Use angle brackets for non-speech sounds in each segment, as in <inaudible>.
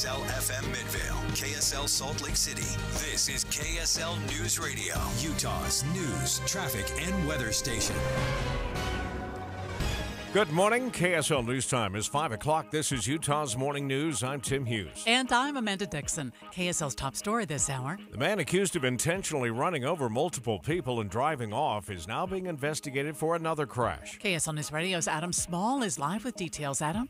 KSL FM Midvale, KSL Salt Lake City. This is KSL News Radio, Utah's news, traffic, and weather station. Good morning. KSL News Time is 5 o'clock. This is Utah's Morning News. I'm Tim Hughes. And I'm Amanda Dixon. KSL's top story this hour. The man accused of intentionally running over multiple people and driving off is now being investigated for another crash. KSL News Radio's Adam Small is live with details. Adam?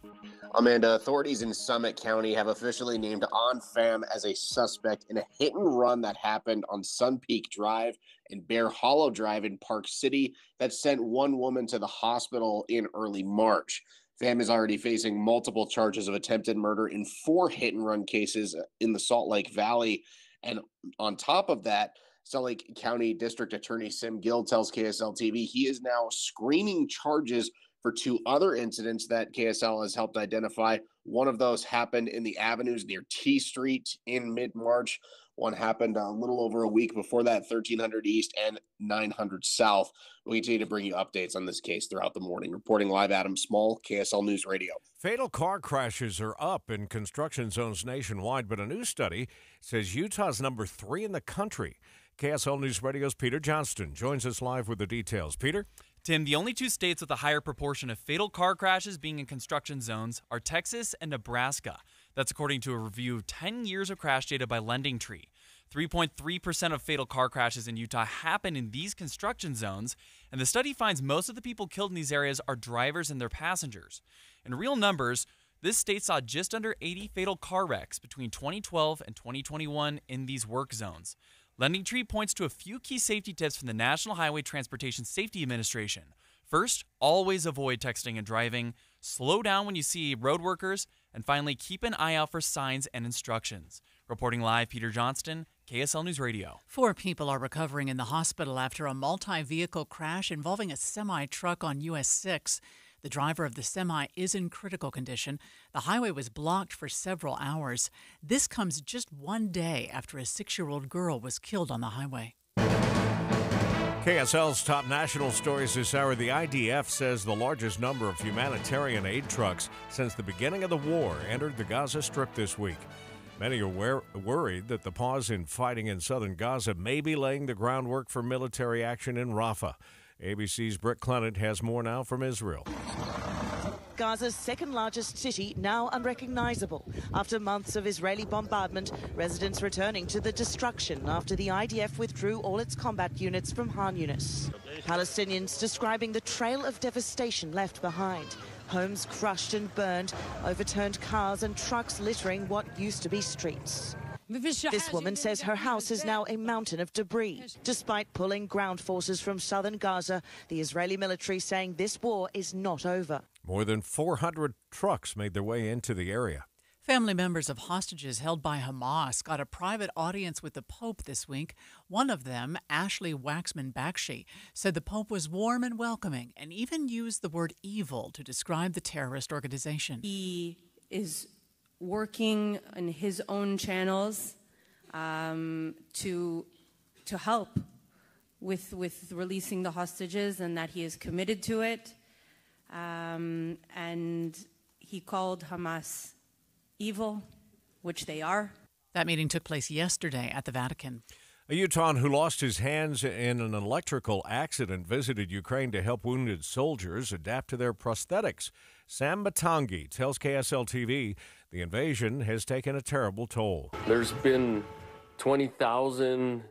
Amanda, authorities in Summit County have officially named On Pham as a suspect in a hit and run that happened on Sun Peak Drive and Bear Hollow Drive in Park City that sent one woman to the hospital in early March. Pham is already facing multiple charges of attempted murder in four hit and run cases in the Salt Lake Valley. And on top of that, Salt Lake County District Attorney Sim Gill tells KSL TV he is now screening charges for two other incidents that KSL has helped identify. One of those happened in the avenues near T Street in mid March. One happened a little over a week before that, 1300 East and 900 South. We continue to bring you updates on this case throughout the morning. Reporting live, Adam Small, KSL News Radio. Fatal car crashes are up in construction zones nationwide, but a new study says Utah's number three in the country. KSL News Radio's Peter Johnston joins us live with the details. Peter? Tim, the only two states with a higher proportion of fatal car crashes being in construction zones are Texas and Nebraska. That's according to a review of 10 years of crash data by LendingTree. 3.3% of fatal car crashes in Utah happen in these construction zones, and the study finds most of the people killed in these areas are drivers and their passengers. In real numbers, this state saw just under 80 fatal car wrecks between 2012 and 2021 in these work zones. Lending Tree points to a few key safety tips from the National Highway Transportation Safety Administration. First, always avoid texting and driving, slow down when you see road workers, and finally, keep an eye out for signs and instructions. Reporting live, Peter Johnston, KSL News Radio. Four people are recovering in the hospital after a multi vehicle crash involving a semi truck on US 6. The driver of the semi is in critical condition. The highway was blocked for several hours. This comes just one day after a six year old girl was killed on the highway. KSL's top national stories this hour. The IDF says the largest number of humanitarian aid trucks since the beginning of the war entered the Gaza Strip this week. Many are worried that the pause in fighting in southern Gaza may be laying the groundwork for military action in Rafah. ABC's Britt Clennett has more now from Israel. Gaza's second largest city now unrecognizable. After months of Israeli bombardment, residents returning to the destruction after the IDF withdrew all its combat units from Han Yunis. Palestinians describing the trail of devastation left behind. Homes crushed and burned, overturned cars and trucks littering what used to be streets. This woman says her house is now a mountain of debris. Despite pulling ground forces from southern Gaza, the Israeli military saying this war is not over. More than 400 trucks made their way into the area. Family members of hostages held by Hamas got a private audience with the Pope this week. One of them, Ashley Waxman Bakshi, said the Pope was warm and welcoming and even used the word evil to describe the terrorist organization. He is working in his own channels um, to to help with with releasing the hostages, and that he is committed to it. Um, and he called Hamas evil, which they are. That meeting took place yesterday at the Vatican. A Utahn who lost his hands in an electrical accident visited Ukraine to help wounded soldiers adapt to their prosthetics. Sam Matagi tells KSL TV the invasion has taken a terrible toll. There's been 20,000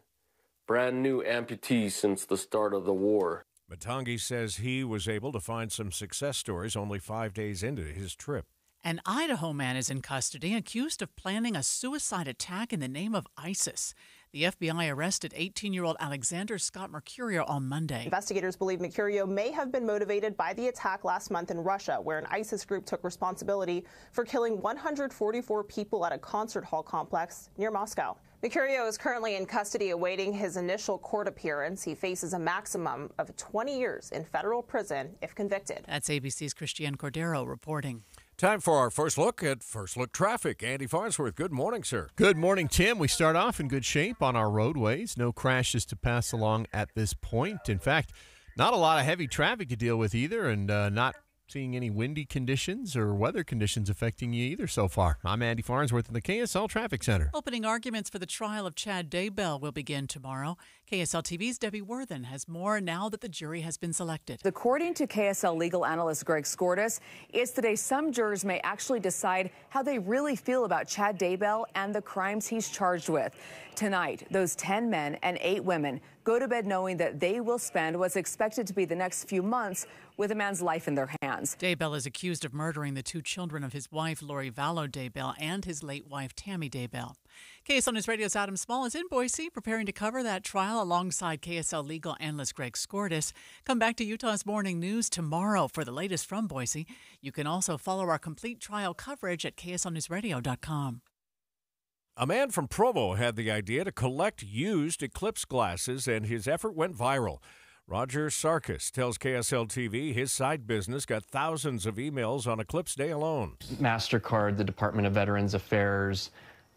brand new amputees since the start of the war. Matagi says he was able to find some success stories only five days into his trip. An Idaho man is in custody accused of planning a suicide attack in the name of ISIS. The FBI arrested 18 year old Alexander Scott Mercurio on Monday. Investigators believe Mercurio may have been motivated by the attack last month in Russia, where an ISIS group took responsibility for killing 144 people at a concert hall complex near Moscow. Mercurio is currently in custody awaiting his initial court appearance. He faces a maximum of 20 years in federal prison if convicted. That's ABC's Christiane Cordero reporting. Time for our first look at First Look Traffic. Andy Farnsworth, good morning, sir. Good morning, Tim. We start off in good shape on our roadways. No crashes to pass along at this point. In fact, not a lot of heavy traffic to deal with either, and uh, not seeing any windy conditions or weather conditions affecting you either so far. I'm Andy Farnsworth in the KSL Traffic Center. Opening arguments for the trial of Chad Daybell will begin tomorrow. KSL TV's Debbie Worthen has more now that the jury has been selected. According to KSL legal analyst Greg Skordas, it's the day some jurors may actually decide how they really feel about Chad Daybell and the crimes he's charged with. Tonight, those 10 men and 8 women go to bed knowing that they will spend what's expected to be the next few months with a man's life in their hands. Daybell is accused of murdering the two children of his wife, Lori Vallow Daybell, and his late wife, Tammy Daybell. KSL News Radio's Adam Small is in Boise preparing to cover that trial alongside KSL legal analyst Greg Skordas. Come back to Utah's Morning News tomorrow for the latest from Boise. You can also follow our complete trial coverage at KSLNewsRadio.com. A man from Provo had the idea to collect used eclipse glasses, and his effort went viral. Roger Sarkis tells KSL TV his side business got thousands of emails on Eclipse Day alone. MasterCard, the Department of Veterans Affairs,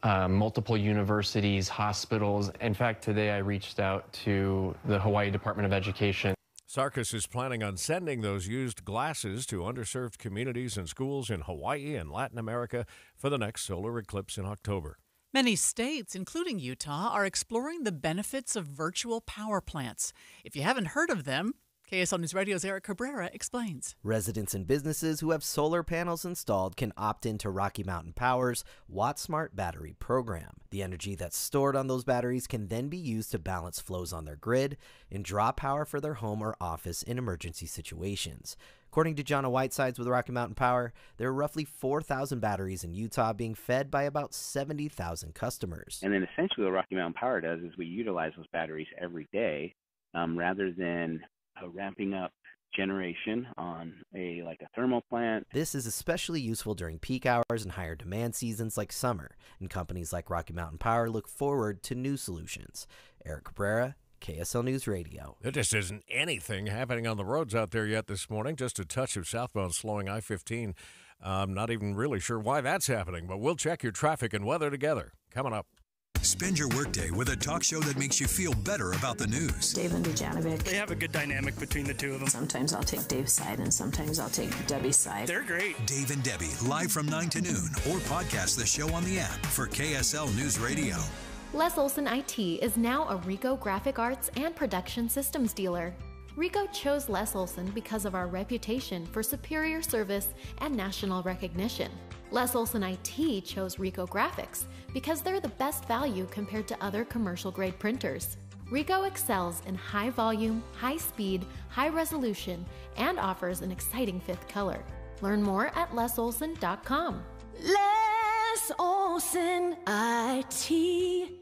uh, multiple universities, hospitals. In fact, today I reached out to the Hawaii Department of Education. Sarkis is planning on sending those used glasses to underserved communities and schools in Hawaii and Latin America for the next solar eclipse in October. Many states, including Utah, are exploring the benefits of virtual power plants. If you haven't heard of them, KSL News Radio's Eric Cabrera explains. Residents and businesses who have solar panels installed can opt into Rocky Mountain Power's WattSmart battery program. The energy that's stored on those batteries can then be used to balance flows on their grid and draw power for their home or office in emergency situations. According to John Whitesides with Rocky Mountain Power, there are roughly 4,000 batteries in Utah being fed by about 70,000 customers. And then essentially what Rocky Mountain Power does is we utilize those batteries every day um, rather than uh, ramping up generation on a like a thermal plant. This is especially useful during peak hours and higher demand seasons like summer, and companies like Rocky Mountain Power look forward to new solutions. Eric Cabrera, KSL News Radio. There just isn't anything happening on the roads out there yet this morning. Just a touch of southbound slowing I 15. I'm not even really sure why that's happening, but we'll check your traffic and weather together. Coming up. Spend your workday with a talk show that makes you feel better about the news. Dave and Dujanovic. They have a good dynamic between the two of them. Sometimes I'll take Dave's side and sometimes I'll take Debbie's side. They're great. Dave and Debbie, live from 9 to noon, or podcast the show on the app for KSL News Radio. Les Olson IT is now a Ricoh graphic arts and production systems dealer. Ricoh chose Les Olson because of our reputation for superior service and national recognition. Les Olson IT chose Ricoh Graphics because they're the best value compared to other commercial grade printers. Ricoh excels in high volume, high speed, high resolution, and offers an exciting fifth color. Learn more at lesolson.com. Les Olson IT.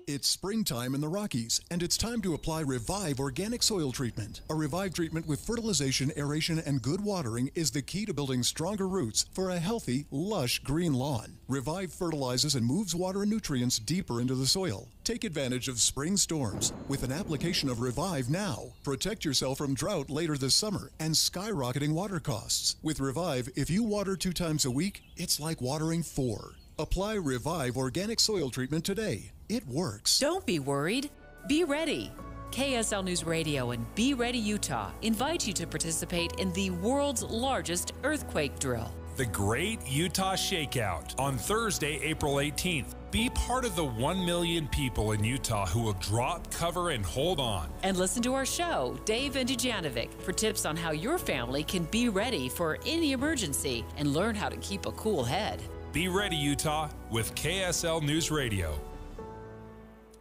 It's springtime in the Rockies, and it's time to apply Revive Organic Soil Treatment. A Revive treatment with fertilization, aeration, and good watering is the key to building stronger roots for a healthy, lush green lawn. Revive fertilizes and moves water and nutrients deeper into the soil. Take advantage of spring storms with an application of Revive now. Protect yourself from drought later this summer and skyrocketing water costs. With Revive, if you water two times a week, it's like watering four. Apply Revive Organic Soil Treatment today. It works. Don't be worried. Be ready. KSL News Radio and Be Ready Utah invite you to participate in the world's largest earthquake drill. The Great Utah Shakeout on Thursday, April 18th. Be part of the 1 million people in Utah who will drop, cover, and hold on. And listen to our show, Dave and Dujanovic, for tips on how your family can be ready for any emergency and learn how to keep a cool head. Be ready, Utah, with KSL News Radio.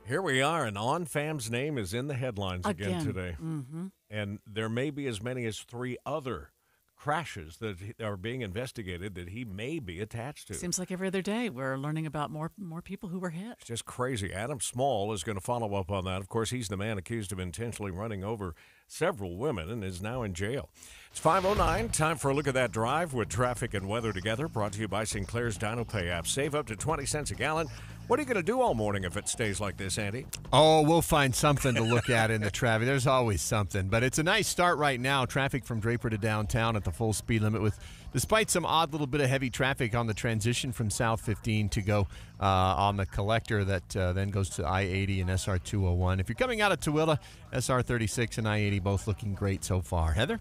Here we are, and On Pham's name is in the headlines again, Again. today. Mm-hmm. And there may be as many as three other crashes that are being investigated that he may be attached to. Seems like every other day we're learning about more more people who were hit. It's just crazy. Adam Small is going to follow up on that. Of course, he's the man accused of intentionally running over several women and is now in jail. It's 509. Time for a look at that drive with traffic and weather together. Brought to you by Sinclair's DinoPay app. Save up to 20 cents a gallon. What are you going to do all morning if it stays like this, Andy? Oh, we'll find something to look at in the traffic. There's always something, but it's a nice start right now. Traffic from Draper to downtown at the full speed limit, with despite some odd little bit of heavy traffic on the transition from South 15 to go uh, on the collector that uh, then goes to I-80 and SR 201. If you're coming out of Tooele, SR 36 and I-80 both looking great so far. Heather.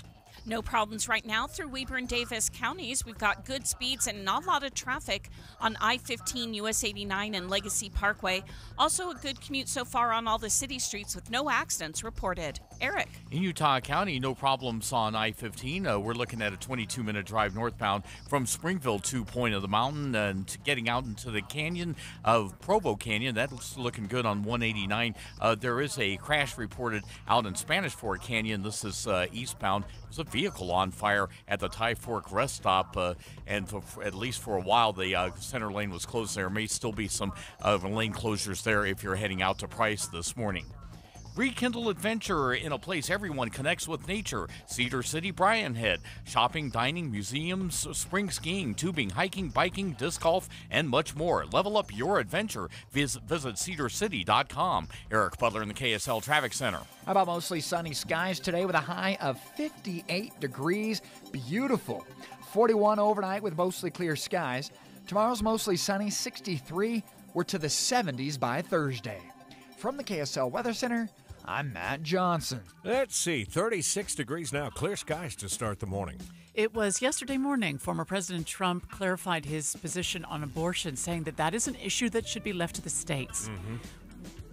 No problems right now through Weber and Davis counties. We've got good speeds and not a lot of traffic on I 15, US 89, and Legacy Parkway. Also, a good commute so far on all the city streets with no accidents reported. Eric. In Utah County, no problems on I 15. Uh, we're looking at a 22 minute drive northbound from Springville to Point of the Mountain and getting out into the canyon of Provo Canyon. That's looking good on 189. Uh, there is a crash reported out in Spanish Fork Canyon. This is uh, eastbound. There's a vehicle on fire at the Tie Fork rest stop, uh, and for, at least for a while, the uh, center lane was closed. There may still be some lane closures there if you're heading out to Price this morning. Rekindle adventure in a place everyone connects with nature. Cedar City, Brian Head. Shopping, dining, museums, spring skiing, tubing, hiking, biking, disc golf, and much more. Level up your adventure. Visit, visit cedarcity.com. Eric Butler in the KSL Traffic Center. How about mostly sunny skies today with a high of 58 degrees? Beautiful. 41 overnight with mostly clear skies. Tomorrow's mostly sunny, 63. We're to the 70s by Thursday. From the KSL Weather Center, I'm Matt Johnson. Let's see, 36 degrees now, clear skies to start the morning. It was yesterday morning. Former President Trump clarified his position on abortion, saying that that is an issue that should be left to the states. Mm-hmm.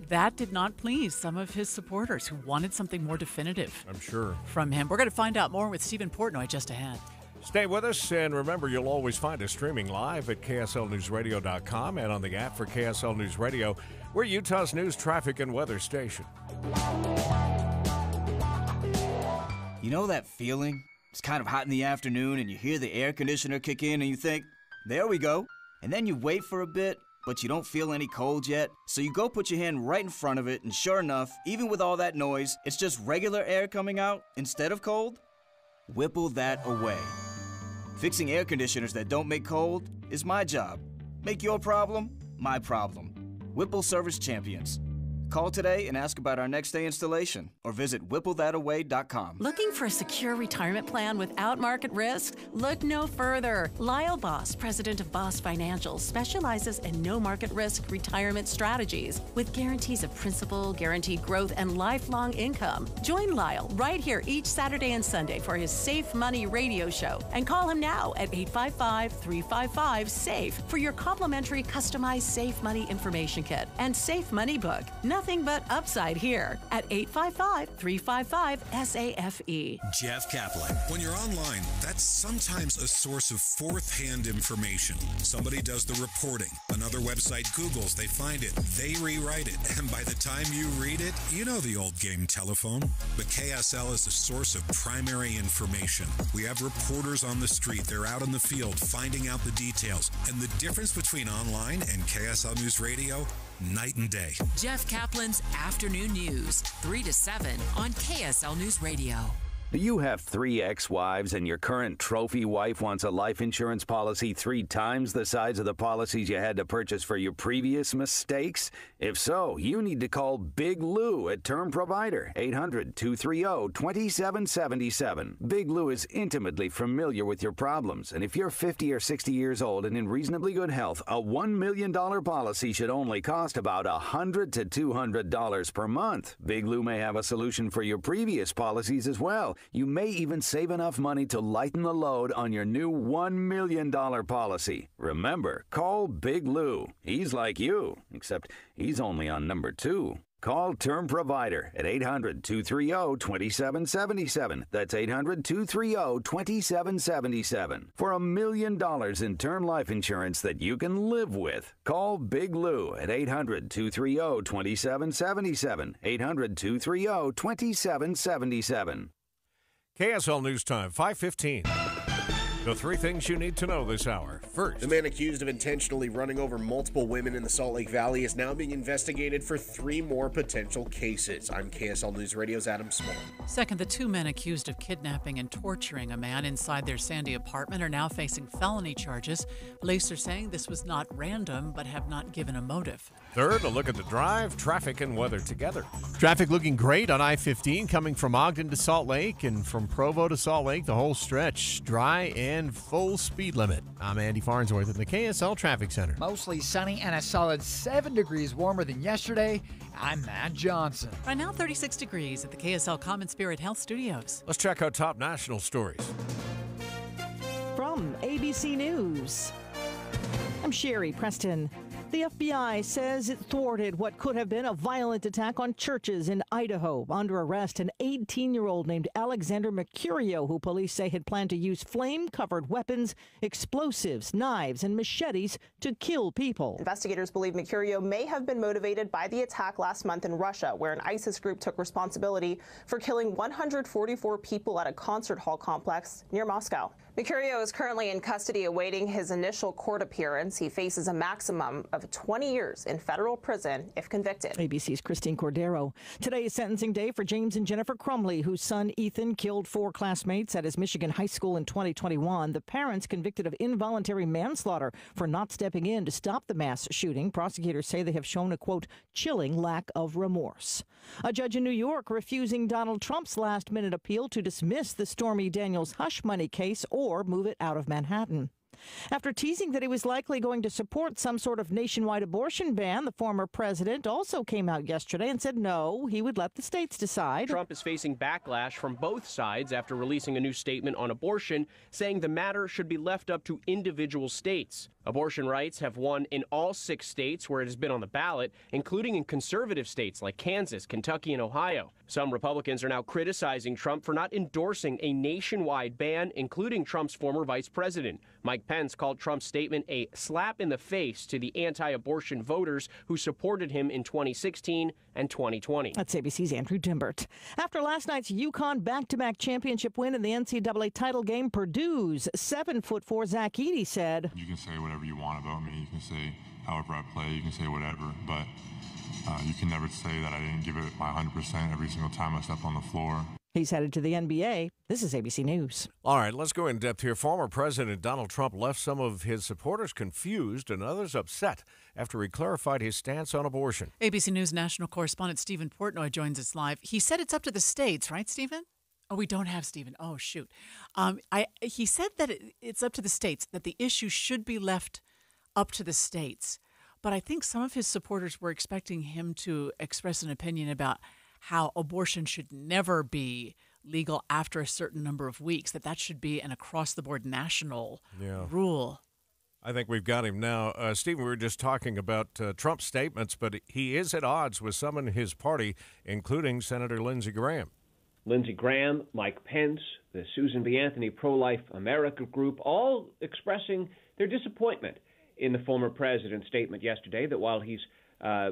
That did not please some of his supporters who wanted something more definitive. I'm sure. From him. We're going to find out more with Steven Portnoy just ahead. Stay with us, and remember, you'll always find us streaming live at KSLNewsRadio.com and on the app for KSL News Radio. We're Utah's news, traffic, and weather station. You know that feeling? It's kind of hot in the afternoon, and you hear the air conditioner kick in, and you think, there we go. And then you wait for a bit, but you don't feel any cold yet. So you go put your hand right in front of it, and sure enough, even with all that noise, it's just regular air coming out instead of cold. Whipple that away. Fixing air conditioners that don't make cold is my job. Make your problem my problem. Whipple Service Champions. Call today and ask about our next day installation or visit whipplethataway.com. Looking for a secure retirement plan without market risk? Look no further. Lyle Boss, president of Boss Financial, specializes in no market risk retirement strategies with guarantees of principal, guaranteed growth, and lifelong income. Join Lyle right here each Saturday and Sunday for his Safe Money radio show and call him now at 855 355 SAFE for your complimentary customized Safe Money information kit and Safe Money book. Nothing but upside here at 855 355 SAFE. Jeff Caplan. When you're online, that's sometimes a source of fourth hand information. Somebody does the reporting, another website Googles, they find it, they rewrite it, and by the time you read it, you know the old game telephone. But KSL is a source of primary information. We have reporters on the street, they're out in the field finding out the details. And the difference between online and KSL News Radio night and day. Jeff Caplan's Afternoon News, 3 to 7 on KSL News Radio. Do you have three ex wives and your current trophy wife wants a life insurance policy three times the size of the policies you had to purchase for your previous mistakes? If so, you need to call Big Lou at Term Provider, 800 230 2777. Big Lou is intimately familiar with your problems, and if you're 50 or 60 years old and in reasonably good health, a $1 million policy should only cost about 100 to $200 per month. Big Lou may have a solution for your previous policies as well. You may even save enough money to lighten the load on your new $1 million policy. Remember, call Big Lou. He's like you, except he's only on number two. Call Term Provider at 800 230 2777. That's 800 230 2777 for a million dollars in term life insurance that you can live with. Call Big Lou at 800 230 2777. 800 230 2777. KSL News Time, 515. The three things you need to know this hour. First, the man accused of intentionally running over multiple women in the Salt Lake Valley is now being investigated for three more potential cases. I'm KSL News Radio's Adam Small. Second, the two men accused of kidnapping and torturing a man inside their Sandy apartment are now facing felony charges. Police are saying this was not random, but have not given a motive. Third, a look at the drive, traffic, and weather together. Traffic looking great on I 15 coming from Ogden to Salt Lake and from Provo to Salt Lake, the whole stretch dry and and full speed limit. I'm Andy Farnsworth at the KSL Traffic Center. Mostly sunny and a solid 7 degrees warmer than yesterday. I'm Matt Johnson. Right now, 36 degrees at the KSL Common Spirit Health Studios. Let's check out top national stories. From ABC News, I'm Sherri Preston. The FBI says it thwarted what could have been a violent attack on churches in Idaho. Under arrest, an 18 year old named Alexander Mercurio, who police say had planned to use flame covered weapons, explosives, knives, and machetes to kill people. Investigators believe Mercurio may have been motivated by the attack last month in Russia, where an ISIS group took responsibility for killing 144 people at a concert hall complex near Moscow. Mercurio is currently in custody awaiting his initial court appearance. He faces a maximum of 20 years in federal prison if convicted. ABC's Christiane Cordero. Today is sentencing day for James and Jennifer Crumbley, whose son Ethan killed four classmates at his Michigan high school in 2021. The parents convicted of involuntary manslaughter for not stepping in to stop the mass shooting. Prosecutors say they have shown a quote chilling lack of remorse. A judge in New York refusing Donald Trump's last minute appeal to dismiss the Stormy Daniels hush money case move it out of Manhattan. After teasing that he was likely going to support some sort of nationwide abortion ban, the former president also came out yesterday and said no, he would let the states decide. Trump is facing backlash from both sides after releasing a new statement on abortion, saying the matter should be left up to individual states. Abortion rights have won in all six states where it has been on the ballot, including in conservative states like Kansas, Kentucky, and Ohio. Some Republicans are now criticizing Trump for not endorsing a nationwide ban, including Trump's former vice president. Mike Pence called Trump's statement a slap in the face to the anti abortion voters who supported him in 2016 and 2020. That's ABC's Andrew Dymburt. After last night's UConn back to back championship win in the NCAA title game, Purdue's seven foot four Zach Edey said, You can say whatever you want about me. You can say however I play. You can say whatever. But uh, you can never say that I didn't give it my 100% every single time I step on the floor. He's headed to the NBA. This is ABC News. All right, let's go in depth here. Former President Donald Trump left some of his supporters confused and others upset after he clarified his stance on abortion. ABC News national correspondent Steven Portnoy joins us live. He said it's up to the states, right, Steven? Oh, we don't have Steven. Oh, shoot. Um, I he said that it, it's up to the states that the issue should be left up to the states. But I think some of his supporters were expecting him to express an opinion about how abortion should never be legal after a certain number of weeks, that that should be an across the board national Yeah. rule. I think we've got him now. Uh, Steven, we were just talking about uh, Trump's statements, but he is at odds with some in his party, including Senator Lindsey Graham. Lindsey Graham, Mike Pence, the Susan B. Anthony Pro Life America group, all expressing their disappointment in the former president's statement yesterday that while he's, uh,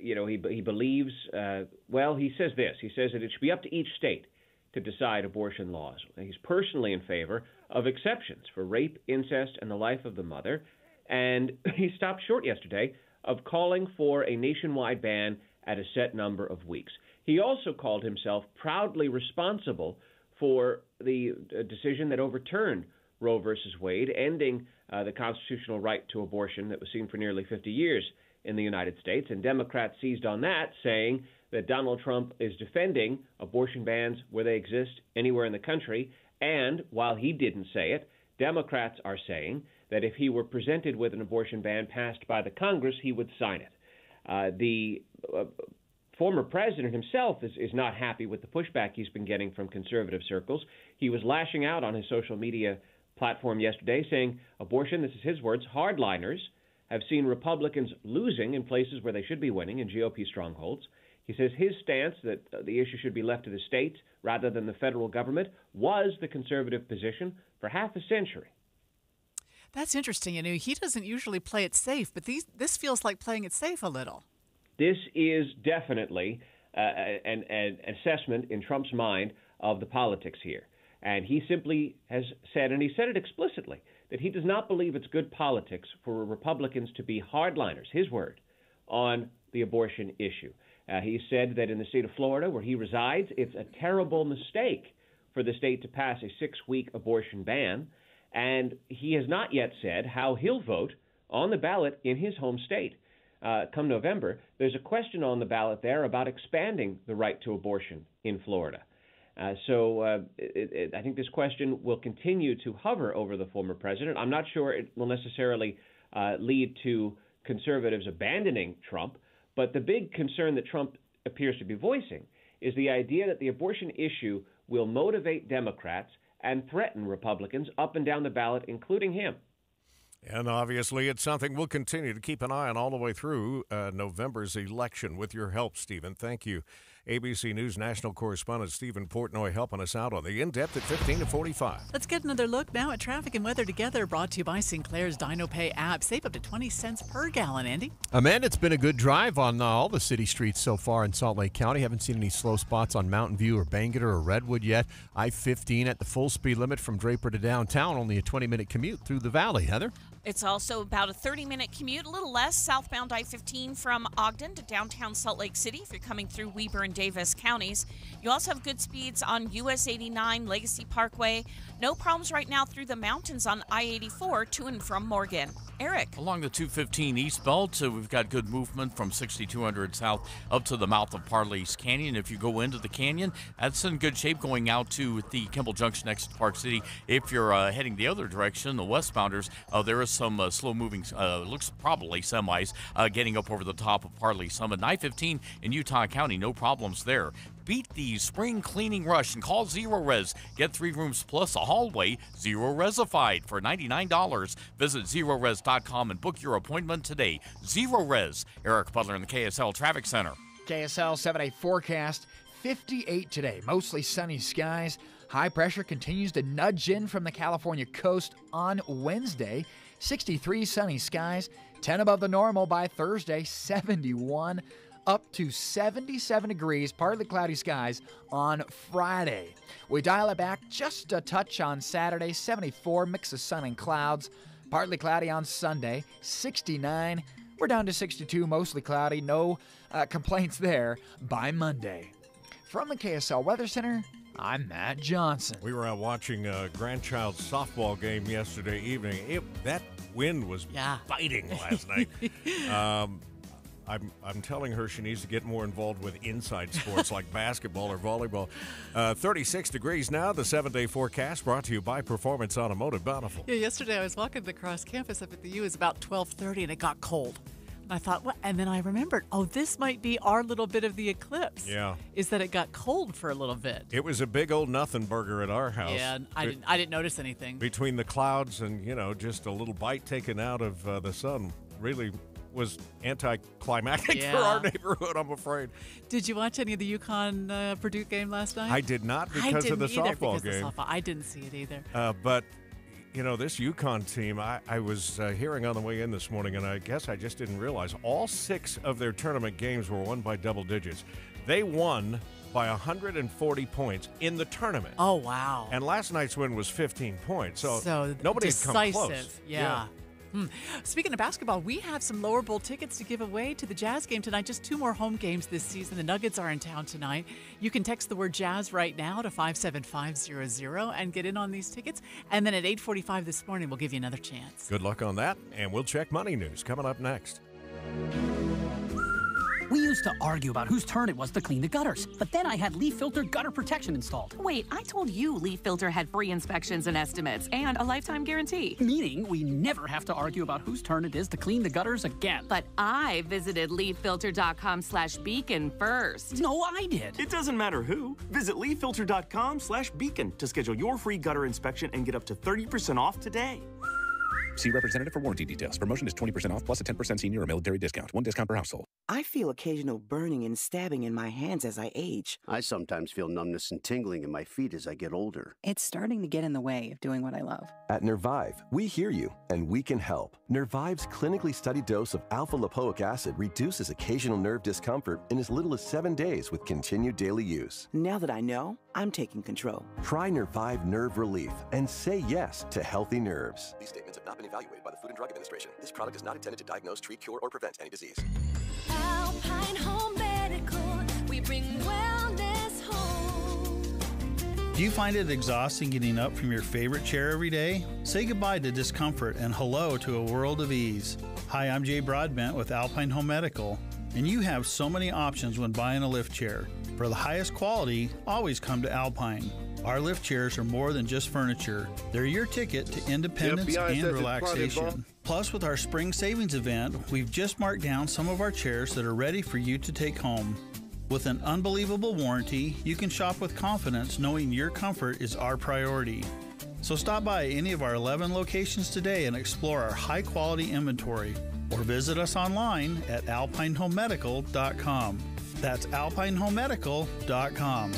you know, he, he believes, uh, well, he says this. He says that it should be up to each state to decide abortion laws. He's personally in favor of exceptions for rape, incest, and the life of the mother. And <laughs> he stopped short yesterday of calling for a nationwide ban at a set number of weeks. He also called himself proudly responsible for the uh, decision that overturned Roe versus Wade, ending uh, the constitutional right to abortion that was seen for nearly 50 years in the United States. And Democrats seized on that, saying that Donald Trump is defending abortion bans where they exist anywhere in the country. And while he didn't say it, Democrats are saying that if he were presented with an abortion ban passed by the Congress, he would sign it. Uh, the uh, former president himself is, is not happy with the pushback he's been getting from conservative circles. He was lashing out on his social media platform yesterday, saying abortion, this is his words, hardliners have seen Republicans losing in places where they should be winning in GOP strongholds. He says his stance that the issue should be left to the states rather than the federal government was the conservative position for half a century. That's interesting. You know, he doesn't usually play it safe, but these this feels like playing it safe a little. This is definitely uh, an, an assessment in Trump's mind of the politics here. And he simply has said, and he said it explicitly, that he does not believe it's good politics for Republicans to be hardliners, his word, on the abortion issue. Uh, he said that in the state of Florida, where he resides, it's a terrible mistake for the state to pass a six week abortion ban. And he has not yet said how he'll vote on the ballot in his home state. Uh, come November, there's a question on the ballot there about expanding the right to abortion in Florida. Uh, so uh, it, it, I think this question will continue to hover over the former president. I'm not sure it will necessarily uh, lead to conservatives abandoning Trump, but the big concern that Trump appears to be voicing is the idea that the abortion issue will motivate Democrats and threaten Republicans up and down the ballot, including him. And obviously, it's something we'll continue to keep an eye on all the way through uh, November's election with your help, Steven. Thank you. ABC News national correspondent Steven Portnoy helping us out on the in depth at 15 to 45. Let's get another look now at traffic and weather together, brought to you by Sinclair's DinoPay app. Save up to 20 cents per gallon, Andy. Amanda, it's been a good drive on uh, all the city streets so far in Salt Lake County. Haven't seen any slow spots on Mountain View or Bangerter or Redwood yet. I 15 at the full speed limit from Draper to downtown, only a 20 minute commute through the valley. Heather? It's also about a 30 minute commute, a little less, southbound I 15 from Ogden to downtown Salt Lake City if you're coming through Weber and Davis counties. You also have good speeds on US 89, Legacy Parkway. No problems right now through the mountains on I 84 to and from Morgan. Eric. Along the 215 East Belt, we've got good movement from 6200 south up to the mouth of Parley's Canyon. If you go into the canyon, that's in good shape going out to the Kimball Junction next to Park City. If you're uh, heading the other direction, the westbounders, uh, there is some uh, slow moving, uh, looks probably semis, uh, getting up over the top of Parley Summit. 915 in Utah County, no problems there. Beat the spring cleaning rush and call Zerorez. Get three rooms plus a hallway, Zero Resified for $99. Visit Zerorez.com and book your appointment today. Zerorez. Eric Butler in the KSL Traffic Center. KSL 7 day forecast 58 today, mostly sunny skies. High pressure continues to nudge in from the California coast on Wednesday. 63 sunny skies, 10 above the normal by Thursday, 71 up to 77 degrees, partly cloudy skies on Friday. We dial it back just a touch on Saturday, 74, mix of sun and clouds, partly cloudy on Sunday, 69. We're down to 62, mostly cloudy, no uh, complaints there by Monday. From the KSL Weather Center, I'm Matt Johnson. We were out watching a grandchild's softball game yesterday evening. It, that wind was yeah. biting last night. <laughs> Um, I'm, I'm telling her she needs to get more involved with inside sports like <laughs> basketball or volleyball. Uh, 36 degrees now. The seven day forecast brought to you by Performance Automotive Bountiful. Yeah, yesterday I was walking across campus up at the U. It was about 12:30 and it got cold. And I thought, what? And then I remembered, oh, this might be our little bit of the eclipse. Yeah. Is that it got cold for a little bit. It was a big old nothing burger at our house. Yeah, I didn't. I didn't notice anything. Between the clouds and you know just a little bite taken out of uh, the sun, really was anticlimactic Yeah. for our neighborhood. I'm afraid. Did you watch any of the UConn uh, Purdue game last night? I did not because of the softball game. softball. I didn't see it either. Uh, but you know, this UConn team, I, I was uh, hearing on the way in this morning, and I guess I just didn't realize all six of their tournament games were won by double digits. They won by 140 points in the tournament. Oh wow! And last night's win was 15 points, so, So nobody had come close. Yeah. Hmm. Speaking of basketball, we have some lower bowl tickets to give away to the Jazz game tonight. Just two more home games this season. The Nuggets are in town tonight. You can text the word Jazz right now to 57500 and get in on these tickets. And then at 8:45 this morning, we'll give you another chance. Good luck on that, and we'll check money news coming up next. We used to argue about whose turn it was to clean the gutters, but then I had leaf filter gutter protection installed. Wait, I told you Leaf Filter had free inspections and estimates and a lifetime guarantee. Meaning we never have to argue about whose turn it is to clean the gutters again. But I visited leaffilter.com slash beacon first. No, I did. It doesn't matter who. Visit leaffilter.com slash beacon to schedule your free gutter inspection and get up to 30% off today. See representative for warranty details. Promotion is 20% off plus a 10% senior or military discount. One discount per household. I feel occasional burning and stabbing in my hands as I age. I sometimes feel numbness and tingling in my feet as I get older. It's starting to get in the way of doing what I love. At Nervive, we hear you and we can help. Nervive's clinically studied dose of alpha lipoic acid reduces occasional nerve discomfort in as little as seven days with continued daily use. Now that I know, I'm taking control. Try Nervive Nerve Relief and say yes to healthy nerves. These statements have not been evaluated by the Food and Drug Administration. This product is not intended to diagnose, treat, cure, or prevent any disease. Alpine Home Medical, we bring wellness home. Do you find it exhausting getting up from your favorite chair every day? Say goodbye to discomfort and hello to a world of ease. Hi, I'm Jay Broadbent with Alpine Home Medical, and you have so many options when buying a lift chair. For the highest quality, always come to Alpine. Our lift chairs are more than just furniture. They're your ticket to independence and relaxation. Plus, with our spring savings event, we've just marked down some of our chairs that are ready for you to take home. With an unbelievable warranty, you can shop with confidence knowing your comfort is our priority. So stop by any of our 11 locations today and explore our high quality inventory or visit us online at alpinehomemedical.com. That's alpinehomemedical.com.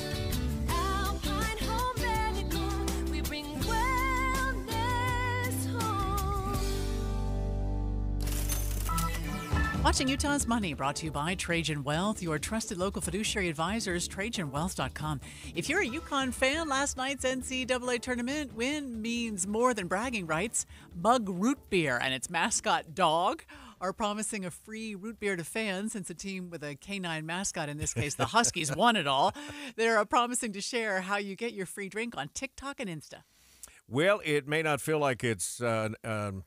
Watching Utah's Money brought to you by Trajan Wealth, your trusted local fiduciary advisors, TrajanWealth.com. If you're a UConn fan, last night's NCAA tournament win means more than bragging rights. Mug Root Beer and its mascot dog are promising a free root beer to fans since a team with a canine mascot, in this case the Huskies, <laughs> won it all. They're promising to share how you get your free drink on TikTok and Insta. Well, it may not feel like it's uh, um,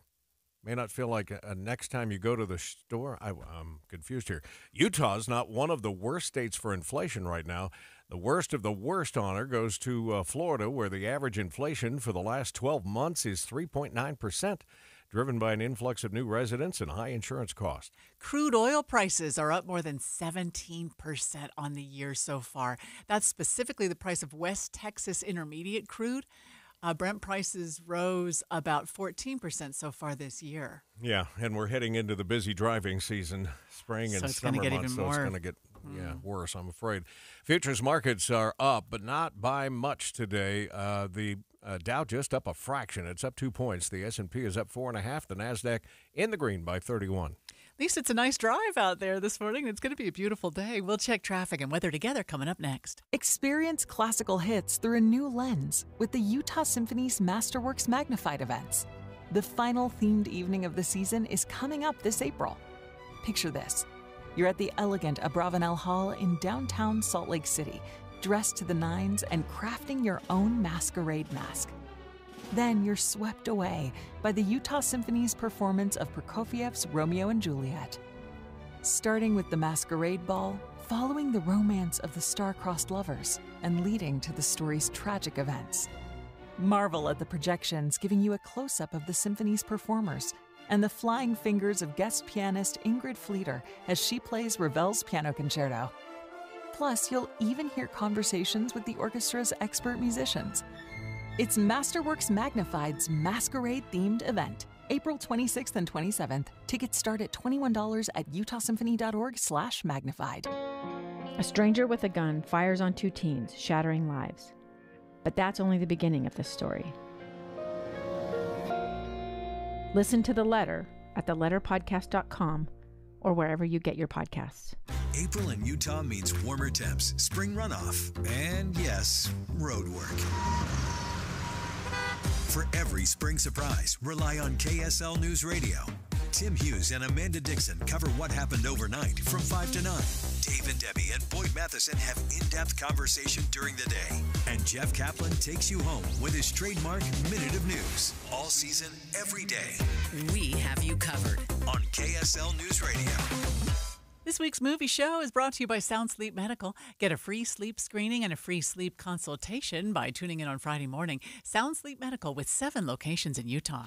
may not feel like a, a next time you go to the store. I, I'm confused here. Utah's not one of the worst states for inflation right now. The worst of the worst honor goes to uh, Florida, where the average inflation for the last 12 months is 3.9 percent, driven by an influx of new residents and high insurance costs. Crude oil prices are up more than 17% on the year so far. That's specifically the price of West Texas Intermediate crude. Uh, Brent prices rose about 14% so far this year. Yeah, and we're heading into the busy driving season, spring and So it's gonna summer get months. even so it's going to get yeah worse. I'm afraid. Futures markets are up, but not by much today. Uh, the uh, Dow just up a fraction. It's up two points. The S and P is up four and a half. The Nasdaq in the green by 31. At least it's a nice drive out there this morning. It's going to be a beautiful day. We'll check traffic and weather together coming up next. Experience classical hits through a new lens with the Utah Symphony's Masterworks Magnified events. The final themed evening of the season is coming up this April. Picture this you're at the elegant Abravanel Hall in downtown Salt Lake City, dressed to the nines and crafting your own masquerade mask. Then you're swept away by the Utah Symphony's performance of Prokofiev's Romeo and Juliet. Starting with the masquerade ball, following the romance of the star-crossed lovers, and leading to the story's tragic events. Marvel at the projections giving you a close-up of the symphony's performers and the flying fingers of guest pianist Ingrid Fliter as she plays Ravel's piano concerto. Plus, you'll even hear conversations with the orchestra's expert musicians. It's Masterworks Magnified's masquerade themed event, April 26th and 27th. Tickets start at $21 at utahsymphony.org/slash magnified. A stranger with a gun fires on two teens, shattering lives. But that's only the beginning of the story. Listen to the letter at theletterpodcast.com or wherever you get your podcasts. April in Utah means warmer temps, spring runoff, and yes, road work. For every spring surprise, rely on KSL News Radio. Tim Hughes and Amanda Dixon cover what happened overnight from 5 to 9. Dave and Debbie and Boyd Matheson have in depth conversation during the day. And Jeff Caplan takes you home with his trademark Minute of News. All season, every day. We have you covered. On KSL News Radio. This week's movie show is brought to you by Sound Sleep Medical. Get a free sleep screening and a free sleep consultation by tuning in on Friday morning. Sound Sleep Medical with seven locations in Utah.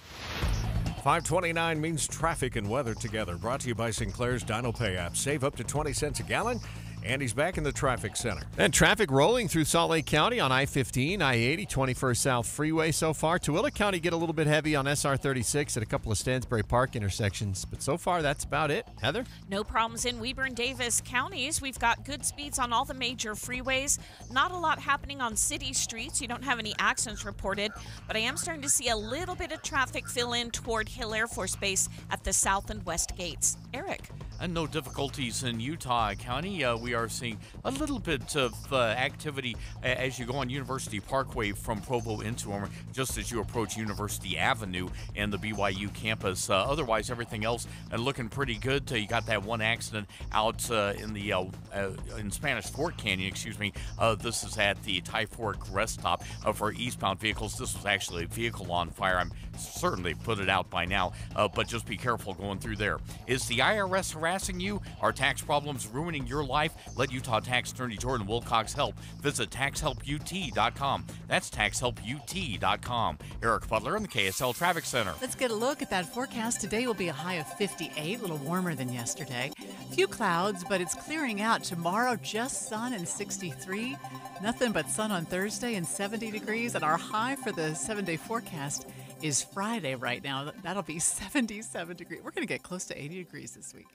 529 means traffic and weather together. Brought to you by Sinclair's Dino Pay app. Save up to 20 cents a gallon. And he's back in the traffic center. And traffic rolling through Salt Lake County on I 15, I 80, 21st South Freeway so far. Tooele County get a little bit heavy on SR 36 at a couple of Stansbury Park intersections. But so far, that's about it. Heather? No problems in Weber and Davis counties. We've got good speeds on all the major freeways. Not a lot happening on city streets. You don't have any accidents reported, but I am starting to see a little bit of traffic fill in toward Hill Air Force Base at the south and west gates. Eric. And no difficulties in Utah County. Uh, we are seeing a little bit of uh, activity as you go on University Parkway from Provo into Orem, just as you approach University Avenue and the BYU campus. Uh, otherwise, everything else uh, looking pretty good. Uh, you got that one accident out uh, in the uh, uh, in Spanish Fork Canyon. Excuse me. This is at the Tie Fork rest stop for eastbound vehicles. This was actually a vehicle on fire. I'm certain they put it out by now, but just be careful going through there. Is the IRS harassing you? Are tax problems ruining your life? Let Utah tax attorney Jordan Wilcox help. Visit taxhelput.com. That's taxhelput.com. Eric Butler in the KSL Traffic Center. Let's get a look at that forecast. Today will be a high of 58, a little warmer than yesterday. Few clouds, but it's clearing out. Tomorrow, just sun and 63. Nothing but sun on Thursday and 70 degrees. And our high for the seven day forecast is Friday right now. That'll be <laughs> 77 degrees. We're going to get close to 80 degrees this week.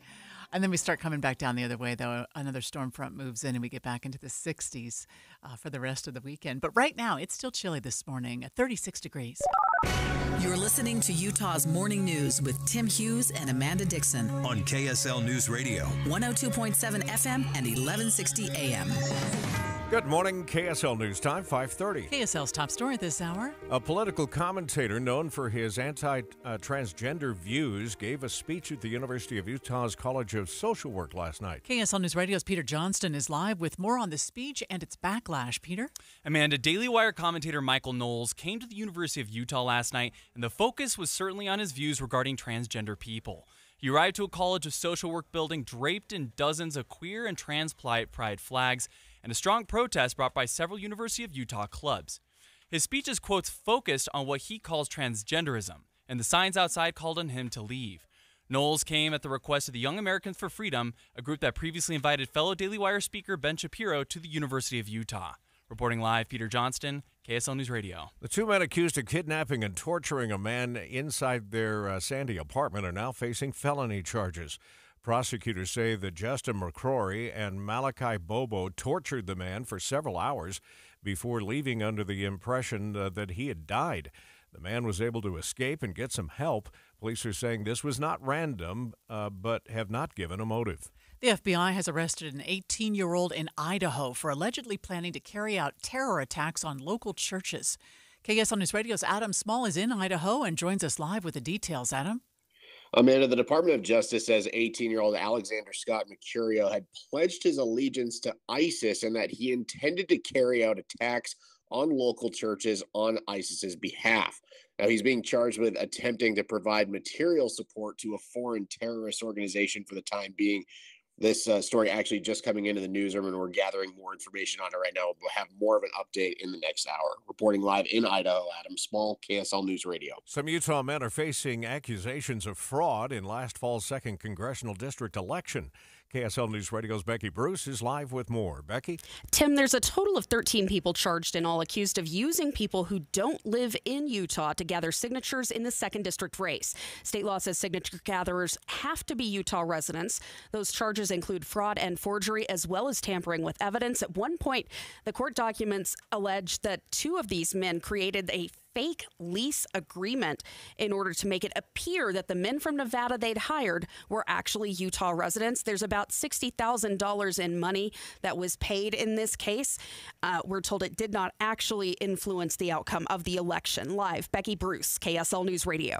And then we start coming back down the other way, though. Another storm front moves in and we get back into the 60s uh, for the rest of the weekend. But right now, it's still chilly this morning at 36 degrees. You're listening to Utah's Morning News with Tim Hughes and Amanda Dixon on KSL News Radio. 102.7 FM and 1160 AM. Good morning, KSL News Time, 530. KSL's top story this hour. A political commentator known for his anti-transgender uh, views gave a speech at the University of Utah's College of Social Work last night. KSL News Radio's Peter Johnston is live with more on the speech and its backlash. Peter? Amanda, Daily Wire commentator Michael Knowles came to the University of Utah last night, and the focus was certainly on his views regarding transgender people. He arrived to a College of Social Work building draped in dozens of queer and trans pride flags and a strong protest brought by several University of Utah clubs. His speeches quotes focused on what he calls transgenderism, and the signs outside called on him to leave. Knowles came at the request of the Young Americans for Freedom, a group that previously invited fellow Daily Wire speaker Ben Shapiro to the University of Utah. Reporting live, Peter Johnston, KSL News Radio. The two men accused of kidnapping and torturing a man inside their uh, Sandy apartment are now facing felony charges. Prosecutors say that Justin McCrory and Malachi Bobo tortured the man for several hours before leaving under the impression uh, that he had died. The man was able to escape and get some help. Police are saying this was not random, uh, but have not given a motive. The FBI has arrested an 18 year old in Idaho for allegedly planning to carry out terror attacks on local churches. KSL News Radio's Adam Small is in Idaho and joins us live with the details. Adam? Amanda, the Department of Justice says 18 year old Alexander Scott Mercurio had pledged his allegiance to ISIS and that he intended to carry out attacks on local churches on ISIS's behalf. Now, he's being charged with attempting to provide material support to a foreign terrorist organization for the time being. This uh, story actually just coming into the newsroom, and we're gathering more information on it right now. We'll have more of an update in the next hour. Reporting live in Idaho, Adam Small, KSL News Radio. Some Utah men are facing accusations of fraud in last fall's second congressional district election. KSL News Radio's Becky Bruce is live with more. Becky? Tim, there's a total of 13 people charged and all accused of using people who don't live in Utah to gather signatures in the second district race. State law says signature gatherers have to be Utah residents. Those charges include fraud and forgery, as well as tampering with evidence. At one point, the court documents allege that two of these men created a fake lease agreement in order to make it appear that the men from Nevada they'd hired were actually Utah residents. There's about $60,000 in money that was paid in this case. Uh, we're told it did not actually influence the outcome of the election. Live, Becky Bruce, KSL News Radio.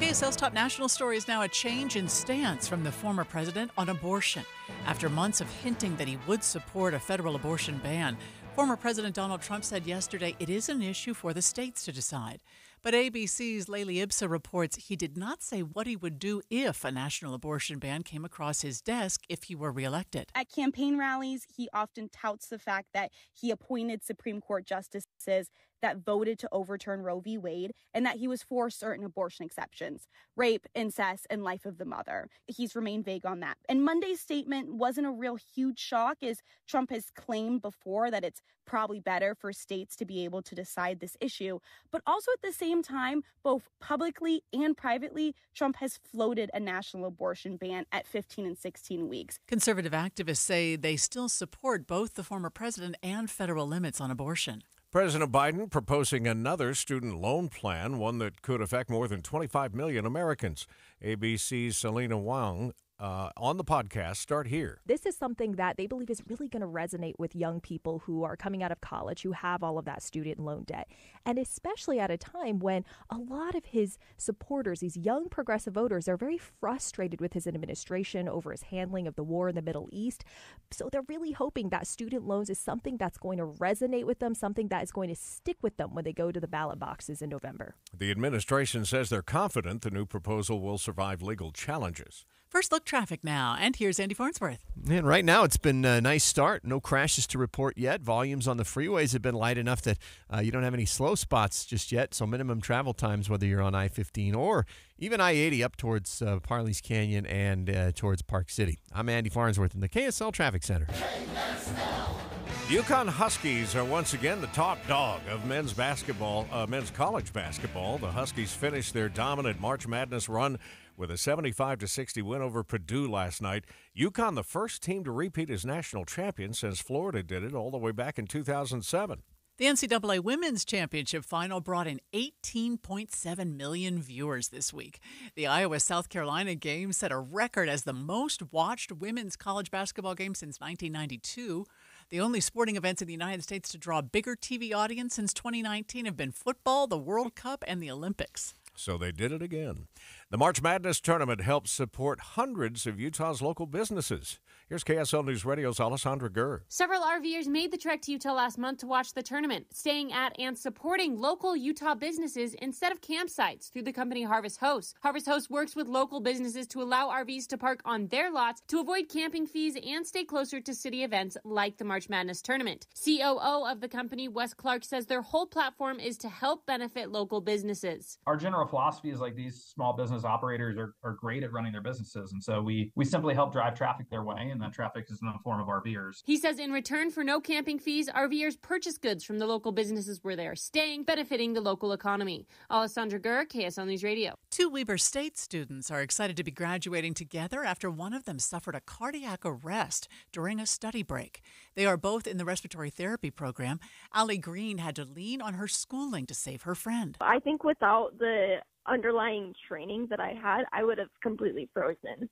KSL's top national story is now a change in stance from the former president on abortion. After months of hinting that he would support a federal abortion ban, former President Donald Trump said yesterday it is an issue for the states to decide. But ABC's Lalee Ibssa reports he did not say what he would do if a national abortion ban came across his desk if he were reelected. At campaign rallies, he often touts the fact that he appointed Supreme Court justices that voted to overturn Roe v. Wade and that he was for certain abortion exceptions rape, incest, and life of the mother. He's remained vague on that. And Monday's statement wasn't a real huge shock, as Trump has claimed before that it's probably better for states to be able to decide this issue. But also at the same time, both publicly and privately, Trump has floated a national abortion ban at 15 and 16 weeks. Conservative activists say they still support both the former president and federal limits on abortion. President Biden proposing another student loan plan, one that could affect more than 25 million Americans. ABC's Selena Wang uh, on the podcast. Start here. This is something that they believe is really going to resonate with young people who are coming out of college, who have all of that student loan debt. And especially at a time when a lot of his supporters, these young progressive voters, are very frustrated with his administration over his handling of the war in the Middle East. So they're really hoping that student loans is something that's going to resonate with them, something that is going to stick with them when they go to the ballot boxes in November. The administration says they're confident the new proposal will survive legal challenges. First look traffic now, and here's Andy Farnsworth. And right now, it's been a nice start. No crashes to report yet. Volumes on the freeways have been light enough that uh, you don't have any slow spots just yet. So, minimum travel times, whether you're on I 15 or even I 80 up towards uh, Parley's Canyon and uh, towards Park City. I'm Andy Farnsworth in the KSL Traffic Center. KSL. UConn Huskies are once again the top dog of men's basketball, uh, men's college basketball. The Huskies finished their dominant March Madness run with a 75 to 60 win over Purdue last night. UConn, the first team to repeat as national champion since Florida did it all the way back in 2007. The NCAA Women's Championship final brought in 18.7 million viewers this week. The Iowa South Carolina game set a record as the most watched women's college basketball game since 1992. The only sporting events in the United States to draw a bigger TV audience since 2019 have been football, the World Cup, and the Olympics. So they did it again. The March Madness tournament helps support hundreds of Utah's local businesses. Here's KSL News Radio's Alessandra Gurr. Several RVers made the trek to Utah last month to watch the tournament, staying at and supporting local Utah businesses instead of campsites through the company Harvest Host. Harvest Host works with local businesses to allow RVs to park on their lots to avoid camping fees and stay closer to city events like the March Madness tournament. COO of the company, Wes Clark, says their whole platform is to help benefit local businesses. our general philosophy is like these small business operators are, are great at running their businesses and so we we simply help drive traffic their way and that traffic is in the form of rvers He says in return for no camping fees, RVers purchase goods from the local businesses where they are staying, benefiting the local economy. Alessandra Gurr, KSL News Radio. Two Weber State students are excited to be graduating together after one of them suffered a cardiac arrest during a study break. They are both in the respiratory therapy program. Allie Green had to lean on her schooling to save her friend. I think without the underlying training that I had, I would have completely frozen.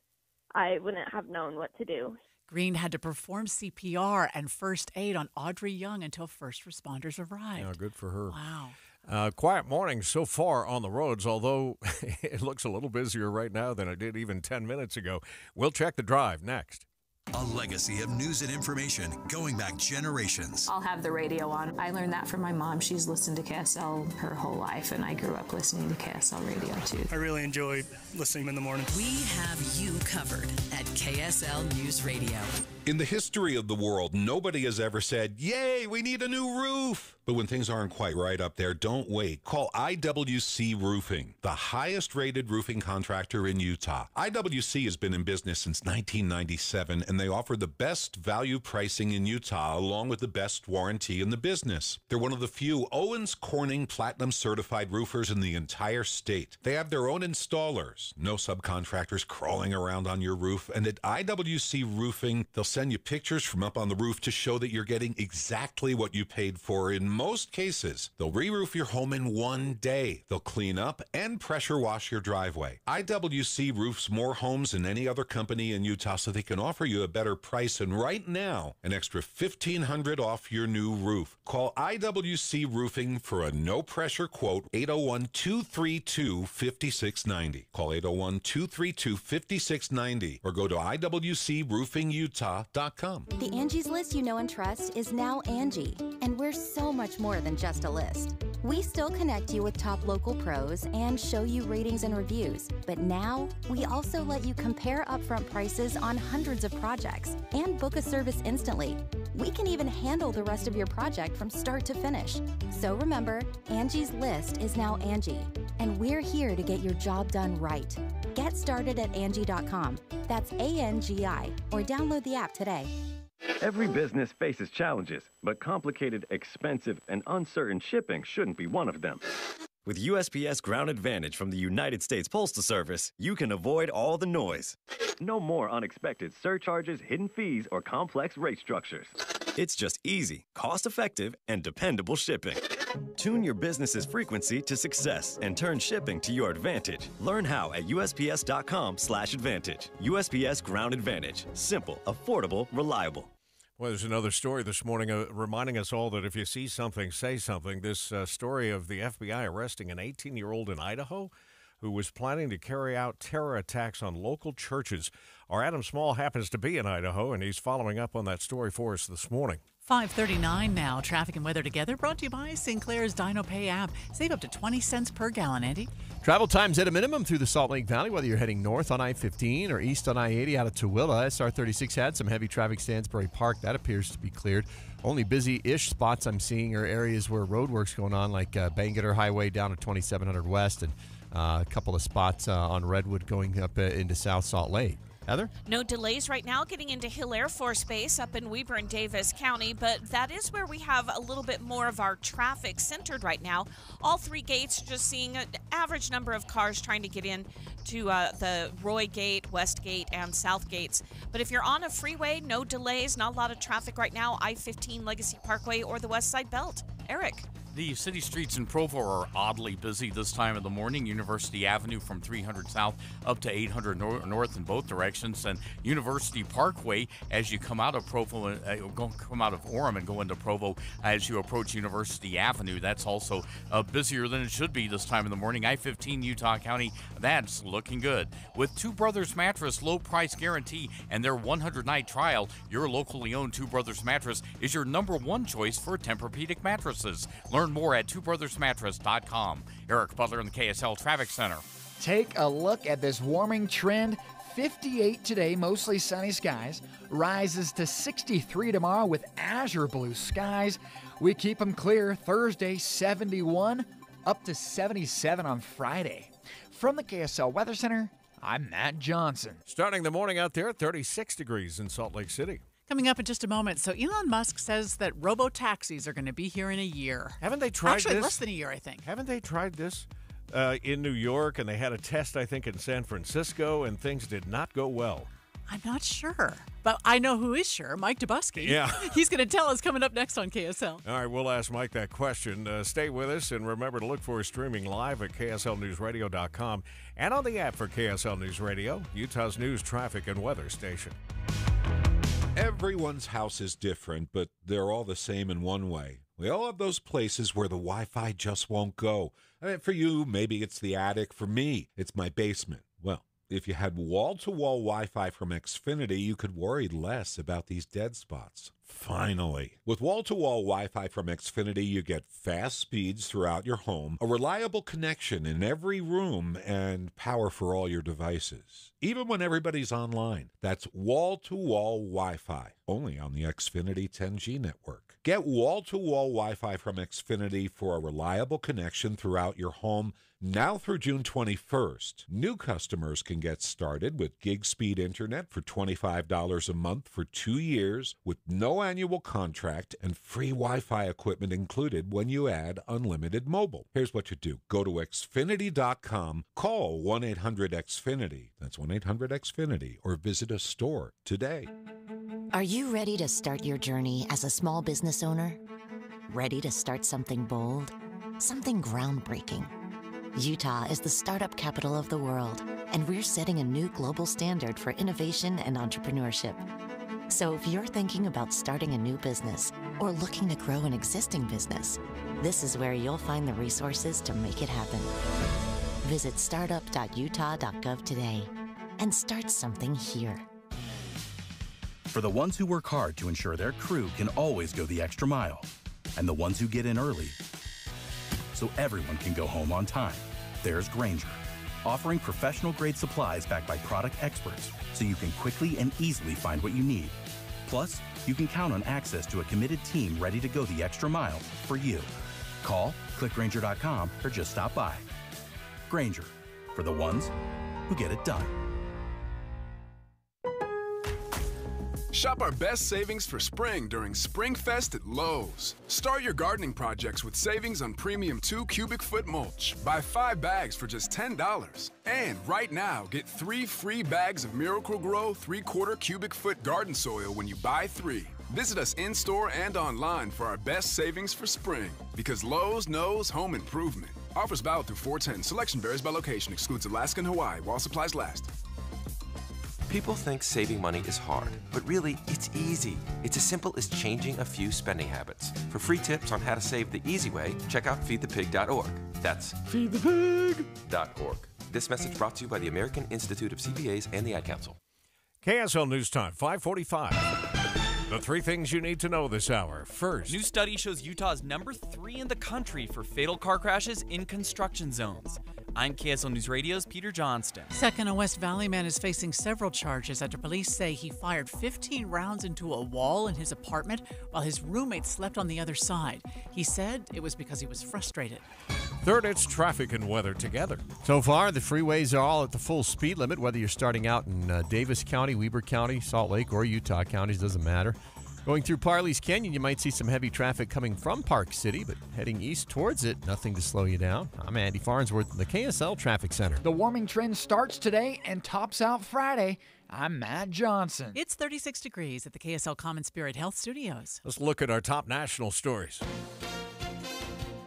I wouldn't have known what to do. Green had to perform CPR and first aid on Audrey Young until first responders arrived. Yeah, good for her. Wow. Uh, quiet morning so far on the roads, although <laughs> it looks a little busier right now than it did even 10 minutes ago. We'll check the drive next. A legacy of news and information going back generations. I'll have the radio on. I learned that from my mom. She's listened to KSL her whole life, and I grew up listening to KSL radio too. I really enjoy listening in the morning. We have you covered at KSL News Radio. In the history of the world, nobody has ever said, Yay, we need a new roof. But when things aren't quite right up there, don't wait. Call IWC Roofing, the highest rated roofing contractor in Utah. IWC has been in business since 1997, and they offer the best value pricing in Utah along with the best warranty in the business. They're one of the few Owens Corning Platinum certified roofers in the entire state. They have their own installers, no subcontractors crawling around on your roof. And at IWC Roofing, they'll send you pictures from up on the roof to show that you're getting exactly what you paid for. In most cases, they'll re roof your home in one day. They'll clean up and pressure wash your driveway. IWC roofs more homes than any other company in Utah, so they can offer you a better price. And right now, an extra 1,500 off your new roof. Call IWC Roofing for a no pressure quote 801 232 5690. Call 801 232 5690 or go to IWCRoofingUtah.com. The Angie's list you know and trust is now Angie, and we're so much more than just a list. We still connect you with top local pros and show you ratings and reviews, but now we also let you compare upfront prices on hundreds of projects and book a service instantly. We can even handle the rest of your project from start to finish. So remember, Angie's list is now Angie, and we're here to get your job done right. Get started at Angie.com. That's A N G I, or download the app today. Every business faces challenges, but complicated, expensive, and uncertain shipping shouldn't be one of them. With USPS Ground Advantage from the United States Postal Service, you can avoid all the noise. No more unexpected surcharges, hidden fees, or complex rate structures. It's just easy, cost effective, and dependable shipping. Tune your business's frequency to success and turn shipping to your advantage. Learn how at USPS.com/advantage. USPS Ground Advantage. Simple, affordable, reliable. Well, there's another story this morning uh, reminding us all that if you see something, say something. This uh, story of the FBI arresting an 18 year old in Idaho who was planning to carry out terror attacks on local churches. Our Adam Small happens to be in Idaho, and he's following up on that story for us this morning. 539 now. Traffic and weather together brought to you by Sinclair's DinoPay app. Save up to 20 cents per gallon, Andy. Travel times at a minimum through the Salt Lake Valley, whether you're heading north on I 15 or east on I 80 out of Tooele. SR 36 had some heavy traffic. Stansbury Park, that appears to be cleared. Only busy ish spots I'm seeing are areas where roadwork's going on, like uh, Bangerter Highway down to 2700 West and uh, a couple of spots uh, on Redwood going up uh, into South Salt Lake. Heather? No delays right now getting into Hill Air Force Base up in Weber and Davis County, but that is where we have a little bit more of our traffic centered right now. All three gates just seeing an average number of cars trying to get in to uh, the Roy Gate, West Gate, and South Gates. But if you're on a freeway, no delays, not a lot of traffic right now. I 15 Legacy Parkway or the West Side Belt. Eric. The city streets in Provo are oddly busy this time of the morning. University Avenue from 300 south up to 800 nor- north in both directions, and University Parkway as you come out of Provo, uh, go, come out of Orem and go into Provo as you approach University Avenue. That's also uh, busier than it should be this time of the morning. I-15 Utah County, that's looking good. With Two Brothers Mattress low price guarantee and their 100 night trial, your locally owned Two Brothers Mattress is your number one choice for Tempur-Pedic mattresses. Learn more at twobrothersmattress.com. Eric Butler in the KSL Traffic Center. Take a look at this warming trend. 58 today, mostly sunny skies. Rises to 63 tomorrow with azure blue skies. We keep them clear Thursday, 71, up to 77 on Friday. From the KSL Weather Center, I'm Matt Johnson. Starting the morning out there 36 degrees in Salt Lake City. Coming up in just a moment. So Elon Musk says that robo taxis are going to be here in a year. Haven't they tried Actually, this? less than a year, I think. Haven't they tried this uh, in New York? And they had a test, I think, in San Francisco, and things did not go well. I'm not sure, but I know who is sure. Mike Dobuski. Yeah. <laughs> he's going to tell us coming up next on KSL. All right, we'll ask Mike that question. Uh, stay with us, and remember to look for us streaming live at KSLNewsRadio.com and on the app for KSL News Radio, Utah's news, traffic, and weather station. Everyone's house is different, but they're all the same in one way. We all have those places where the Wi Fi just won't go. I mean, for you, maybe it's the attic. For me, it's my basement. Well, if you had wall to wall Wi Fi from Xfinity, you could worry less about these dead spots. Finally. With wall to wall Wi Fi from Xfinity, you get fast speeds throughout your home, a reliable connection in every room, and power for all your devices. Even when everybody's online. That's wall to wall Wi Fi, only on the Xfinity 10G network. Get wall to wall Wi Fi from Xfinity for a reliable connection throughout your home now through June 21st. New customers can get started with gig speed internet for $25 a month for two years with no annual contract and free Wi Fi equipment included when you add unlimited mobile. Here's what you do go to Xfinity.com, call 1 800 Xfinity, that's 1 800 Xfinity, or visit a store today. Are you ready to start your journey as a small business owner? Ready to start something bold? Something groundbreaking? Utah is the startup capital of the world, and we're setting a new global standard for innovation and entrepreneurship. So if you're thinking about starting a new business or looking to grow an existing business, this is where you'll find the resources to make it happen. Visit startup.utah.gov today and start something here. For the ones who work hard to ensure their crew can always go the extra mile, and the ones who get in early so everyone can go home on time, there's Grainger, offering professional grade supplies backed by product experts so you can quickly and easily find what you need. Plus, you can count on access to a committed team ready to go the extra mile for you. Call, clickgranger.com, or just stop by. Grainger, for the ones who get it done. Shop our best savings for spring during SpringFest at Lowe's. Start your gardening projects with savings on premium 2 cubic foot mulch. Buy 5 bags for just $10. And right now, get 3 free bags of Miracle-Gro 3 quarter cubic foot garden soil when you buy 3. Visit us in store and online for our best savings for spring. Because Lowe's knows home improvement. Offers valid through 410. Selection varies by location, excludes Alaska and Hawaii while supplies last. People think saving money is hard, but really, it's easy. It's as simple as changing a few spending habits. For free tips on how to save the easy way, check out feedthepig.org. That's feedthepig.org. This message brought to you by the American Institute of CPAs and the Ad Council. KSL News Time, 545. The three things you need to know this hour. First, New study shows Utah's number three in the country for fatal car crashes in construction zones. I'm KSL News Radio's Peter Johnston. Second, a West Valley man is facing several charges after police say he fired 15 rounds into a wall in his apartment while his roommate slept on the other side. He said it was because he was frustrated. Third, it's traffic and weather together. So far, the freeways are all at the full speed limit, whether you're starting out in uh, Davis County, Weber County, Salt Lake, or Utah counties, doesn't matter. Going through Parley's Canyon, you might see some heavy traffic coming from Park City, but heading east towards it, nothing to slow you down. I'm Andy Farnsworth in the KSL Traffic Center. The warming trend starts today and tops out Friday. I'm Matt Johnson. It's 36 degrees at the KSL Common Spirit Health Studios. Let's look at our top national stories.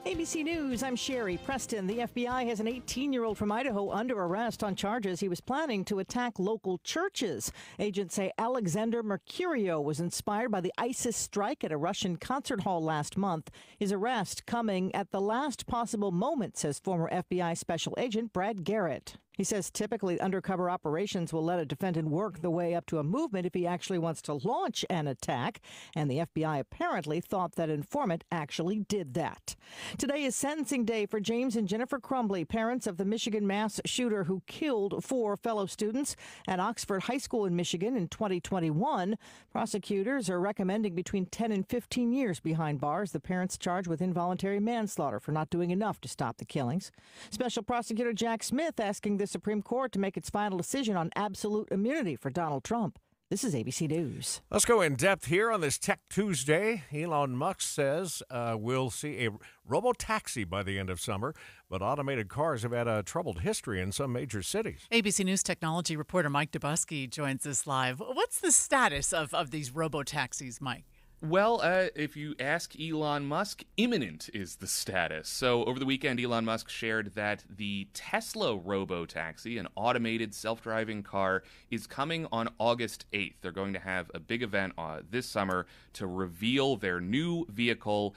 ABC News, I'm Sherri Preston. The FBI has an 18 year old from Idaho under arrest on charges he was planning to attack local churches. Agents say Alexander Mercurio was inspired by the ISIS strike at a Russian concert hall last month. His arrest coming at the last possible moment, says former FBI Special Agent Brad Garrett. He says typically undercover operations will let a defendant work the way up to a movement if he actually wants to launch an attack, and the FBI apparently thought that informant actually did that. Today is sentencing day for James and Jennifer Crumbley, parents of the Michigan mass shooter who killed four fellow students at Oxford High School in Michigan in 2021. Prosecutors are recommending between 10 and 15 years behind bars. The parents charged with involuntary manslaughter for not doing enough to stop the killings. Special prosecutor Jack Smith asking the Supreme Court to make its final decision on absolute immunity for Donald Trump. This is ABC News. Let's go in depth here on this Tech Tuesday. Elon Musk says uh, we'll see a robo taxi by the end of summer, but automated cars have had a troubled history in some major cities. ABC News technology reporter Mike Dobuski joins us live. What's the status of, of these robo taxis, Mike? Well, uh, if you ask Elon Musk, imminent is the status. So, over the weekend, Elon Musk shared that the Tesla robo taxi, an automated self driving car, is coming on August 8th. They're going to have a big event uh, this summer to reveal their new vehicle.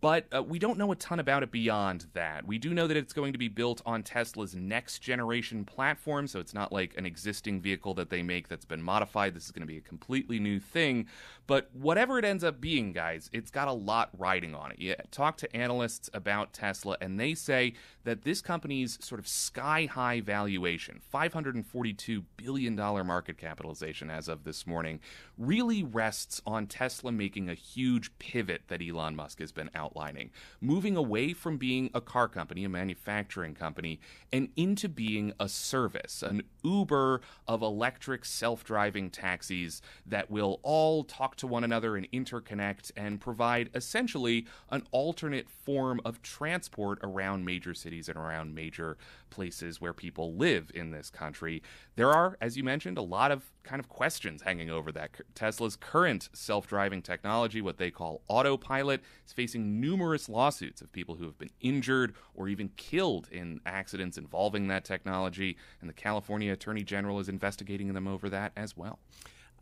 But uh, we don't know a ton about it beyond that. We do know that it's going to be built on Tesla's next generation platform, so it's not like an existing vehicle that they make that's been modified. This is going to be a completely new thing. But whatever it ends up being, guys, it's got a lot riding on it. You talk to analysts about Tesla, and they say that this company's sort of sky high valuation, $542 billion market capitalization as of this morning, really rests on Tesla making a huge pivot that Elon Musk has been outlining, moving away from being a car company, a manufacturing company, and into being a service, an Uber of electric self driving taxis that will all talk to one another and interconnect and provide essentially an alternate form of transport around major cities and around major places where people live in this country. There are, as you mentioned, a lot of kind of questions hanging over that. Tesla's current self driving technology, what they call autopilot, is facing numerous lawsuits of people who have been injured or even killed in accidents involving that technology. And the California Attorney General is investigating them over that as well.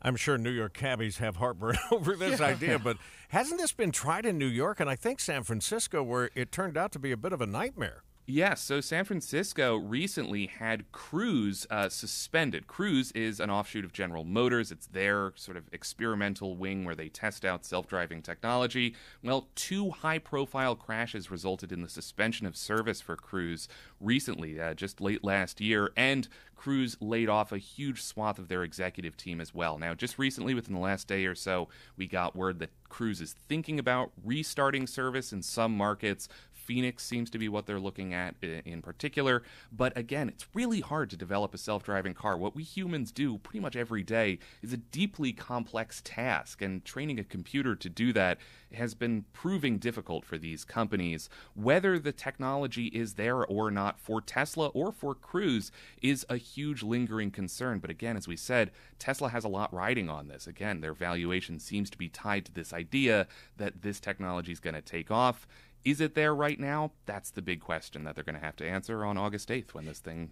I'm sure New York cabbies have heartburn <laughs> over this Yeah. idea, but hasn't this been tried in New York and I think San Francisco, where it turned out to be a bit of a nightmare? Yes, so San Francisco recently had Cruise uh, suspended. Cruise is an offshoot of General Motors. It's their sort of experimental wing where they test out self driving technology. Well, two high profile crashes resulted in the suspension of service for Cruise recently, uh, just late last year, and Cruise laid off a huge swath of their executive team as well. Now, just recently, within the last day or so, we got word that Cruise is thinking about restarting service in some markets. Phoenix seems to be what they're looking at in particular. But again, it's really hard to develop a self driving car. What we humans do pretty much every day is a deeply complex task, and training a computer to do that has been proving difficult for these companies. Whether the technology is there or not for Tesla or for Cruise is a huge lingering concern. But again, as we said, Tesla has a lot riding on this. Again, their valuation seems to be tied to this idea that this technology is going to take off. Is it there right now? That's the big question that they're going to have to answer on August 8th when this thing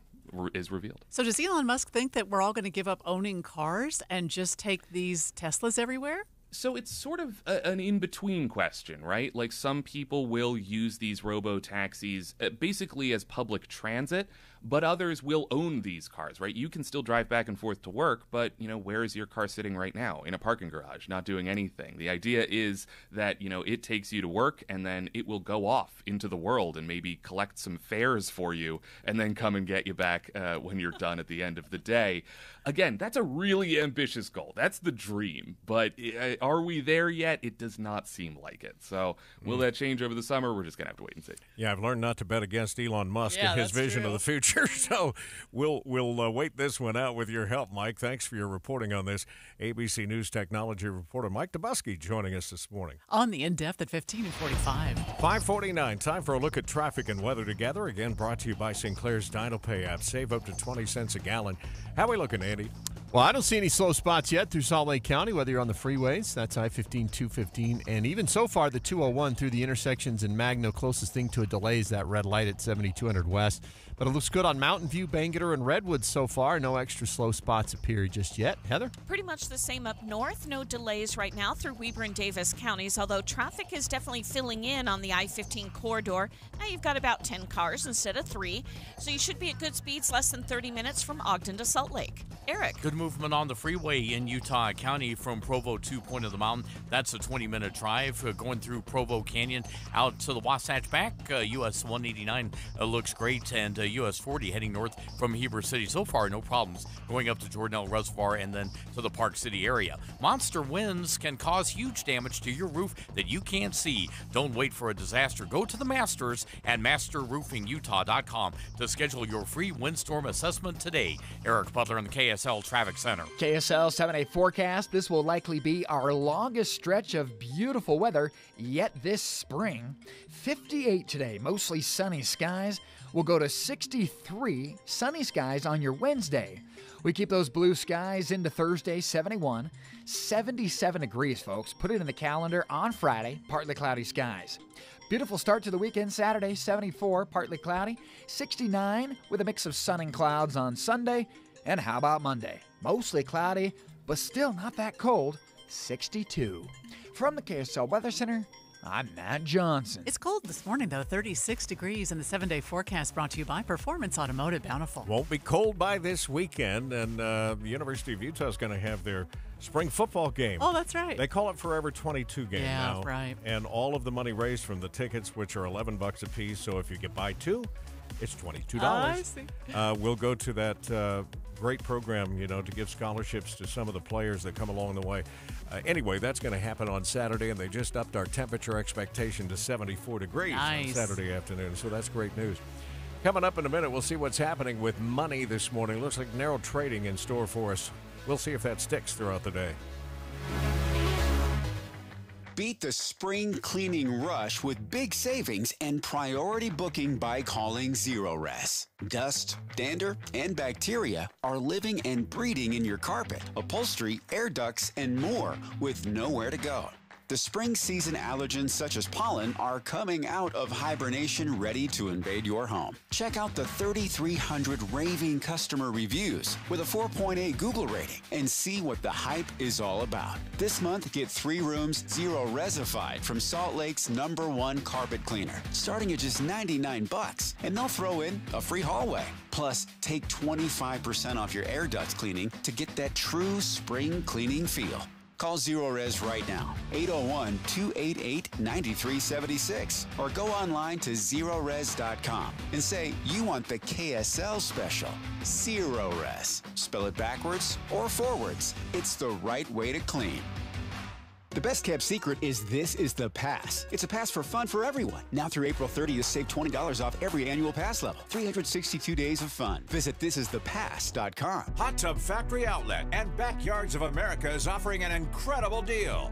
is revealed. So does Elon Musk think that we're all going to give up owning cars and just take these Teslas everywhere? So it's sort of a, an in between question, right? Like some people will use these robo taxis uh, basically as public transit. But others will own these cars, right? You can still drive back and forth to work, but you know, where is your car sitting right now? In a parking garage, not doing anything. The idea is that, you know, it takes you to work and then it will go off into the world and maybe collect some fares for you and then come and get you back uh, when you're <laughs> done at the end of the day. Again, that's a really ambitious goal. That's the dream, but uh, are we there yet? It does not seem like it. So, will Mm. that change over the summer? We're just going to have to wait and see. Yeah, I've learned not to bet against Elon Musk Yeah, and his vision true. of the future. So we'll we'll uh, wait this one out with your help, Mike. Thanks for your reporting on this. ABC News technology reporter Mike Dobuski joining us this morning. On the in depth at 15 and 45. 549, time for a look at traffic and weather together. Again, brought to you by Sinclair's DinoPay app. Save up to 20 cents a gallon. How are we looking, Andy? Well, I don't see any slow spots yet through Salt Lake County, whether you're on the freeways, that's I 15, 215, and even so far, the 201 through the intersections in Magna. Closest thing to a delay is that red light at 7200 West. But it looks good on Mountain View, Bangerter, and Redwood so far. No extra slow spots appear just yet. Heather? Pretty much the same up north. No delays right now through Weber and Davis counties, although traffic is definitely filling in on the I 15 corridor. Now you've got about 10 cars instead of three, so you should be at good speeds less than 30 minutes from Ogden to Salt Lake. Eric. Good movement on the freeway in Utah County from Provo to Point of the Mountain. That's a 20 minute drive uh, going through Provo Canyon out to the Wasatch back. Uh, US 189 uh, looks great, and US 40 heading north from Heber City. So far, no problems going up to Jordanelle Reservoir and then to the Park City area. Monster winds can cause huge damage to your roof that you can't see. Don't wait for a disaster. Go to the Masters at masterroofingutah.com to schedule your free windstorm assessment today. Eric Butler in the KSL Traffic Center. KSL 7 day forecast. This will likely be our longest stretch of beautiful weather yet this spring. 58 today, mostly sunny skies. We'll go to 63 sunny skies on your Wednesday. We keep those blue skies into Thursday, 71. 77 degrees, folks. Put it in the calendar on Friday, partly cloudy skies. Beautiful start to the weekend Saturday, 74, partly cloudy. 69 with a mix of sun and clouds on Sunday. And how about Monday? Mostly cloudy, but still not that cold, 62. From the KSL Weather Center, I'm Matt Johnson. It's cold this morning, though, 36 degrees, and the seven day forecast brought to you by Performance Automotive Bountiful. Won't be cold by this weekend, and uh, the University of Utah is going to have their spring football game. Oh, that's right. They call it Forever 22 game Yeah, now. right. And all of the money raised from the tickets, which are 11 bucks a piece, so if you get buy two, it's $22. I see. Uh, we'll go to that uh, great program, you know, to give scholarships to some of the players that come along the way. Uh, anyway, that's going to happen on Saturday, and they just upped our temperature expectation to 74 degrees on Saturday afternoon, so that's great news. Coming up in a minute, we'll see what's happening with money this morning. Looks like narrow trading in store for us. We'll see if that sticks throughout the day. Beat the spring cleaning rush with big savings and priority booking by calling Zerorez. Dust, dander, and bacteria are living and breeding in your carpet, upholstery, air ducts, and more with nowhere to go. The spring season allergens such as pollen are coming out of hibernation ready to invade your home. Check out the 3,300 raving customer reviews with a 4.8 Google rating and see what the hype is all about. This month, get three rooms zero resified from Salt Lake's number one carpet cleaner, starting at just 99 bucks, and they'll throw in a free hallway. Plus, take 25% off your air ducts cleaning to get that true spring cleaning feel. Call Zerorez right now, 801 288 9376, or go online to zerorez.com and say you want the KSL special. Zero Res. Spell it backwards or forwards. It's the right way to clean. The best kept secret is this is the pass. It's a pass for fun for everyone. Now through April 30th, save $20 off every annual pass level. 362 days of fun. Visit thisisthepass.com. Hot Tub Factory Outlet and Backyards of America is offering an incredible deal.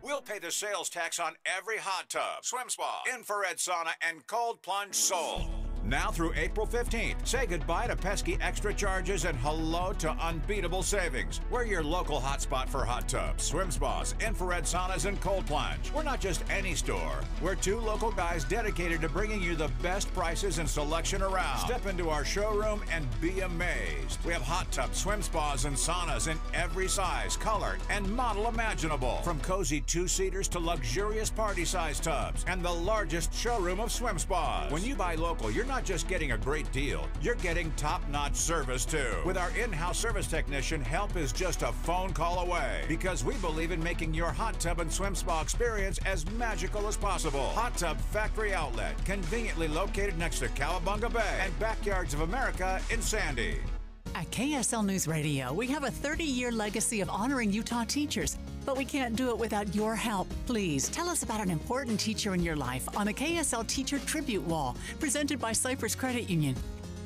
We'll pay the sales tax on every hot tub, swim spa, infrared sauna, and cold plunge sold. Now through April 15th, say goodbye to pesky extra charges and hello to unbeatable savings. We're your local hotspot for hot tubs, swim spas, infrared saunas, and cold plunge. We're not just any store. We're two local guys dedicated to bringing you the best prices and selection around. Step into our showroom and be amazed. We have hot tubs, swim spas, and saunas in every size, color, and model imaginable. From cozy two-seaters to luxurious party-size tubs and the largest showroom of swim spas. When you buy local, you're not not just getting a great deal, you're getting top notch service too. With our in house service technician, help is just a phone call away because we believe in making your hot tub and swim spa experience as magical as possible. Hot Tub Factory Outlet, conveniently located next to Cowabunga Bay and Backyards of America in Sandy. At KSL News Radio, we have a 30 year legacy of honoring Utah teachers, but we can't do it without your help. Please tell us about an important teacher in your life on the KSL Teacher Tribute Wall, presented by Cypress Credit Union.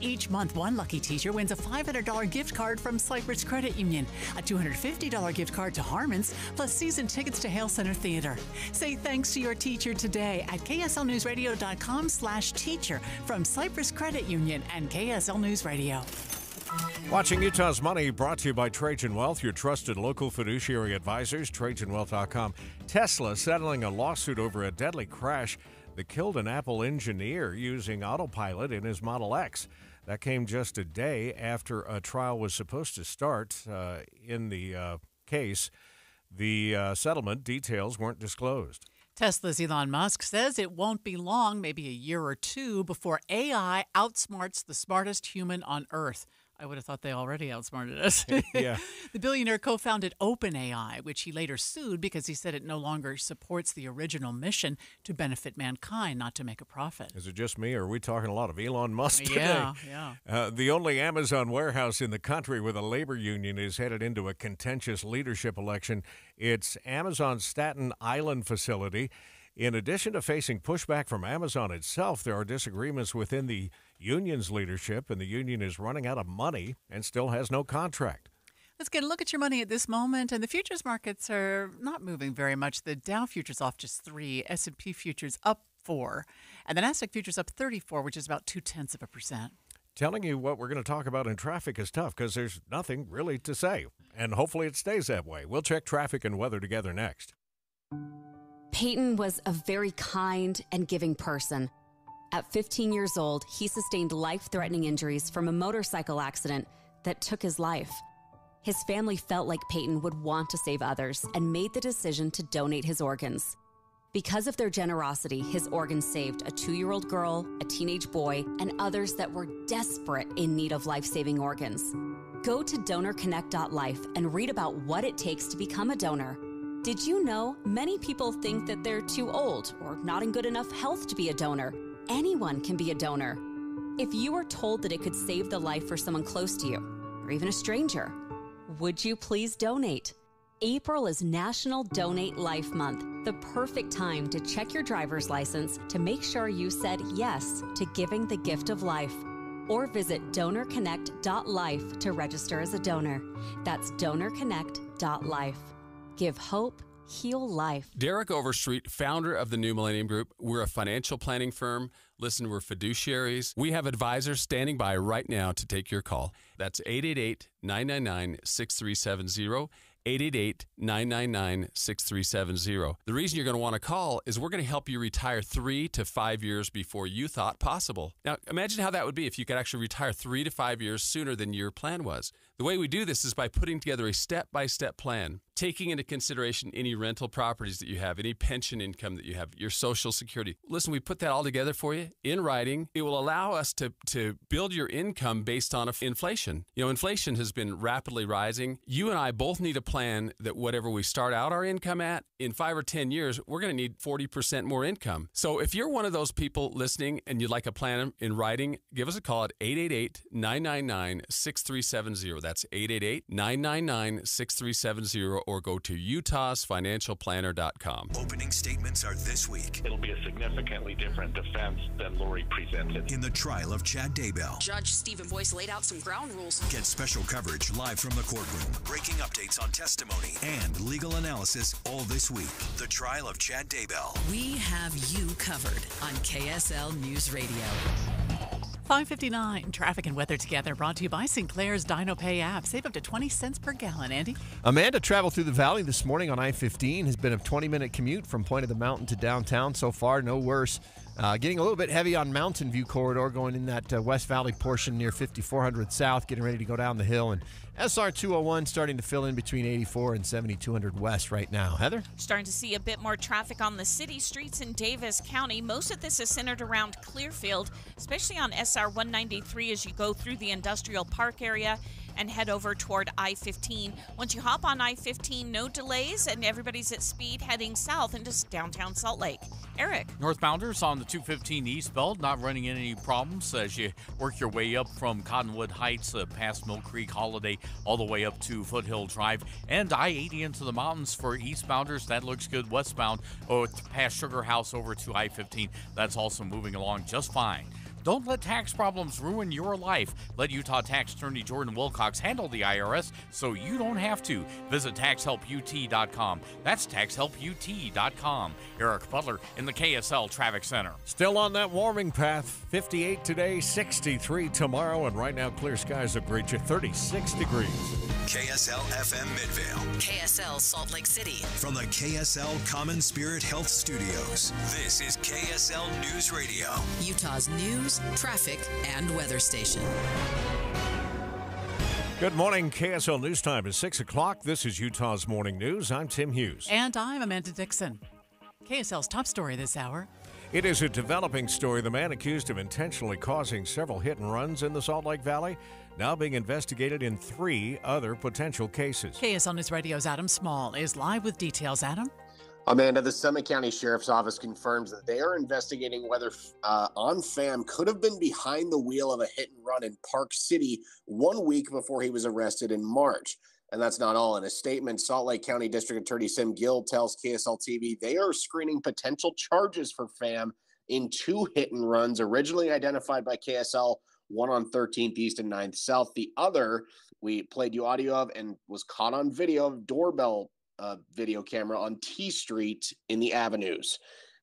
Each month, one lucky teacher wins a $500 gift card from Cypress Credit Union, a $250 gift card to Harmon's, plus season tickets to Hale Center Theater. Say thanks to your teacher today at kslnewsradio.com slash teacher from Cypress Credit Union and KSL News Radio. Watching Utah's Money brought to you by Trajan Wealth, your trusted local fiduciary advisors, TrajanWealth.com. Tesla settling a lawsuit over a deadly crash that killed an Apple engineer using autopilot in his Model X. That came just a day after a trial was supposed to start uh, in the uh, case. The uh, settlement details weren't disclosed. Tesla's Elon Musk says it won't be long, maybe a year or two, before AI outsmarts the smartest human on Earth. I would have thought they already outsmarted us. yeah. <laughs> The billionaire co founded OpenAI, which he later sued because he said it no longer supports the original mission to benefit mankind, not to make a profit. Is it just me, or are we talking a lot of Elon Musk today? Yeah, yeah. Uh, the only Amazon warehouse in the country with a labor union is headed into a contentious leadership election. It's Amazon's Staten Island facility. In addition to facing pushback from Amazon itself, there are disagreements within the union's leadership, and the union is running out of money and still has no contract. Let's get a look at your money at this moment, and the futures markets are not moving very much. The Dow futures off just three, S&P futures up four, and the Nasdaq futures up 34, which is about two tenths of a percent. Telling you what we're going to talk about in traffic is tough because there's nothing really to say, and hopefully it stays that way. We'll check traffic and weather together next. Peyton was a very kind and giving person. At 15 years old, he sustained life threatening injuries from a motorcycle accident that took his life. His family felt like Peyton would want to save others and made the decision to donate his organs. Because of their generosity, his organs saved a two year old girl, a teenage boy, and others that were desperate in need of life saving organs. Go to donorconnect.life and read about what it takes to become a donor. Did you know many people think that they're too old or not in good enough health to be a donor? Anyone can be a donor. If you were told that it could save the life for someone close to you, or even a stranger, would you please donate? April is National Donate Life Month, the perfect time to check your driver's license to make sure you said yes to giving the gift of life. Or visit donorconnect.life to register as a donor. That's donorconnect.life. Give hope, heal life. Derek Overstreet, founder of the New Millennium Group. We're a financial planning firm. Listen, we're fiduciaries. We have advisors standing by right now to take your call. That's 888 999 6370. 888 999 6370. The reason you're going to want to call is we're going to help you retire three to five years before you thought possible. Now, imagine how that would be if you could actually retire three to five years sooner than your plan was. The way we do this is by putting together a step by step plan, taking into consideration any rental properties that you have, any pension income that you have, your social security. Listen, we put that all together for you in writing. It will allow us to, to build your income based on inflation. You know, inflation has been rapidly rising. You and I both need a plan that whatever we start out our income at, in five or 10 years, we're going to need 40% more income. So if you're one of those people listening and you'd like a plan in writing, give us a call at 888 999 6370. That's 888 999 6370 or go to utahsfinancialplanner.com. Opening statements are this week. It'll be a significantly different defense than Lori presented. In the trial of Chad Daybell. Judge Stephen Boyce laid out some ground rules. Get special coverage live from the courtroom, breaking updates on testimony, and legal analysis all this week. The trial of Chad Daybell. We have you covered on KSL News Radio. 559 traffic and weather together brought to you by Sinclair's DinoPay app. Save up to 20 cents per gallon, Andy. Amanda traveled through the valley this morning on I 15. Has been a 20 minute commute from Point of the Mountain to downtown so far, no worse. Uh, getting a little bit heavy on Mountain View corridor going in that uh, West Valley portion near 5400 South, getting ready to go down the hill. And SR 201 starting to fill in between 84 and 7200 West right now. Heather? Starting to see a bit more traffic on the city streets in Davis County. Most of this is centered around Clearfield, especially on SR 193 as you go through the industrial park area and head over toward I 15. Once you hop on I 15, no delays, and everybody's at speed heading south into downtown Salt Lake. Eric. Northbounders on the 215 eastbound not running into any problems as you work your way up from Cottonwood Heights uh, past Mill Creek Holladay all the way up to Foothill Drive and I 80 into the mountains for eastbounders. That looks good. Westbound oh, past Sugar House over to I 15. That's also moving along just fine. Don't let tax problems ruin your life. Let Utah Tax Attorney Jordan Wilcox handle the IRS so you don't have to. Visit taxhelput.com. That's taxhelput.com. Eric Butler in the KSL Traffic Center. Still on that warming path. 58 today, 63 tomorrow, and right now clear skies will greet you 36 degrees. KSL FM Midvale. KSL Salt Lake City. From the KSL Common Spirit Health Studios, this is KSL News Radio. Utah's news, traffic, and weather station. Good morning. KSL News Time is 6 o'clock. This is Utah's Morning News. I'm Tim Hughes. And I'm Amanda Dixon. KSL's top story this hour. It is a developing story. The man accused of intentionally causing several hit and runs in the Salt Lake Valley now being investigated in three other potential cases. KSL News Radio's Adam Small is live with details. Adam? Amanda, the Summit County Sheriff's Office confirms that they are investigating whether uh, On Pham could have been behind the wheel of a hit and run in Park City one week before he was arrested in March. And that's not all. In a statement, Salt Lake County District Attorney Sim Gill tells KSL TV they are screening potential charges for Pham in two hit and runs originally identified by KSL, one on 13th East and 9th South. The other we played you audio of and was caught on video of doorbell uh, video camera on T Street in the avenues.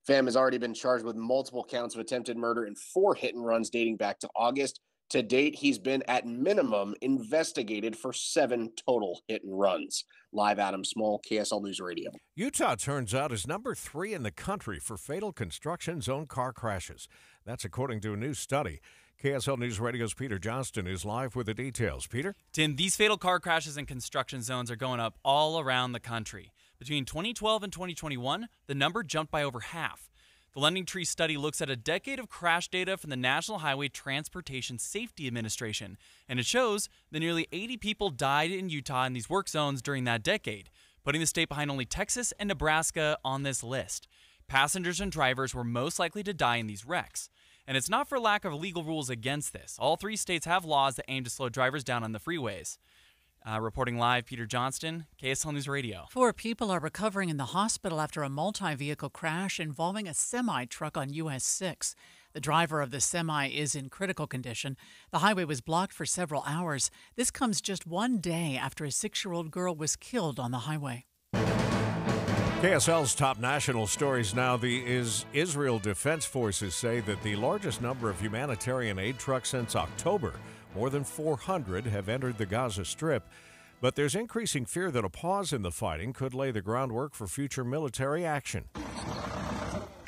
Pham has already been charged with multiple counts of attempted murder and four hit and runs dating back to August. To date, he's been at minimum investigated for seven total hit and runs. Live Adam Small, KSL News Radio. Utah turns out is number three in the country for fatal construction zone car crashes. That's according to a new study. KSL News Radio's Peter Johnston is live with the details. Peter? Tim, these fatal car crashes in construction zones are going up all around the country. Between 2012 and 2021, the number jumped by over half. The Lending Tree study looks at a decade of crash data from the National Highway Transportation Safety Administration, and it shows that nearly 80 people died in Utah in these work zones during that decade, putting the state behind only Texas and Nebraska on this list. Passengers and drivers were most likely to die in these wrecks. And it's not for lack of legal rules against this. All three states have laws that aim to slow drivers down on the freeways. Uh, reporting live, Peter Johnston, KSL News Radio. Four people are recovering in the hospital after a multi vehicle crash involving a semi truck on US 6. The driver of the semi is in critical condition. The highway was blocked for several hours. This comes just one day after a six year old girl was killed on the highway. KSL's top national stories now. The is Israel Defense Forces say that the largest number of humanitarian aid trucks since October, more than 400, have entered the Gaza Strip. But there's increasing fear that a pause in the fighting could lay the groundwork for future military action.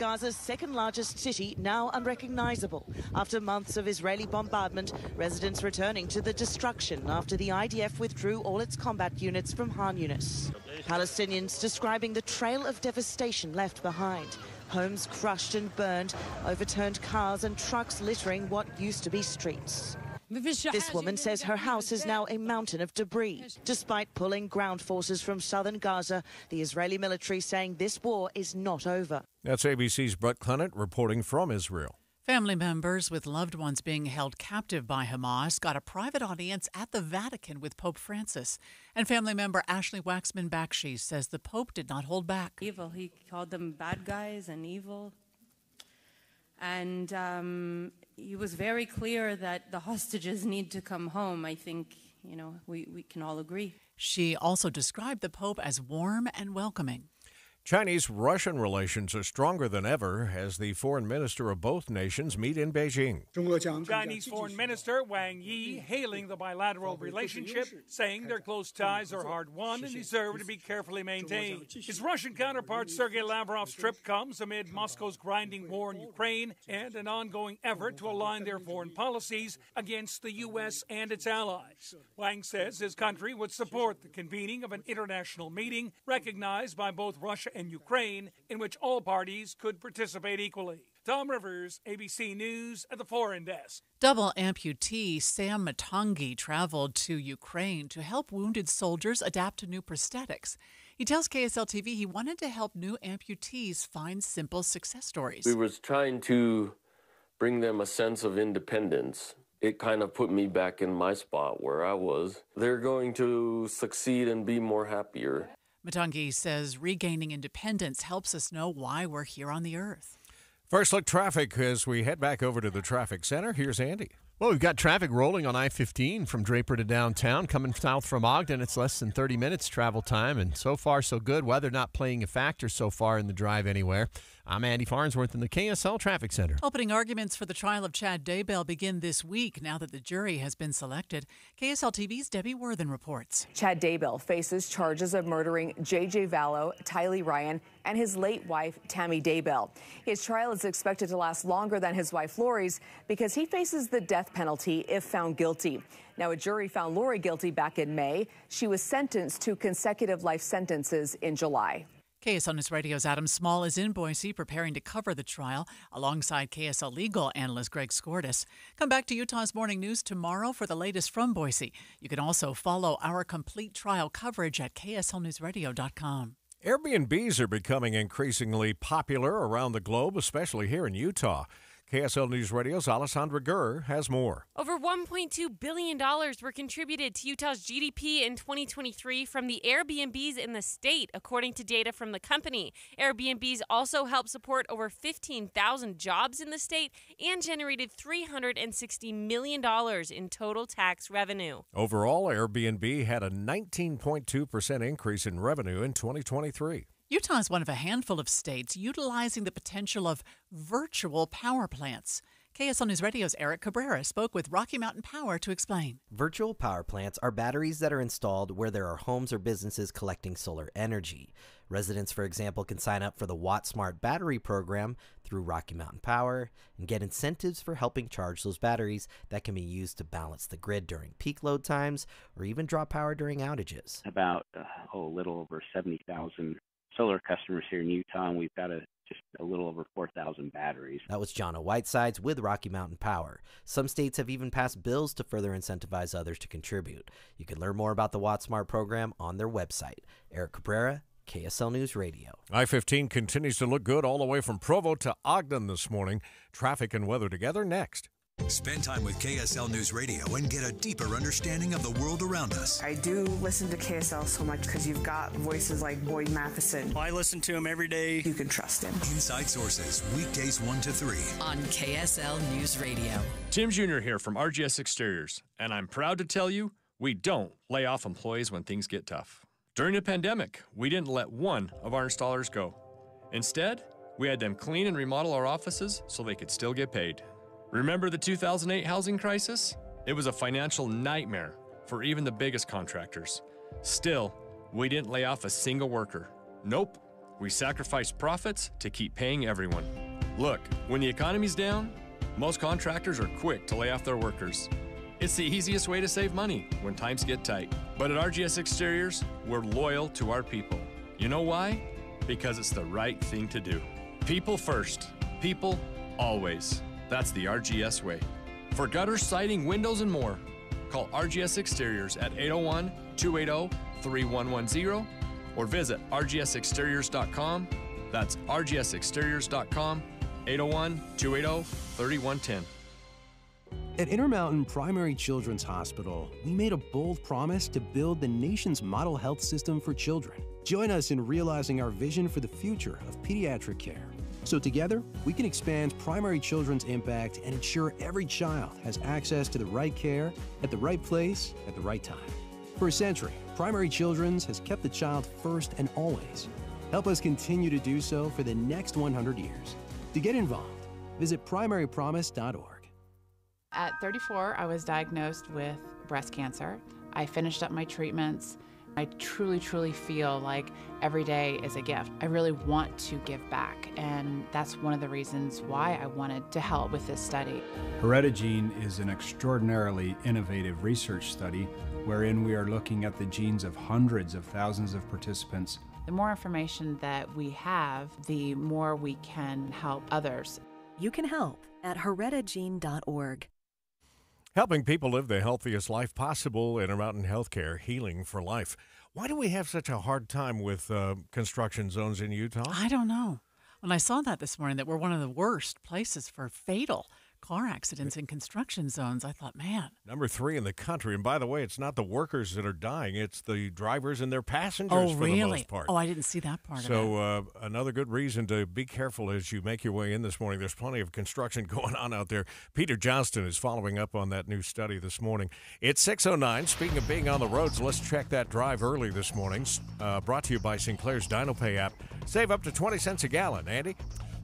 Gaza's second largest city now unrecognizable. After months of Israeli bombardment, residents returning to the destruction after the IDF withdrew all its combat units from Khan Younis. Palestinians describing the trail of devastation left behind. Homes crushed and burned, overturned cars and trucks littering what used to be streets. This woman says her house is now a mountain of debris. Despite pulling ground forces from southern Gaza, the Israeli military saying this war is not over. That's ABC's Britt Clennett reporting from Israel. Family members with loved ones being held captive by Hamas got a private audience at the Vatican with Pope Francis. And family member Ashley Waxman Bakshi says the Pope did not hold back. Evil. He called them bad guys and evil. And um, he was very clear that the hostages need to come home. I think, you know, we, we can all agree. She also described the Pope as warm and welcoming. Chinese Russian relations are stronger than ever as the foreign minister of both nations meet in Beijing. Chinese Foreign Minister Wang Yi hailing the bilateral relationship, saying their close ties are hard won and deserve to be carefully maintained. His Russian counterpart Sergei Lavrov's trip comes amid Moscow's grinding war in Ukraine and an ongoing effort to align their foreign policies against the U.S. and its allies. Wang says his country would support the convening of an international meeting recognized by both Russia and Ukraine in which all parties could participate equally. Tom Rivers, ABC News at the Foreign Desk. Double amputee Sam Matagi traveled to Ukraine to help wounded soldiers adapt to new prosthetics. He tells KSL TV he wanted to help new amputees find simple success stories. We was trying to bring them a sense of independence. It kind of put me back in my spot where I was. They're going to succeed and be more happier. Matagi says regaining independence helps us know why we're here on the earth. First look traffic as we head back over to the traffic center. Here's Andy. Well, we've got traffic rolling on I 15 from Draper to downtown. Coming south from Ogden, it's less than 30 minutes travel time, and so far, so good. Weather not playing a factor so far in the drive anywhere. I'm Andy Farnsworth in the KSL Traffic Center. Opening arguments for the trial of Chad Daybell begin this week now that the jury has been selected. KSL TV's Debbie Worthen reports. Chad Daybell faces charges of murdering J.J. Vallow, Tylee Ryan, and his late wife, Tammy Daybell. His trial is expected to last longer than his wife Lori's because he faces the death penalty if found guilty. Now, a jury found Lori guilty back in May. She was sentenced to consecutive life sentences in July. KSL News Radio's Adam Small is in Boise preparing to cover the trial alongside KSL legal analyst Greg Skordas. Come back to Utah's Morning News tomorrow for the latest from Boise. You can also follow our complete trial coverage at kslnewsradio.com. Airbnbs are becoming increasingly popular around the globe, especially here in Utah. KSL News Radio's Alessandra Gurr has more. Over $1.2 billion were contributed to Utah's GDP in 2023 from the Airbnbs in the state, according to data from the company. Airbnbs also helped support over 15,000 jobs in the state and generated $360 million in total tax revenue. Overall, Airbnb had a 19.2% increase in revenue in 2023. Utah is one of a handful of states utilizing the potential of virtual power plants. KSL News Radio's Eric Cabrera spoke with Rocky Mountain Power to explain. Virtual power plants are batteries that are installed where there are homes or businesses collecting solar energy. Residents, for example, can sign up for the WattSmart Battery program through Rocky Mountain Power and get incentives for helping charge those batteries that can be used to balance the grid during peak load times or even draw power during outages. About uh, oh, a little over 70,000 solar customers here in Utah, and we've got a just a little over 4,000 batteries. That was John Whitesides with Rocky Mountain Power. Some states have even passed bills to further incentivize others to contribute. You can learn more about the WattSmart program on their website. Eric Cabrera, KSL News Radio. I 15 continues to look good all the way from Provo to Ogden this morning. Traffic and weather together next. Spend time with KSL News Radio and get a deeper understanding of the world around us. I do listen to KSL so much because you've got voices like Boyd Matheson. I listen to him every day. You can trust him. Inside Sources, weekdays 1 to 3. On KSL News Radio. Tim Jr. here from RGS Exteriors, and I'm proud to tell you we don't lay off employees when things get tough. During the pandemic, we didn't let one of our installers go. Instead, we had them clean and remodel our offices so they could still get paid. Remember the 2008 housing crisis? It was a financial nightmare for even the biggest contractors. Still, we didn't lay off a single worker. Nope, we sacrificed profits to keep paying everyone. Look, when the economy's down, most contractors are quick to lay off their workers. It's the easiest way to save money when times get tight. But at RGS Exteriors, we're loyal to our people. You know why? Because it's the right thing to do. People first, people always. That's the RGS way. For gutters, siding, windows, and more, call RGS Exteriors at 801 280 3110 or visit rgsexteriors.com. That's rgsexteriors.com, 801 280 3110. At Intermountain Primary Children's Hospital, we made a bold promise to build the nation's model health system for children. Join us in realizing our vision for the future of pediatric care. So together, we can expand primary children's impact and ensure every child has access to the right care at the right place at the right time. For a century, Primary Children's has kept the child first and always. Help us continue to do so for the next 100 years. To get involved, visit primarypromise.org. At 34, I was diagnosed with breast cancer. I finished up my treatments. I truly, truly feel like every day is a gift. I really want to give back, and that's one of the reasons why I wanted to help with this study. Heredigene is an extraordinarily innovative research study wherein we are looking at the genes of hundreds of thousands of participants. The more information that we have, the more we can help others. You can help at heredigene.org. Helping people live the healthiest life possible, Intermountain Healthcare, healing for life. Why do we have such a hard time with uh, construction zones in Utah? I don't know. When I saw that this morning, that we're one of the worst places for fatal car accidents in construction zones, I thought, man. Number three in the country. And by the way, it's not the workers that are dying, it's the drivers and their passengers Oh, for really? the most part. Oh, I didn't see that part of it. So, uh, another good reason to be careful as you make your way in this morning. There's plenty of construction <laughs> going on out there. Peter Johnston is following up on that new study this morning. It's 6.09. Speaking of being on the roads, let's check that drive early this morning. Uh, brought to you by Sinclair's DinoPay app. Save up to 20 cents a gallon. Andy?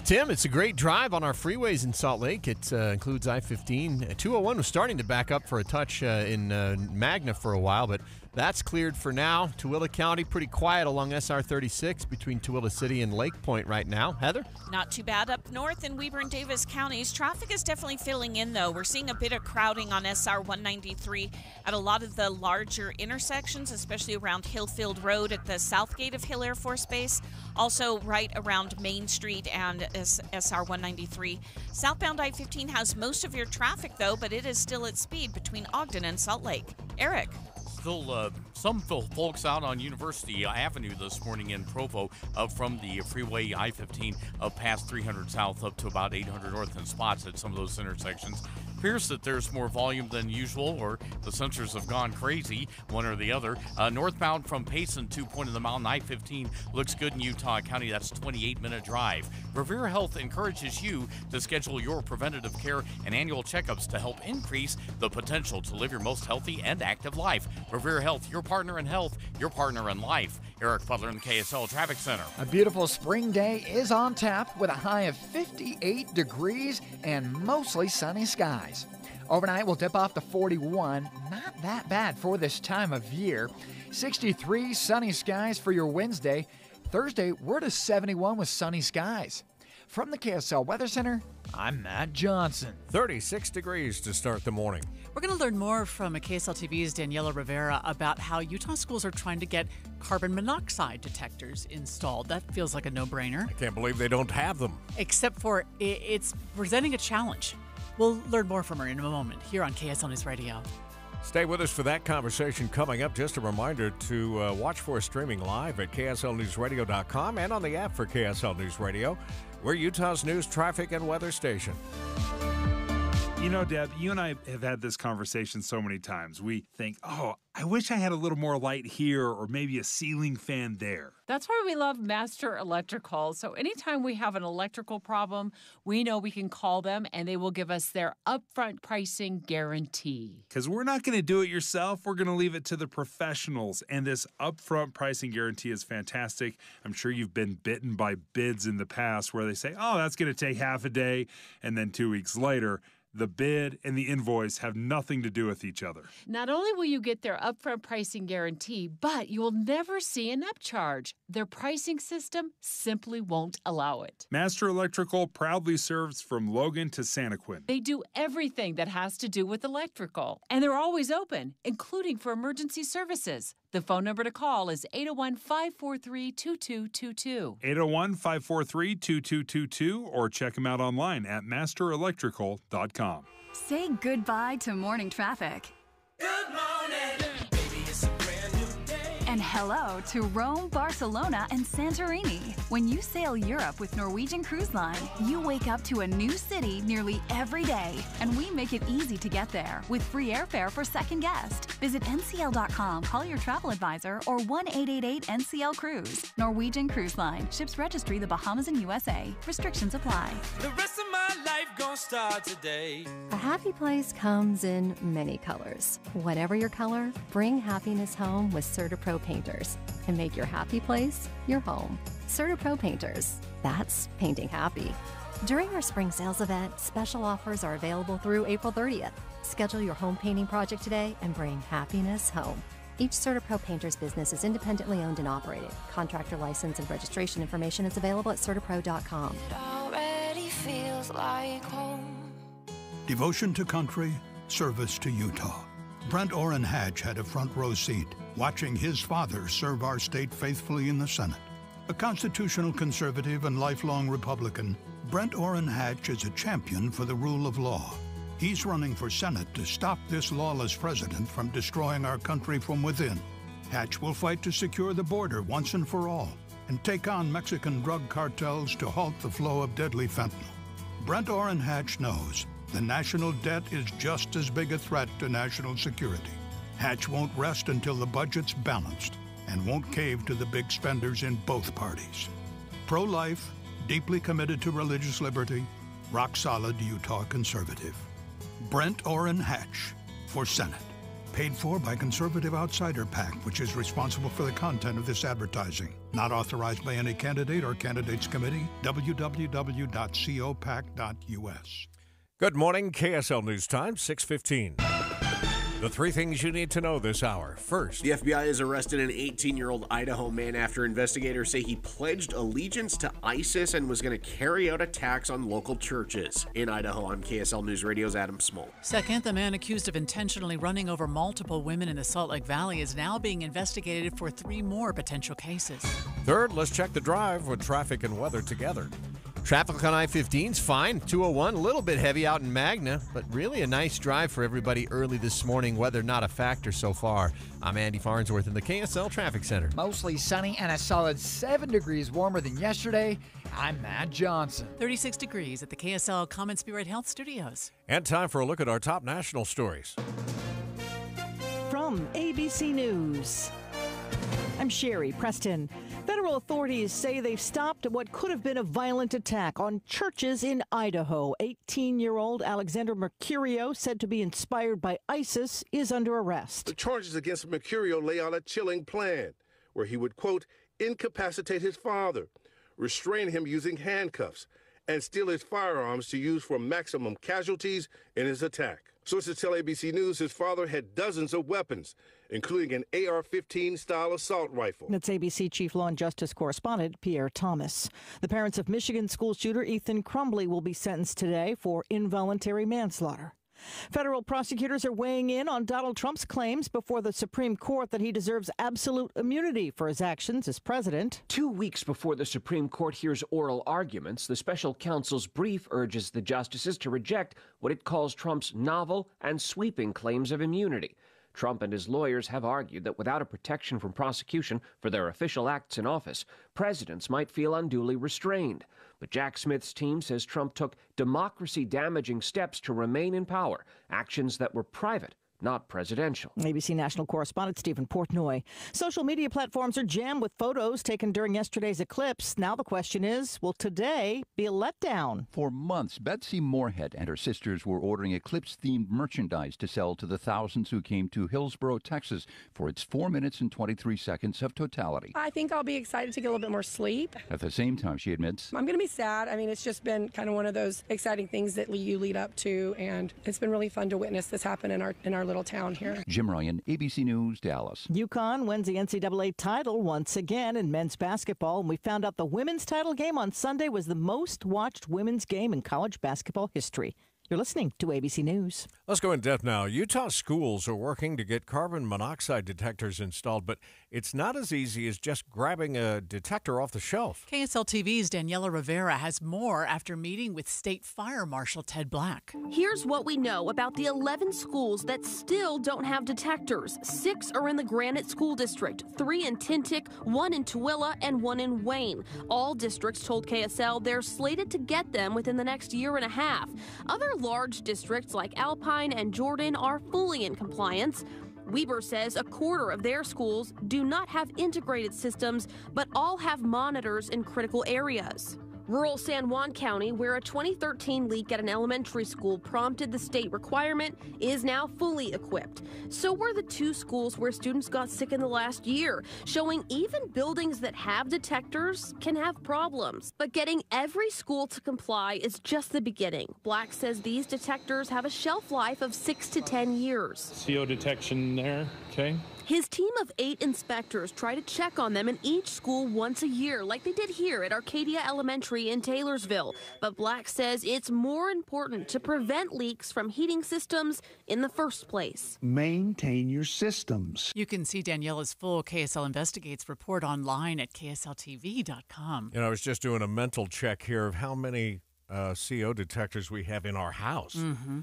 Tim, it's a great drive on our freeways in Salt Lake. It uh, includes I 15. 201 was starting to back up for a touch uh, in uh, Magna for a while, but that's cleared for now. Tooele County, pretty quiet along SR 36 between Tooele City and Lake Point right now. Heather? Not too bad up north in Weber and Davis counties. Traffic is definitely filling in, though. We're seeing a bit of crowding on SR 193 at a lot of the larger intersections, especially around Hillfield Road at the south gate of Hill Air Force Base. Also, right around Main Street and SR 193. Southbound I 15 has most of your traffic, though, but it is still at speed between Ogden and Salt Lake. Eric. Still, uh, some folks out on University Avenue this morning in Provo uh, from the freeway I 15 uh, past 300 south up to about 800 north in spots at some of those intersections. Appears that there's more volume than usual, or the sensors have gone crazy, one or the other. Uh, northbound from Payson to Point of the Mountain, I 15 looks good in Utah County. That's 28 minute drive. Revere Health encourages you to schedule your preventative care and annual checkups to help increase the potential to live your most healthy and active life. Revere Health, your partner in health, your partner in life. Eric Butler in the KSL Traffic Center. A beautiful spring day is on tap with a high of 58 degrees and mostly sunny skies. Overnight, we'll dip off to 41. Not that bad for this time of year. 63 sunny skies for your Wednesday. Thursday, we're to 71 with sunny skies. From the KSL Weather Center, I'm Matt Johnson. 36 degrees to start the morning. We're going to learn more from KSL TV's Daniela Rivera about how Utah schools are trying to get carbon monoxide detectors installed. That feels like a no brainer. I can't believe they don't have them. Except for it's presenting a challenge. We'll learn more from her in a moment here on KSL News Radio. Stay with us for that conversation coming up. Just a reminder to uh, watch for us streaming live at KSLNewsRadio.com and on the app for KSL News Radio. We're Utah's news, traffic, and weather station. You know, Deb, you and I have had this conversation so many times. We think, oh, I wish I had a little more light here or maybe a ceiling fan there. That's why we love Master Electrical. So anytime we have an electrical problem, we know we can call them and they will give us their upfront pricing guarantee. Because we're not going to do it yourself. We're going to leave it to the professionals. And this upfront pricing guarantee is fantastic. I'm sure you've been bitten by bids in the past where they say, oh, that's going to take half a day. And then two weeks later, the bid and the invoice have nothing to do with each other. Not only will you get their upfront pricing guarantee, but you will never see an upcharge. Their pricing system simply won't allow it. Master Electrical proudly serves from Logan to Santaquin. They do everything that has to do with electrical, and they're always open, including for emergency services. The phone number to call is 801 543 2222. 801 543 2222 or check them out online at masterelectrical.com. Say goodbye to morning traffic. Good morning. And hello to Rome, Barcelona, and Santorini. When you sail Europe with Norwegian Cruise Line, you wake up to a new city nearly every day, and we make it easy to get there with free airfare for second guest. Visit ncl.com, call your travel advisor, or 1 888 NCL Cruise. Norwegian Cruise Line, ships registry the Bahamas and USA. Restrictions apply. The rest of my my life gonna start today. A happy place comes in many colors. Whatever your color, bring happiness home with CertaPro painters and make your happy place your home. CertaPro painters, that's painting happy. During our spring sales event, special offers are available through April 30th. Schedule your home painting project today and bring happiness home. Each CertaPro painter's business is independently owned and operated. Contractor license and registration information is available at CertaPro.com. already feels like home. Devotion to country, service to Utah. Brent Orrin Hatch had a front row seat watching his father serve our state faithfully in the Senate. A constitutional conservative and lifelong Republican, Brent Orrin Hatch is a champion for the rule of law. He's running for Senate to stop this lawless president from destroying our country from within. Hatch will fight to secure the border once and for all and take on Mexican drug cartels to halt the flow of deadly fentanyl. Brent Orrin Hatch knows the national debt is just as big a threat to national security. Hatch won't rest until the budget's balanced and won't cave to the big spenders in both parties. Pro life, deeply committed to religious liberty, rock solid Utah conservative. Brent Orrin Hatch for Senate. Paid for by Conservative Outsider PAC, which is responsible for the content of this advertising. Not authorized by any candidate or candidates committee. www.copac.us. Good morning, KSL News Time, 615. The three things you need to know this hour. First, The FBI has arrested an 18 year old Idaho man after investigators say he pledged allegiance to ISIS and was going to carry out attacks on local churches. In Idaho, I'm KSL News Radio's Adam Small. Second, the man accused of intentionally running over multiple women in the Salt Lake Valley is now being investigated for three more potential cases. Third, let's check the drive with traffic and weather together. Traffic on I 15's fine. 201, a little bit heavy out in Magna, but really a nice drive for everybody early this morning. Weather not a factor so far. I'm Andy Farnsworth in the KSL Traffic Center. Mostly sunny and a solid 7 degrees warmer than yesterday. I'm Matt Johnson. 36 degrees at the KSL Common Spirit Health Studios. And time for a look at our top national stories. From ABC News, I'm Sherri Preston. Federal authorities say they've stopped what could have been a violent attack on churches in Idaho. 18 year old Alexander Mercurio, said to be inspired by ISIS, is under arrest. The charges against Mercurio lay out a chilling plan where he would, quote, incapacitate his father, restrain him using handcuffs, and steal his firearms to use for maximum casualties in his attack. Sources tell ABC News his father had dozens of weapons, including an AR 15 style assault rifle. That's ABC Chief Law and Justice correspondent Pierre Thomas. The parents of Michigan school shooter Ethan Crumbley will be sentenced today for involuntary manslaughter. Federal prosecutors are weighing in on Donald Trump's claims before the Supreme Court that he deserves absolute immunity for his actions as president. Two weeks before the Supreme Court hears oral arguments, the special counsel's brief urges the justices to reject what it calls Trump's novel and sweeping claims of immunity. Trump and his lawyers have argued that without a protection from prosecution for their official acts in office, presidents might feel unduly restrained. But Jack Smith's team says Trump took democracy damaging steps to remain in power, actions that were private, not presidential. ABC national correspondent Steven Portnoy. Social media platforms are jammed with photos taken during yesterday's eclipse. Now the question is will today be a letdown? For months, Betsy Moorhead and her sisters were ordering eclipse themed merchandise to sell to the thousands who came to Hillsboro, Texas for its 4 minutes and 23 seconds of totality. I think I'll be excited to get a little bit more sleep. At the same time, she admits I'm going to be sad. I mean, it's just been kind of one of those exciting things that you lead up to, and it's been really fun to witness this happen in our in our little town here. Jim Ryan, ABC News, Dallas. UConn wins the NCAA title once again in men's basketball, and we found out the women's title game on Sunday was the most watched women's game in college basketball history. You're listening to ABC News. Let's go in depth now. Utah schools are working to get carbon monoxide detectors installed, but it's not as easy as just grabbing a detector off the shelf. KSL TV's Daniela Rivera has more after meeting with State Fire Marshal Ted Black. Here's what we know about the 11 schools that still don't have detectors. Six are in the Granite School District, three in Tintic, one in Tooele, and one in Wayne. All districts told KSL they're slated to get them within the next year and a half. Other large districts like Alpine and Jordan are fully in compliance. Weber says a quarter of their schools do not have integrated systems, but all have monitors in critical areas. Rural San Juan County, where a 2013 leak at an elementary school prompted the state requirement, is now fully equipped. So were the two schools where students got sick in the last year, showing even buildings that have detectors can have problems. But getting every school to comply is just the beginning. Black says these detectors have a shelf life of six to 10 years. CO detection there, okay? His team of eight inspectors try to check on them in each school once a year, like they did here at Arcadia Elementary in Taylorsville. But Black says it's more important to prevent leaks from heating systems in the first place. Maintain your systems. You can see Daniela's full KSL Investigates report online at ksltv.com. You know, I was just doing a mental check here of how many uh, CO detectors we have in our house. Mm-hmm.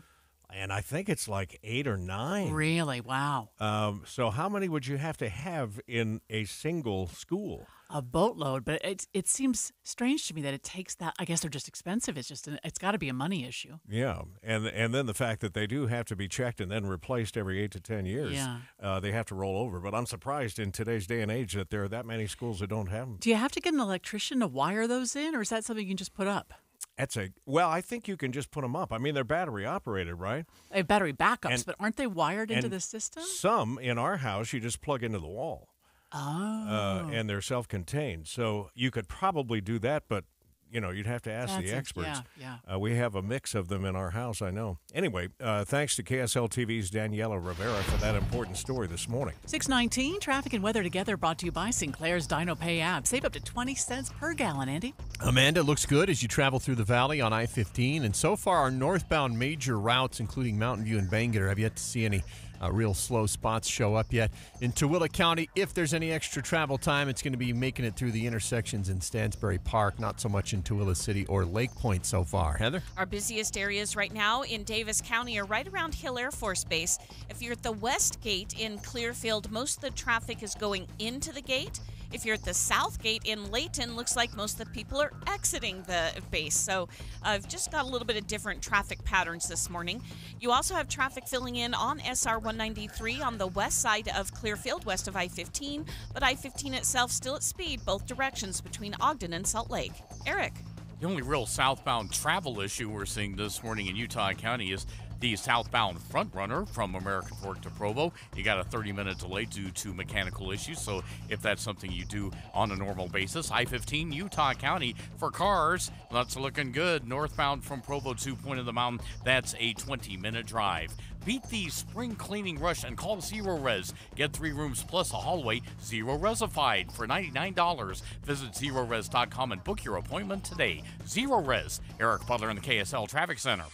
And I think it's like eight or nine. Really? Wow. Um, so, how many would you have to have in a single school? A boatload, but it it seems strange to me that it takes that. I guess they're just expensive. It's just an, it's got to be a money issue. Yeah, and and then the fact that they do have to be checked and then replaced every eight to ten years. Yeah. uh, they have to roll over. But I'm surprised in today's day and age that there are that many schools that don't have them. Do you have to get an electrician to wire those in, or is that something you can just put up? That's a well. I think you can just put them up. I mean, they're battery operated, right? A battery backups, And- but aren't they wired into the system? Some in our house you just plug into the wall. Oh. uh, and they're self-contained. So you could probably do that, but you know you'd have to ask That's the a- experts. yeah, Uh, we have a mix of them in our house. I know. Anyway, uh, thanks to KSL TV's Daniela Rivera for that important story this morning. 619 traffic and weather together brought to you by Sinclair's DinoPay app. Save up to 20 cents per gallon, Andy. Amanda, looks good as you travel through the valley on I 15. And so far, our northbound major routes, including Mountain View and Bangerter, have yet to see any uh, real slow spots show up yet. In Tooele County, if there's any extra travel time, it's going to be making it through the intersections in Stansbury Park, not so much in Tooele City or Lake Point so far. Heather? Our busiest areas right now in Davis County are right around Hill Air Force Base. If you're at the West Gate in Clearfield, most of the traffic is going into the gate. If you're at the South Gate in Layton, looks like most of the people are exiting the base. So uh, I've just got a little bit of different traffic patterns this morning. You also have traffic filling in on SR 193 on the west side of Clearfield, west of I 15, but I 15 itself still at speed, both directions between Ogden and Salt Lake. Eric. The only real southbound travel issue we're seeing this morning in Utah County is the southbound front runner from American Fork to Provo. You got a 30 minute delay due to mechanical issues. So if that's something you do on a normal basis, I 15 Utah County for cars, that's looking good. Northbound from Provo to Point of the Mountain, that's a 20 minute drive. Beat the spring cleaning rush and call Zerorez. Get three rooms plus a hallway, Zerorezified for $99. Visit Zerorez.com and book your appointment today. Zerorez. Eric Butler in the KSL Traffic Center.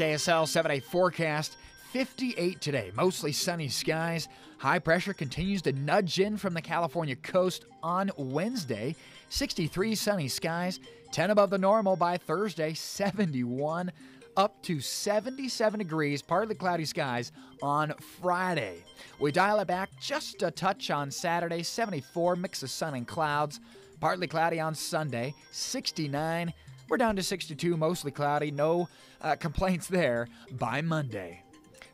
KSL 7 day forecast 58 today, mostly sunny skies. High pressure continues to nudge in from the California coast on Wednesday. 63 sunny skies, 10 above the normal by Thursday, 71 up to 77 degrees, partly cloudy skies on Friday. We dial it back just a touch on Saturday, 74, mix of sun and clouds, partly cloudy on Sunday, 69. We're down to 62, mostly cloudy, no uh, <laughs> complaints there by Monday.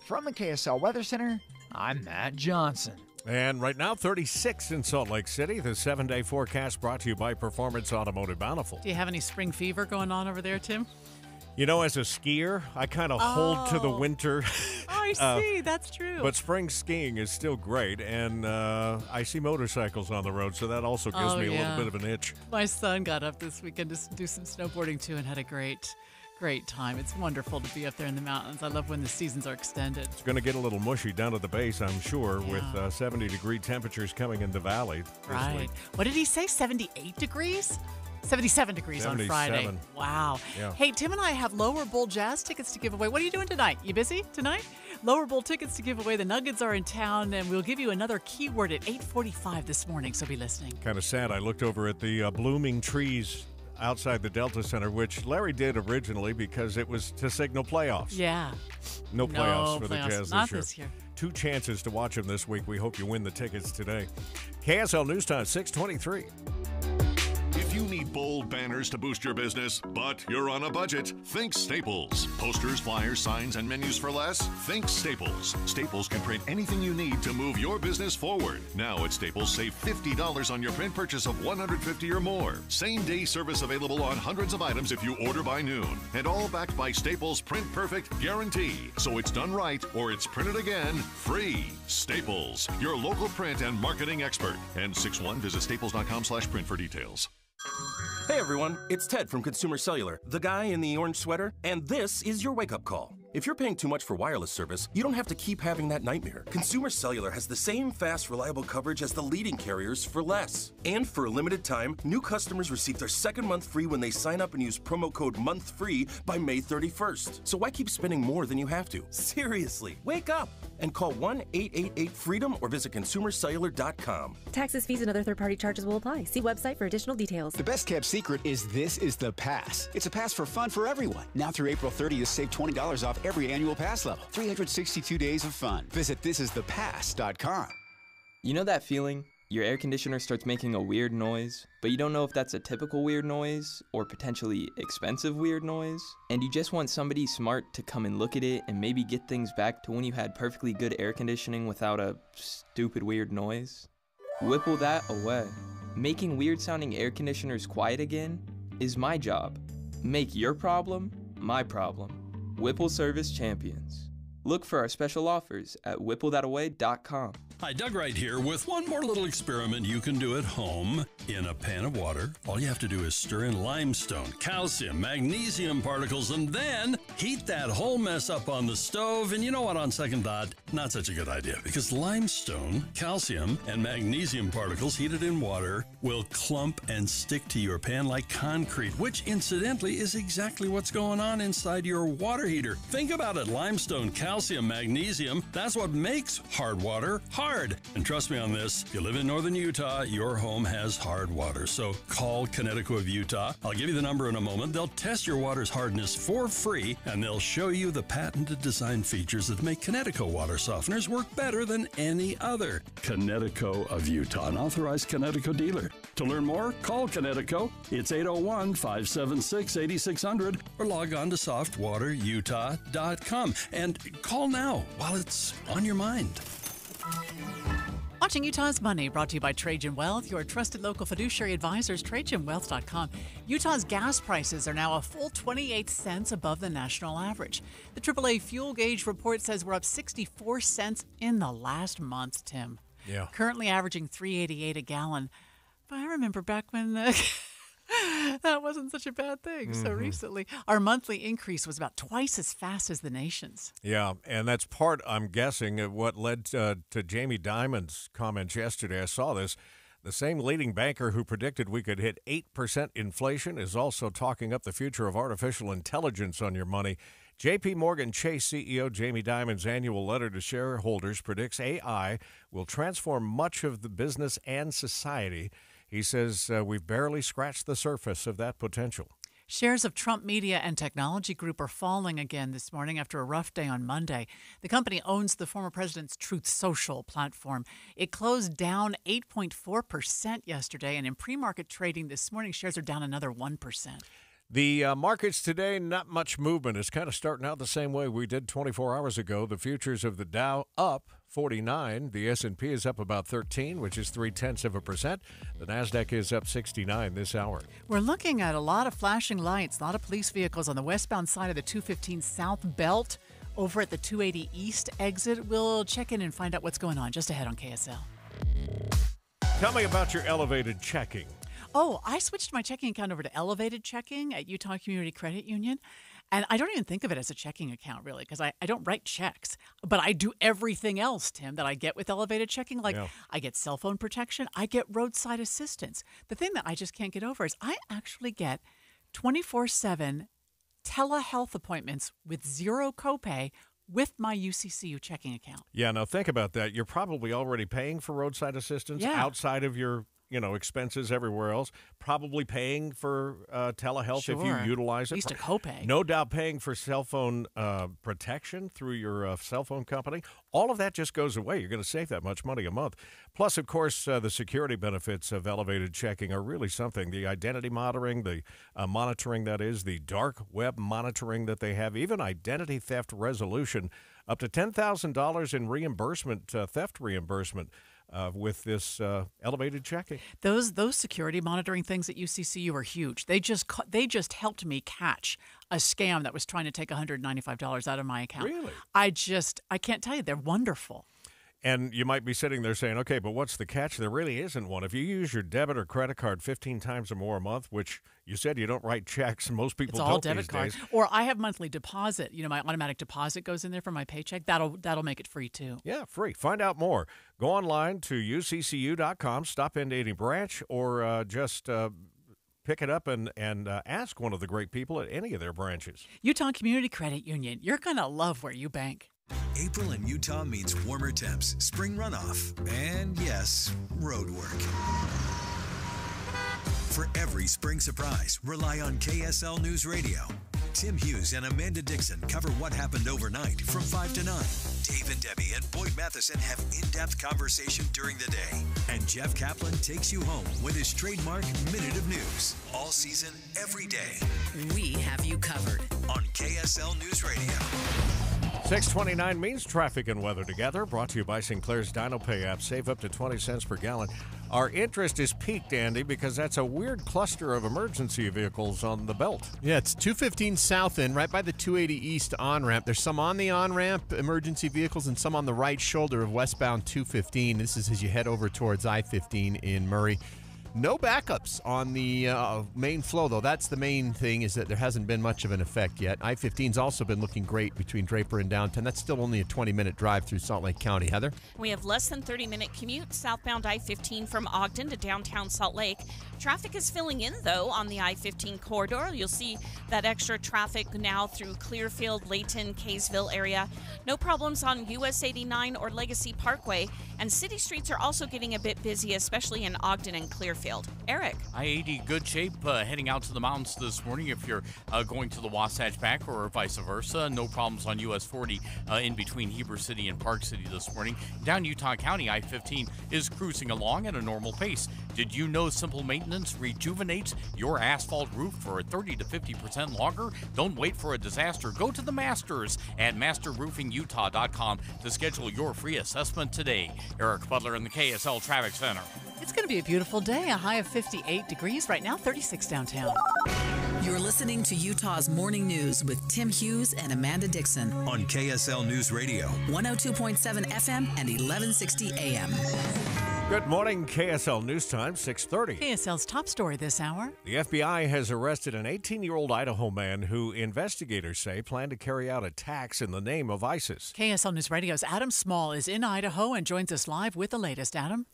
From the KSL Weather Center, I'm Matt Johnson. And right now, 36 in Salt Lake City. The seven day forecast brought to you by Performance Automotive Bountiful. Do you have any spring fever going on over there, Tim? You know, as a skier, I kind of hold to the Oh. winter. <laughs> I <laughs> Uh, see. That's true. But spring skiing is still great, and uh, I see motorcycles on the road, so that also gives Oh, me a little bit of an itch. My son got up this weekend to do some snowboarding too and had a great, great time. It's wonderful to be up there in the mountains. I love when the seasons are extended. It's going to get a little mushy down at the base, I'm sure, with uh, 70 degree temperatures coming in the valley. Right. week. What did he say? 78 degrees? 77 degrees on Friday. Wow. Yeah. Hey, Tim and I have Lower Bowl Jazz tickets to give away. What are you doing tonight? You busy tonight? Lower Bowl tickets to give away. The Nuggets are in town, and we'll give you another keyword at 8:45 this morning. So be listening. Kind of sad. I looked over at the uh, blooming trees outside the Delta Center, which Larry did originally because it was to signal playoffs. Yeah. No No playoffs for the. Jazz Not this year. this year. Two chances to watch them this week. We hope you win the tickets today. KSL News Time 623. Need bold banners to boost your business, but you're on a budget? Think Staples. Posters, flyers, signs, and menus for less? Think Staples. Staples can print anything you need to move your business forward. Now at Staples, save $50 on your print purchase of 150 or more. Same day service available on hundreds of items if you order by noon. And all backed by Staples Print Perfect guarantee. So it's done right or it's printed again free. Staples, your local print and marketing expert. N61 visit staples.com slash print for details. Hey everyone, it's Ted from Consumer Cellular, the guy in the orange sweater, and this is your wake up call. If you're paying too much for wireless service, you don't have to keep having that nightmare. Consumer Cellular has the same fast, reliable coverage as the leading carriers for less. And for a limited time, new customers receive their second month free when they sign up and use promo code MONTHFREE by May 31st. So why keep spending more than you have to? Seriously, wake up and call 1 888 freedom or visit consumercellular.com. Taxes, fees, and other third party charges will apply. See website for additional details. The best kept secret is this is the pass. It's a pass for fun for everyone. Now through April 30th, save $20 off every annual pass level. 362 days of fun. Visit thisisthepass.com. You know that feeling? Your air conditioner starts making a weird noise, but you don't know if that's a typical weird noise or potentially expensive weird noise, and you just want somebody smart to come and look at it and maybe get things back to when you had perfectly good air conditioning without a stupid weird noise? Whipple that away. Making weird sounding air conditioners quiet again is my job. Make your problem my problem. Whipple Service Champions. Look for our special offers at whipplethataway.com. Hi, Doug right here with one more little experiment you can do at home. In a pan of water, all you have to do is stir in limestone, calcium, magnesium particles, and then heat that whole mess up on the stove. And you know what, on second thought, not such a good idea because limestone, calcium, and magnesium particles heated in water will clump and stick to your pan like concrete, which incidentally is exactly what's going on inside your water heater. Think about it limestone, calcium, magnesium, that's what makes hard water hard. And trust me on this, if you live in northern Utah, your home has hard water. So call Kinetico of Utah. I'll give you the number in a moment. They'll test your water's hardness for free and they'll show you the patented design features that make Kinetico water softeners work better than any other. Kinetico of Utah, an authorized Kinetico dealer. To learn more, call Kinetico. It's 801 576 8600 or log on to softwaterutah.com and call now while it's on your mind. Watching Utah's Money, brought to you by Trajan Wealth, your trusted local fiduciary advisors, TrajanWealth.com. Utah's gas prices are now a full 28 cents above the national average. The AAA fuel gauge report says we're up 64 cents in the last month, Tim. Yeah. Currently averaging 388 a gallon. But I remember back when uh, <laughs> that wasn't such a bad thing. So Mhm. recently, our monthly increase was about twice as fast as the nation's. Yeah, and that's part, I'm guessing, of what led uh, to Jamie Dimon's comments yesterday. I saw this. The same leading banker who predicted we could hit 8% inflation is also talking up the future of artificial intelligence on your money. JP Morgan Chase CEO Jamie Dimon's annual letter to shareholders predicts AI will transform much of the business and society. He says uh, we've barely scratched the surface of that potential. Shares of Trump Media and Technology Group are falling again this morning after a rough day on Monday. The company owns the former president's Truth Social platform. It closed down 8.4% yesterday, and in pre market trading this morning, shares are down another 1%. The uh, markets today, not much movement. It's kind of starting out the same way we did 24 hours ago. The futures of the Dow up 49. The S&P is up about 13, which is three tenths of a percent. The Nasdaq is up 69 this hour. We're looking at a lot of flashing lights, a lot of police vehicles on the westbound side of the 215 South Belt over at the 280 East exit. We'll check in and find out what's going on just ahead on KSL. Tell me about your elevated checking. Oh, I switched my checking account over to Elevated Checking at Utah Community Credit Union. And I don't even think of it as a checking account, really, because I, I don't write checks. But I do everything else, Tim, that I get with Elevated Checking. Like Yeah. I get cell phone protection, I get roadside assistance. The thing that I just can't get over is I actually get 24 7 telehealth appointments with zero copay with my UCCU checking account. Yeah, now think about that. You're probably already paying for roadside assistance Yeah. outside of your you know expenses everywhere else. Probably paying for uh, telehealth if you utilize At it. least a copay. No doubt paying for cell phone uh, protection through your uh, cell phone company. All of that just goes away. You're going to save that much money a month. Plus, of course, uh, the security benefits of elevated checking are really something. The identity monitoring, the uh, monitoring that is, the dark web monitoring that they have, even identity theft resolution, up to $10,000 in reimbursement, uh, theft reimbursement. Uh, with this uh, elevated checking, Those those security monitoring things at UCCU are huge. They just ca- they just helped me catch a scam that was trying to take $195 out of my account. Really? I just I can't tell you they're wonderful. And you might be sitting there saying, okay, but what's the catch? There really isn't one. If you use your debit or credit card 15 times or more a month, which you said you don't write <laughs> checks, most people It's all don't debit these card. days. Or I have monthly deposit. You know, my automatic deposit goes in there for my paycheck. That'll that'll make it free too. Yeah, free. Find out more. Go online to uccu.com, stop into any branch, or uh, just uh, pick it up and, and uh, ask one of the great people at any of their branches. Utah Community Credit Union. You're gonna love where you bank. April in Utah means warmer temps, spring runoff, and yes, road work. For every spring surprise, rely on KSL News Radio. Tim Hughes and Amanda Dixon cover what happened overnight from 5 to 9. Dave and Debbie and Boyd Matheson have in depth conversation during the day. And Jeff Caplan takes you home with his trademark Minute of News. All season, every day. We have you covered. On KSL News Radio. 629 means traffic and weather together. Brought to you by Sinclair's DinoPay app. Save up to 20 cents per gallon. Our interest is peaked, Andy, because that's a weird cluster of emergency vehicles on the belt. Yeah, it's 215 South End, right by the 280 East on ramp. There's some on the on ramp emergency vehicles and some on the right shoulder of westbound 215. This is as you head over towards I 15 in Murray. No backups on the uh, main flow, though. That's the main thing is that there hasn't been much of an effect yet. I 15's also been looking great between Draper and downtown. That's still only a 20 minute drive through Salt Lake County. Heather? We have less than 30 minute commute southbound I 15 from Ogden to downtown Salt Lake. Traffic is filling in though on the I 15 corridor. You'll see that extra traffic now through Clearfield, Layton, Kaysville area. No problems on US 89 or Legacy Parkway. And city streets are also getting a bit busy, especially in Ogden and Clearfield. Eric. I 80 good shape uh, heading out to the mountains this morning if you're uh, going to the Wasatch Back or vice versa. No problems on US 40 uh, in between Heber City and Park City this morning. Down Utah County, I 15 is cruising along at a normal pace. Did you know simple maintenance rejuvenates your asphalt roof for 30 to 50% longer? Don't wait for a disaster. Go to the masters at masterroofingutah.com to schedule your free assessment today. Eric Butler in the KSL Traffic Center. It's going to be a beautiful day. A high of 58 degrees right now, 36 downtown. You're listening to Utah's Morning News with Tim Hughes and Amanda Dixon On KSL News Radio. 102.7 FM and 1160 AM. Good morning, KSL News Time, 630. KSL's top story this hour. The FBI has arrested an 18 year old Idaho man who investigators say planned to carry out attacks in the name of ISIS. KSL News Radio's Adam Small is in Idaho and joins us live with the latest. Adam?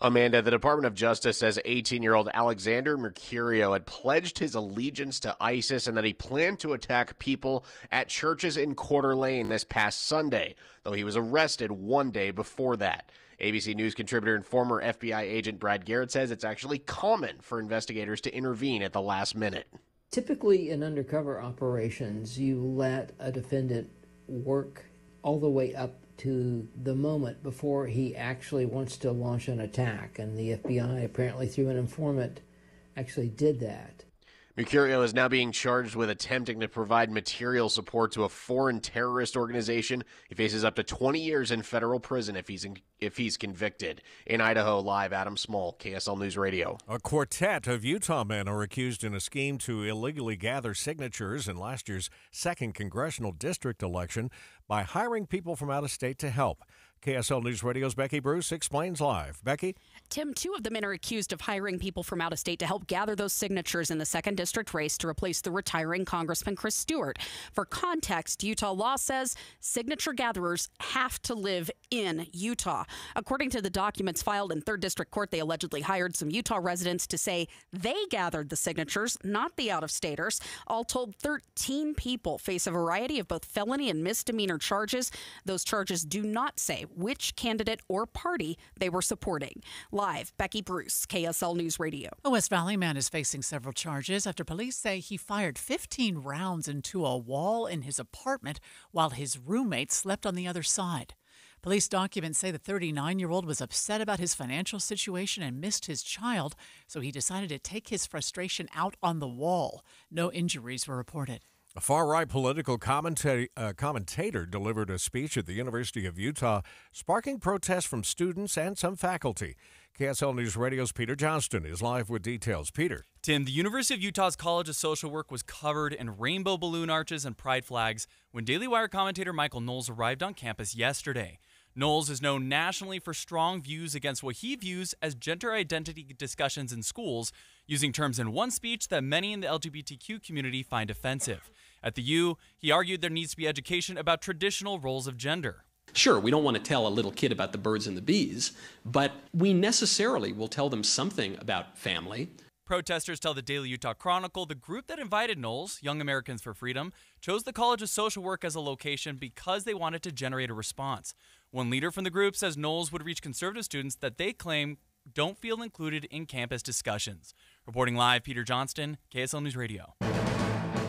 Amanda, the Department of Justice says 18 year old Alexander Mercurio had pledged his allegiance to ISIS and that he planned to attack people at churches in Coeur d'Alene this past Sunday, though he was arrested one day before that. ABC News contributor and former FBI agent Brad Garrett says it's actually common for investigators to intervene at the last minute. Typically, in undercover operations, you let a defendant work all the way up to the moment before he actually wants to launch an attack. And the FBI, apparently through an informant, actually did that. Mercurio is now being charged with attempting to provide material support to a foreign terrorist organization. He faces up to 20 years in federal prison if he's in, if he's convicted. In Idaho, live Adam Small, KSL News Radio. A quartet of Utah men are accused in a scheme to illegally gather signatures in last year's second congressional district election by hiring people from out of state to help. KSL News Radio's Becky Bruce explains live. Becky? Tim, two of the men are accused of hiring people from out of state to help gather those signatures in the second district race to replace the retiring Congressman Chris Stewart. For context, Utah law says signature gatherers have to live in Utah. According to the documents filed in third district court, they allegedly hired some Utah residents to say they gathered the signatures, not the out of staters. All told, 13 people face a variety of both felony and misdemeanor charges. Those charges do not say which candidate or party they were supporting. Live, Becky Bruce, KSL News Radio. A West Valley man is facing several charges after police say he fired 15 rounds into a wall in his apartment while his roommate slept on the other side. Police documents say the 39 year old was upset about his financial situation and missed his child, so he decided to take his frustration out on the wall. No injuries were reported. A far right political commenta- uh, commentator delivered a speech at the University of Utah, sparking protests from students and some faculty. KSL News Radio's Peter Johnston is live with details. Peter. Tim, the University of Utah's College of Social Work was covered in rainbow balloon arches and pride flags when Daily Wire commentator Michael Knowles arrived on campus yesterday. Knowles is known nationally for strong views against what he views as gender identity discussions in schools, using terms in one speech that many in the LGBTQ community find offensive. At the U, he argued there needs to be education about traditional roles of gender. Sure, we don't want to tell a little kid about the birds and the bees, but we necessarily will tell them something about family. Protesters tell the Daily Utah Chronicle the group that invited Knowles, Young Americans for Freedom, chose the College of Social Work as a location because they wanted to generate a response. One leader from the group says Knowles would reach conservative students that they claim don't feel included in campus discussions. Reporting live, Peter Johnston, KSL News Radio.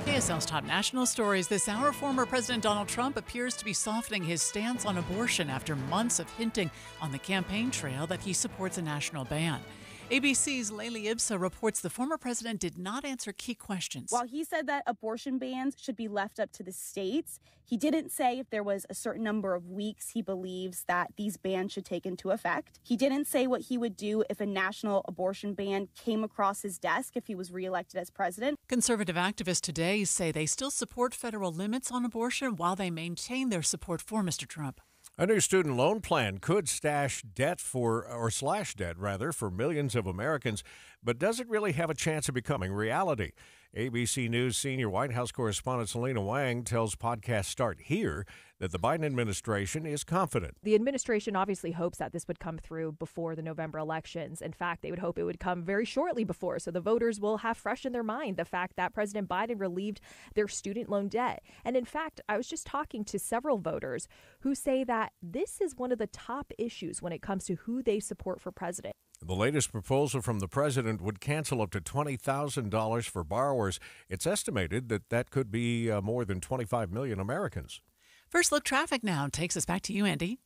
KSL's top national stories this hour. Former President Donald Trump appears to be softening his stance on abortion after months of hinting on the campaign trail that he supports a national ban. ABC's Lalee Ibssa reports the former president did not answer key questions. While he said that abortion bans should be left up to the states, he didn't say if there was a certain number of weeks he believes that these bans should take into effect. He didn't say what he would do if a national abortion ban came across his desk if he was reelected as president. Conservative activists today say they still support federal limits on abortion while they maintain their support for Mr. Trump. A new student loan plan could stash debt for, or slash debt rather, for millions of Americans, but does it really have a chance of becoming reality? ABC News senior White House correspondent Selena Wang tells Podcast Start Here that the Biden administration is confident. The administration obviously hopes that this would come through before the November elections. In fact, they would hope it would come very shortly before, so the voters will have fresh in their mind the fact that President Biden relieved their student loan debt. And in fact, I was just talking to several voters who say that this is one of the top issues when it comes to who they support for president. The latest proposal from the president would cancel up to $20,000 for borrowers. It's estimated that that could be uh, more than 25 million Americans. First look traffic now takes us back to you, Andy.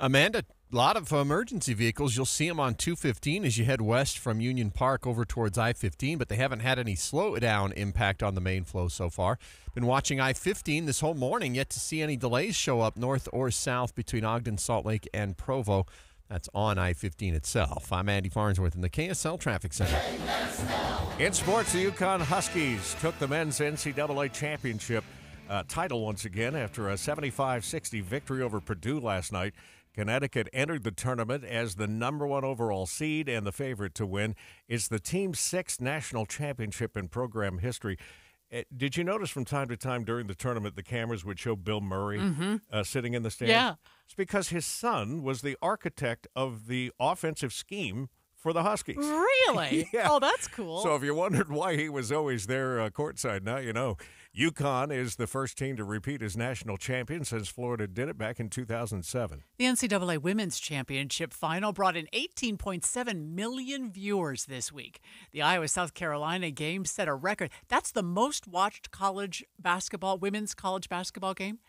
Amanda, a lot of emergency vehicles. You'll see them on 215 as you head west from Union Park over towards I 15, but they haven't had any slowdown impact on the main flow so far. Been watching I 15 this whole morning, yet to see any delays show up north or south between Ogden, Salt Lake, and Provo. That's on I 15 itself. I'm Andy Farnsworth in the KSL Traffic Center. In sports, the UConn Huskies took the men's NCAA championship uh, title once again after a 75 60 victory over Purdue last night. Connecticut entered the tournament as the number one overall seed and the favorite to win. It's the team's sixth national championship in program history. Uh, did you notice from time to time during the tournament the cameras would show Bill Murray Mhm. uh, sitting in the stands? Yeah. It's because his son was the architect of the offensive scheme for the Huskies. Really? <laughs> Yeah. Oh, that's cool. So if you wondered why he was always there uh, courtside, now you know. UConn is the first team to repeat as national champion since Florida did it back in 2007. The NCAA Women's Championship final brought in 18.7 million viewers this week. The Iowa South Carolina game set a record. That's the most watched college basketball, women's college basketball game.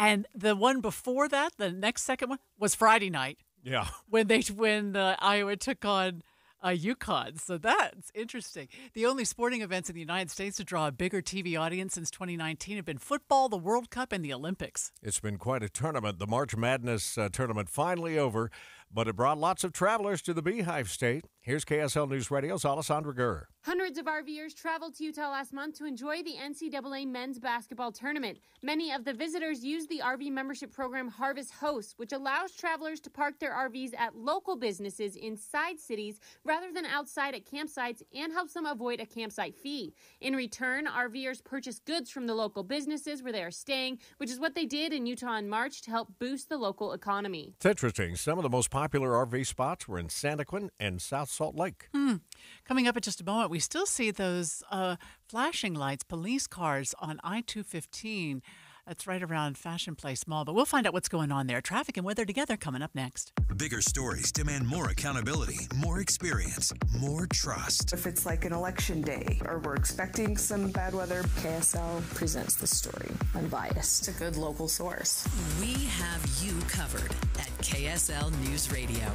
And the one before that, the next second one, was Friday night Yeah. when they when uh, Iowa took on uh, UConn. So that's interesting. The only sporting events in the United States to draw a bigger TV audience since 2019 have been football, the World Cup, and the Olympics. It's been quite a tournament. The March Madness uh, tournament finally over, but it brought lots of travelers to the Beehive State. Here's KSL News Radio's Alessandra Gurr. Hundreds of RVers traveled to Utah last month to enjoy the NCAA men's basketball tournament. Many of the visitors used the RV membership program Harvest Hosts, which allows travelers to park their RVs at local businesses inside cities rather than outside at campsites and helps them avoid a campsite fee. In return, RVers purchase goods from the local businesses where they are staying, which is what they did in Utah in March to help boost the local economy. It's interesting. Some of the most popular RV spots were in Santaquin and South Salt Lake. Hmm. Coming up in just a moment, we still see those uh, flashing lights, police cars on I 215. That's right around Fashion Place Mall. But we'll find out what's going on there. Traffic and weather together coming up next. Bigger stories demand more accountability, more experience, more trust. If it's like an election day or we're expecting some bad weather, KSL presents the story unbiased. It's a good local source. We have you covered at KSL News Radio.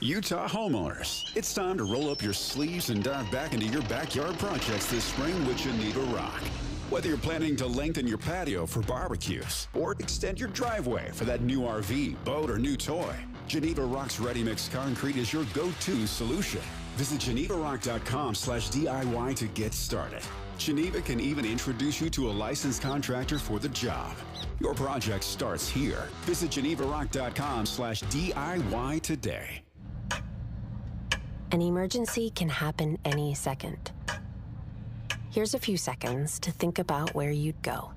Utah homeowners, it's time to roll up your sleeves and dive back into your backyard projects this spring with Geneva Rock. Whether you're planning to lengthen your patio for barbecues or extend your driveway for that new RV, boat, or new toy, Geneva Rock's Ready Mix Concrete is your go-to solution. Visit GenevaRock.com slash DIY to get started. Geneva can even introduce you to a licensed contractor for the job. Your project starts here. Visit GenevaRock.com slash DIY today. An emergency can happen any second. Here's a few seconds to think about where you'd go.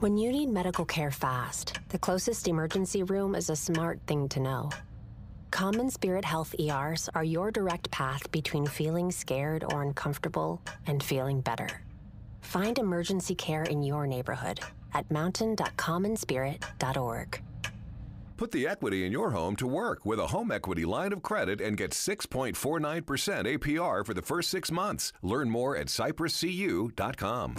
When you need medical care fast, the closest emergency room is a smart thing to know. Common Spirit Health ERs are your direct path between feeling scared or uncomfortable and feeling better. Find emergency care in your neighborhood at mountain.commonspirit.org. Put the equity in your home to work with a home equity line of credit and get 6.49% APR for the first six months. Learn more at cypresscu.com.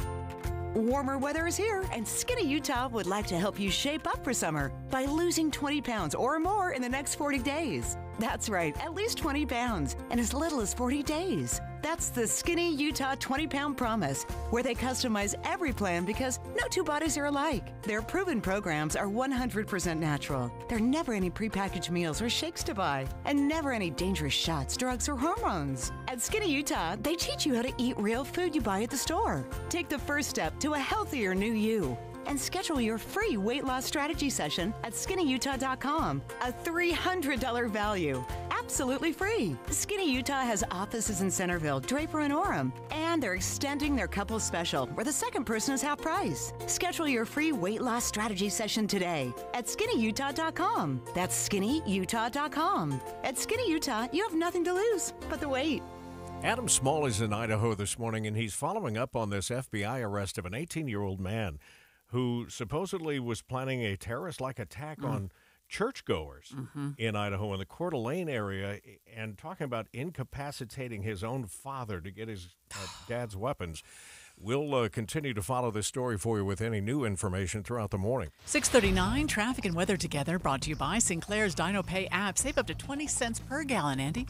Warmer weather is here, and Skinny Utah would like to help you shape up for summer by losing 20 pounds or more in the next 40 days. That's right, at least 20 pounds in as little as 40 days. That's the Skinny Utah 20 pound promise, where they customize every plan because no two bodies are alike. Their proven programs are 100% natural. There are never any prepackaged meals or shakes to buy, and never any dangerous shots, drugs, or hormones. At Skinny Utah, they teach you how to eat real food you buy at the store. Take the first step to a healthier new you and schedule your free weight loss strategy session at skinnyutah.com. A $300 value. Absolutely free. Skinny Utah has offices in Centerville, Draper, and Orem. And they're extending their couple special where the second person is half price. Schedule your free weight loss strategy session today at skinnyutah.com. That's skinnyutah.com. At Skinny Utah, you have nothing to lose but the weight. Adam Small is in Idaho this morning, and he's following up on this FBI arrest of an 18 year old man who supposedly was planning a terrorist like attack Mm. on churchgoers Mhm. in Idaho in the Coeur d'Alene area and talking about incapacitating his own father to get his uh, <sighs> dad's weapons. We'll uh, continue to follow this story for you with any new information throughout the morning. 639 traffic and weather together brought to you by Sinclair's DinoPay app. Save up to 20 cents per gallon, Andy.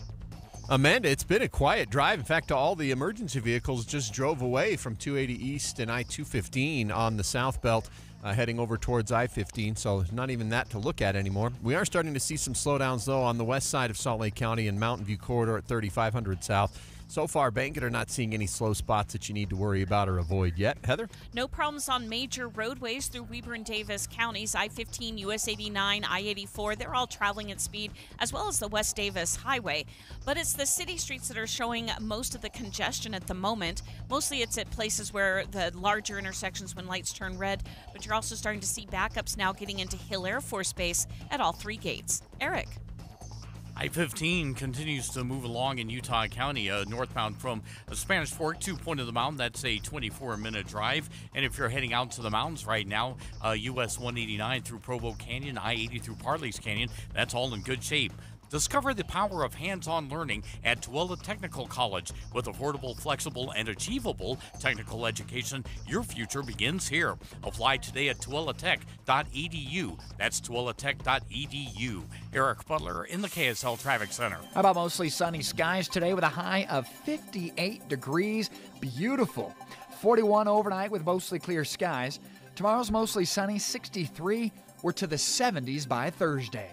Amanda, it's been a quiet drive. In fact, all the emergency vehicles just drove away from 280 East and I 215 on the South Belt, uh, heading over towards I 15. So, not even that to look at anymore. We are starting to see some slowdowns, though, on the west side of Salt Lake County and Mountain View Corridor at 3500 South. So far, Bangerter are not seeing any slow spots that you need to worry about or avoid yet. Heather? No problems on major roadways through Weber and Davis counties. I 15, US 89, I 84, they're all traveling at speed, as well as the West Davis Highway. But it's the city streets that are showing most of the congestion at the moment. Mostly it's at places where the larger intersections when lights turn red, but you're also starting to see backups now getting into Hill Air Force Base at all three gates. Eric. I 15 continues to move along in Utah County, uh, northbound from Spanish Fork to Point of the Mountain. That's a 24 minute drive. And if you're heading out to the mountains right now, uh, US 189 through Provo Canyon, I 80 through Parley's Canyon, that's all in good shape. Discover the power of hands on learning at Tooele Technical College. With affordable, flexible, and achievable technical education, your future begins here. Apply today at TooeleTech.edu. That's TooeleTech.edu. Eric Butler in the KSL Traffic Center. How about mostly sunny skies today with a high of 58 degrees? Beautiful. 41 overnight with mostly clear skies. Tomorrow's mostly sunny, 63. We're to the 70s by Thursday.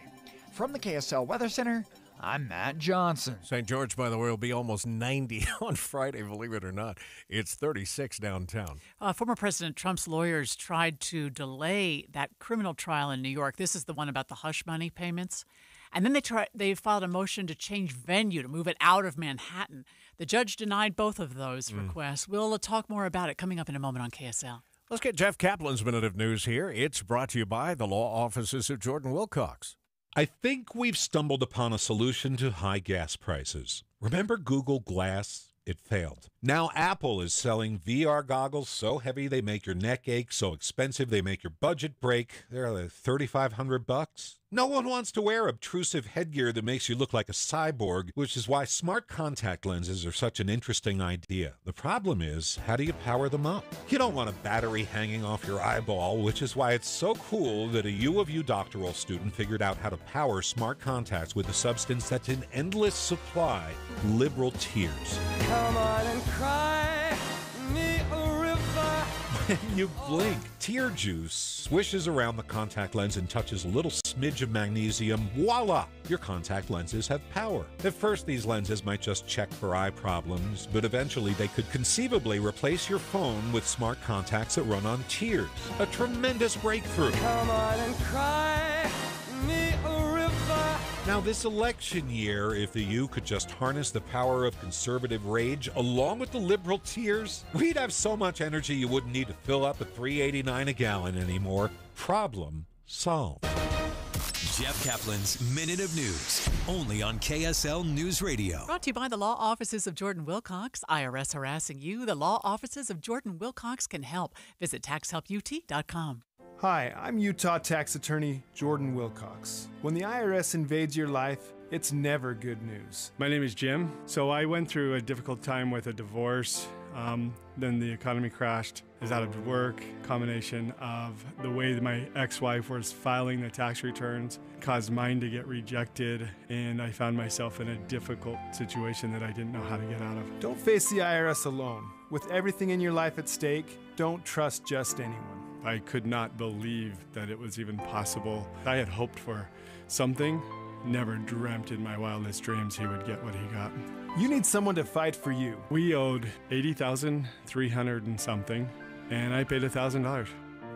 From the KSL Weather Center, I'm Matt Johnson. St. George, by the way, will be almost 90 <laughs> on Friday, believe it or not. It's 36 downtown. Uh, former President Trump's lawyers tried to delay that criminal trial in New York. This is the one about the hush money payments. And then they tried, they filed a motion to change venue to move it out of Manhattan. The judge denied both of those Mm. requests. We'll uh, talk more about it coming up in a moment on KSL. Let's get Jeff Caplan's Minute of News here. It's brought to you by the law offices of Jordan Wilcox. I think we've stumbled upon a solution to high gas prices. Remember Google Glass? It failed. Now Apple is selling VR goggles so heavy they make your neck ache, so expensive they make your budget break. They're like 3500 bucks. No one wants to wear obtrusive headgear that makes you look like a cyborg, which is why smart contact lenses are such an interesting idea. The problem is, how do you power them up? You don't want a battery hanging off your eyeball, which is why it's so cool that a U of U doctoral student figured out how to power smart contacts with a substance that's in endless supply liberal tears. Come on and cry me a river. When <laughs> you blink, tear juice swishes around the contact lens and touches a little smidge of magnesium. Voila! Your contact lenses have power. At first, these lenses might just check for eye problems, but eventually they could conceivably replace your phone with smart contacts that run on tears. A tremendous breakthrough. Come on and cry me a river. Now, this election year, if the U could just harness the power of conservative rage along with the liberal tears, we'd have so much energy you wouldn't need to fill up at 389 a gallon anymore. Problem solved. Jeff Caplan's Minute of News, only on KSL News Radio. Brought to you by the law offices of Jordan Wilcox. IRS harassing you. The law offices of Jordan Wilcox can help. Visit taxhelput.com. Hi, I'm Utah tax attorney Jordan Wilcox. When the IRS invades your life, it's never good news. My name is Jim. So I went through a difficult time with a divorce. Um, then the economy crashed. I was out of work. Combination of the way that my ex-wife was filing the tax returns caused mine to get rejected, and I found myself in a difficult situation that I didn't know how to get out of. Don't face the IRS alone. With everything in your life at stake, don't trust just anyone. I could not believe that it was even possible. I had hoped for something, never dreamt in my wildest dreams he would get what he got. You need someone to fight for you. We owed 80,300 and something, and I paid $1,000.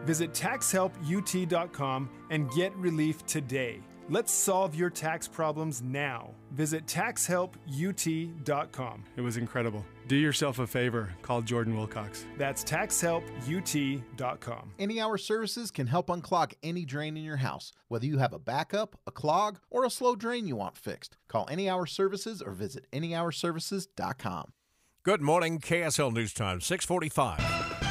Visit taxhelput.com and get relief today. Let's solve your tax problems now. Visit taxhelput.com. It was incredible. Do yourself a favor, call Jordan Wilcox. That's taxhelput.com. Any Hour Services can help unclog any drain in your house, whether you have a backup, a clog, or a slow drain you want fixed. Call Any Hour Services or visit anyhourservices.com. Good morning, KSL News Time, 645.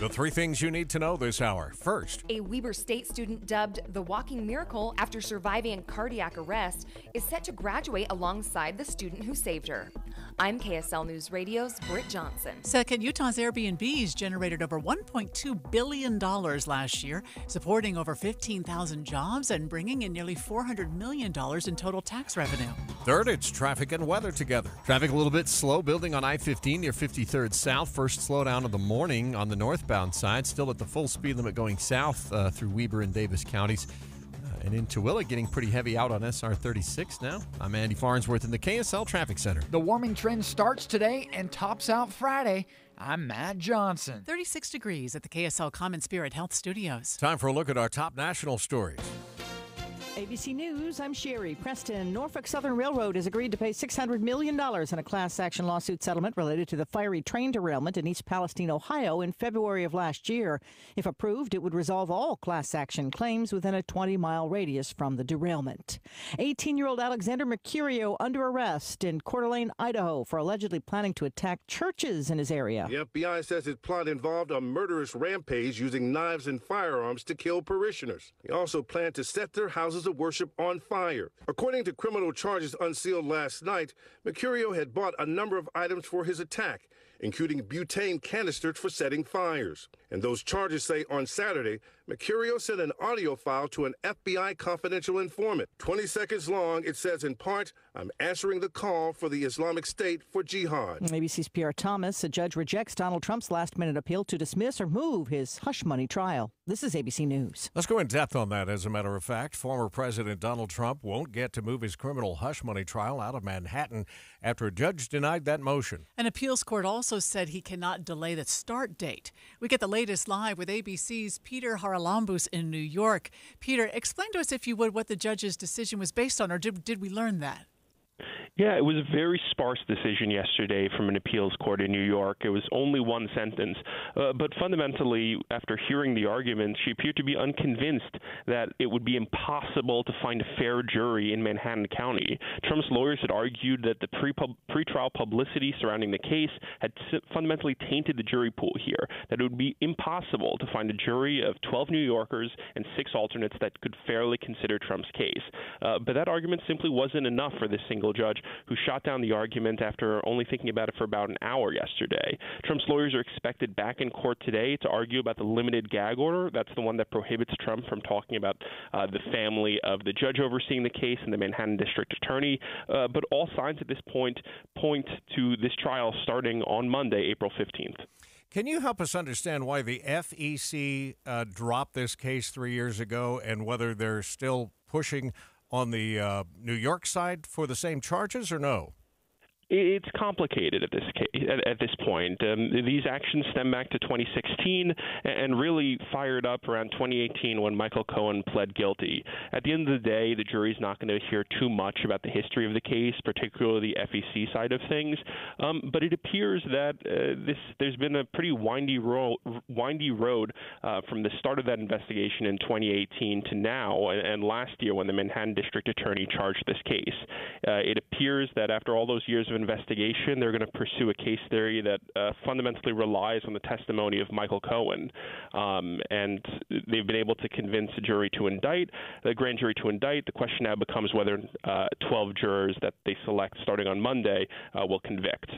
The three things you need to know this hour. First, a Weber State student dubbed the Walking Miracle after surviving a cardiac arrest is set to graduate alongside the student who saved her. I'm KSL News Radio's Britt Johnson. Second, Utah's Airbnbs generated over $1.2 billion last year, supporting over 15,000 jobs and bringing in nearly $400 million in total tax revenue. Third, it's traffic and weather together. Traffic a little bit slow building on I 15 near 53rd South. First slowdown of the morning on the northbound side, still at the full speed limit going south uh, through Weber and Davis counties. Uh, and in Tooele, getting pretty heavy out on SR 36 now. I'm Andy Farnsworth in the KSL Traffic Center. The warming trend starts today and tops out Friday. I'm Matt Johnson. 36 degrees at the KSL Common Spirit Health Studios. Time for a look at our top national stories. ABC News, I'm Sherri Preston. Norfolk Southern Railroad has agreed to pay $600 million in a class action lawsuit settlement related to the fiery train derailment in East Palestine, Ohio in February of last year. If approved, it would resolve all class action claims within a 20 mile radius from the derailment. 18 year old Alexander Mercurio under arrest in Coeur d'Alene, Idaho for allegedly planning to attack churches in his area. The FBI says his plot involved a murderous rampage using knives and firearms to kill parishioners. He also planned to set their houses of worship on fire. According to criminal charges unsealed last night, Mercurio had bought a number of items for his attack, including butane canisters for setting fires. And those charges say on Saturday, Mercurio sent an audio file to an FBI confidential informant. 20 seconds long, it says in part, I'm answering the call for the Islamic State for jihad. ABC's Pierre Thomas, a judge rejects Donald Trump's last minute appeal to dismiss or move his hush money trial. This is ABC News. Let's go in depth on that, as a matter of fact. Former President Donald Trump won't get to move his criminal hush money trial out of Manhattan after a judge denied that motion. An appeals court also said he cannot delay the start date. We get the latest live with ABC's Peter In New York. Peter, explain to us, if you would, what the judge's decision was based on, or did, did we learn that? Yeah, it was a very sparse decision yesterday from an appeals court in New York. It was only one sentence. Uh, but fundamentally, after hearing the arguments, she appeared to be unconvinced that it would be impossible to find a fair jury in Manhattan County. Trump's lawyers had argued that the pre pretrial publicity surrounding the case had fundamentally tainted the jury pool here, that it would be impossible to find a jury of 12 New Yorkers and six alternates that could fairly consider Trump's case. Uh, but that argument simply wasn't enough for this single judge who shot down the argument after only thinking about it for about an hour yesterday. Trump's lawyers are expected back in court today to argue about the limited gag order. That's the one that prohibits Trump from talking about uh, the family of the judge overseeing the case and the Manhattan district attorney. Uh, but all signs at this point point to this trial starting on Monday, April 15th. Can you help us understand why the FEC uh, dropped this case three years ago and whether they're still pushing on the uh, New York side for the same charges or no? It's complicated at this case, at, this point. Um, these actions stem back to 2016 and really fired up around 2018 when Michael Cohen pled guilty. At the end of the day, the jury's not going to hear too much about the history of the case, particularly the FEC side of things. Um, but it appears that uh, this there's been a pretty windy road, windy road uh, from the start of that investigation in 2018 to now, and, and last year when the Manhattan District Attorney charged this case. Uh, it appears that after all those years of investigation, they're going to pursue a case theory that uh, fundamentally relies on the testimony of Michael Cohen. Um, and they've been able to convince a jury to indict, the grand jury to indict. The question now becomes whether uh, 12 jurors that they select starting on Monday uh, will convict.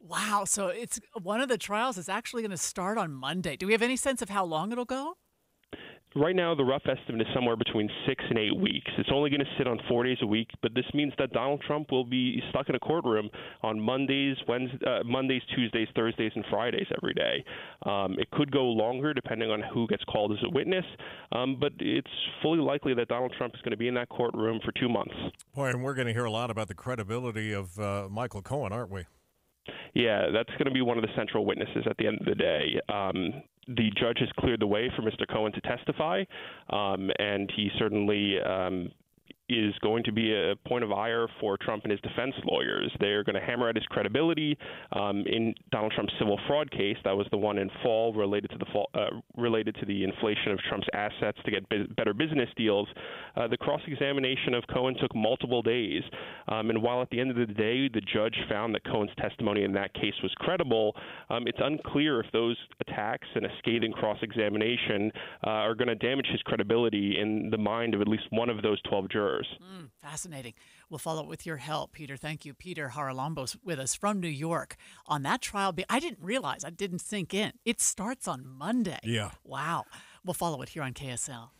Wow. So it's one of the trials is actually going to start on Monday. Do we have any sense of how long it'll go? Right now the rough estimate is somewhere between six and eight weeks. It's only going to sit on four days a week, but this means that Donald Trump will be stuck in a courtroom on Mondays, Wednesdays, uh, Mondays, Tuesdays, Thursdays, and Fridays every day. Um, it could go longer depending on who gets called as a witness, um, but it's fully likely that Donald Trump is going to be in that courtroom for two months. Boy, and we're going to hear a lot about the credibility of uh, Michael Cohen, aren't we? Yeah, that's going to be one of the central witnesses at the end of the day. Um, the judge has cleared the way for Mr. Cohen to testify, um, and he certainly um, is going to be a point of ire for Trump and his defense lawyers. They're going to hammer at his credibility um, in Donald Trump's civil fraud case. That was the one in fall related to the fall, uh, related to the inflation of Trump's assets to get better business deals. Uh, the cross-examination of Cohen took multiple days, um, and while at the end of the day the judge found that Cohen's testimony in that case was credible, um, it's unclear if those attacks and a scathing cross-examination uh, are going to damage his credibility in the mind of at least one of those 12 jurors. Mm, fascinating. We'll follow up with your help, Peter. Thank you. Peter Haralambos with us from New York on that trial. I didn't realize, I didn't sink in. It starts on Monday. Yeah. Wow. We'll follow it here on KSL.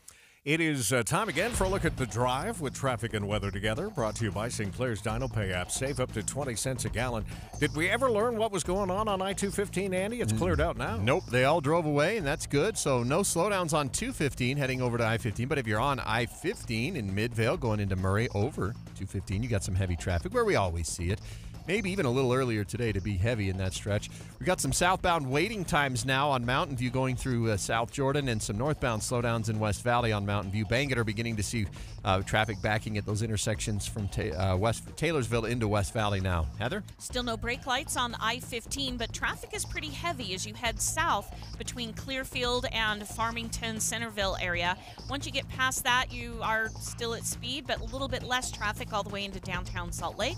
It is uh, time again for a look at the drive with traffic and weather together. Brought to you by Sinclair's DinoPay app. Save up to 20 cents a gallon. Did we ever learn what was going on on I 215, Andy? It's cleared out now. Nope. They all drove away, and that's good. So no slowdowns on 215 heading over to I 15. But if you're on I 15 in Midvale going into Murray over 215, you got some heavy traffic where we always see it maybe even a little earlier today to be heavy in that stretch. We've got some southbound waiting times now on Mountain View going through uh, South Jordan and some northbound slowdowns in West Valley on Mountain View. Bangerter are beginning to see uh, traffic backing at those intersections from ta- uh, West Taylorsville into West Valley now. Heather? Still no brake lights on I 15, but traffic is pretty heavy as you head south between Clearfield and Farmington Centerville area. Once you get past that, you are still at speed, but a little bit less traffic all the way into downtown Salt Lake.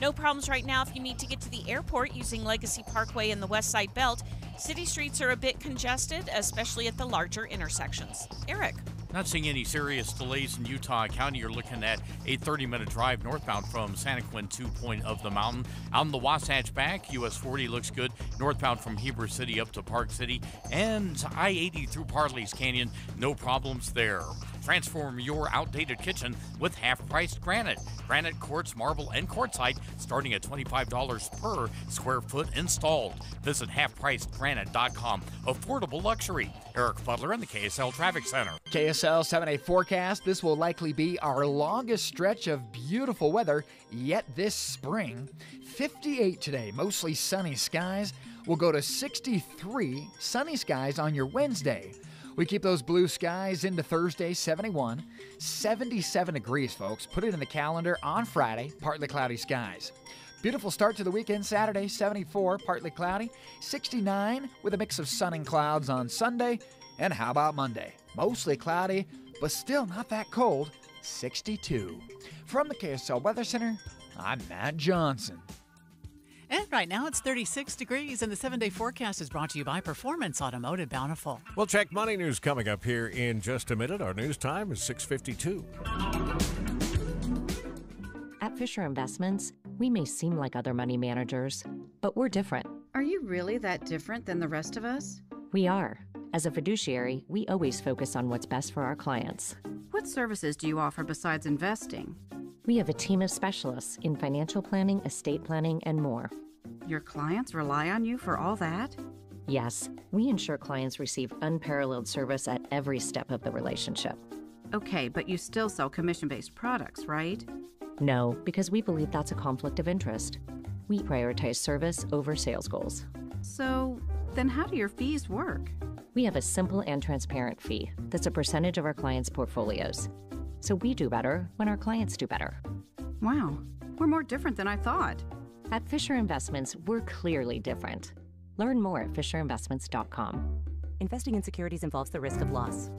No problems right now if you need to get to the airport using Legacy Parkway in the West Side Belt. City streets are a bit congested, especially at the larger intersections. Eric. Not seeing any serious delays in Utah County. You're looking at a 30 minute drive northbound from Santaquin to Point of the Mountain. Out in the Wasatch back, US 40 looks good. Northbound from Heber City up to Park City. And I 80 through Parley's Canyon. No problems there. Transform your outdated kitchen with half priced granite. Granite, quartz, marble, and quartzite starting at $25 per square foot installed. Visit halfpricedgranite.com. Affordable luxury. Eric Butler in the KSL Traffic Center. KSL 7 day forecast. This will likely be our longest stretch of beautiful weather yet this spring. 58 today, mostly sunny skies. We'll go to 63 sunny skies on your Wednesday. We keep those blue skies into Thursday, 71. 77 degrees, folks. Put it in the calendar on Friday, partly cloudy skies. Beautiful start to the weekend Saturday, 74, partly cloudy. 69 with a mix of sun and clouds on Sunday. And how about Monday? Mostly cloudy, but still not that cold, 62. From the KSL Weather Center, I'm Matt Johnson. And right now it's 36 degrees, and the seven day forecast is brought to you by Performance Automotive Bountiful. We'll check money news coming up here in just a minute. Our news time is 652. At Fisher Investments, we may seem like other money managers, but we're different. Are you really that different than the rest of us? We are. As a fiduciary, we always focus on what's best for our clients. What services do you offer besides investing? We have a team of specialists in financial planning, estate planning, and more. Your clients rely on you for all that? Yes, we ensure clients receive unparalleled service at every step of the relationship. Okay, but you still sell commission based products, right? No, because we believe that's a conflict of interest. We prioritize service over sales goals. So, then how do your fees work? We have a simple and transparent fee that's a percentage of our clients' portfolios. So we do better when our clients do better. Wow, we're more different than I thought. At Fisher Investments, we're clearly different. Learn more at FisherInvestments.com. Investing in securities involves the risk of loss.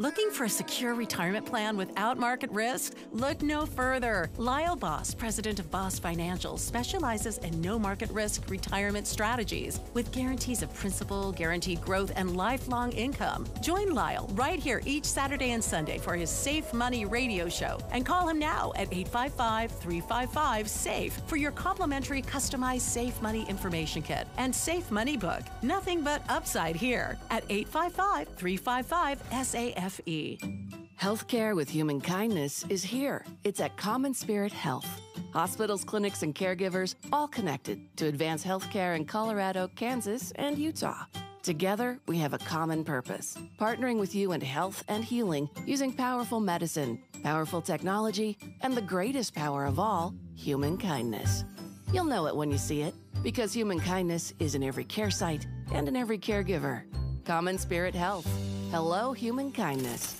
Looking for a secure retirement plan without market risk? Look no further. Lyle Boss, president of Boss Financial, specializes in no market risk retirement strategies with guarantees of principal, guaranteed growth, and lifelong income. Join Lyle right here each Saturday and Sunday for his Safe Money radio show and call him now at 855 355 SAFE for your complimentary customized Safe Money information kit and Safe Money book. Nothing but upside here at 855 355 SAFE. Healthcare with human kindness is here. It's at Common Spirit Health. Hospitals, clinics, and caregivers all connected to advance healthcare in Colorado, Kansas, and Utah. Together, we have a common purpose partnering with you in health and healing using powerful medicine, powerful technology, and the greatest power of all human kindness. You'll know it when you see it because human kindness is in every care site and in every caregiver. Common Spirit Health. Hello, human kindness.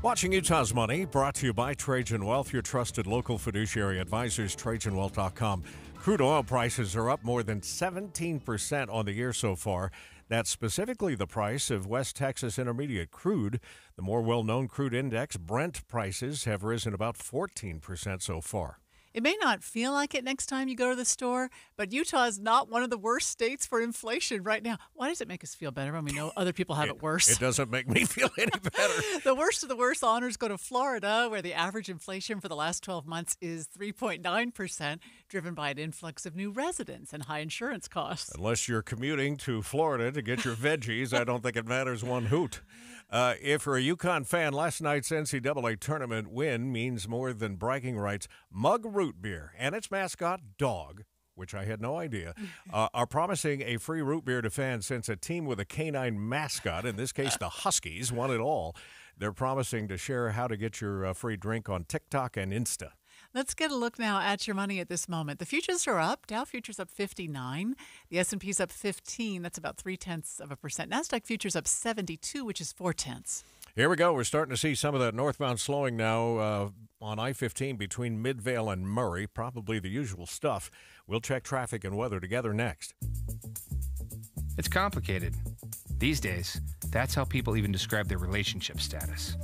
Watching Utah's Money, brought to you by Trajan Wealth, your trusted local fiduciary advisors, TrajanWealth.com. Crude oil prices are up more than 17% on the year so far. That's specifically the price of West Texas Intermediate crude. The more well known crude index, Brent prices, have risen about 14% so far. It may not feel like it next time you go to the store, but Utah is not one of the worst states for inflation right now. Why does it make us feel better when we know other people have it, it worse? It doesn't make me <laughs> feel any better. <laughs> the worst of the worst honors go to Florida, where the average inflation for the last 12 months is 3.9%, driven by an influx of new residents and high insurance costs. Unless you're commuting to Florida to get your veggies, I don't think it matters one hoot. <laughs> Uh, if you're a UConn fan, last night's NCAA tournament win means more than bragging rights. Mug Root Beer and its mascot, Dog, which I had no idea, <laughs> uh, are promising a free root beer to fans since a team with a canine mascot, in this case the Huskies, won it all. They're promising to share how to get your uh, free drink on TikTok and Insta. Let's get a look now at your money at this moment. The futures are up. Dow futures up 59. The S&P's up 15. That's about three tenths of a percent. Nasdaq futures up 72, which is four tenths. Here we go. We're starting to see some of that northbound slowing now uh, on I-15 between Midvale and Murray. Probably the usual stuff. We'll check traffic and weather together next. It's complicated. These days, that's how people even describe their relationship status.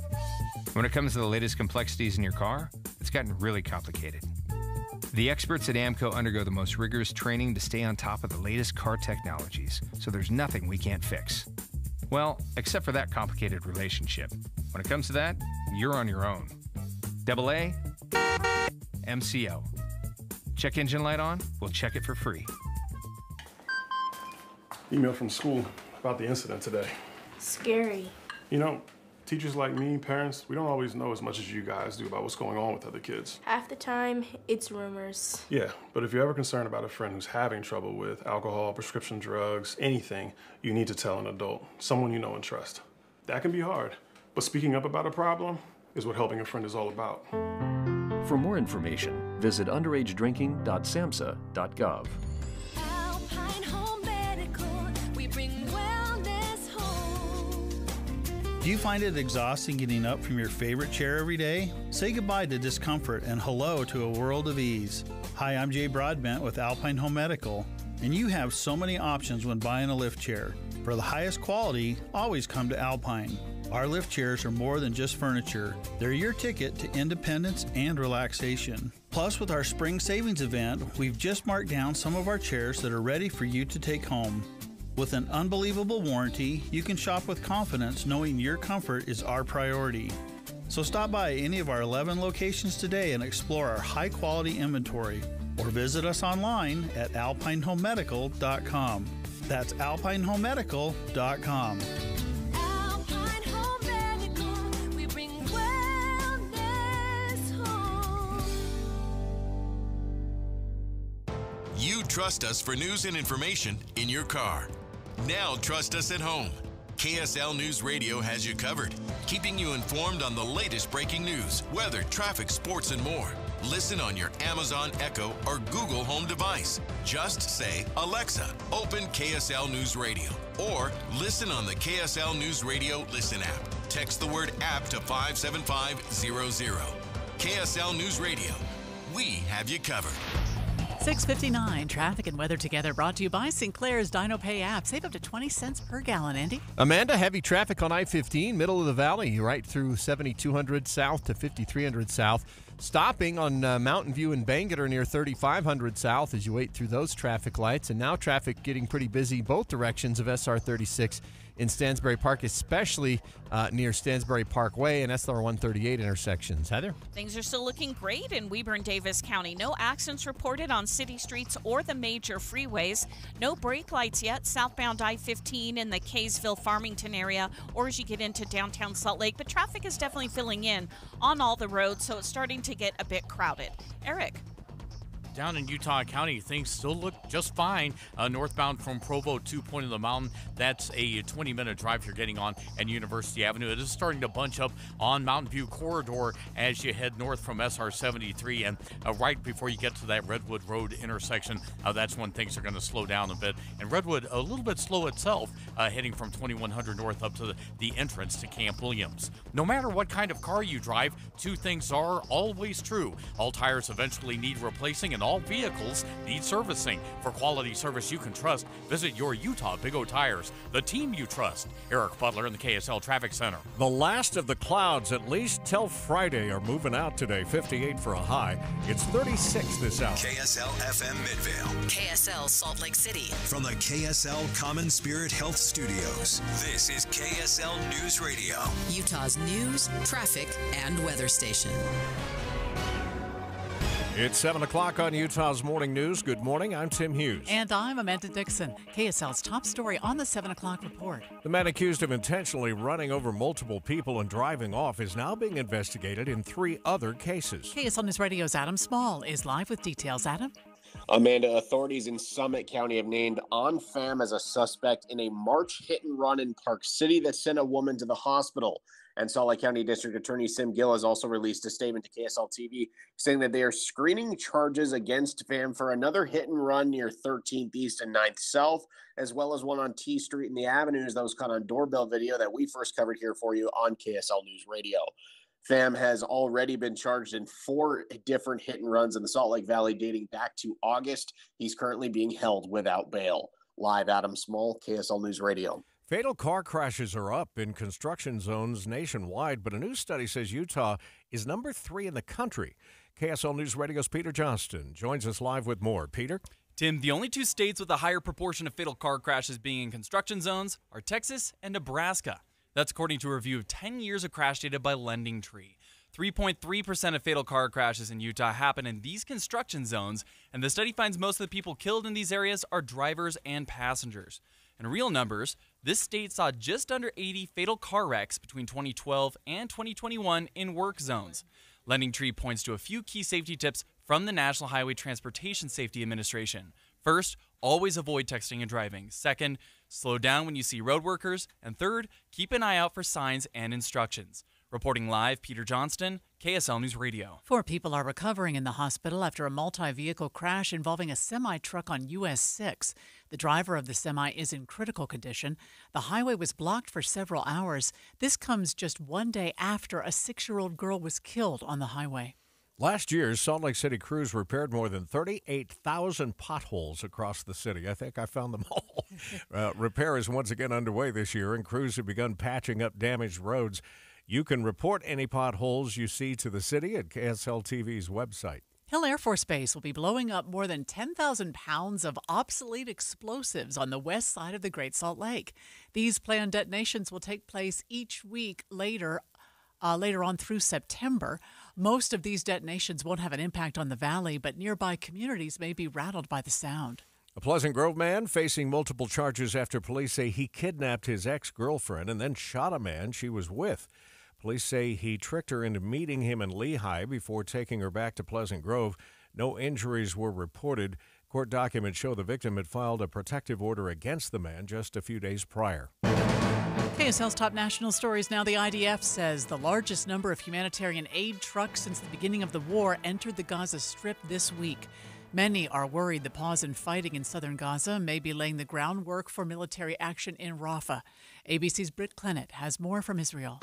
When it comes to the latest complexities in your car, it's gotten really complicated. The experts at AAMCO undergo the most rigorous training to stay on top of the latest car technologies, so there's nothing we can't fix. Well, except for that complicated relationship. When it comes to that, you're on your own. Double A, MCO. Check engine light on, we'll check it for free. Email from school about the incident today. Scary. You know, teachers like me, parents, we don't always know as much as you guys do about what's going on with other kids. Half the time, it's rumors. Yeah, but if you're ever concerned about a friend who's having trouble with alcohol, prescription drugs, anything, you need to tell an adult, someone you know and trust. That can be hard, but speaking up about a problem is what helping a friend is all about. For more information, visit underagedrinking.samhsa.gov. Do you find it exhausting getting up from your favorite chair every day? Say goodbye to discomfort and hello to a world of ease. Hi, I'm Jay Broadbent with Alpine Home Medical, and you have so many options when buying a lift chair. For the highest quality, always come to Alpine. Our lift chairs are more than just furniture. They're your ticket to independence and relaxation. Plus, with our spring savings event, we've just marked down some of our chairs that are ready for you to take home. With an unbelievable warranty, you can shop with confidence knowing your comfort is our priority. So stop by any of our 11 locations today and explore our high quality inventory or visit us online at alpinehomemedical.com. That's alpinehomemedical.com. You trust us for news and information in your car. Now trust us at home. KSL News Radio has you covered, keeping you informed on the latest breaking news, weather, traffic, sports, and more. Listen on your Amazon Echo or Google Home device. Just say, Alexa, open KSL News Radio. Or listen on the KSL News Radio Listen app. Text the word app to 57500. KSL News Radio. We have you covered. 659 traffic and weather together brought to you by Sinclair's DinoPay app. Save up to 20 cents per gallon, Andy. Amanda, heavy traffic on I 15, middle of the valley, right through 7200 south to 5300 south. Stopping on uh, Mountain View and Bangerter near 3500 south as you wait through those traffic lights. And now traffic getting pretty busy both directions of SR 36 in Stansbury Park, especially uh, near Stansbury Parkway and SR 138 intersections. Heather? Things are still looking great in Weber and Davis County. No accidents reported on city streets or the major freeways. No brake lights yet southbound I 15 in the Kaysville Farmington area or as you get into downtown Salt Lake. But traffic is definitely filling in on all the roads, so it's starting to get a bit crowded. Eric down in Utah County, things still look just fine. Uh, northbound from Provo to Point of the Mountain, that's a 20 minute drive you're getting on and University Avenue. It is starting to bunch up on Mountain View Corridor as you head north from SR 73. And uh, right before you get to that Redwood Road intersection, uh, that's when things are going to slow down a bit. And Redwood, a little bit slow itself, uh, heading from 2100 north up to the, the entrance to Camp Williams. No matter what kind of car you drive, two things are always true. All tires eventually need replacing, and all vehicles need servicing. For quality service you can trust, visit your Utah Big O Tires, the team you trust. Eric Butler in the KSL Traffic Center. The last of the clouds, at least till Friday, are moving out today. 58 for a high. It's 36 this hour. KSL FM Midvale. KSL Salt Lake City. From the KSL Common Spirit Health Studios, this is KSL News Radio. Utah's news, traffic, and weather station. It's 7 o'clock on Utah's Morning News. Good morning. I'm Tim Hughes. And I'm Amanda Dixon. KSL's top story on the 7 o'clock report. The man accused of intentionally running over multiple people and driving off is now being investigated in three other cases. KSL News Radio's Adam Small is live with details. Adam? Amanda, authorities in Summit County have named On Pham as a suspect in a March hit and run in Park City that sent a woman to the hospital. And Salt Lake County District Attorney Sim Gill has also released a statement to KSL TV saying that they are screening charges against Pham for another hit and run near 13th East and 9th South, as well as one on T Street in the Avenues that was caught on doorbell video that we first covered here for you on KSL News Radio. Pham has already been charged in four different hit and runs in the Salt Lake Valley dating back to August. He's currently being held without bail. Live Adam Small, KSL News Radio. Fatal car crashes are up in construction zones nationwide, but a new study says Utah is number three in the country. KSL News Radio's Peter Johnston joins us live with more. Peter? Tim, the only two states with a higher proportion of fatal car crashes being in construction zones are Texas and Nebraska. That's according to a review of 10 years of crash data by LendingTree. 3.3% of fatal car crashes in Utah happen in these construction zones, and the study finds most of the people killed in these areas are drivers and passengers. In real numbers, this state saw just under 80 fatal car wrecks between 2012 and 2021 in work zones. LendingTree points to a few key safety tips from the National Highway Transportation Safety Administration. First, always avoid texting and driving. Second, slow down when you see road workers. And third, keep an eye out for signs and instructions. Reporting live, Peter Johnston, KSL News Radio. Four people are recovering in the hospital after a multi vehicle crash involving a semi truck on US 6. The driver of the semi is in critical condition. The highway was blocked for several hours. This comes just one day after a six year old girl was killed on the highway. Last year, Salt Lake City crews repaired more than 38,000 potholes across the city. I think I found them <laughs> all. uh, repair is once again underway this year, and crews have begun patching up damaged roads. You can report any potholes you see to the city at KSL TV's website. Hill Air Force Base will be blowing up more than 10,000 pounds of obsolete explosives on the west side of the Great Salt Lake. These planned detonations will take place each week later, uh, later on through September. Most of these detonations won't have an impact on the valley, but nearby communities may be rattled by the sound. A Pleasant Grove man facing multiple charges after police say he kidnapped his ex girlfriend and then shot a man she was with. Police say he tricked her into meeting him in Lehi before taking her back to Pleasant Grove. No injuries were reported. Court documents show the victim had filed a protective order against the man just a few days prior. KSL's top national stories now. The IDF says the largest number of humanitarian aid trucks since the beginning of the war entered the Gaza Strip this week. Many are worried the pause in fighting in southern Gaza may be laying the groundwork for military action in Rafah. ABC's Britt Clennett has more from Israel.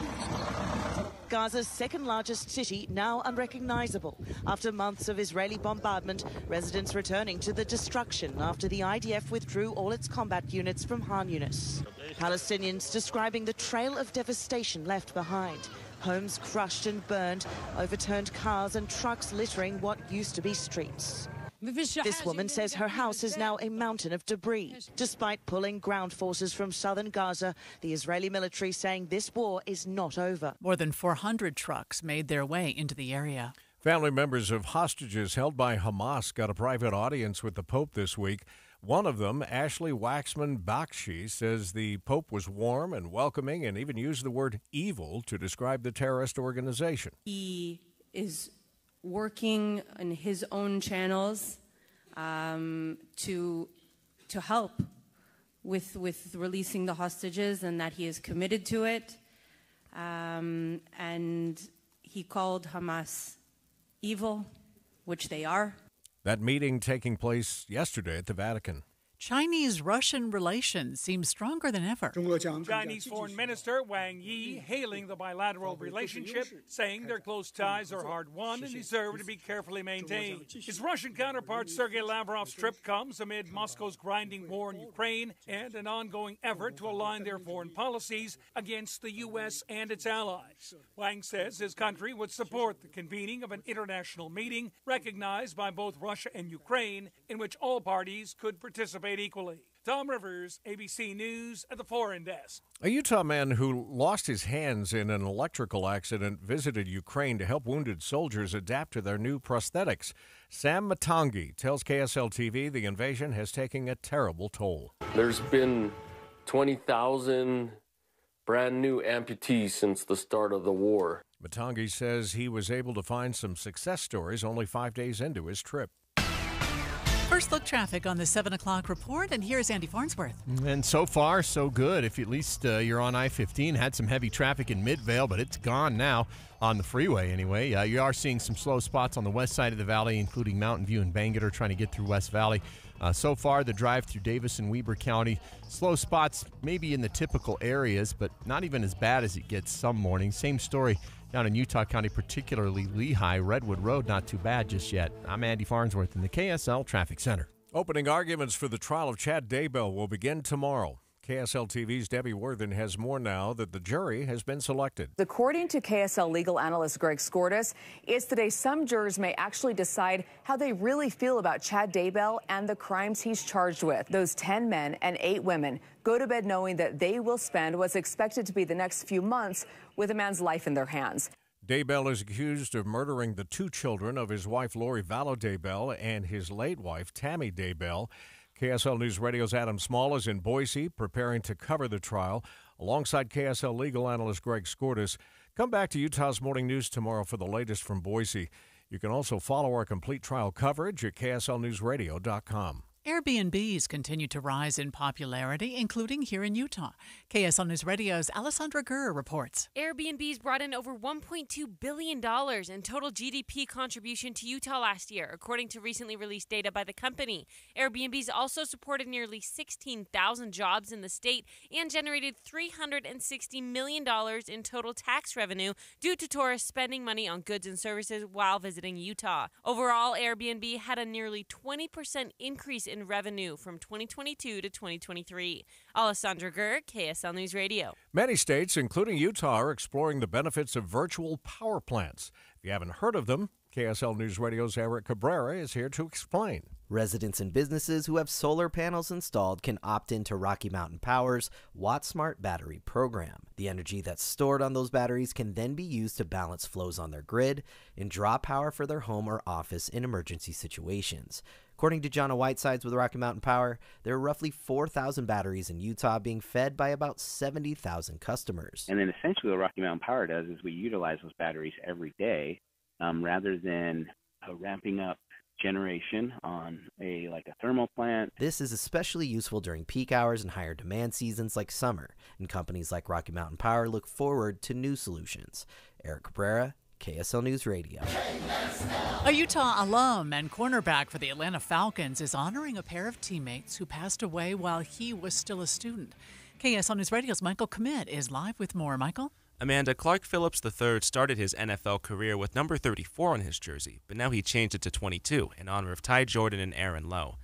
Gaza's second largest city now unrecognizable. After months of Israeli bombardment, residents returning to the destruction after the IDF withdrew all its combat units from Khan Younis. Palestinians describing the trail of devastation left behind. Homes crushed and burned, overturned cars and trucks littering what used to be streets. This woman says her house is now a mountain of debris. Despite pulling ground forces from southern Gaza, the Israeli military saying this war is not over. More than 400 trucks made their way into the area. Family members of hostages held by Hamas got a private audience with the Pope this week. One of them, Ashley Waxman Bakshi, says the Pope was warm and welcoming and even used the word evil to describe the terrorist organization. He is working in his own channels um, to to help with with releasing the hostages, and that he is committed to it. Um, and he called Hamas evil, which they are. That meeting taking place yesterday at the Vatican. Chinese Russian relations seem stronger than ever. Chinese Foreign Minister Wang Yi hailing the bilateral relationship, saying their close ties are hard won and deserve to be carefully maintained. His Russian counterpart Sergei Lavrov's trip comes amid Moscow's grinding war in Ukraine and an ongoing effort to align their foreign policies against the U.S. and its allies. Wang says his country would support the convening of an international meeting recognized by both Russia and Ukraine in which all parties could participate equally. Tom Rivers, ABC News at the Foreign Desk. A Utah man who lost his hands in an electrical accident visited Ukraine to help wounded soldiers adapt to their new prosthetics. Sam Matagi tells KSL TV the invasion has taken a terrible toll. There's been 20,000 brand new amputees since the start of the war. Matangi says he was able to find some success stories only five days into his trip. First look traffic on the 7 o'clock report, and here's Andy Farnsworth. And so far, so good. If at least uh, you're on I 15, had some heavy traffic in Midvale, but it's gone now on the freeway anyway. Uh, you are seeing some slow spots on the west side of the valley, including Mountain View and Bangerter, trying to get through West Valley. Uh, so far, the drive through Davis and Weber County, slow spots maybe in the typical areas, but not even as bad as it gets some mornings. Same story down in Utah County, particularly Lehi, Redwood Road, not too bad just yet. I'm Andy Farnsworth in the KSL Traffic Center. Opening arguments for the trial of Chad Daybell will begin tomorrow. KSL TV's Debbie Worthen has more now that the jury has been selected. According to KSL legal analyst Greg Skordas, it's the day some jurors may actually decide how they really feel about Chad Daybell and the crimes he's charged with. Those 10 men and 8 women go to bed knowing that they will spend what's expected to be the next few months with a man's life in their hands. Daybell is accused of murdering the two children of his wife Lori Vallow Daybell and his late wife Tammy Daybell. KSL News Radio's Adam Small is in Boise preparing to cover the trial alongside KSL legal analyst Greg Skordas. Come back to Utah's Morning News tomorrow for the latest from Boise. You can also follow our complete trial coverage at kslnewsradio.com. Airbnb Airbnbs continue to rise in popularity, including here in Utah. KSL News Radio's Alessandra Gurr reports. Airbnb's brought in over $1.2 billion in total GDP contribution to Utah last year, according to recently released data by the company. Airbnb's also supported nearly 16,000 jobs in the state and generated $360 million in total tax revenue due to tourists spending money on goods and services while visiting Utah. Overall, Airbnb had a nearly 20% increase in revenue from 2022 to 2023. Alessandra Gurr, KSL News Radio. Many states, including Utah, are exploring the benefits of virtual power plants. If you haven't heard of them, KSL News Radio's Eric Cabrera is here to explain. Residents and businesses who have solar panels installed can opt into Rocky Mountain Power's WattSmart battery program. The energy that's stored on those batteries can then be used to balance flows on their grid and draw power for their home or office in emergency situations. According to Jonna Whitesides with Rocky Mountain Power, there are roughly 4,000 batteries in Utah being fed by about 70,000 customers. And then essentially what Rocky Mountain Power does is we utilize those batteries every day um, rather than uh, ramping up generation on a like a thermal plant. This is especially useful during peak hours and higher demand seasons like summer, and companies like Rocky Mountain Power look forward to new solutions. Eric Cabrera, KSL News Radio. A Utah alum and cornerback for the Atlanta Falcons is honoring a pair of teammates who passed away while he was still a student. KSL News Radio's Michael Commit is live with more. Michael? Amanda Clark Phillips III started his NFL career with number 34 on his jersey, but now he changed it to 22 in honor of Ty Jordan and Aaron Lowe.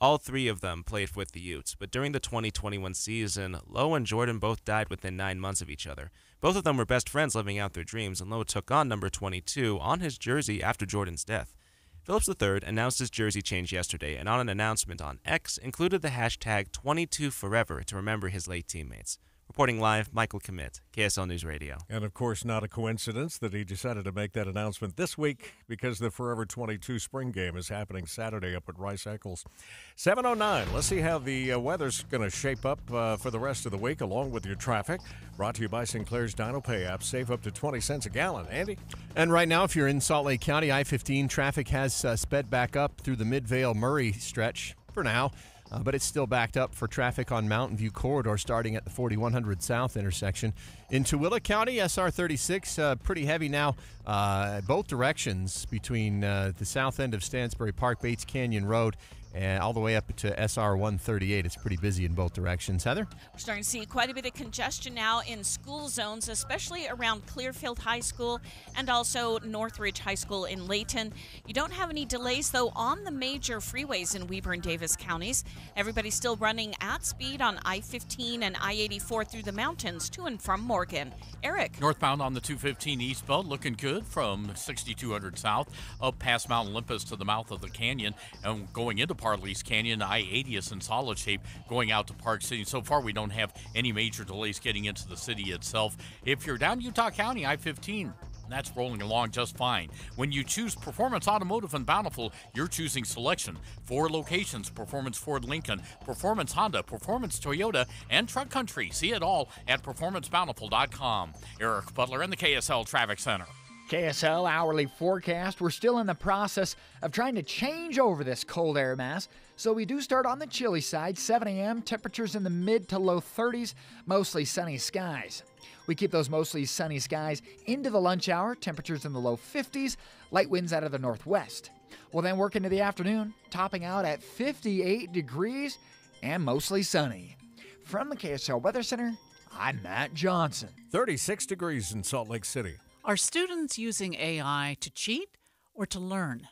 All three of them played with the Utes, but during the 2021 season, Lowe and Jordan both died within nine months of each other. Both of them were best friends living out their dreams, and Lowe took on number 22 on his jersey after Jordan's death. Phillips III announced his jersey change yesterday, and on an announcement on X, included the hashtag 22Forever to remember his late teammates. Reporting live, Michael Commit, KSL News Radio. And of course, not a coincidence that he decided to make that announcement this week because the Forever 22 spring game is happening Saturday up at Rice Eccles. 709. Let's see how the uh, weather's going to shape up uh, for the rest of the week along with your traffic. Brought to you by Sinclair's DinoPay app. Save up to 20 cents a gallon. Andy? And right now, if you're in Salt Lake County, I 15 traffic has uh, sped back up through the Midvale Murray stretch for now. Uh, but it's still backed up for traffic on Mountain View Corridor starting at the 4100 South intersection. In Tooele County, SR 36, uh, pretty heavy now, uh, both directions between uh, the south end of Stansbury Park, Bates Canyon Road, and all the way up to SR 138. It's pretty busy in both directions. Heather? We're starting to see quite a bit of congestion now in school zones, especially around Clearfield High School and also Northridge High School in Layton. You don't have any delays, though, on the major freeways in Weber and Davis counties. Everybody's still running at speed on I 15 and I 84 through the mountains to and from Morgan. Eric. Northbound on the 215 eastbound, looking good from 6200 south up past Mount Olympus to the mouth of the canyon and going into Parley's Canyon. I 80 is in solid shape going out to Park City. So far, we don't have any major delays getting into the city itself. If you're down Utah County, I 15, that's rolling along just fine. When you choose Performance Automotive and Bountiful, you're choosing selection. Four locations Performance Ford Lincoln, Performance Honda, Performance Toyota, and Truck Country. See it all at performancebountiful.com. Eric Butler in the KSL Traffic Center. KSL hourly forecast. We're still in the process of trying to change over this cold air mass. So we do start on the chilly side, 7 a.m., temperatures in the mid to low 30s, mostly sunny skies. We keep those mostly sunny skies into the lunch hour, temperatures in the low 50s, light winds out of the northwest. We'll then work into the afternoon, topping out at 58 degrees and mostly sunny. From the KSL Weather Center, I'm Matt Johnson. 36 degrees in Salt Lake City. Are students using AI to cheat or to learn?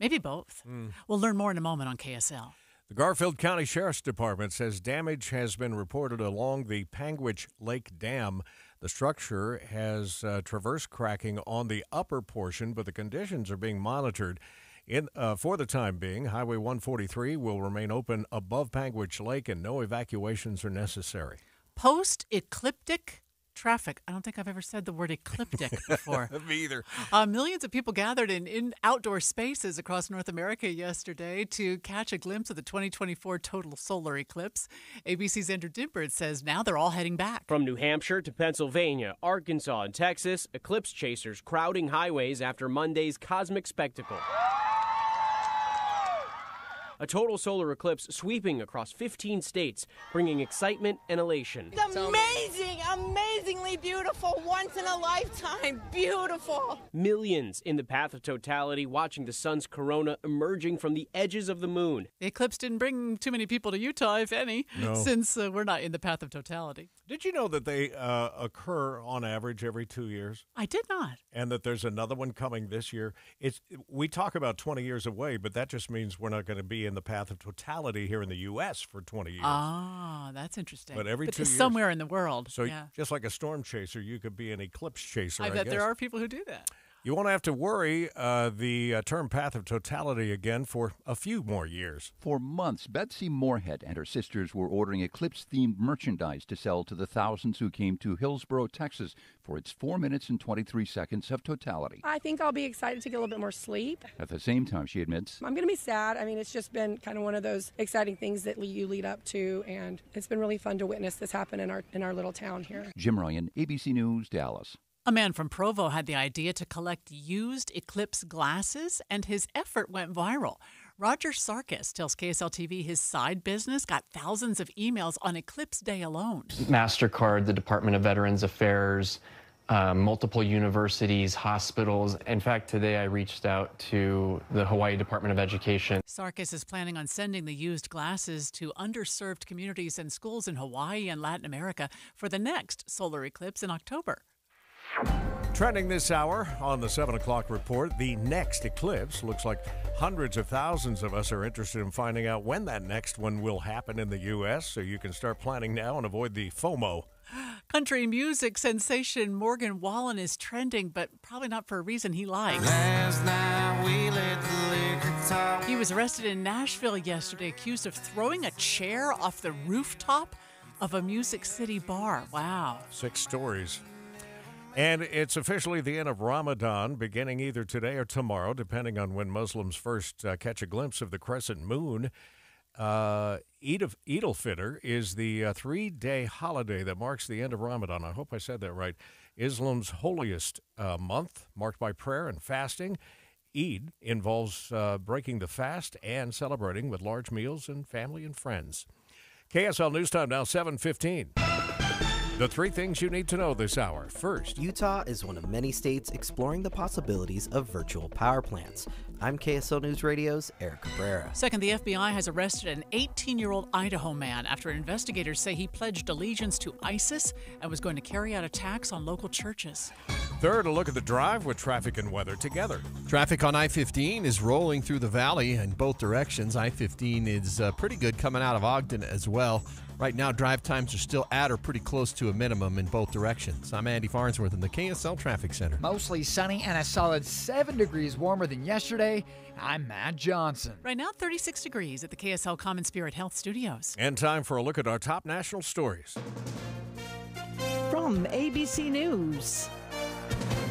Maybe both. We'll learn more in a moment on KSL. The Garfield County Sheriff's Department says damage has been reported along the Panguitch Lake Dam. The structure has uh, traverse cracking on the upper portion, but the conditions are being monitored. In, uh, for the time being, Highway 143 will remain open above Panguitch Lake and no evacuations are necessary. Post ecliptic traffic. I don't think I've ever said the word ecliptic <laughs> before. <laughs> Me either. Uh, millions of people gathered in, in outdoor spaces across North America yesterday to catch a glimpse of the 2024 total solar eclipse. ABC's Andrew Dymburt says now they're all heading back. From New Hampshire to Pennsylvania, Arkansas, and Texas, eclipse chasers crowding highways after Monday's cosmic spectacle. A total solar eclipse sweeping across 15 states, bringing excitement and elation. It's amazing, amazingly beautiful, once in a lifetime, beautiful. Millions in the path of totality watching the sun's corona emerging from the edges of the moon. The eclipse didn't bring too many people to Utah, if any, No. since uh, we're not in the path of totality. Did you know that they uh, occur on average every two years? I did not. and that there's another one coming this year. It's we talk about 20 years away, but that just means we're not going to be in the path of totality here in the U.S. for 20 years. Ah, that's interesting. But every two years. somewhere in the world. so yeah. just like a storm chaser, you could be an eclipse chaser. I I, bet there are people who do that. You won't have to worry uh, the uh, term path of totality again for a few more years. For months, Betsy Moorhead and her sisters were ordering eclipse themed merchandise to sell to the thousands who came to Hillsboro, Texas for its 4 minutes and 23 seconds of totality. I think I'll be excited to get a little bit more sleep. At the same time, she admits I'm going to be sad. I mean, it's just been kind of one of those exciting things that you lead up to, and it's been really fun to witness this happen in our in our little town here. Jim Ryan, ABC News, Dallas. A man from Provo had the idea to collect used Eclipse glasses, and his effort went viral. Roger Sarkis tells KSL TV his side business got thousands of emails on Eclipse Day alone. MasterCard, the Department of Veterans Affairs, uh, multiple universities, hospitals. In fact, today I reached out to the Hawaii Department of Education. Sarkis is planning on sending the used glasses to underserved communities and schools in Hawaii and Latin America for the next solar eclipse in October. Trending this hour on the 7 o'clock report, the next eclipse. Looks like hundreds of thousands of us are interested in finding out when that next one will happen in the U.S., so you can start planning now and avoid the FOMO. Country music sensation Morgan Wallen is trending, but probably not for a reason he likes. He was arrested in Nashville yesterday, accused of throwing a chair off the rooftop of a Music City bar. Wow. Six stories. And it's officially the end of Ramadan, beginning either today or tomorrow, depending on when Muslims first uh, catch a glimpse of the crescent moon. Uh, Eid of Eid al-Fitr is the uh, three-day holiday that marks the end of Ramadan. I hope I said that right. Islam's holiest uh, month, marked by prayer and fasting. Eid involves uh, breaking the fast and celebrating with large meals and family and friends. KSL News Time now 7:15. The three things you need to know this hour. First, Utah is one of many states exploring the possibilities of virtual power plants. I'm KSL News Radio's Eric Cabrera. Second, the FBI has arrested an 18 year old Idaho man after investigators say he pledged allegiance to ISIS and was going to carry out attacks on local churches. Third, a look at the drive with traffic and weather together. Traffic on I 15 is rolling through the valley in both directions. I 15 is uh, pretty good coming out of Ogden as well. Right now, drive times are still at or pretty close to a minimum in both directions. I'm Andy Farnsworth in the KSL Traffic Center. Mostly sunny and a solid 7 degrees warmer than yesterday. I'm Matt Johnson. Right now, 36 degrees at the KSL Common Spirit Health Studios. And time for a look at our top national stories. From ABC News.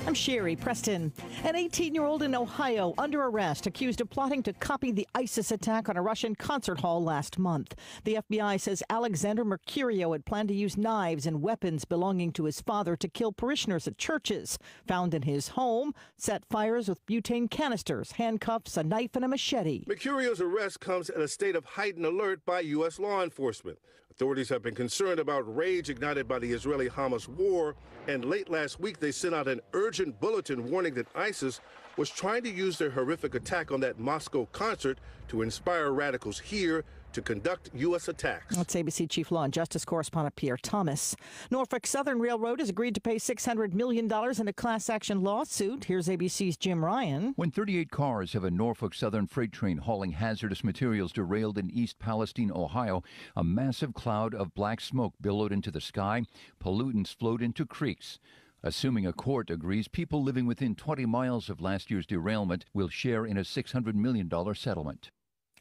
I'm Sherri Preston. An 18 year old in Ohio under arrest accused of plotting to copy the ISIS attack on a Russian concert hall last month. The FBI says Alexander Mercurio had planned to use knives and weapons belonging to his father to kill parishioners at churches. Found in his home, set fires with butane canisters, handcuffs, a knife, and a machete. Mercurio's arrest comes at a state of heightened alert by U.S. law enforcement. Authorities have been concerned about rage ignited by the Israeli Hamas war, and late last week they sent out an urgent bulletin warning that ISIS was trying to use their horrific attack on that Moscow concert to inspire radicals here to conduct U.S. attacks. That's ABC Chief Law and Justice correspondent Pierre Thomas. Norfolk Southern Railroad has agreed to pay $600 million in a class action lawsuit. Here's ABC's Jim Ryan. When 38 cars of a Norfolk Southern freight train hauling hazardous materials derailed in East Palestine, Ohio, a massive cloud of black smoke billowed into the sky. Pollutants flowed into creeks. Assuming a court agrees, people living within 20 miles of last year's derailment will share in a $600 million settlement.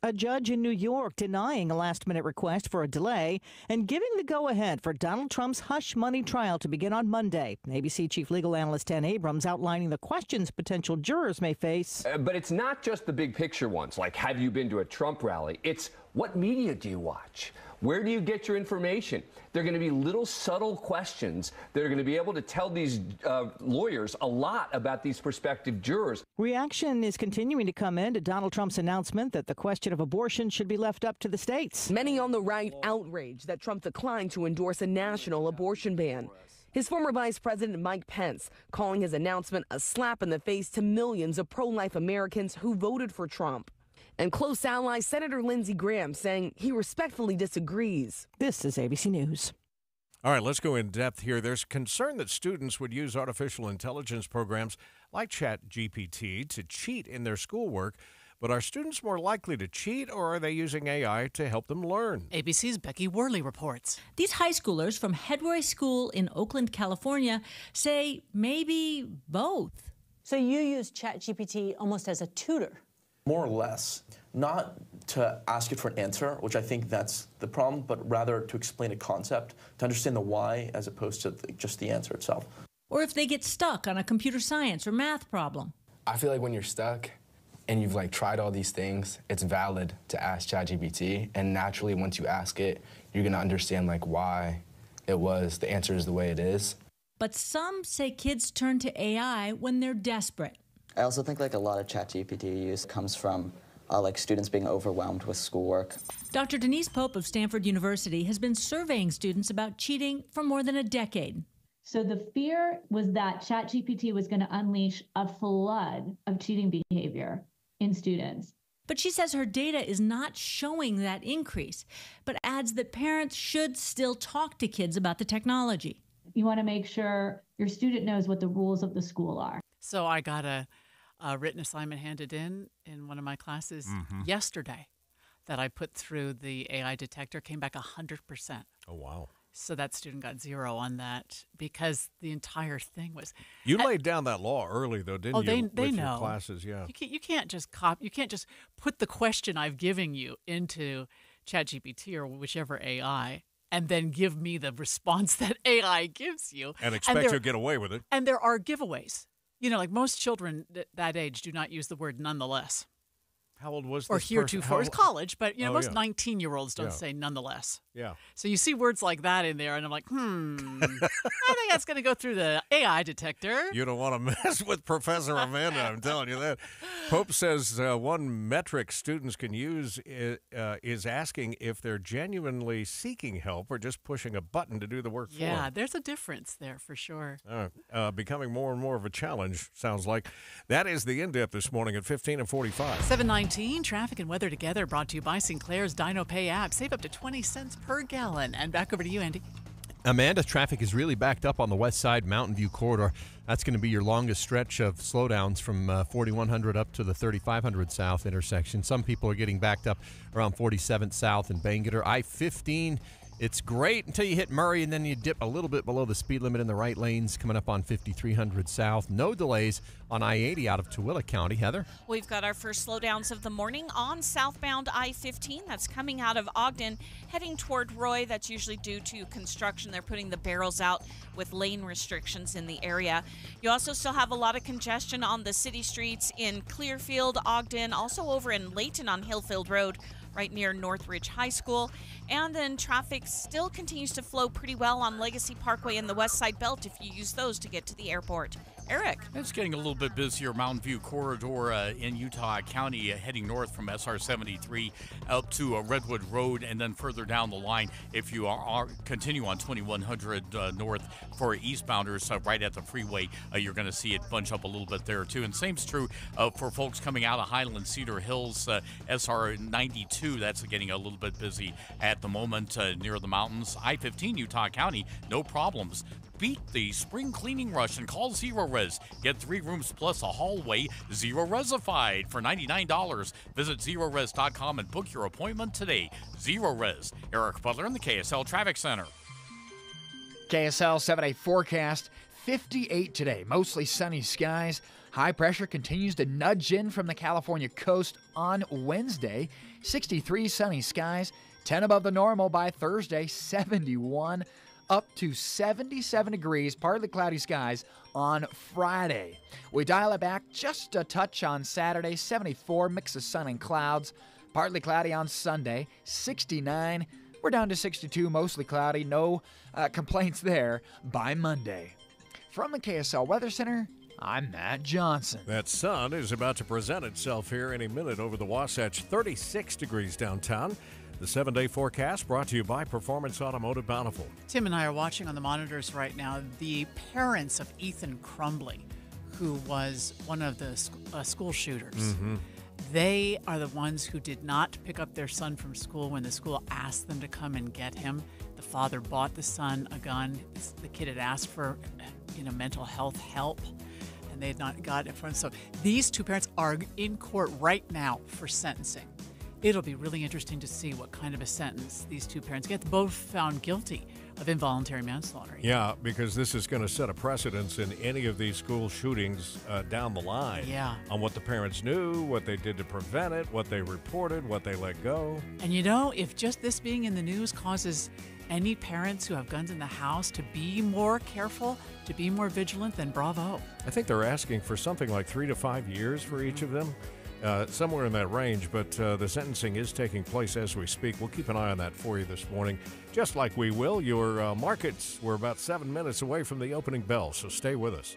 A judge in New York denying a last minute request for a delay and giving the go ahead for Donald Trump's hush money trial to begin on Monday. ABC Chief Legal Analyst Dan Abrams outlining the questions potential jurors may face. Uh, but it's not just the big picture ones, like have you been to a Trump rally? It's What media do you watch? Where do you get your information? They're going to be little subtle questions that are going to be able to tell these uh, lawyers a lot about these prospective jurors. Reaction is continuing to come in to Donald Trump's announcement that the question of abortion should be left up to the states. Many on the right outraged that Trump declined to endorse a national abortion ban. His former Vice President Mike Pence calling his announcement a slap in the face to millions of pro life Americans who voted for Trump and close ally Senator Lindsey Graham saying he respectfully disagrees. This is ABC News. All right, let's go in depth here. There's concern that students would use artificial intelligence programs like ChatGPT to cheat in their schoolwork. But are students more likely to cheat or are they using AI to help them learn? ABC's Becky Worley reports. These high schoolers from Head-Royce School in Oakland, California say maybe both. So you use ChatGPT almost as a tutor? More or less. Not to ask it for an answer, which I think that's the problem, but rather to explain a concept, to understand the why as opposed to the, just the answer itself. Or if they get stuck on a computer science or math problem. I feel like when you're stuck and you've like tried all these things, it's valid to ask ChatGPT, and naturally once you ask it, you're gonna understand like why it was the answer is the way it is. But some say kids turn to AI when they're desperate. I also think like a lot of ChatGPT use comes from uh, like students being overwhelmed with schoolwork. Dr. Denise Pope of Stanford University has been surveying students about cheating for more than a decade. So the fear was that ChatGPT was going to unleash a flood of cheating behavior in students. But she says her data is not showing that increase, but adds that parents should still talk to kids about the technology. You want to make sure your student knows what the rules of the school are. So I got a, a written assignment handed in in one of my classes Mhm. yesterday that I put through the AI detector, came back 100%. Oh, wow. So that student got zero on that because the entire thing was. You I- laid down that law early, though, didn't oh, you? they they with know your classes, yeah. You can't you can't just cop you can't just put the question I've giving you into ChatGPT or whichever AI and then give me the response <laughs> that AI gives you And expect there- to get away with it. And there are giveaways. You know, like most children th- that age do not use the word nonetheless How old was or this heretofore. It's How- college, but you know, Oh, most 19 year olds don't Yeah. say nonetheless. Yeah. So you see words like that in there, and I'm like, hmm, <laughs> I think that's going to go through the AI detector. You don't want to mess with Professor Amanda, I'm telling you that. Pope says uh, one metric students can use i- uh, is asking if they're genuinely seeking help or just pushing a button to do the work for Yeah, there's a difference there for sure. Uh, becoming more and more of a challenge, sounds like. That is the in depth this morning at 15 and 45. 719 traffic and weather together brought to you by Sinclair's DinoPay app. Save up to 20 cents per gallon. And back over to you, Andy. Amanda, traffic is really backed up on the west side Mountain View corridor. That's going to be your longest stretch of slowdowns from uh, 4100 up to the 3500 south intersection. Some people are getting backed up around 47th south and Bangerter. I 15, it's great until you hit Murray and then you dip a little bit below the speed limit in the right lanes coming up on 5300 south. No delays on I 80 out of Tooele County. Heather? We've got our first slowdowns of the morning on southbound I 15. That's coming out of Ogden, heading toward Roy. That's usually due to construction. They're putting the barrels out with lane restrictions in the area. You also still have a lot of congestion on the city streets in Clearfield, Ogden, also over in Layton on Hillfield Road. Right near Northridge High School. And then traffic still continues to flow pretty well on Legacy Parkway and the West Side Belt if you use those to get to the airport. Eric. It's getting a little bit busier. Mountain View corridor uh, in Utah County, uh, heading north from SR 73 up to uh, Redwood Road, and then further down the line, if you are, are continue on 2100 uh, north for eastbounders, uh, right at the freeway, uh, you're going to see it bunch up a little bit there too. And same's true for folks coming out of Highland Cedar Hills, SR 92. That's getting a little bit busy at the moment near the mountains. I 15 Utah County, no problems beat the spring cleaning rush and call Zerorez. Get three rooms plus a hallway Zerorezified for $99. Visit Zerorez.com and book your appointment today. Zerorez. Eric Butler in the KSL Traffic Center. KSL 7 day forecast 58 today, mostly sunny skies. High pressure continues to nudge in from the California coast on Wednesday. 63 sunny skies, 10 above the normal by Thursday, 71 up to 77 degrees, partly cloudy skies on Friday. We dial it back just a touch on Saturday, 74, mix of sun and clouds. Partly cloudy on Sunday, 69. We're down to 62, mostly cloudy. No uh, complaints there by Monday. From the KSL Weather Center, I'm Matt Johnson. That sun is about to present itself here any minute over the Wasatch. 36 degrees downtown. The seven day forecast brought to you by Performance Automotive Bountiful. Tim and I are watching on the monitors right now the parents of Ethan Crumbley, who was one of the uh, school shooters. Mm-hmm. They are the ones who did not pick up their son from school when the school asked them to come and get him. The father bought the son a gun. The kid had asked for, you know, mental health help, and they had not got it from. So these two parents are in court right now for sentencing. It'll be really interesting to see what kind of a sentence these two parents get. Both found guilty of involuntary manslaughter. Yeah, because this is going to set a precedence in any of these school shootings uh, down the line. Yeah. On what the parents knew, what they did to prevent it, what they reported, what they let go. And you know, if just this being in the news causes any parents who have guns in the house to be more careful, to be more vigilant, then bravo. I think they're asking for something like three to five years for each of them. Uh, somewhere in that range, but uh, the sentencing is taking place as we speak. We'll keep an eye on that for you this morning, just like we will your uh, markets. We're about seven minutes away from the opening bell, so stay with us.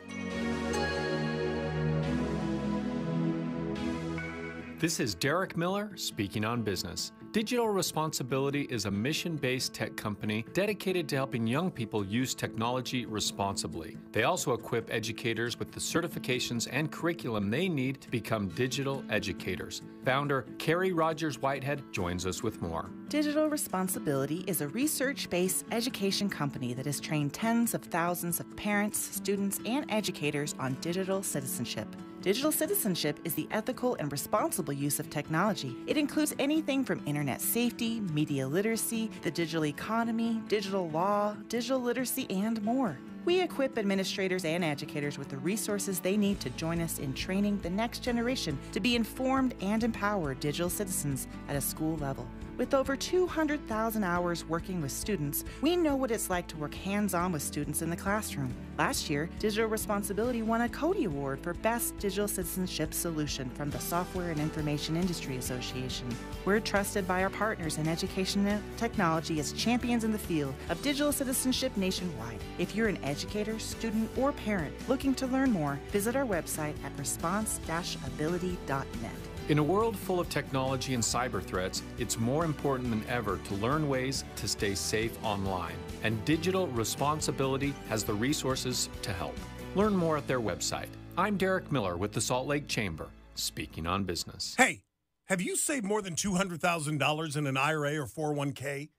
This is Derek Miller speaking on business. Digital Responsibility is a mission based tech company dedicated to helping young people use technology responsibly. They also equip educators with the certifications and curriculum they need to become digital educators. Founder Carrie Rogers Whitehead joins us with more. Digital Responsibility is a research based education company that has trained tens of thousands of parents, students, and educators on digital citizenship. Digital citizenship is the ethical and responsible use of technology. It includes anything from internet safety, media literacy, the digital economy, digital law, digital literacy, and more. We equip administrators and educators with the resources they need to join us in training the next generation to be informed and empowered digital citizens at a school level. With over 200,000 hours working with students, we know what it's like to work hands on with students in the classroom. Last year, Digital Responsibility won a CODiE Award for Best Digital Citizenship Solution from the Software and Information Industry Association. We're trusted by our partners in education and technology as champions in the field of digital citizenship nationwide. If you're an educator, student, or parent looking to learn more, visit our website at response ability.net. In a world full of technology and cyber threats, it's more important than ever to learn ways to stay safe online. And Digital Responsibility has the resources to help. Learn more at their website. I'm Derek Miller with the Salt Lake Chamber, speaking on business. Hey, have you saved more than $200,000 in an IRA or 401k?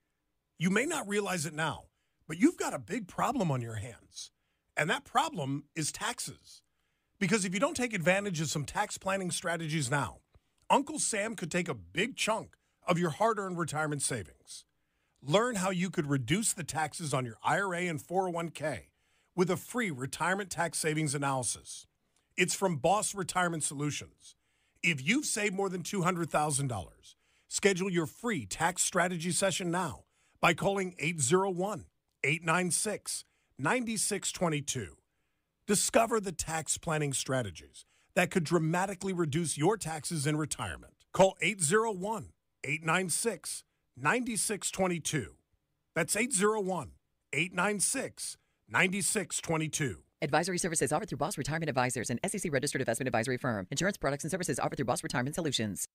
You may not realize it now, but you've got a big problem on your hands. And that problem is taxes. Because if you don't take advantage of some tax planning strategies now, Uncle Sam could take a big chunk of your hard earned retirement savings. Learn how you could reduce the taxes on your IRA and 401k with a free retirement tax savings analysis. It's from Boss Retirement Solutions. If you've saved more than $200,000, schedule your free tax strategy session now by calling 801 896 9622. Discover the tax planning strategies that could dramatically reduce your taxes in retirement. Call 801 896 9622. That's 801 896 9622. Advisory services offered through Boss Retirement Advisors, an SEC registered investment advisory firm. Insurance products and services offered through Boss Retirement Solutions.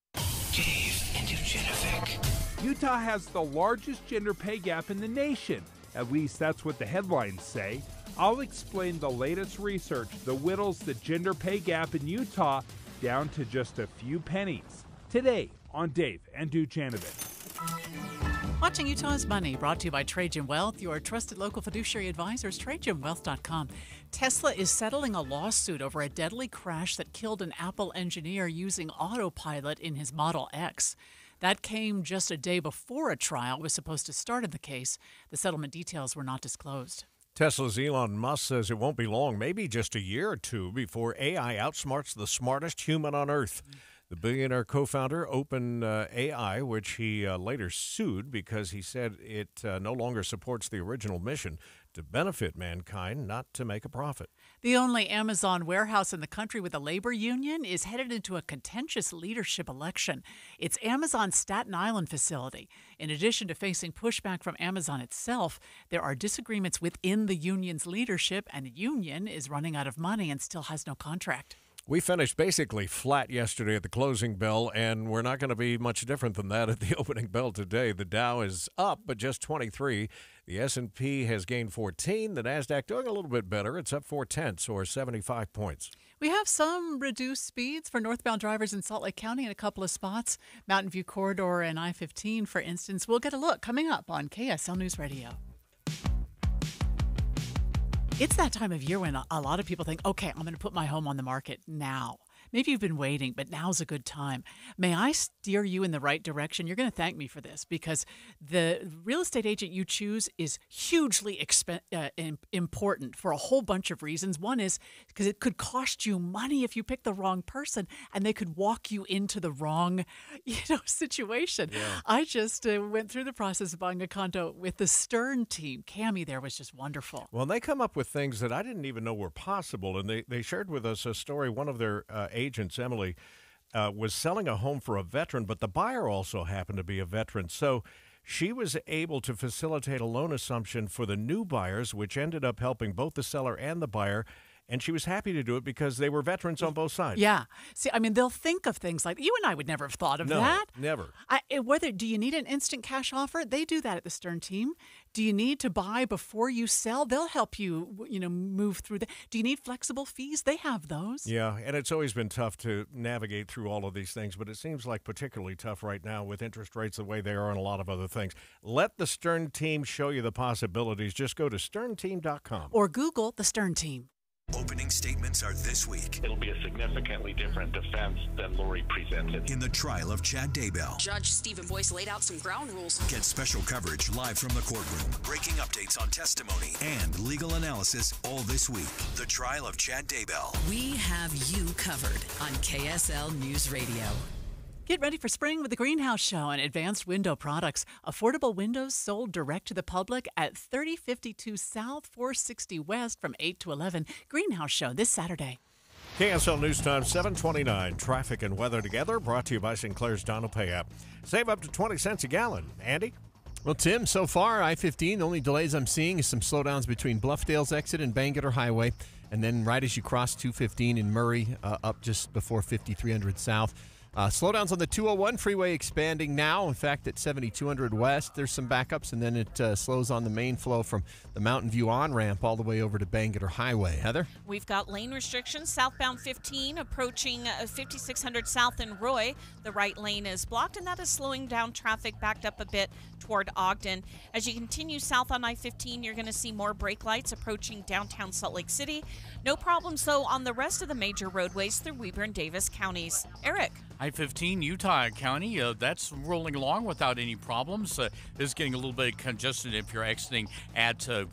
Dave and Dujanovic. Utah has the largest gender pay gap in the nation. At least that's what the headlines say. I'll explain the latest research that whittles the gender pay gap in Utah down to just a few pennies. Today on Dave and Dujanovic. Watching Utah's Money, brought to you by Trajan Wealth, your trusted local fiduciary advisors, TrajanWealth.com. Tesla is settling a lawsuit over a deadly crash that killed an Apple engineer using autopilot in his Model X. That came just a day before a trial was supposed to start in the case. The settlement details were not disclosed. Tesla's Elon Musk says it won't be long, maybe just a year or two, before AI outsmarts the smartest human on Earth. The billionaire co founder, Open uh, AI, which he uh, later sued because he said it uh, no longer supports the original mission to benefit mankind, not to make a profit. The only Amazon warehouse in the country with a labor union is headed into a contentious leadership election. It's Amazon's Staten Island facility. In addition to facing pushback from Amazon itself, there are disagreements within the union's leadership, and the union is running out of money and still has no contract. We finished basically flat yesterday at the closing bell, and we're not going to be much different than that <laughs> at the opening bell today. The Dow is up, but just 23. The S&P has gained 14. The Nasdaq doing a little bit better. It's up four tenths or 75 points. We have some reduced speeds for northbound drivers in Salt Lake County in a couple of spots. Mountain View Corridor and I-15, for instance. We'll get a look coming up on KSL News Radio. It's that time of year when a lot of people think, okay, I'm going to put my home on the market now. Maybe you've been waiting, but now's a good time. May I steer you in the right direction? You're going to thank me for this because the real estate agent you choose is hugely exp- uh, important for a whole bunch of reasons. One is because it could cost you money if you pick the wrong person, and they could walk you into the wrong, <laughs> you know, situation. Yeah. I just uh, went through the process of buying a condo with the Stern team. Cami there was just wonderful. Well, they come up with things that I didn't even know were possible, and they they shared with us a story. One of their uh, agents, Emily, uh, was selling a home for a veteran, but the buyer also happened to be a veteran. So she was able to facilitate a loan assumption for the new buyers, which ended up helping both the seller and the buyer and she was happy to do it because they were veterans on both sides. Yeah. See, I mean, they'll think of things like you and I would never have thought of no, that. Never. I, whether do you need an instant cash offer? They do that at the Stern team. Do you need to buy before you sell? They'll help you, you know, move through that. Do you need flexible fees? They have those. Yeah, and it's always been tough to navigate through all of these things, but it seems like particularly tough right now with interest rates the way they are and a lot of other things. Let the Stern team show you the possibilities. Just go to sternteam.com or Google the Stern team. Opening statements are this week. It'll be a significantly different defense than Lori presented. In the trial of Chad Daybell. Judge Steven Boyce laid out some ground rules. Get special coverage live from the courtroom, breaking updates on testimony, and legal analysis all this week. The trial of Chad Daybell. We have you covered on KSL News Radio. Get ready for spring with the Greenhouse Show and Advanced Window Products. Affordable windows sold direct to the public at 3052 South 460 West from 8 to 11. Greenhouse Show this Saturday. KSL News Time 729. Traffic and weather together brought to you by Sinclair's DinoPay app. Save up to 20 cents a gallon. Andy? Well, Tim, so far, I 15, the only delays I'm seeing is some slowdowns between Bluffdale's exit and Bangerter Highway. And then right as you cross 215 in Murray, uh, up just before 5300 South. Uh, slowdowns on the 201 freeway expanding now. In fact, at 7200 West, there's some backups, and then it uh, slows on the main flow from the Mountain View on ramp all the way over to Bangerter Highway. Heather? We've got lane restrictions southbound 15 approaching uh, 5600 South in Roy. The right lane is blocked, and that is slowing down traffic backed up a bit toward Ogden. As you continue south on I 15, you're going to see more brake lights approaching downtown Salt Lake City. No problems, though, on the rest of the major roadways through Weber and Davis counties. Eric. I 15 Utah County, uh, that's rolling along without any problems. Uh, is getting a little bit congested if you're exiting at uh,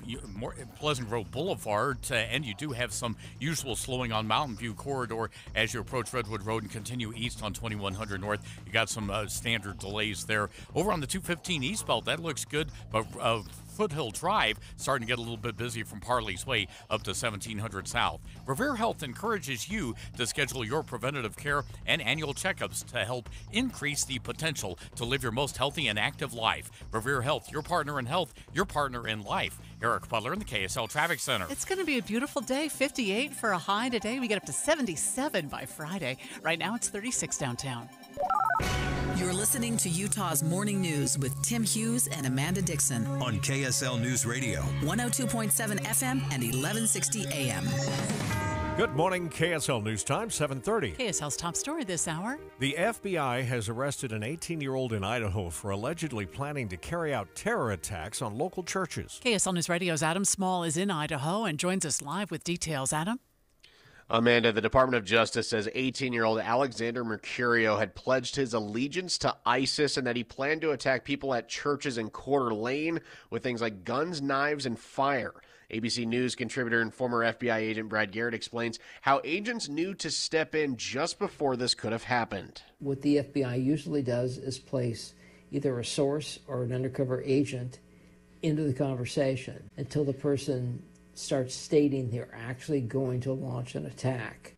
Pleasant Grove Boulevard, uh, and you do have some usual slowing on Mountain View Corridor as you approach Redwood Road and continue east on 2100 North. You got some uh, standard delays there. Over on the 215 East Belt, that looks good, but uh, Foothill Drive starting to get a little bit busy from Parley's Way up to 1700 South. Revere Health encourages you to schedule your preventative care and annual checkups to help increase the potential to live your most healthy and active life. Revere Health, your partner in health, your partner in life. Eric Butler in the KSL Traffic Center. It's going to be a beautiful day. 58 for a high today. We get up to 77 by Friday. Right now it's 36 downtown. You're listening to Utah's Morning News with Tim Hughes and Amanda Dixon on KSL News Radio, 102.7 FM and 1160 AM. Good morning, KSL News Time, 730. KSL's top story this hour. The FBI has arrested an 18-year-old in Idaho for allegedly planning to carry out terror attacks on local churches. KSL News Radio's Adam Small is in Idaho and joins us live with details. Adam? Amanda, the Department of Justice says 18 year old Alexander Mercurio had pledged his allegiance to ISIS and that he planned to attack people at churches in Coeur d'Alene with things like guns, knives, and fire. ABC News contributor and former FBI agent Brad Garrett explains how agents knew to step in just before this could have happened. What the FBI usually does is place either a source or an undercover agent into the conversation until the person starts stating they're actually going to launch an attack.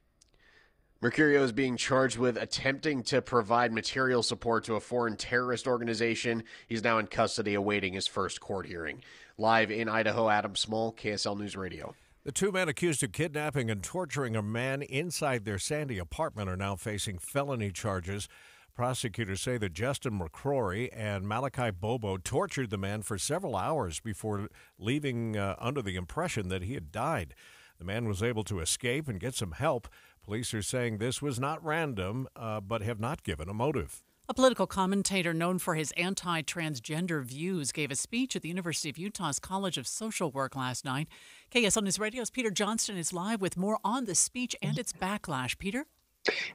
Mercurio is being charged with attempting to provide material support to a foreign terrorist organization. He's now in custody awaiting his first court hearing. Live in Idaho, Adam Small, KSL News Radio. The two men accused of kidnapping and torturing a man inside their Sandy apartment are now facing felony charges. Prosecutors say that Justin McCrory and Malachi Bobo tortured the man for several hours before leaving uh, under the impression that he had died. The man was able to escape and get some help. Police are saying this was not random, uh, but have not given a motive. A political commentator known for his anti transgender views gave a speech at the University of Utah's College of Social Work last night. KSL News Radio's Peter Johnston is live with more on the speech and its backlash. Peter?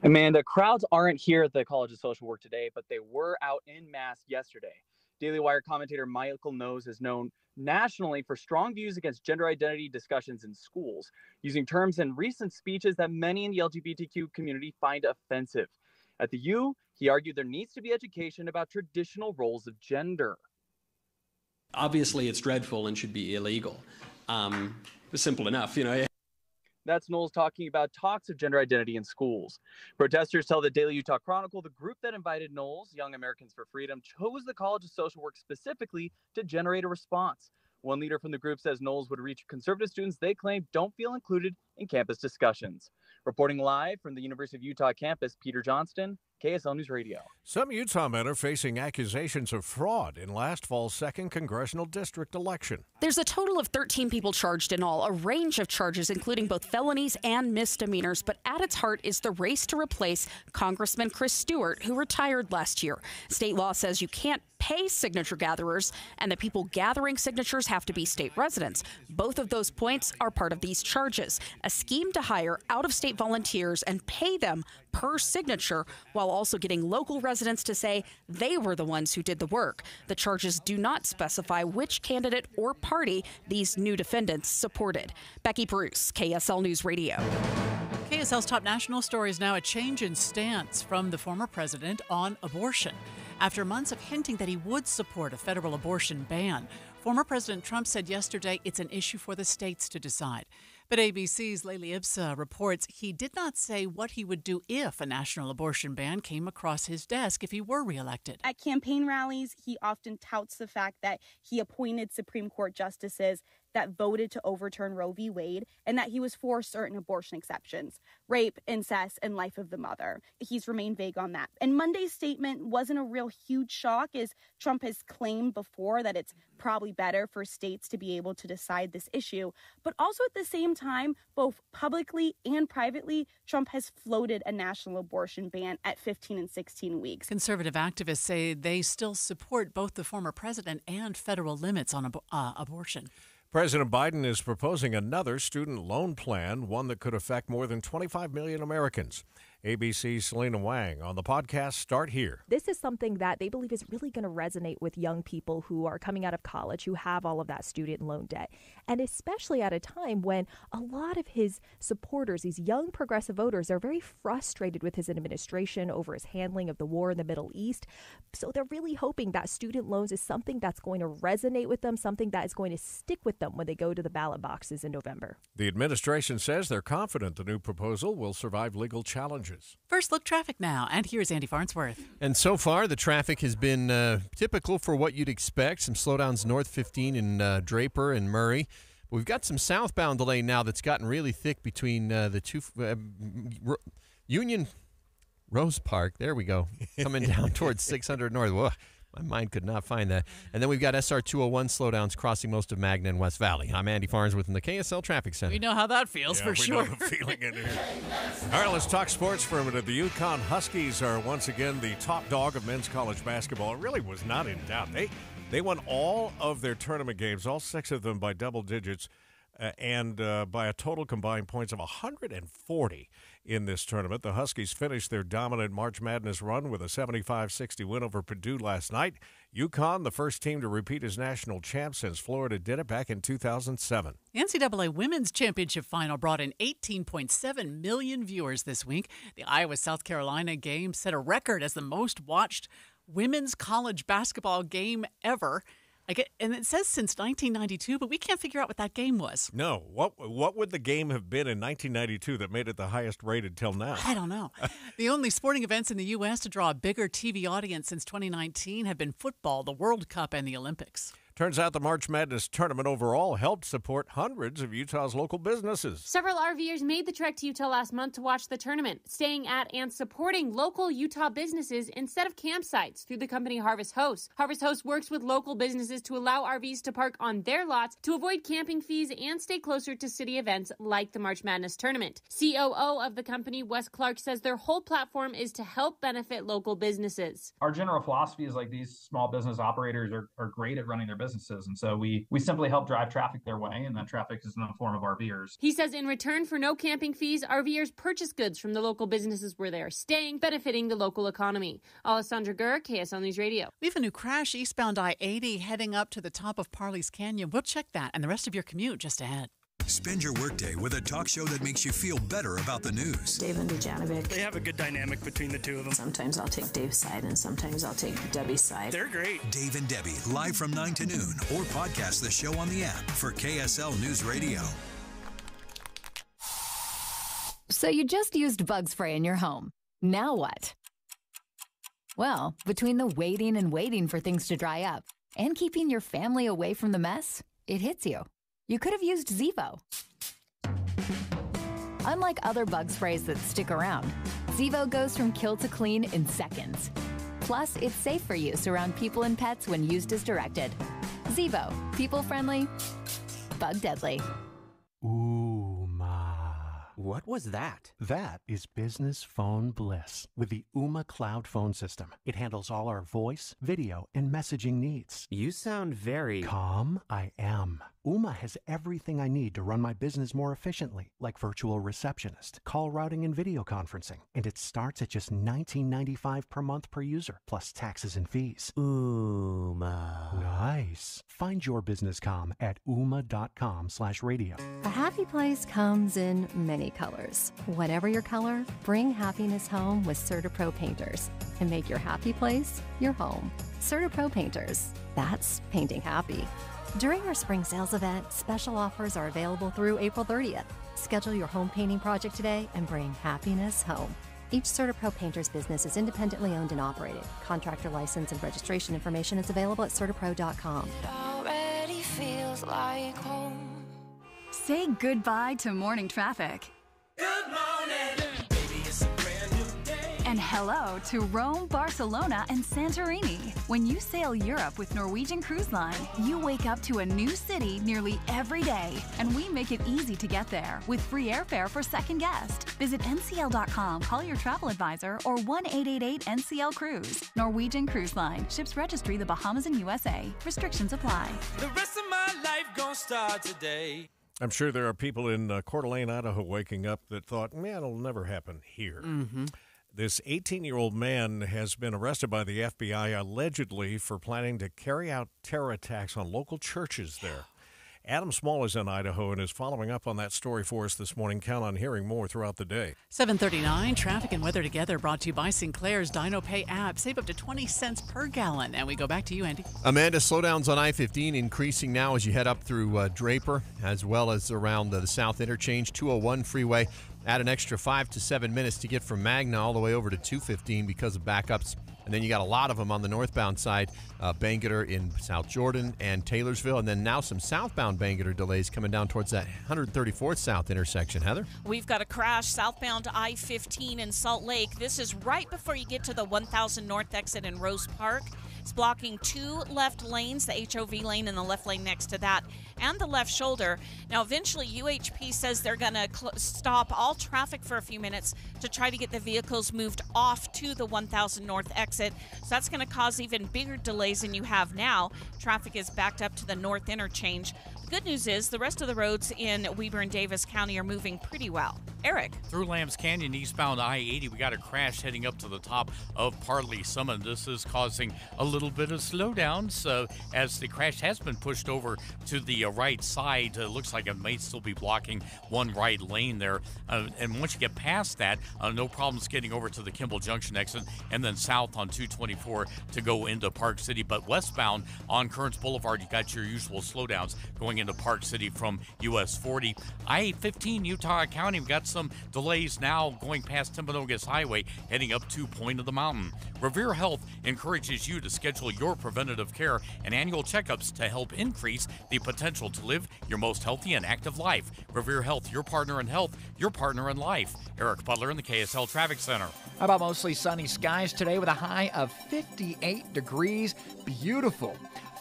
Amanda, crowds aren't here at the College of Social Work today, but they were out in mass yesterday. Daily Wire commentator Michael Knowles is known nationally for strong views against gender identity discussions in schools, using terms in recent speeches that many in the LGBTQ community find offensive. At the U, he argued there needs to be education about traditional roles of gender. Obviously, it's dreadful and should be illegal. Um, simple enough, you know. That's Knowles talking about talks of gender identity in schools. Protesters tell the Daily Utah Chronicle the group that invited Knowles, Young Americans for Freedom, chose the College of Social Work specifically to generate a response. One leader from the group says Knowles would reach conservative students they claim don't feel included in campus discussions. Reporting live from the University of Utah campus, Peter Johnston, KSL News Radio. Some Utah men are facing accusations of fraud in last fall's second congressional district election. There's a total of 13 people charged in all, a range of charges, including both felonies and misdemeanors. But at its heart is the race to replace Congressman Chris Stewart, who retired last year. State law says you can't pay signature gatherers, and the people gathering signatures have to be state residents. Both of those points are part of these charges a scheme to hire out of state volunteers and pay them per signature while also getting local residents to say they were the ones who did the work. The charges do not specify which candidate or party these new defendants supported. Becky Bruce, KSL News Radio. KSL's top national story is now a change in stance from the former president on abortion. After months of hinting that he would support a federal abortion ban, former President Trump said yesterday it's an issue for the states to decide. But ABC's Lalee Ibssa reports he did not say what he would do if a national abortion ban came across his desk if he were reelected. At campaign rallies, he often touts the fact that he appointed Supreme Court justices that voted to overturn Roe v. Wade and that he was for certain abortion exceptions rape, incest, and life of the mother. He's remained vague on that. And Monday's statement wasn't a real huge shock, as Trump has claimed before that it's probably better for states to be able to decide this issue. But also at the same time, both publicly and privately, Trump has floated a national abortion ban at 15 and 16 weeks. Conservative activists say they still support both the former president and federal limits on ab- uh, abortion. President Biden is proposing another student loan plan, one that could affect more than 25 million Americans. ABC's Selena Wang on the podcast Start Here. This is something that they believe is really going to resonate with young people who are coming out of college, who have all of that student loan debt. And especially at a time when a lot of his supporters, these young progressive voters, are very frustrated with his administration over his handling of the war in the Middle East. So they're really hoping that student loans is something that's going to resonate with them, something that is going to stick with them when they go to the ballot boxes in November. The administration says they're confident the new proposal will survive legal challenges. First look traffic now, and here's Andy Farnsworth. And so far, the traffic has been uh, typical for what you'd expect. Some slowdowns north 15 in uh, Draper and Murray. We've got some southbound delay now that's gotten really thick between uh, the two uh, Ro- Union Rose Park. There we go, coming down <laughs> towards 600 North. Whoa. My mind could not find that. And then we've got SR 201 slowdowns crossing most of Magna and West Valley. I'm Andy Farnsworth in the KSL Traffic Center. We know how that feels Yeah, for we sure. know the <laughs> feeling in here. All right, let's talk sports for a minute. The UConn Huskies are once again the top dog of men's college basketball. It really was not in doubt. They they won all of their tournament games, all six of them by double digits. Uh, and uh, by a total combined points of 140 in this tournament. The Huskies finished their dominant March Madness run with a 75 60 win over Purdue last night. UConn, the first team to repeat as national champ since Florida did it back in 2007. The NCAA Women's Championship Final brought in 18.7 million viewers this week. The Iowa South Carolina game set a record as the most watched women's college basketball game ever. I get, and it says since 1992, but we can't figure out what that game was. No, what what would the game have been in 1992 that made it the highest rated till now? I don't know. <laughs> the only sporting events in the U.S. to draw a bigger TV audience since 2019 have been football, the World Cup, and the Olympics. Turns out the March Madness tournament overall helped support hundreds of Utah's local businesses. Several RVers made the trek to Utah last month to watch the tournament, staying at and supporting local Utah businesses instead of campsites through the company Harvest Host. Harvest Host works with local businesses to allow RVs to park on their lots to avoid camping fees and stay closer to city events like the March Madness tournament. COO of the company, Wes Clark, says their whole platform is to help benefit local businesses. Our general philosophy is like these small business operators are, are great at running their businesses. And so we, we simply help drive traffic their way, and that traffic is in the form of RVers. He says in return for no camping fees, RVers purchase goods from the local businesses where they are staying, benefiting the local economy. Alessandra Gurr, KSL News Radio. We have a new crash eastbound I 80 heading up to the top of Parley's Canyon. We'll check that and the rest of your commute just ahead. Spend your workday with a talk show that makes you feel better about the news. Dave and Dujanovic. They have a good dynamic between the two of them. Sometimes I'll take Dave's side and sometimes I'll take Debbie's side. They're great. Dave and Debbie, live from 9 to noon, or podcast the show on the app for KSL News Radio. So you just used bug spray in your home. Now what? Well, between the waiting and waiting for things to dry up and keeping your family away from the mess, it hits you. You could have used Zevo. Unlike other bug sprays that stick around, Zevo goes from kill to clean in seconds. Plus, it's safe for use around people and pets when used as directed. Zevo, people friendly, bug deadly. Ooma. What was that? That is business phone bliss with the Ooma Cloud phone system. It handles all our voice, video, and messaging needs. You sound very calm. I am. Ooma has everything I need to run my business more efficiently, like virtual receptionist, call routing, and video conferencing. And it starts at just $19.95 per month per user, plus taxes and fees. Ooma. Nice. Find your business com at ooma.com slash radio. A happy place comes in many colors. Whatever your color, bring happiness home with CertaPro painters and make your happy place your home. CertaPro painters. That's painting happy. During our spring sales event, special offers are available through April 30th. Schedule your home painting project today and bring happiness home. Each CertaPro painter's business is independently owned and operated. Contractor license and registration information is available at certapro.com. already feels like home. Say goodbye to morning traffic. Good morning. And hello to Rome, Barcelona, and Santorini. When you sail Europe with Norwegian Cruise Line, you wake up to a new city nearly every day, and we make it easy to get there with free airfare for second guest. Visit ncl.com, call your travel advisor, or 1 888 NCL Cruise. Norwegian Cruise Line, ships registry the Bahamas and USA. Restrictions apply. The rest of my life gonna start today. I'm sure there are people in uh, Coeur d'Alene, Idaho, waking up that thought, man, it'll never happen here. Mm-hmm. This 18 year old man has been arrested by the FBI allegedly for planning to carry out terror attacks on local churches there. Adam Small is in Idaho and is following up on that story for us this morning. Count on hearing more throughout the day. 739 traffic and weather together brought to you by Sinclair's DinoPay app. Save up to 20 cents per gallon. And we go back to you, Andy. Amanda, slowdowns on I 15 increasing now as you head up through uh, Draper as well as around uh, the South Interchange. 201 freeway. Add an extra five to seven minutes to get from Magna all the way over to 215 because of backups. And then you got a lot of them on the northbound side, uh, Bangerter in South Jordan and Taylorsville. And then now some southbound Bangerter delays coming down towards that 134th South intersection. Heather? We've got a crash southbound I 15 in Salt Lake. This is right before you get to the 1000 North exit in Rose Park. It's blocking two left lanes, the HOV lane and the left lane next to that, and the left shoulder. Now, eventually, UHP says they're going to cl- stop all traffic for a few minutes to try to get the vehicles moved off to the 1000 North exit. So that's going to cause even bigger delays than you have now. Traffic is backed up to the north interchange. The good news is the rest of the roads in Weber and Davis County are moving pretty well. Eric. Through Lambs Canyon, eastbound I 80, we got a crash heading up to the top of Parleys Summit. This is causing a little bit of slowdowns uh, as the crash has been pushed over to the uh, right side. Uh, looks like it may still be blocking one right lane there. Uh, and once you get past that, uh, no problems getting over to the Kimball Junction exit and then south on 224 to go into Park City. But westbound on Kearns Boulevard, you got your usual slowdowns going into Park City from US 40. I 15 Utah County, we've got some delays now going past Timpanogos Highway heading up to Point of the Mountain. Revere Health encourages you to schedule your preventative care and annual checkups to help increase the potential to live your most healthy and active life. Revere Health, your partner in health, your partner in life. Eric Butler in the KSL Traffic Center. How about mostly sunny skies today with a high of 58 degrees? Beautiful.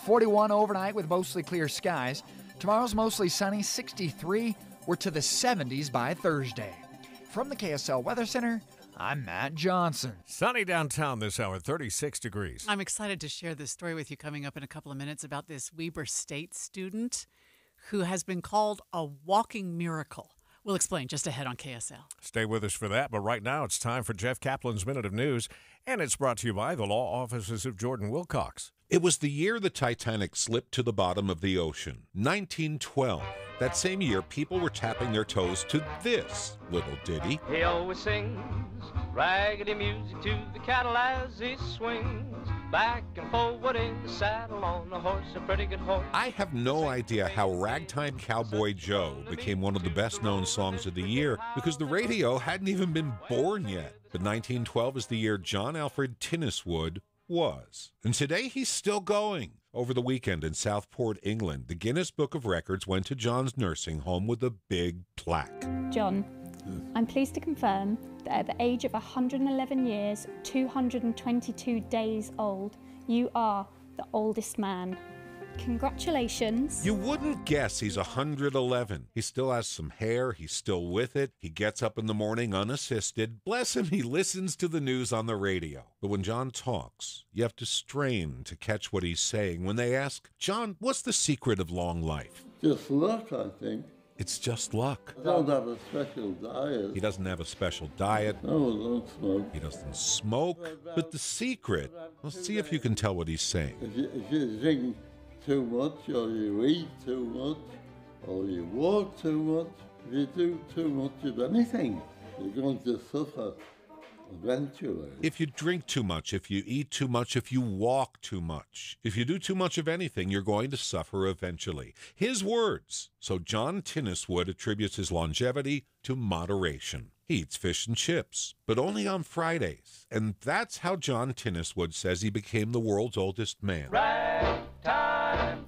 41 overnight with mostly clear skies. Tomorrow's mostly sunny, 63. We're to the 70s by Thursday. From the KSL Weather Center, I'm Matt Johnson. Sunny downtown this hour, 36 degrees. I'm excited to share this story with you coming up in a couple of minutes about this Weber State student who has been called a walking miracle. We'll explain just ahead on KSL. Stay with us for that, but right now it's time for Jeff Caplan's Minute of News, and it's brought to you by the law offices of Jordan Wilcox. It was the year the Titanic slipped to the bottom of the ocean, 1912. That same year, people were tapping their toes to this little ditty. He always sings raggedy music to the cattle as he swings back and forward in the saddle on a horse, a pretty good horse. I have no idea how Ragtime Cowboy Joe became one of the best known songs of the year because the radio hadn't even been born yet. But 1912 is the year John Alfred Tinniswood was. And today he's still going. Over the weekend in Southport, England, the Guinness Book of Records went to John's nursing home with a big plaque. John, I'm pleased to confirm that at the age of 111 years, 222 days old, you are the oldest man. Congratulations. You wouldn't guess he's 111. He still has some hair. He's still with it. He gets up in the morning unassisted. Bless him, he listens to the news on the radio. But when John talks, you have to strain to catch what he's saying when they ask, John, what's the secret of long life? Just luck, I think. It's just luck. I don't have a special diet. He doesn't have a special diet. No, I don't smoke. He doesn't smoke. But the secret, let's see if you can tell what he's saying. If you, if you drink too much, or you eat too much, or you walk too much, if you do too much of anything, you're going to suffer eventually. If you drink too much, if you eat too much, if you walk too much, if you do too much of anything, you're going to suffer eventually. His words. So John Tinniswood attributes his longevity to moderation. He eats fish and chips, but only on Fridays. And that's how John Tinniswood says he became the world's oldest man.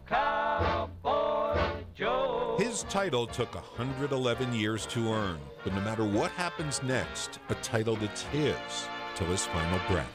Cowboy Joe. His title took 111 years to earn, but no matter what happens next, a title that's his till his final breath.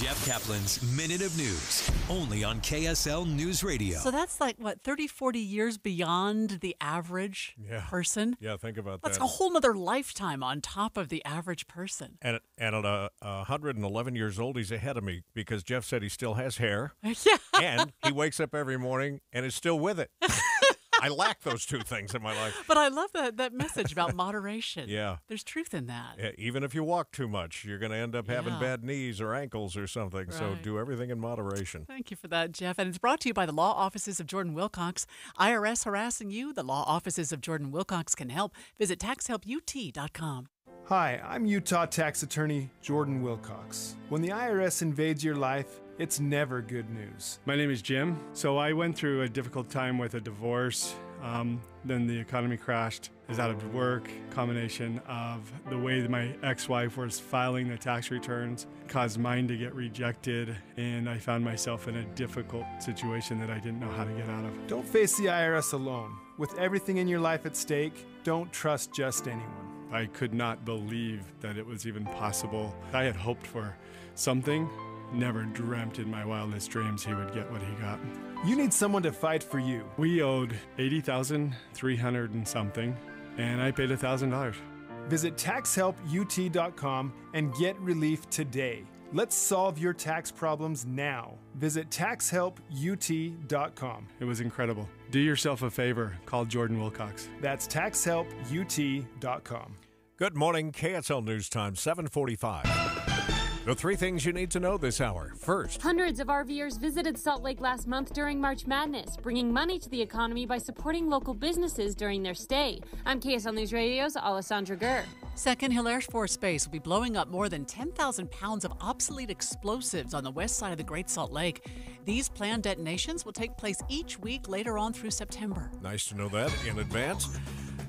Jeff Caplan's Minute of News, only on KSL News Radio. So that's like, what, 30, 40 years beyond the average Yeah. person? Yeah, think about That's that. That's a whole nother lifetime on top of the average person. And, and at uh, 111 years old, he's ahead of me because Jeff said he still has hair. <laughs> Yeah. And he wakes up every morning and is still with it. <laughs> I lack those two things in my life. But I love that, that message about <laughs> moderation. Yeah. There's truth in that. Yeah, Even if you walk too much, you're going to end up having bad knees or ankles or something. So do everything in moderation. Thank you for that, Jeff. And it's brought to you by the law offices of Jordan Wilcox. IRS harassing you? The law offices of Jordan Wilcox can help. Visit taxhelput.com. Hi, I'm Utah tax attorney Jordan Wilcox. When the IRS invades your life, it's never good news. My name is Jim. So I went through a difficult time with a divorce. Um, then the economy crashed. I was out of work. Combination of the way that my ex-wife was filing the tax returns caused mine to get rejected, and I found myself in a difficult situation that I didn't know how to get out of. Don't face the IRS alone. With everything in your life at stake, don't trust just anyone. I could not believe that it was even possible. I had hoped for something, never dreamt in my wildest dreams he would get what he got. You need someone to fight for you. We owed 80300 and something, and I paid $1,000. Visit taxhelput.com and get relief today. Let's solve your tax problems now. Visit taxhelput.com. It was incredible. Do yourself a favor, call Jordan Wilcox. That's taxhelput.com. Good morning, KSL News Time, 745. The three things you need to know this hour. First, Hundreds of RVers visited Salt Lake last month during March Madness, bringing money to the economy by supporting local businesses during their stay. I'm KSL News Radio's Alessandra Gurr. Second, Hill Air Force Base will be blowing up more than 10,000 pounds of obsolete explosives on the west side of the Great Salt Lake. These planned detonations will take place each week later on through September. nice to know that in advance.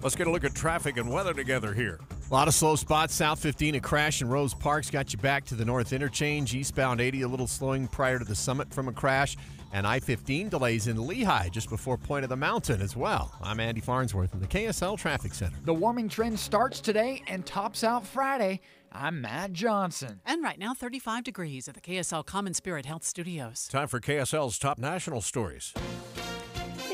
Let's get a look at traffic and weather together here. A lot of slow spots. South 15, a crash in Rose Park's got you back to the north interchange. Eastbound 80, a little slowing prior to the summit from a crash. And I 15 delays in Lehi just before Point of the Mountain as well. I'm Andy Farnsworth in the KSL Traffic Center. The warming trend starts today and tops out Friday. I'm Matt Johnson. And right now, 35 degrees at the KSL Common Spirit Health Studios. Time for KSL's top national stories.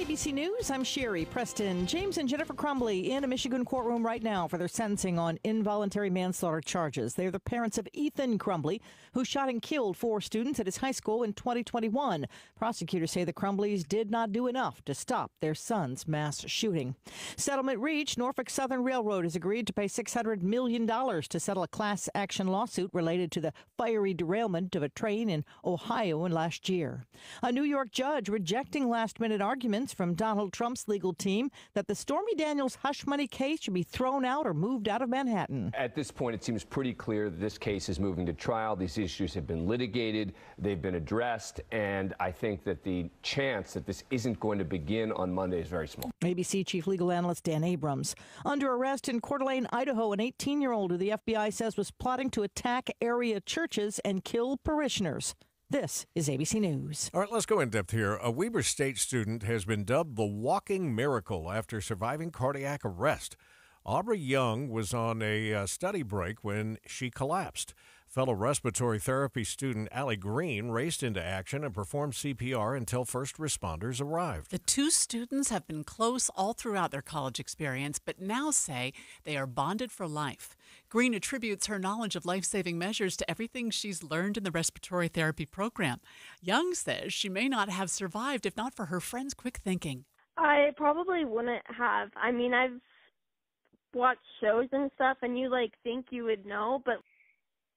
ABC News, I'm Sherri Preston. James and Jennifer Crumbley in a Michigan courtroom right now for their sentencing on involuntary manslaughter charges. They're the parents of Ethan Crumbley, who shot and killed four students at his high school in 2021. Prosecutors say the Crumbleys did not do enough to stop their son's mass shooting. Settlement reached. Norfolk Southern Railroad has agreed to pay $600 million to settle a class action lawsuit related to the fiery derailment of a train in Ohio in last year. A New York judge rejecting last minute arguments from Donald Trump's legal team that the Stormy Daniels hush money case should be thrown out or moved out of Manhattan. At this point, it seems pretty clear that this case is moving to trial. These issues have been litigated, they've been addressed, and I think that the chance that this isn't going to begin on Monday is very small. ABC Chief Legal Analyst Dan Abrams. Under arrest in Coeur d'Alene, Idaho, an 18 year old who the FBI says was plotting to attack area churches and kill parishioners. This is ABC News. All right, let's go in depth here. A Weber State student has been dubbed the walking miracle after surviving cardiac arrest. Aubrey Young was on a uh, study break when she collapsed. Fellow respiratory therapy student Allie Green raced into action and performed CPR until first responders arrived. The two students have been close all throughout their college experience, but now say they are bonded for life. Green attributes her knowledge of life saving measures to everything she's learned in the respiratory therapy program. Young says she may not have survived if not for her friend's quick thinking. I probably wouldn't have. I mean, I've watched shows and stuff, and you like think you would know, but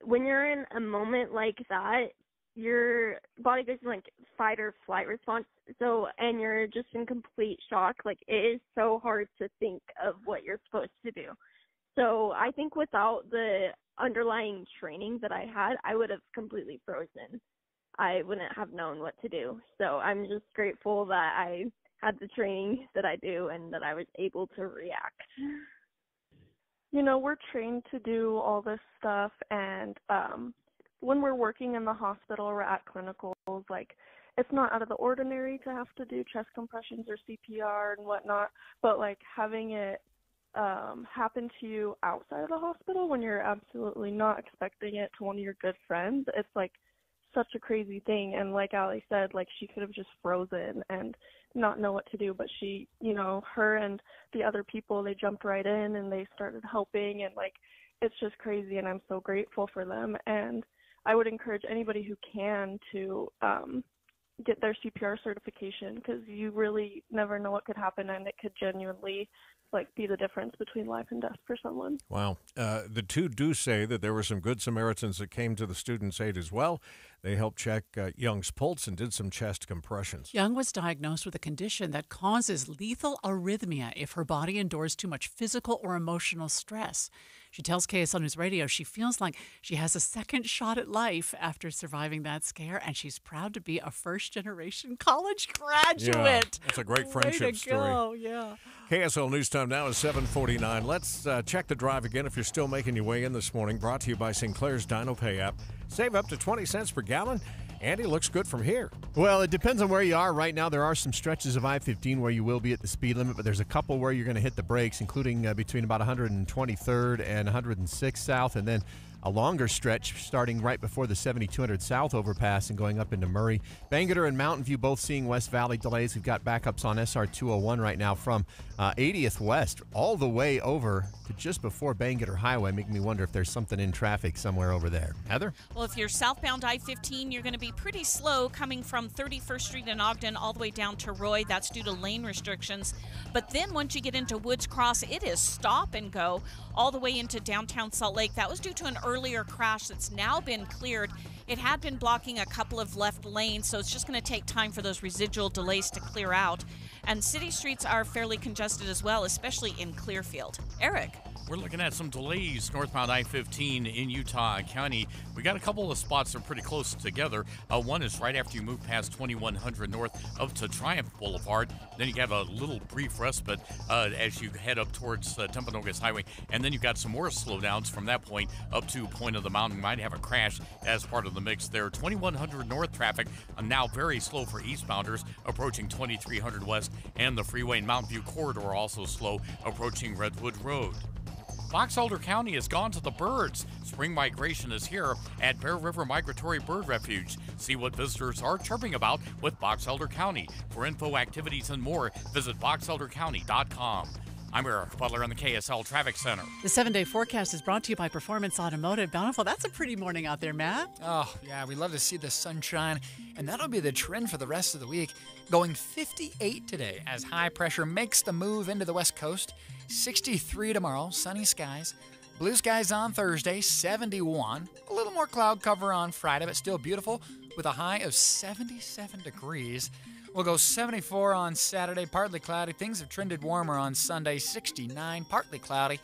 when you're in a moment like that, your body goes in like fight or flight response. So, and you're just in complete shock. Like it is so hard to think of what you're supposed to do. So, I think without the underlying training that I had, I would have completely frozen. I wouldn't have known what to do. So, I'm just grateful that I had the training that I do and that I was able to react. you know, we're trained to do all this stuff and um when we're working in the hospital or at clinicals, like it's not out of the ordinary to have to do chest compressions or CPR and whatnot, but like having it um happen to you outside of the hospital when you're absolutely not expecting it to one of your good friends, it's like such a crazy thing. And like Allie said, like she could have just frozen and not know what to do, but she, you know, her and the other people, they jumped right in and they started helping. And like it's just crazy. And I'm so grateful for them. And I would encourage anybody who can to um get their CPR certification because you really never know what could happen. And it could genuinely like be the difference between life and death for someone. Wow. Uh, the two do say that there were some good Samaritans that came to the student's aid as well. They helped check uh, Young's pulse and did some chest compressions. Young was diagnosed with a condition that causes lethal arrhythmia if her body endures too much physical or emotional stress. She tells KSL News Radio she feels like she has a second shot at life after surviving that scare, and she's proud to be a first generation college graduate. Yeah, that's a great Way friendship to story. Go. Yeah. KSL News Time now is 749. Let's uh, check the drive again if you're still making your way in this morning. Brought to you by Sinclair's DinoPay app. Save up to 20 cents per gallon. Andy looks good from here. Well, it depends on where you are. Right now, there are some stretches of I 15 where you will be at the speed limit, but there's a couple where you're going to hit the brakes, including uh, between about 123rd and 106th South, and then a longer stretch starting right before the 7200 South overpass and going up into Murray. Bangerter and Mountain View both seeing West Valley delays. We've got backups on SR 201 right now from uh, 80th West all the way over to just before Bangerter Highway, making me wonder if there's something in traffic somewhere over there. Heather? Well, if you're southbound I 15, you're going to be pretty slow coming from 31st Street in Ogden all the way down to Roy. That's due to lane restrictions. But then once you get into Woods Cross, it is stop and go all the way into downtown Salt Lake. That was due to an earlier crash that's now been cleared. It had been blocking a couple of left lanes, so it's just going to take time for those residual delays to clear out. And city streets are fairly congested as well, especially in Clearfield. Eric. We're looking at some delays northbound I 15 in Utah County. We got a couple of spots that are pretty close together. Uh, one is right after you move past 2100 north up to Triumph Boulevard. Then you have a little brief respite uh, as you head up towards uh, Timpanogos Highway. And then you've got some more slowdowns from that point up to Point of the Mountain. You might have a crash as part of the mix there. 2100 north traffic now very slow for eastbounders approaching 2300 west. And the freeway and Mountain View corridor also slow approaching Redwood Road. Box Elder County has gone to the birds. Spring migration is here at Bear River Migratory Bird Refuge. See what visitors are chirping about with Box Elder County. For info, activities, and more, visit boxeldercounty.com. I'm Eric Butler in the KSL Traffic Center. The seven day forecast is brought to you by Performance Automotive. Bountiful, that's a pretty morning out there, Matt. Oh, yeah, we love to see the sunshine, and that'll be the trend for the rest of the week. Going 58 today as high pressure makes the move into the west coast. 63 tomorrow, sunny skies. Blue skies on Thursday, 71. A little more cloud cover on Friday, but still beautiful with a high of 77 degrees. We'll go 74 on Saturday, partly cloudy. Things have trended warmer on Sunday, 69, partly cloudy.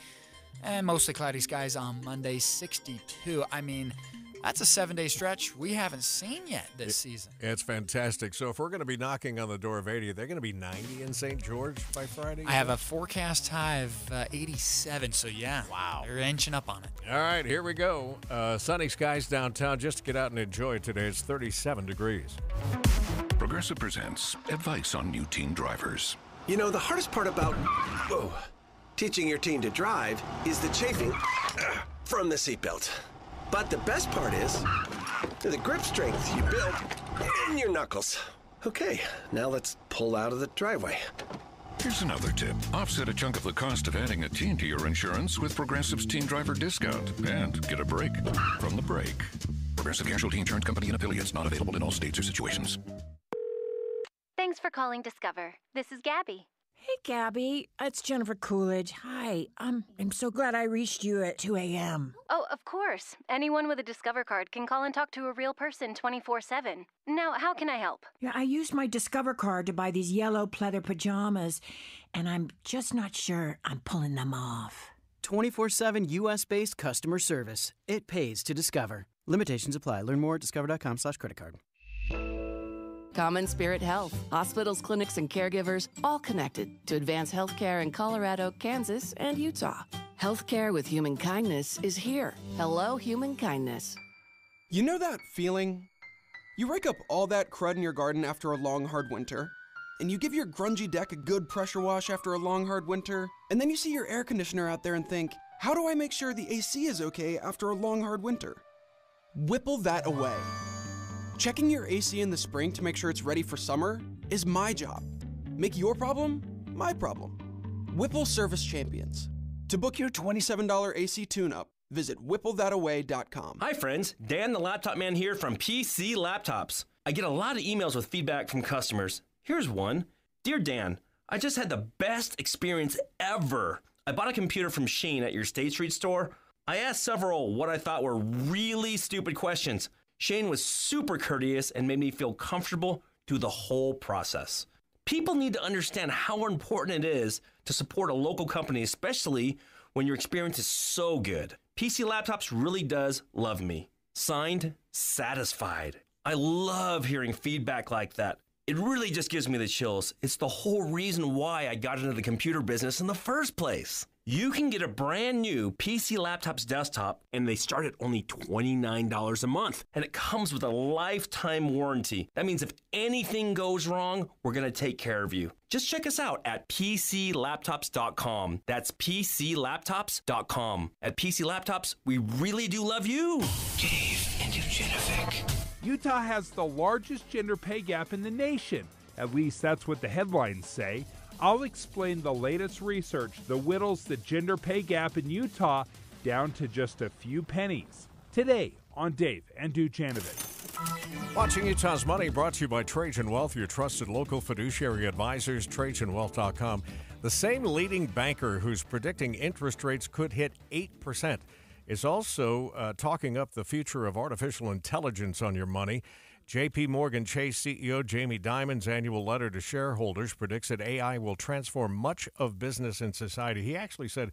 And mostly cloudy skies on Monday, 62. I mean, that's a seven day stretch we haven't seen yet this season. It's fantastic. So if we're going to be knocking on the door of 80, they're going to be 90 in St. George by Friday? I have a forecast high of uh, 87, so yeah. Wow. They're inching up on it. All right, here we go. Uh, sunny skies downtown. Just to get out and enjoy it today. It's 37 degrees. Progressive presents advice on new teen drivers. You know, the hardest part about whoa, teaching your teen to drive is the chafing uh, from the seatbelt. But the best part is the grip strength you build in your knuckles. Okay, now let's pull out of the driveway. Here's another tip. Offset a chunk of the cost of adding a teen to your insurance with Progressive's Teen Driver Discount and get a break from the break. Progressive Casualty Insurance Company and affiliates not available in all states or situations. Thanks for calling Discover. This is Gabby. Hey, Gabby. It's Jennifer Coolidge. Hi. Um, I'm so glad I reached you at 2 a.m. Oh, of course. Anyone with a Discover card can call and talk to a real person 24 7. Now, how can I help? Yeah, I used my Discover card to buy these yellow pleather pajamas, and I'm just not sure I'm pulling them off. 24 7 US based customer service. It pays to Discover. Limitations apply. Learn more at discover.com slash credit card. Common Spirit Health. Hospitals, clinics, and caregivers all connected to advance healthcare in Colorado, Kansas, and Utah. Healthcare with human kindness is here. Hello, human kindness. You know that feeling? You rake up all that crud in your garden after a long, hard winter, and you give your grungy deck a good pressure wash after a long, hard winter, and then you see your air conditioner out there and think, how do I make sure the AC is okay after a long, hard winter? Whipple that away. Checking your AC in the spring to make sure it's ready for summer is my job. Make your problem my problem. Whipple Service Champions. To book your $27 AC tune up, visit whipplethataway.com. Hi, friends. Dan the Laptop Man here from PC Laptops. I get a lot of emails with feedback from customers. Here's one Dear Dan, I just had the best experience ever. I bought a computer from Shane at your State Street store. I asked several what I thought were really stupid questions. Shane was super courteous and made me feel comfortable through the whole process. People need to understand how important it is to support a local company, especially when your experience is so good. PC Laptops really does love me. Signed, satisfied. I love hearing feedback like that. It really just gives me the chills. It's the whole reason why I got into the computer business in the first place. You can get a brand new PC Laptops desktop, and they start at only $29 a month. And it comes with a lifetime warranty. That means if anything goes wrong, we're going to take care of you. Just check us out at PCLaptops.com. That's PCLaptops.com. At PC Laptops, we really do love you. Dave and Dujanovic. Utah has the largest gender pay gap in the nation. At least that's what the headlines say. I'll explain the latest research that whittles the gender pay gap in Utah down to just a few pennies. Today on Dave and Dujanovic. Watching Utah's Money brought to you by Trajan Wealth, your trusted local fiduciary advisors, TrajanWealth.com. The same leading banker who's predicting interest rates could hit 8% is also uh, talking up the future of artificial intelligence on your money. JP Morgan Chase CEO Jamie Dimon's annual letter to shareholders predicts that AI will transform much of business and society. He actually said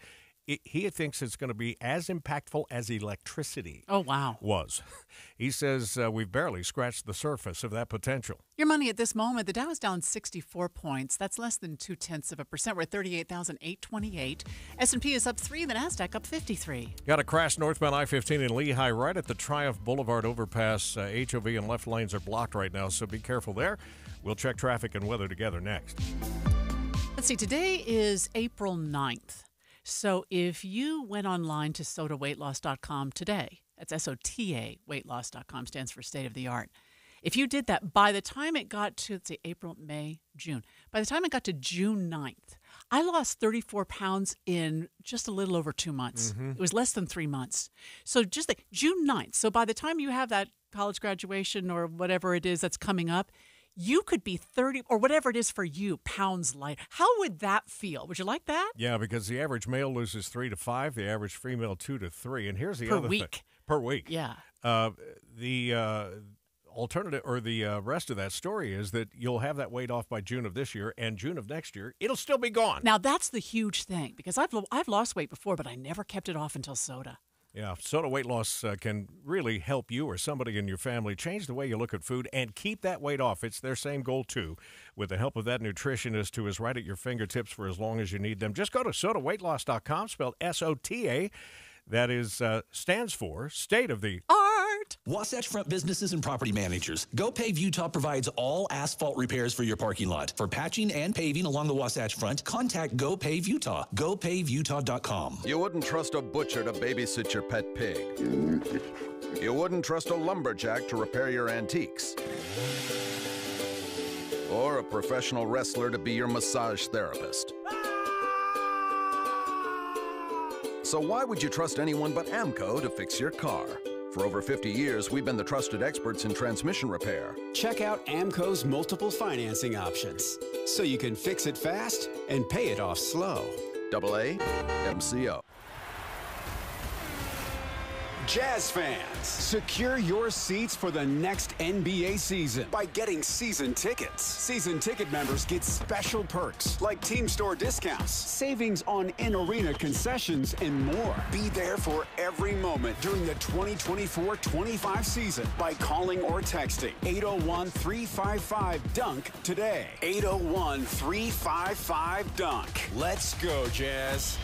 it, he thinks it's going to be as impactful as electricity. Oh, wow. Was. <laughs> He says uh, we've barely scratched the surface of that potential. Your money at this moment, the Dow is down 64 points. That's less than two tenths of a percent. We're at 38,828. S&P is up three. The Nasdaq up 53. Got a crash northbound I-15 in Lehi, right at the Triumph Boulevard overpass. Uh, HOV and left lanes are blocked right now, so be careful there. We'll check traffic and weather together next. Let's see. Today is April 9th. So if you went online to sotaweightloss.com today, that's S O T A weightloss.com stands for state of the art. If you did that, by the time it got to, let's say, April, May, June, by the time it got to June 9th, I lost 34 pounds in just a little over two months. Mm-hmm. It was less than three months. So just like June 9th. So by the time you have that college graduation or whatever it is that's coming up, you could be 30 or whatever it is for you pounds light. How would that feel? Would you like that? Yeah, because the average male loses three to five, the average female two to three. And here's the Per other week. thing per week. Yeah. Uh, the uh, alternative or the uh, rest of that story is that you'll have that weight off by June of this year, and June of next year, it'll still be gone. Now that's the huge thing because I've I've lost weight before, but I never kept it off until SOTA. Yeah, SOTA weight loss uh, can really help you or somebody in your family change the way you look at food and keep that weight off. It's their same goal, too. With the help of that nutritionist who is right at your fingertips for as long as you need them, just go to sotaweightloss.com, spelled S O T A. That is uh, stands for state of the art. Wasatch Front businesses and property managers. GoPave Utah provides all asphalt repairs for your parking lot. For patching and paving along the Wasatch Front, contact GoPave Utah. GoPaveUtah.com. You wouldn't trust a butcher to babysit your pet pig. You wouldn't trust a lumberjack to repair your antiques. Or a professional wrestler to be your massage therapist. So why would you trust anyone but AAMCO to fix your car? For over 50 years, we've been the trusted experts in transmission repair. Check out AAMCO's multiple financing options so you can fix it fast and pay it off slow. Double A, MCO. Jazz fans, secure your seats for the next NBA season by getting season tickets. Season ticket members get special perks like team store discounts, savings on in arena concessions, and more. Be there for every moment during the 2024 25 season by calling or texting 801 355 Dunk today. 801 355 Dunk. Let's go, Jazz.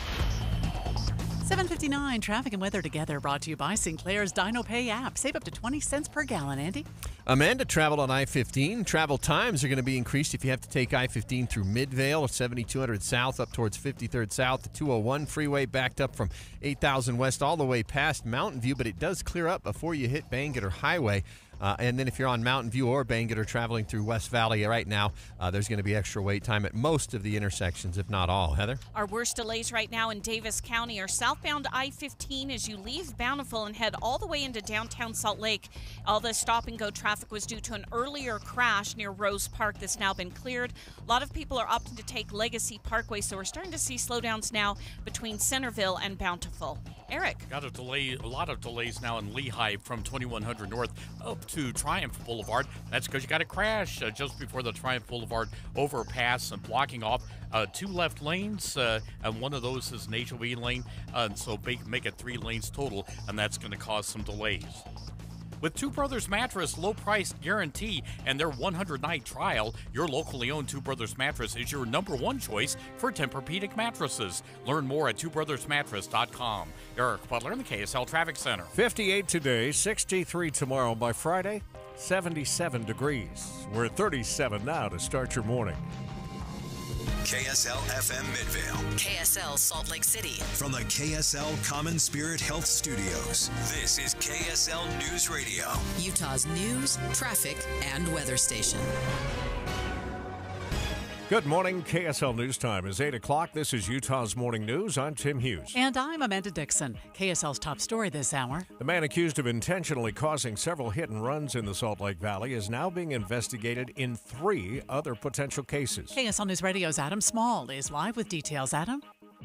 759 traffic and weather together brought to you by Sinclair's DinoPay app. Save up to 20 cents per gallon, Andy. Amanda traveled on I 15. Travel times are going to be increased if you have to take I 15 through Midvale, or 7200 South up towards 53rd South. The 201 freeway backed up from 8000 West all the way past Mountain View, but it does clear up before you hit Bangerter Highway. Uh, and then if you're on Mountain View or Bangerter traveling through West Valley right now, uh, there's going to be extra wait time at most of the intersections, if not all. Heather? Our worst delays right now in Davis County are southbound I 15 as you leave Bountiful and head all the way into downtown Salt Lake. All the stop and go traffic was due to an earlier crash near Rose Park that's now been cleared. A lot of people are opting to take Legacy Parkway, so we're starting to see slowdowns now between Centerville and Bountiful. Eric. Got a delay, a lot of delays now in Lehi from 2100 North up to Triumph Boulevard. That's because you got a crash uh, just before the Triumph Boulevard overpass and blocking off uh, two left lanes, uh, and one of those is an HOV lane, and so make, make it three lanes total, and that's going to cause some delays. With Two Brothers Mattress low price guarantee and their 100 night trial, your locally owned Two Brothers Mattress is your number one choice for Tempur-Pedic mattresses. Learn more at twobrothersmattress.com. Eric Butler in the KSL Traffic Center. 58 today, 63 tomorrow. By Friday, 77 degrees. We're at 37 now to start your morning. KSL FM Midvale. KSL Salt Lake City. From the KSL Common Spirit Health Studios, this is KSL News Radio. Utah's news, traffic, and weather station. Good morning. KSL News Time is 8 o'clock. This is Utah's Morning News. I'm Tim Hughes. And I'm Amanda Dixon. KSL's top story this hour. The man accused of intentionally causing several hit and runs in the Salt Lake Valley is now being investigated in three other potential cases. KSL News Radio's Adam Small is live with details. Adam?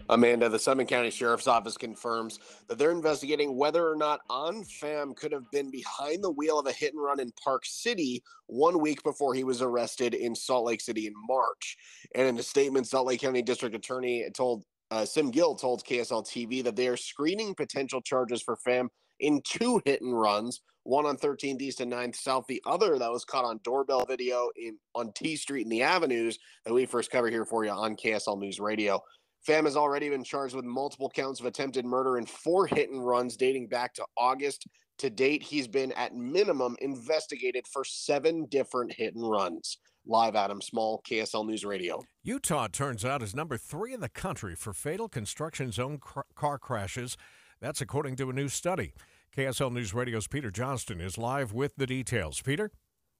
Amanda, the Summit County Sheriff's Office confirms that they're investigating whether or not On Pham could have been behind the wheel of a hit and run in Park City one week before he was arrested in Salt Lake City in March. And in a statement, Salt Lake County District Attorney told uh, Sim Gill told KSL TV that they are screening potential charges for Pham in two hit and runs, one on 13th East and 9th South, the other that was caught on doorbell video in on T Street in the Avenues that we first cover here for you on KSL News Radio. Pham has already been charged with multiple counts of attempted murder and four hit and runs dating back to August. To date, he's been at minimum investigated for seven different hit and runs. Live Adam Small, KSL News Radio. Utah turns out is number three in the country for fatal construction zone cr- car crashes. That's according to a new study. KSL News Radio's Peter Johnston is live with the details. Peter?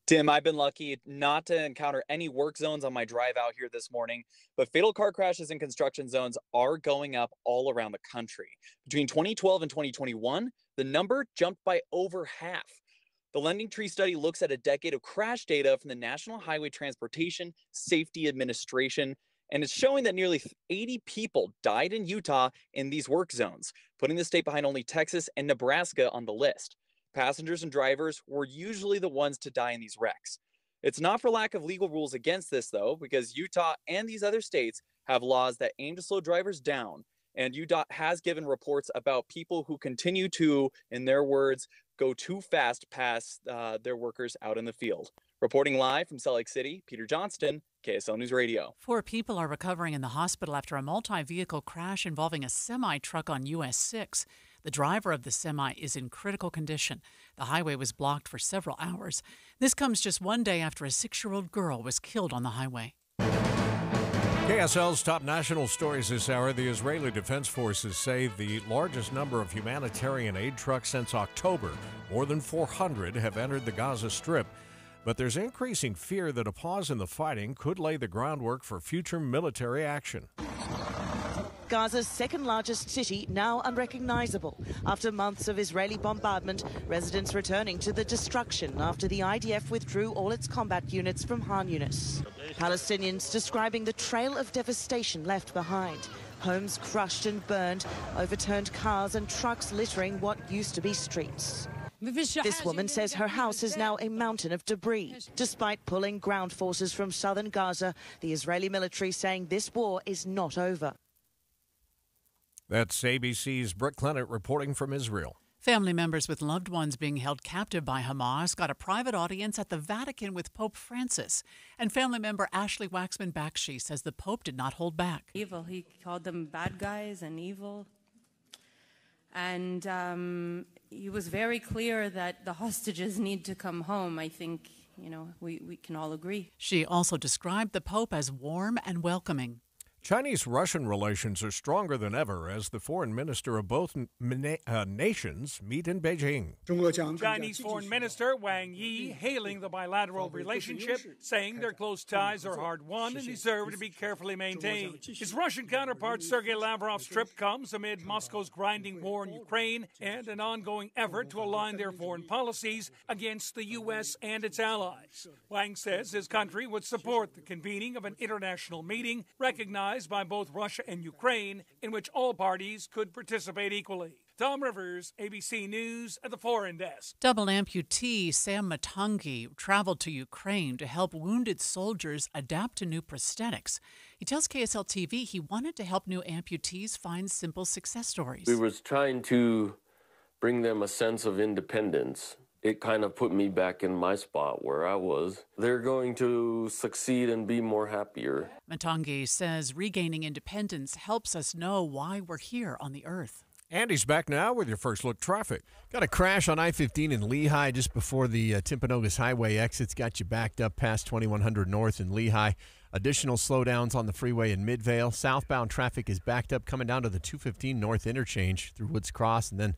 Tim, I've been lucky not to encounter any work zones on my drive out here this morning, but fatal car crashes in construction zones are going up all around the country. Between 2012 and 2021, the number jumped by over half. The LendingTree study looks at a decade of crash data from the National Highway Transportation Safety Administration, and it's showing that nearly 80 people died in Utah in these work zones, putting the state behind only Texas and Nebraska on the list. Passengers and drivers were usually the ones to die in these wrecks. It's not for lack of legal rules against this, though, because Utah and these other states have laws that aim to slow drivers down. And UDOT has given reports about people who continue to, in their words, go too fast past uh, their workers out in the field. Reporting live from Salt Lake City, Peter Johnston, KSL News Radio. Four people are recovering in the hospital after a multi vehicle crash involving a semi truck on US 6. The driver of the semi is in critical condition. The highway was blocked for several hours. This comes just one day after a six year old girl was killed on the highway. KSL's top national stories this hour. The Israeli Defense Forces say the largest number of humanitarian aid trucks since October, more than 400, have entered the Gaza Strip. But there's increasing fear that a pause in the fighting could lay the groundwork for future military action. Gaza's second largest city now unrecognizable. After months of Israeli bombardment, residents returning to the destruction after the IDF withdrew all its combat units from Khan Younis. Palestinians describing the trail of devastation left behind. Homes crushed and burned, overturned cars and trucks littering what used to be streets. This woman says her house is now a mountain of debris. Despite pulling ground forces from southern Gaza, the Israeli military saying this war is not over. That's ABC's Britt Clennett reporting from Israel. Family members with loved ones being held captive by Hamas got a private audience at the Vatican with Pope Francis. And family member Ashley Waxman Bakshi says the Pope did not hold back. Evil. He called them bad guys and evil. And um, he was very clear that the hostages need to come home. I think, you know, we, we can all agree. She also described the Pope as warm and welcoming. Chinese Russian relations are stronger than ever as the foreign minister of both na- uh, nations meet in Beijing. Chinese Foreign Minister Wang Yi hailing the bilateral relationship, saying their close ties are hard won and deserve to be carefully maintained. His Russian counterpart Sergei Lavrov's trip comes amid Moscow's grinding war in Ukraine and an ongoing effort to align their foreign policies against the U.S. and its allies. Wang says his country would support the convening of an international meeting recognized by both Russia and Ukraine, in which all parties could participate equally. Tom Rivers, ABC News at the Foreign Desk. Double amputee Sam Matagi traveled to Ukraine to help wounded soldiers adapt to new prosthetics. He tells KSL TV he wanted to help new amputees find simple success stories. We was trying to bring them a sense of independence it kind of put me back in my spot where I was. They're going to succeed and be more happier. Matagi says regaining independence helps us know why we're here on the earth. Andy's back now with your first look traffic. Got a crash on I 15 in Lehi just before the uh, Timpanogos Highway exits. Got you backed up past 2100 North in Lehi. Additional slowdowns on the freeway in Midvale. Southbound traffic is backed up coming down to the 215 North interchange through Woods Cross and then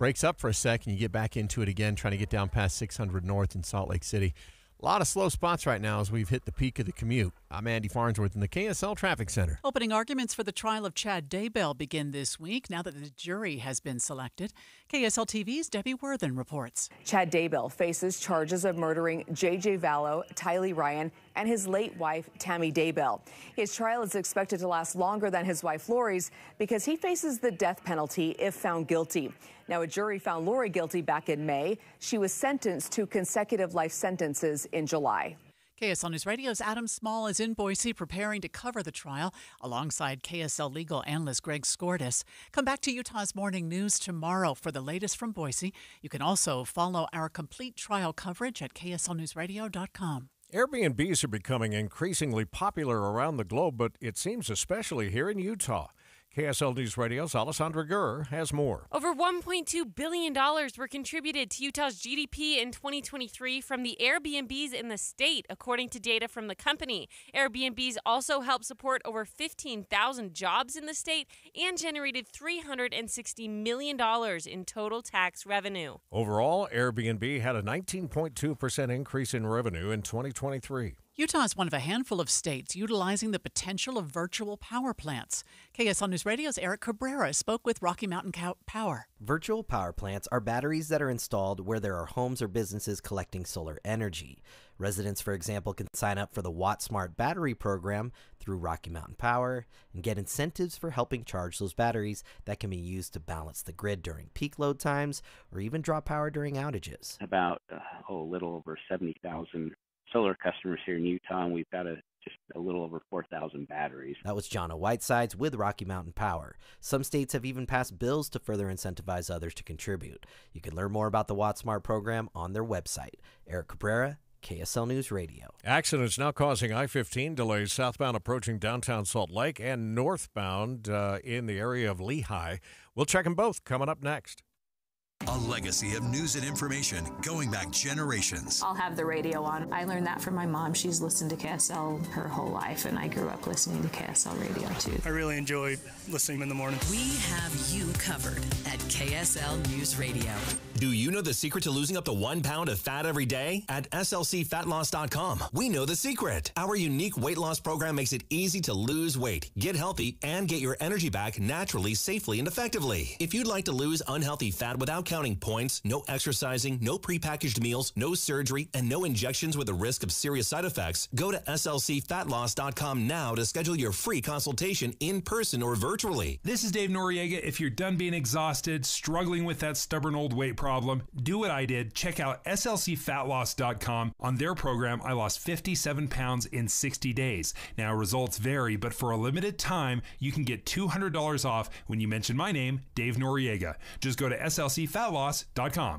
breaks up for a second. You get back into it again, trying to get down past 600 North in Salt Lake City. A lot of slow spots right now as we've hit the peak of the commute. I'm Andy Farnsworth in the KSL Traffic Center. Opening arguments for the trial of Chad Daybell begin this week now that the jury has been selected. KSL TV's Debbie Worthen reports. Chad Daybell faces charges of murdering J.J. Vallow, Tylee Ryan, and his late wife, Tammy Daybell. His trial is expected to last longer than his wife Lori's because he faces the death penalty if found guilty. Now, a jury found Lori guilty back in May. She was sentenced to consecutive life sentences in July. KSL News Radio's Adam Small is in Boise preparing to cover the trial alongside KSL legal analyst Greg Skordas. Come back to Utah's Morning News tomorrow for the latest from Boise. You can also follow our complete trial coverage at kslnewsradio.com. Airbnbs are becoming increasingly popular around the globe, but it seems especially here in Utah. KSL News Radio's Alessandra Gurr has more. Over $1.2 billion were contributed to Utah's GDP in 2023 from the Airbnbs in the state, according to data from the company. Airbnbs also helped support over 15,000 jobs in the state and generated $360 million in total tax revenue. Overall, Airbnb had a 19.2% increase in revenue in 2023. Utah is one of a handful of states utilizing the potential of virtual power plants. KSL News Radio's Eric Cabrera spoke with Rocky Mountain Power. Virtual power plants are batteries that are installed where there are homes or businesses collecting solar energy. Residents, for example, can sign up for the WattSmart battery program through Rocky Mountain Power and get incentives for helping charge those batteries that can be used to balance the grid during peak load times or even draw power during outages. About uh, oh, a little over 70,000 solar customers here in Utah, and we've got a just a little over 4,000 batteries. That was John Whitesides with Rocky Mountain Power. Some states have even passed bills to further incentivize others to contribute. You can learn more about the WattSmart program on their website. Eric Cabrera, KSL News Radio. Accidents now causing I 15 delays southbound approaching downtown Salt Lake and northbound uh, in the area of Lehi. We'll check them both coming up next. A legacy of news and information going back generations. I'll have the radio on. I learned that from my mom. She's listened to KSL her whole life, and I grew up listening to KSL radio too. I really enjoy listening in the morning. We have you covered at KSL News Radio. Do you know the secret to losing up to one pound of fat every day? At SLCFatLoss.com, we know the secret. Our unique weight loss program makes it easy to lose weight, get healthy, and get your energy back naturally, safely, and effectively. If you'd like to lose unhealthy fat without counting points, no exercising, no prepackaged meals, no surgery, and no injections with a risk of serious side effects, go to SLCFatLoss.com now to schedule your free consultation in person or virtually. This is Dave Noriega. If you're done being exhausted, struggling with that stubborn old weight problem, do what I did. Check out SLCFatLoss.com. On their program, I lost 57 pounds in 60 days. Now, results vary, but for a limited time, you can get $200 off when you mention my name, Dave Noriega. Just go to SLCFatLoss.com.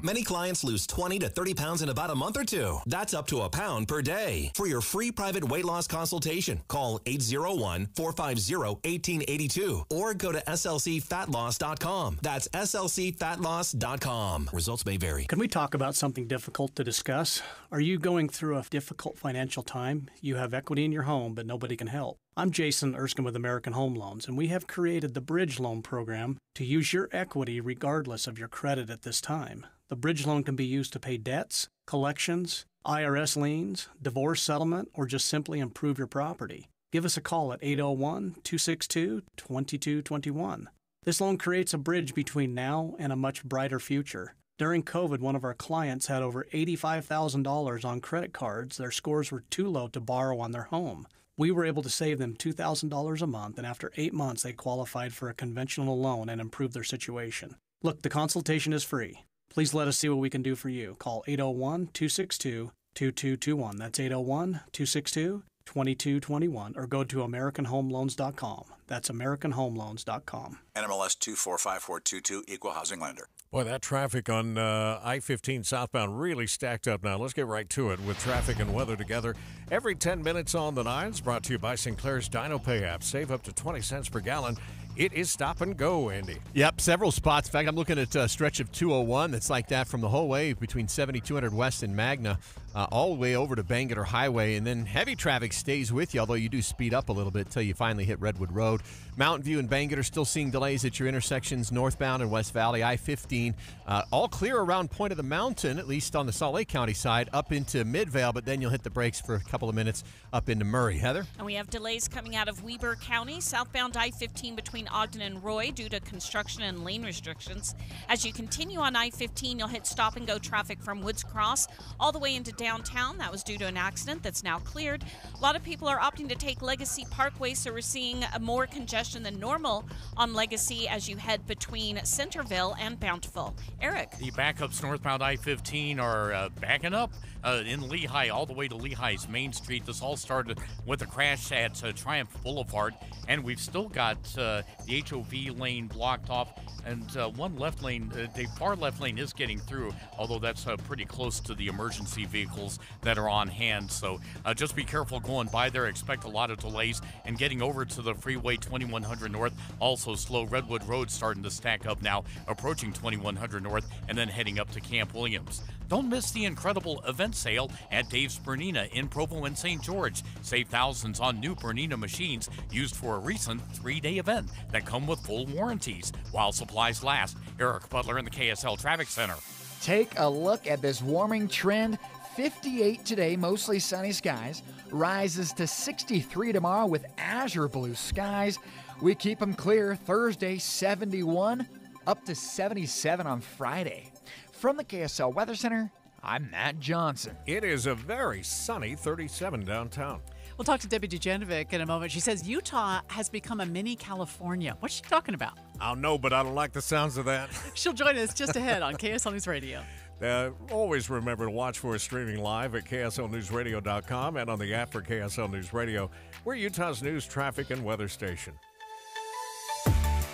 Many clients lose 20 to 30 pounds in about a month or two. That's up to a pound per day. For your free private weight loss consultation, call 801 450 1882 or go to SLCFatLoss.com. That's SLCFatLoss.com. Results may vary. Can we talk about something difficult to discuss? Are you going through a difficult financial time? You have equity in your home, but nobody can help. I'm Jason Erskine with American Home Loans, and we have created the Bridge Loan Program to use your equity regardless of your credit at this time. The bridge loan can be used to pay debts, collections, IRS liens, divorce settlement, or just simply improve your property. Give us a call at 801 262 2221. This loan creates a bridge between now and a much brighter future. During COVID, one of our clients had over $85,000 on credit cards. Their scores were too low to borrow on their home. We were able to save them $2,000 a month, and after eight months, they qualified for a conventional loan and improved their situation. Look, the consultation is free. Please let us see what we can do for you. Call 801 262 2221. That's 801 262 2221 or go to AmericanHomeLoans.com. That's AmericanHomeLoans.com. NMLS 245422, Equal Housing Lender. Boy, that traffic on uh, I 15 southbound really stacked up now. Let's get right to it with traffic and weather together. Every 10 minutes on the nines, brought to you by Sinclair's DinoPay app. Save up to 20 cents per gallon. It is stop and go, Andy. Yep, several spots. In fact, I'm looking at a stretch of 201 that's like that from the whole way between 7200 West and Magna, uh, all the way over to Bangerter Highway. And then heavy traffic stays with you, although you do speed up a little bit until you finally hit Redwood Road. Mountain View and Bangerter still seeing delays at your intersections northbound and West Valley. I 15, uh, all clear around Point of the Mountain, at least on the Salt Lake County side, up into Midvale, but then you'll hit the brakes for a couple of minutes up into Murray. Heather? And we have delays coming out of Weber County, southbound I 15 between Ogden and Roy due to construction and lane restrictions. As you continue on I 15, you'll hit stop and go traffic from Woods Cross all the way into downtown. That was due to an accident that's now cleared. A lot of people are opting to take Legacy Parkway, so we're seeing more congestion than normal on Legacy as you head between Centerville and Bountiful. Eric. The backups northbound I 15 are uh, backing up uh, in Lehi all the way to Lehi's Main Street. This all started with a crash at uh, Triumph Boulevard, and we've still got uh, the HOV lane blocked off. And uh, one left lane, uh, the far left lane is getting through, although that's pretty close to the emergency vehicles that are on hand. So uh, just be careful going by there. Expect a lot of delays and getting over to the freeway 2100 North. Also slow. Redwood Road starting to stack up now, approaching 2100 North, and then heading up to Camp Williams. Don't miss the incredible event sale at Dave's Bernina in Provo and St. George. Save thousands on new Bernina machines used for a recent three day event that come with full warranties while supplies last. Eric Butler in the KSL Traffic Center. Take a look at this warming trend. 58 today, mostly sunny skies. Rises to 63 tomorrow with azure blue skies. We keep them clear Thursday, 71, up to 77 on Friday. From the KSL Weather Center, I'm Matt Johnson. It is a very sunny 37 downtown. We'll talk to Debbie Dujanovic in a moment. She says Utah has become a mini California. What's she talking about? I don't know, but I don't like the sounds of that. <laughs> She'll join us just ahead on KSL News Radio. Uh, always remember to watch for us streaming live at KSLNewsRadio.com and on the app for KSL News Radio. We're Utah's news, traffic, and weather station.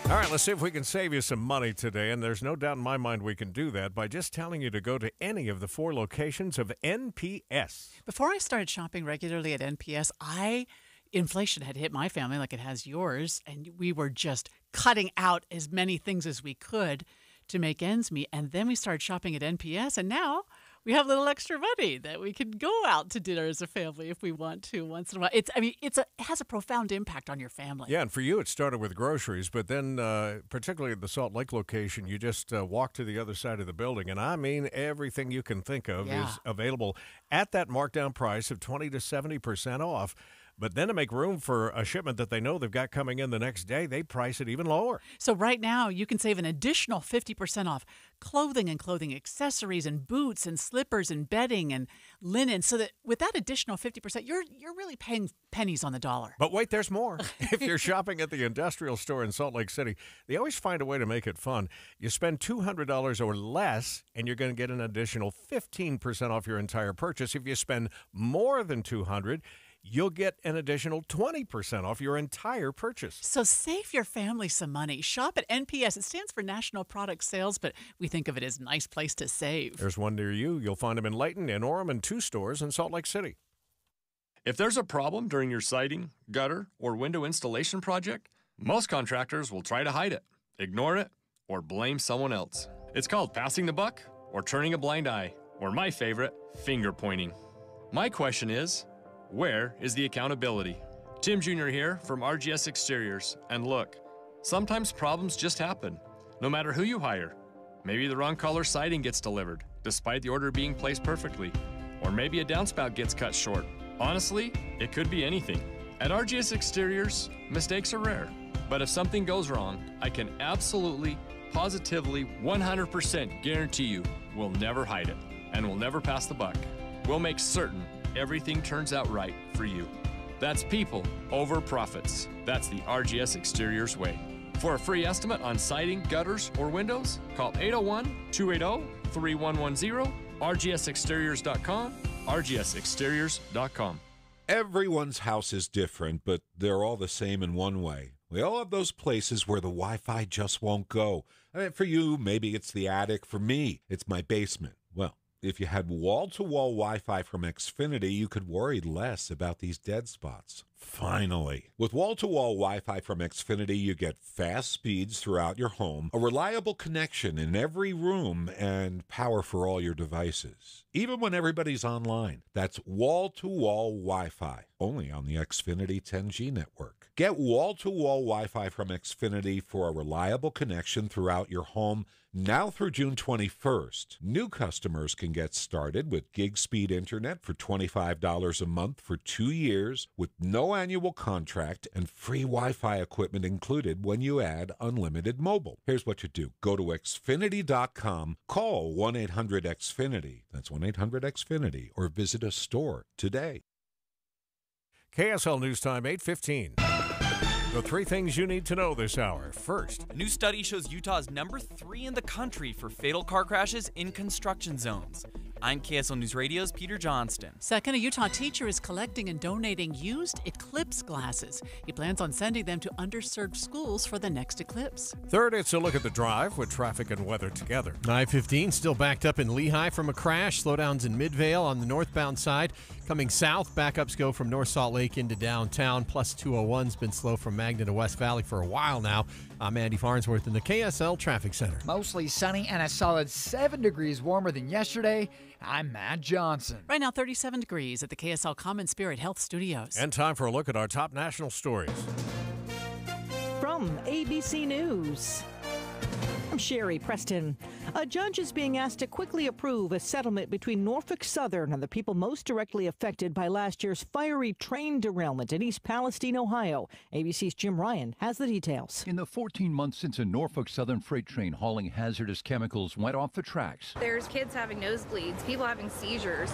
All right, let's see if we can save you some money today. And there's no doubt in my mind we can do that by just telling you to go to any of the four locations of NPS. Before I started shopping regularly at NPS, I inflation had hit my family like it has yours, and we were just cutting out as many things as we could to make ends meet. And then we started shopping at NPS, and now we have a little extra money that we can go out to dinner as a family if we want to once in a while. It's I mean it's a it has a profound impact on your family. Yeah, and for you it started with groceries, but then uh, particularly at the Salt Lake location, you just uh, walk to the other side of the building, and I mean everything you can think of Yeah. is available at that markdown price of twenty to seventy percent off. But then to make room for a shipment that they know they've got coming in the next day, they price it even lower. So right now you can save an additional 50% off clothing and clothing accessories and boots and slippers and bedding and linen so that with that additional 50% you're you're really paying pennies on the dollar. But wait, there's more. <laughs> if you're shopping at the industrial store in Salt Lake City, they always find a way to make it fun. You spend $200 or less, and you're going to get an additional 15% off your entire purchase. If you spend more than 200 you'll get an additional 20% off your entire purchase. So save your family some money. Shop at NPS. It stands for National Product Sales, but we think of it as a nice place to save. There's one near you. You'll find them in Layton and Orem and two stores in Salt Lake City. If there's a problem during your siding, gutter, or window installation project, most contractors will try to hide it, ignore it, or blame someone else. It's called passing the buck or turning a blind eye, or my favorite, finger pointing. My question is where is the accountability? Tim Jr. here from RGS Exteriors, and look, sometimes problems just happen, no matter who you hire. Maybe the wrong color siding gets delivered, despite the order being placed perfectly. Or maybe a downspout gets cut short. Honestly, it could be anything. At RGS Exteriors, mistakes are rare. But if something goes wrong, I can absolutely, positively, 100% guarantee you we'll never hide it and we'll never pass the buck. We'll make certain everything turns out right for you. That's people over profits. That's the RGS Exteriors way. For a free estimate on siding, gutters, or windows, call 801 280 3110, rgsexteriors.com, rgsexteriors.com. Everyone's house is different, but they're all the same in one way We all have those places where the Wi Fi just won't go. I mean, for you, maybe it's the attic. For me, it's my basement. Well, if you had wall to wall Wi Fi from Xfinity, you could worry less about these dead spots. Finally. With wall to wall Wi Fi from Xfinity, you get fast speeds throughout your home, a reliable connection in every room, and power for all your devices, even when everybody's online. That's wall to wall Wi Fi, only on the Xfinity 10G network. Get wall to wall Wi Fi from Xfinity for a reliable connection throughout your home now through June 21st. New customers can get started with gig speed internet for $25 a month for two years with no annual contract and free Wi Fi equipment included when you add unlimited mobile. Here's what you do go to Xfinity.com, call 1 800 Xfinity, that's 1 800 Xfinity, or visit a store today. KSL News Time 815. The three things you need to know this hour. First, a new study shows Utah's number three in the country for fatal car crashes in construction zones. I'm KSL News Radio's Peter Johnston. Second, a Utah teacher is collecting and donating used eclipse glasses. He plans on sending them to underserved schools for the next eclipse. Third, it's a look at the drive with traffic and weather together. I 15 still backed up in Lehi from a crash. Slowdowns in Midvale on the northbound side. Coming south, backups go from North Salt Lake into downtown. Plus 201's been slow from Magna to West Valley for a while now. I'm Andy Farnsworth in the KSL Traffic Center. Mostly sunny and a solid 7 degrees warmer than yesterday. I'm Matt Johnson. Right now, 37 degrees at the KSL Common Spirit Health Studios. And time for a look at our top national stories. From ABC News. I'm Sherri Preston. A judge is being asked to quickly approve a settlement between Norfolk Southern and the people most directly affected by last year's fiery train derailment in East Palestine, Ohio. ABC's Jim Ryan has the details. In the 14 months since a Norfolk Southern freight train hauling hazardous chemicals went off the tracks, there's kids having nosebleeds, people having seizures,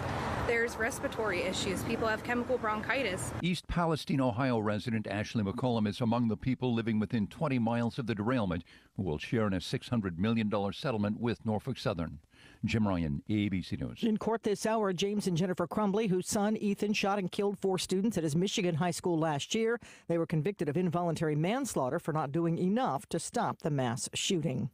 there's respiratory issues, people have chemical bronchitis. East Palestine, Ohio resident Ashley McCollum is among the people living within 20 miles of the derailment who will share in a $600 million settlement with Norfolk Southern. Jim Ryan, ABC News. In court this hour, James and Jennifer Crumbley, whose son Ethan shot and killed four students at his Michigan high school last year. They were convicted of involuntary manslaughter for not doing enough to stop the mass shooting.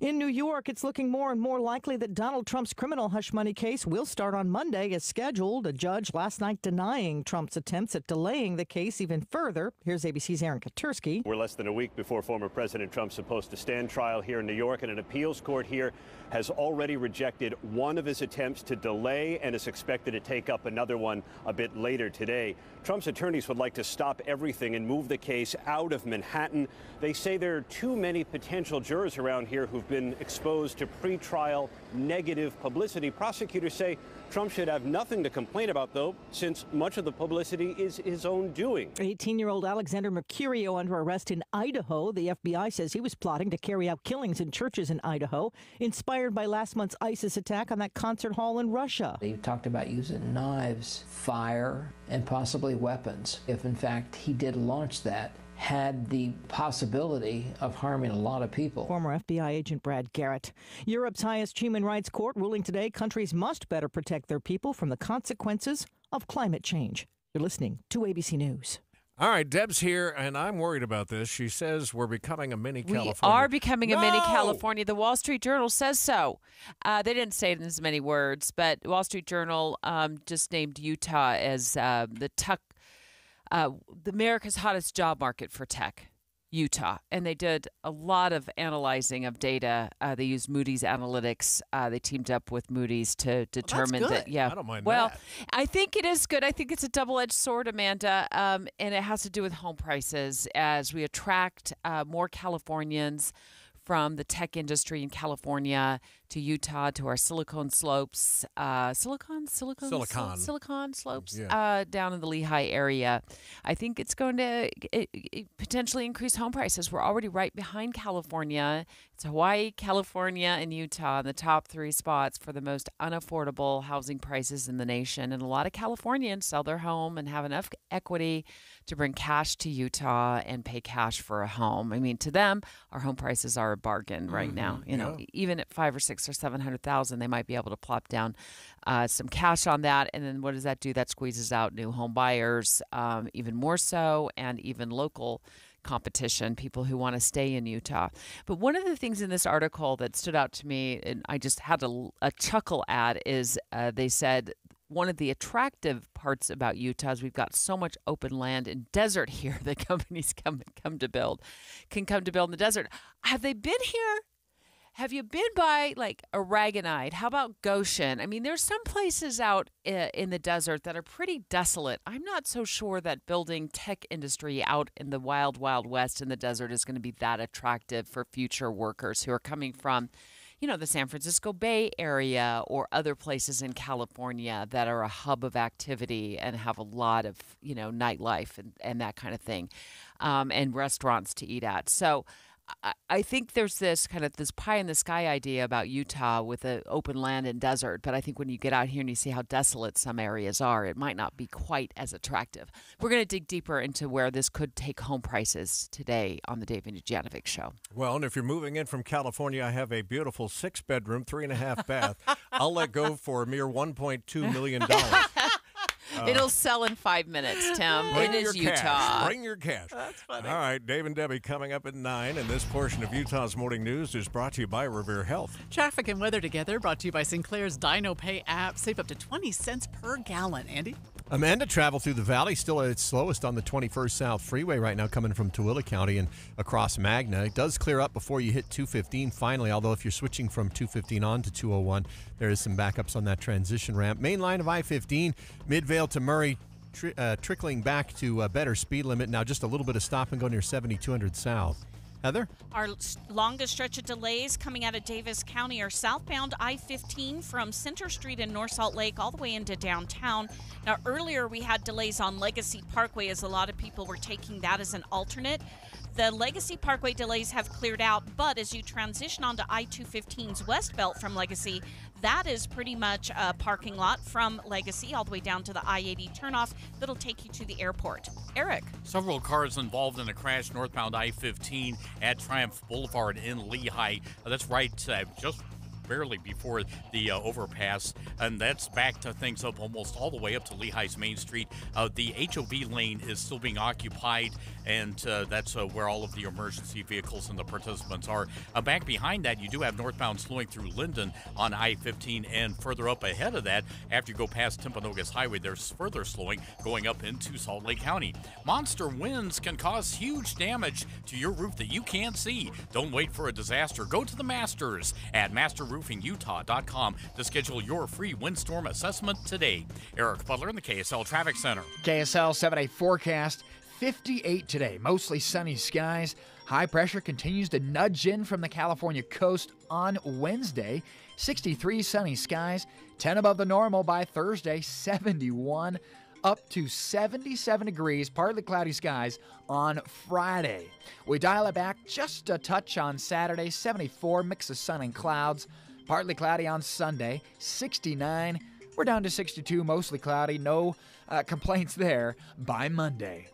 In New York, it's looking more and more likely that Donald Trump's criminal hush money case will start on Monday as scheduled. A judge last night denying Trump's attempts at delaying the case even further. Here's ABC's Aaron Katersky. We're less than a week before former President Trump's supposed to stand trial here in New York, and an appeals court here has already rejected one of his attempts to delay and is expected to take up another one a bit later today. Trump's attorneys would like to stop everything and move the case out of Manhattan. They say there are too many potential jurors around here who've been exposed to pretrial negative publicity. Prosecutors say Trump should have nothing to complain about, though, since much of the publicity is his own doing. 18 year old Alexander Mercurio under arrest in Idaho. The FBI says he was plotting to carry out killings in churches in Idaho, inspired by last month's ISIS attack on that concert hall in Russia. He talked about using knives, fire, and possibly weapons. If, in fact, he did launch that, had the possibility of harming a lot of people. Former FBI agent Brad Garrett. Europe's highest human rights court ruling today countries must better protect their people from the consequences of climate change. You're listening to ABC News. All right, Deb's here, and I'm worried about this. She says we're becoming a mini California. We are becoming no! a mini California. The Wall Street Journal says so. Uh, they didn't say it in as many words, but Wall Street Journal um, just named Utah as uh, the tuck uh, the America's hottest job market for tech, Utah, and they did a lot of analyzing of data. Uh, they used Moody's Analytics. Uh, they teamed up with Moody's to determine well, that. Yeah, I don't mind well, that. I think it is good. I think it's a double-edged sword, Amanda, um, and it has to do with home prices as we attract uh, more Californians from the tech industry in California to Utah to our Silicon Slopes, uh, Silicon, Silicon, Silicon. Silicon Slopes Yeah. uh, down in the Lehi area. I think it's going to it, it potentially increase home prices. We're already right behind California. It's Hawaii, California, and Utah in the top three spots for the most unaffordable housing prices in the nation. And a lot of Californians sell their home and have enough equity to bring cash to Utah and pay cash for a home. I mean, to them, our home prices are a bargain right now. You know, yeah. even at five or six six or seven hundred thousand, they might be able to plop down uh, some cash on that. And then what does that do? That squeezes out new home buyers um, even more so, and even local competition, people who want to stay in Utah. But one of the things in this article that stood out to me, and I just had a, a chuckle at, is uh, they said one of the attractive parts about Utah is we've got so much open land and desert <laughs> here that companies come come to build can come to build in the desert. Have they been here? Have you been by like Aragonite? How about Goshen? I mean, there's some places out in the desert that are pretty desolate. I'm not so sure that building tech industry out in the wild, wild west in the desert is going to be that attractive for future workers who are coming from, you know, the San Francisco Bay Area or other places in California that are a hub of activity and have a lot of, you know, nightlife and, and that kind of thing, um, and restaurants to eat at. So, I think there's this kind of this pie in the sky idea about Utah with the open land and desert, but I think when you get out here and you see how desolate some areas are, it might not be quite as attractive. We're going to dig deeper into where this could take home prices today on the Dave and Dujanovic Show. Well, and if you're moving in from California, I have a beautiful six bedroom, three and a half bath. I'll let go for a mere $1.2 million. <laughs> Uh, It'll sell in five minutes, Tim. It is Utah. Cash. Bring your cash. That's funny. All right, Dave and Debbie coming up at 9, and this portion of Utah's Morning News is brought to you by Revere Health. Traffic and weather together brought to you by Sinclair's DinoPay app. Save up to 20 cents per gallon. Andy? Amanda travel through the valley still at its slowest on the 21st South Freeway right now, coming from Tooele County and across Magna. It does clear up before you hit 215 finally, although if you're switching from 215 on to 201, there is some backups on that transition ramp. Main line of I 15, Midvale to Murray, uh, trickling back to a better speed limit. Now just a little bit of stop and go near 7200 South. Heather? Our longest stretch of delays coming out of Davis County are southbound I 15 from Center Street in North Salt Lake all the way into downtown. Now, earlier we had delays on Legacy Parkway as a lot of people were taking that as an alternate. The Legacy Parkway delays have cleared out, but as you transition onto I 215's West Belt from Legacy, that is pretty much a parking lot from Legacy all the way down to the I 80 turnoff that'll take you to the airport. Eric. Several cars involved in a crash northbound I 15 at Triumph Boulevard in Lehi. That's right, uh, just barely before the uh, overpass, and that's backed things up almost all the way up to Lehi's Main Street. Uh, the HOV lane is still being occupied, and uh, that's uh, where all of the emergency vehicles and the participants are. Uh, back behind that, you do have northbound slowing through Lindon on I-15, and further up ahead of that, after you go past Timpanogos Highway, there's further slowing going up into Salt Lake County. Monster winds can cause huge damage to your roof that you can't see. Don't wait for a disaster. Go to the Masters at Master roofingutah.com to schedule your free windstorm assessment today. Eric Butler in the KSL Traffic Center. KSL 7 day forecast 58 today, mostly sunny skies. High pressure continues to nudge in from the California coast on Wednesday. 63 sunny skies, 10 above the normal by Thursday, 71 up to 77 degrees, partly cloudy skies on Friday. We dial it back just a touch on Saturday, 74, mix of sun and clouds. Partly cloudy on Sunday, 69. We're down to 62, mostly cloudy. No uh, <laughs> complaints there by Monday.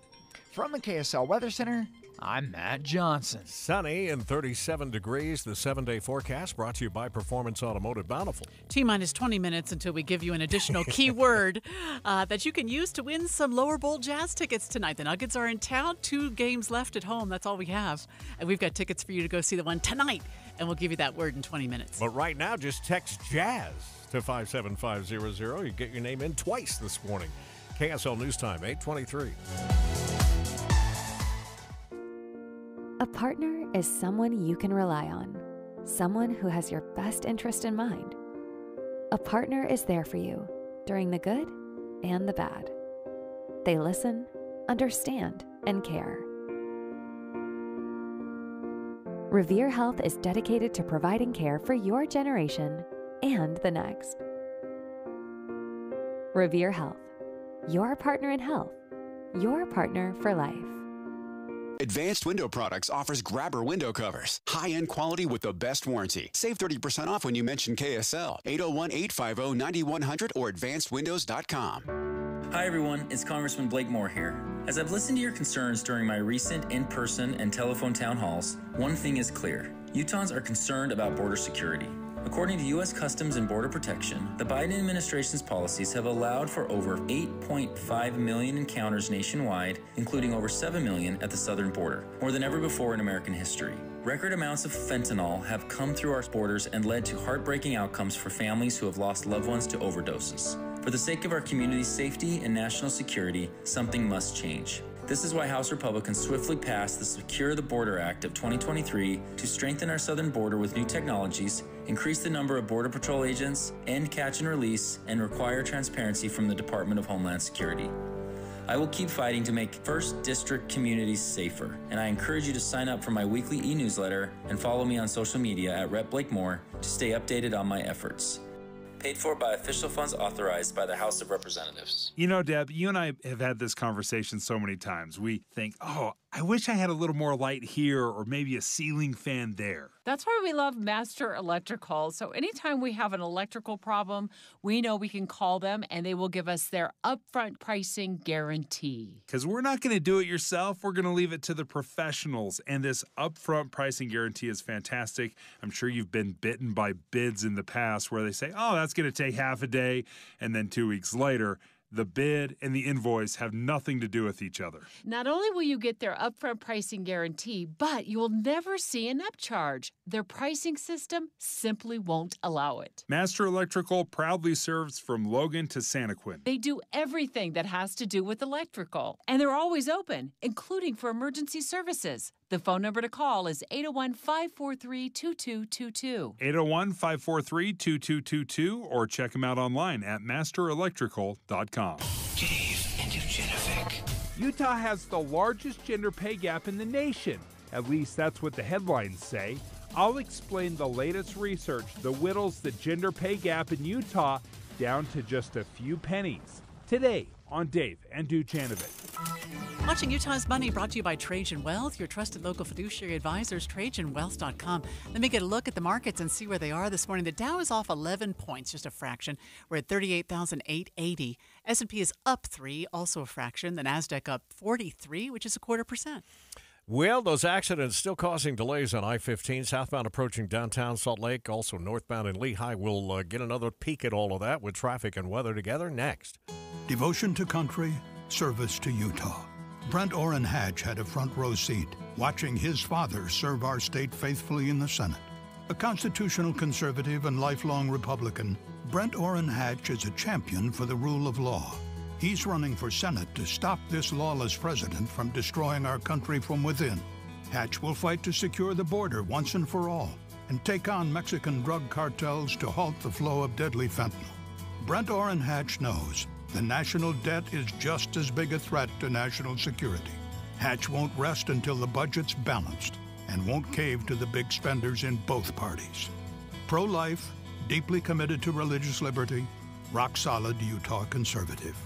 From the KSL Weather Center, I'm Matt Johnson. Sunny and 37 degrees. The seven day forecast brought to you by Performance Automotive Bountiful. T minus 20 minutes until we give you an additional keyword <laughs> uh, that you can use to win some lower bowl jazz tickets tonight. The Nuggets are in town, two games left at home. That's all we have. And we've got tickets for you to go see the one tonight and we'll give you that word in 20 minutes. But right now, just text jazz to 57500. You get your name in twice this morning. KSL News Time, 823. A partner is someone you can rely on, someone who has your best interest in mind. A partner is there for you during the good and the bad. They listen, understand, and care Revere Health is dedicated to providing care for your generation and the next. Revere Health, your partner in health, your partner for life. Advanced Window Products offers grabber window covers. High end quality with the best warranty. Save 30% off when you mention KSL. 801 850 9100 or advancedwindows.com. Hi, everyone. It's Congressman Blake Moore here. As I've listened to your concerns during my recent in person and telephone town halls, one thing is clear Utahns are concerned about border security. According to U.S. Customs and Border Protection, the Biden administration's policies have allowed for over 8.5 million encounters nationwide, including over 7 million at the southern border, more than ever before in American history. Record amounts of fentanyl have come through our borders and led to heartbreaking outcomes for families who have lost loved ones to overdoses. For the sake of our community's safety and national security, something must change. This is why House Republicans swiftly passed the Secure the Border Act of 2023 to strengthen our southern border with new technologies, increase the number of Border Patrol agents, end catch and release, and require transparency from the Department of Homeland Security. I will keep fighting to make First District communities safer, and I encourage you to sign up for my weekly e newsletter and follow me on social media at Rep Blakemore to stay updated on my efforts. Paid for by official funds authorized by the House of Representatives. You know, Deb, you and I have had this conversation so many times. We think, oh, I wish I had a little more light here or maybe a ceiling fan there. That's why we love Master Electrical. So anytime we have an electrical problem, we know we can call them and they will give us their upfront pricing guarantee. Because we're not going to do it yourself. We're going to leave it to the professionals. And this upfront pricing guarantee is fantastic. I'm sure you've been bitten by bids in the past where they say, oh, that's going to take half a day. And then two weeks later, the bid and the invoice have nothing to do with each other. Not only will you get their upfront pricing guarantee, but you will never see an upcharge. Their pricing system simply won't allow it. Master Electrical proudly serves from Logan to Santaquin. They do everything that has to do with electrical, and they're always open, including for emergency services. The phone number to call is 801 543 2222. 801 543 2222 or check them out online at masterelectrical.com. Dave and Dujanovic. Utah has the largest gender pay gap in the nation. At least that's what the headlines say. I'll explain the latest research that whittles the gender pay gap in Utah down to just a few pennies. Today on Dave and Dujanovic. Watching Utah's Money brought to you by Trajan Wealth, your trusted local fiduciary advisors, TrajanWealth.com. Let me get a look at the markets and see where they are this morning. The Dow is off 11 points, just a fraction. We're at 38,880. S&P is up 3, also a fraction. The Nasdaq up 43, which is a quarter percent. Well, those accidents still causing delays on I 15, southbound approaching downtown Salt Lake, also northbound in Lehi. We'll uh, get another peek at all of that with traffic and weather together next. Devotion to country, service to Utah. Brent Orrin Hatch had a front row seat watching his father serve our state faithfully in the Senate. A constitutional conservative and lifelong Republican, Brent Orrin Hatch is a champion for the rule of law. He's running for Senate to stop this lawless president from destroying our country from within. Hatch will fight to secure the border once and for all and take on Mexican drug cartels to halt the flow of deadly fentanyl. Brent Orrin Hatch knows the national debt is just as big a threat to national security. Hatch won't rest until the budget's balanced and won't cave to the big spenders in both parties. Pro life, deeply committed to religious liberty, rock solid Utah conservative.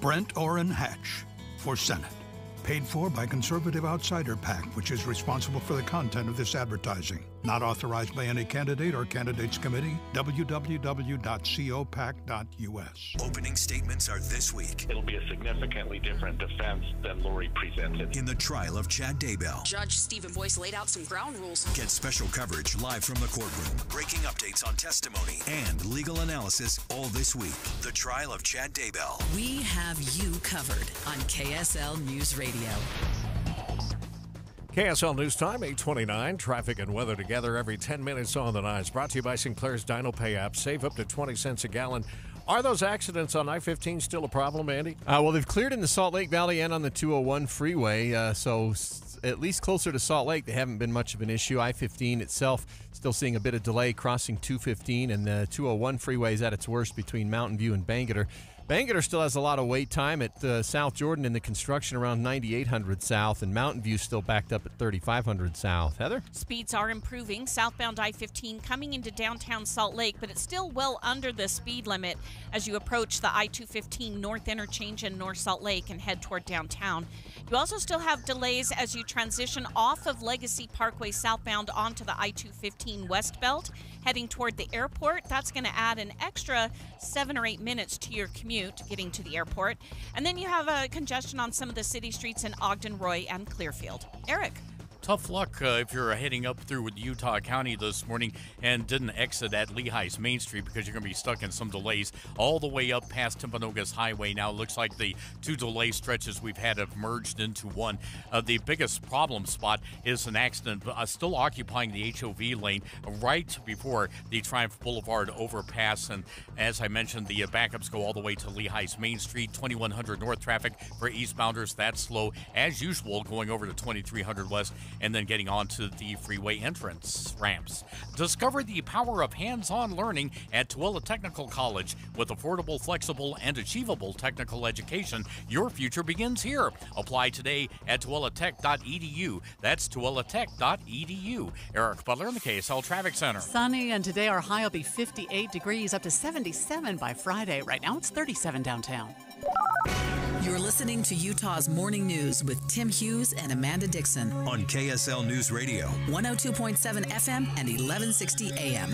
Brent Orrin Hatch for Senate. Paid for by Conservative Outsider PAC, which is responsible for the content of this advertising. Not authorized by any candidate or candidates committee. www.copac.us. Opening statements are this week It'll be a significantly different defense than Lori presented. in the trial of Chad Daybell. Judge Steven Boyce laid out some ground rules. Get special coverage live from the courtroom, breaking updates on testimony, and legal analysis all this week. The trial of Chad Daybell. We have you covered on KSL News Radio. KSL News Time, 829. Traffic and weather together every 10 minutes on the nines. Brought to you by Sinclair's DinoPay app. Save up to 20 cents a gallon. Are those accidents on I 15 still a problem, Andy? Uh, well, they've cleared in the Salt Lake Valley and on the 201 freeway. Uh, so, s- at least closer to Salt Lake, they haven't been much of an issue. I 15 itself still seeing a bit of delay crossing 215, and the 201 freeway is at its worst between Mountain View and Bangerter. Bangerter still has a lot of wait time at uh, South Jordan in the construction around 9800 South, and Mountain View still backed up at 3500 South. Heather? Speeds are improving. Southbound I 15 coming into downtown Salt Lake, but it's still well under the speed limit as you approach the I 215 North Interchange in North Salt Lake and head toward downtown. You also still have delays as you transition off of Legacy Parkway southbound onto the I 215 West Belt, heading toward the airport. That's going to add an extra seven or eight minutes to your commute getting to the airport. And then you have a congestion on some of the city streets in Ogden, Roy, and Clearfield. Eric. Tough luck uh, if you're heading up through with Utah County this morning and didn't exit at Lehi's Main Street because you're going to be stuck in some delays all the way up past Timpanogos Highway. Now it looks like the two delay stretches we've had have merged into one. Uh, the biggest problem spot is an accident uh, still occupying the HOV lane right before the Triumph Boulevard overpass. And as I mentioned, the backups go all the way to Lehi's Main Street, 2100 north traffic for eastbounders. That's slow as usual going over to 2300 west and then getting onto the freeway entrance ramps. Discover the power of hands on learning at Tooele Technical College. With affordable, flexible, and achievable technical education, your future begins here. Apply today at tooeletech.edu. That's tooeletech.edu. Eric Butler in the KSL Traffic Center. Sunny, and today our high will be 58 degrees, up to 77 by Friday. Right now it's 37 downtown. You're listening to Utah's Morning News with Tim Hughes and Amanda Dixon on KSL News Radio, 102.7 FM and 1160 AM.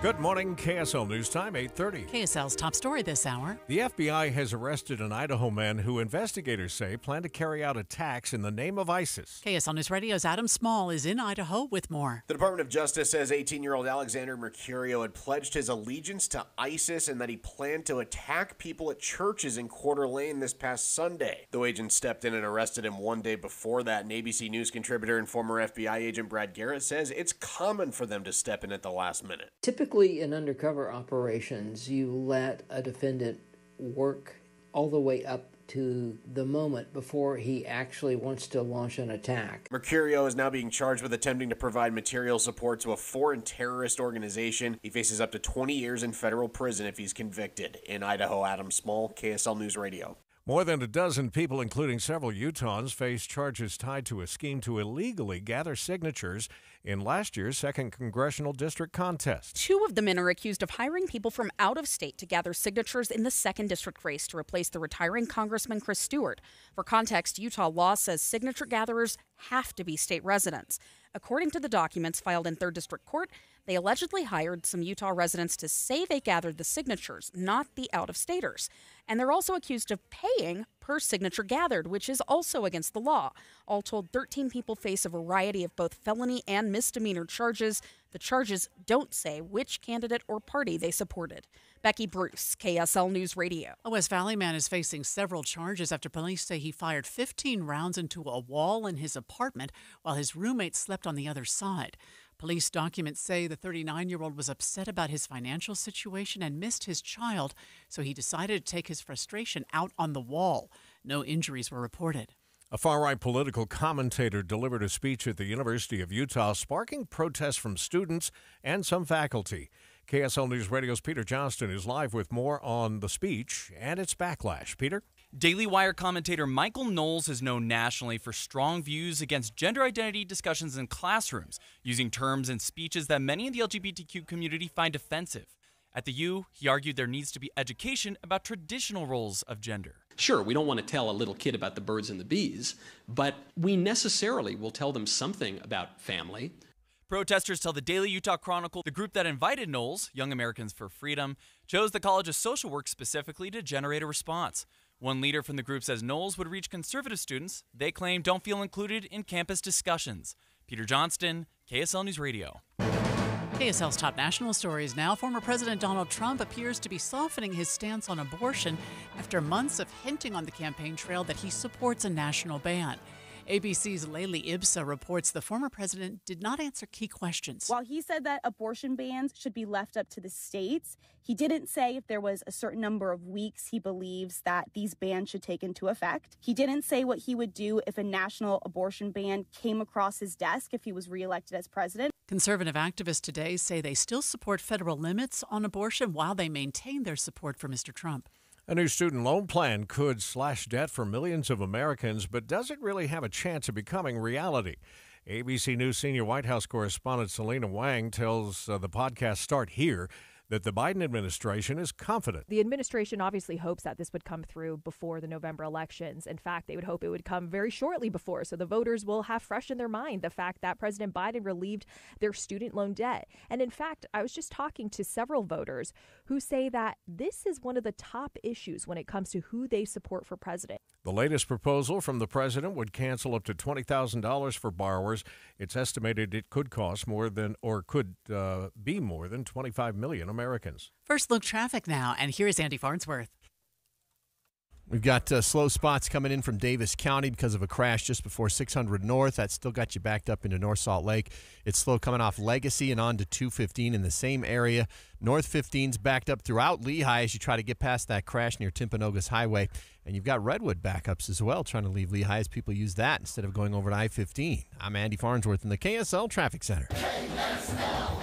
Good morning, KSL News Time, 8:30. KSL's top story this hour. The FBI has arrested an Idaho man who investigators say planned to carry out attacks in the name of ISIS. KSL News Radio's Adam Small is in Idaho with more. The Department of Justice says 18-year-old Alexander Mercurio had pledged his allegiance to ISIS and that he planned to attack people at churches in Coeur d'Alene this past Sunday. Though agents stepped in and arrested him one day before that, an ABC News contributor and former FBI agent Brad Garrett says it's common for them to step in at the last minute. Typically, in undercover operations, you let a defendant work all the way up to the moment before he actually wants to launch an attack. Mercurio is now being charged with attempting to provide material support to a foreign terrorist organization. He faces up to 20 years in federal prison if he's convicted. In Idaho, Adam Small, KSL News Radio. More than a dozen people, including several Utahns, face charges tied to a scheme to illegally gather signatures in last year's second congressional district contest. Two of the men are accused of hiring people from out of state to gather signatures in the second district race to replace the retiring Congressman Chris Stewart. For context, Utah law says signature gatherers have to be state residents. According to the documents filed in third district court, they allegedly hired some Utah residents to say they gathered the signatures, not the out of staters. And they're also accused of paying per signature gathered, which is also against the law. All told, 13 people face a variety of both felony and misdemeanor charges. The charges don't say which candidate or party they supported. Becky Bruce, KSL News Radio. A West Valley man is facing several charges after police say he fired 15 rounds into a wall in his apartment while his roommate slept on the other side. Police documents say the 39 year old was upset about his financial situation and missed his child, so he decided to take his frustration out on the wall. No injuries were reported. A far right political commentator delivered a speech at the University of Utah, sparking protests from students and some faculty. KSL News Radio's Peter Johnston is live with more on the speech and its backlash. Peter? Daily Wire commentator Michael Knowles is known nationally for strong views against gender identity discussions in classrooms, using terms and speeches that many in the LGBTQ community find offensive. At the U, he argued there needs to be education about traditional roles of gender. Sure, we don't want to tell a little kid about the birds and the bees, but we necessarily will tell them something about family. Protesters tell the Daily Utah Chronicle the group that invited Knowles, Young Americans for Freedom, chose the College of Social Work specifically to generate a response. One leader from the group says Knowles would reach conservative students they claim don't feel included in campus discussions. Peter Johnston, KSL News Radio. KSL's top national stories now. Former President Donald Trump appears to be softening his stance on abortion after months of hinting on the campaign trail that he supports a national ban. ABC's Lalee Ibssa reports the former president did not answer key questions. While he said that abortion bans should be left up to the states, he didn't say if there was a certain number of weeks he believes that these bans should take into effect. He didn't say what he would do if a national abortion ban came across his desk if he was reelected as president. Conservative activists today say they still support federal limits on abortion while they maintain their support for Mr. Trump. A new student loan plan could slash debt for millions of Americans, but does it really have a chance of becoming reality? ABC News senior White House correspondent Selena Wang tells uh, the podcast Start Here that the Biden administration is confident. The administration obviously hopes that this would come through before the November elections. In fact, they would hope it would come very shortly before, so the voters will have fresh in their mind the fact that President Biden relieved their student loan debt. And in fact, I was just talking to several voters who say that this is one of the top issues when it comes to who they support for president. The latest proposal from the president would cancel up to $20,000 for borrowers. It's estimated it could cost more than, or could uh, be more than 25 million Americans. First look traffic now, and here's Andy Farnsworth. We've got uh, slow spots coming in from Davis County because of a crash just before 600 North. That still got you backed up into North Salt Lake. It's slow coming off Legacy and on to 215 in the same area. North 15's backed up throughout Lehi as you try to get past that crash near Timpanogos Highway. And you've got Redwood backups as well, trying to leave Lehi as people use that instead of going over to I 15. I'm Andy Farnsworth in the KSL Traffic Center.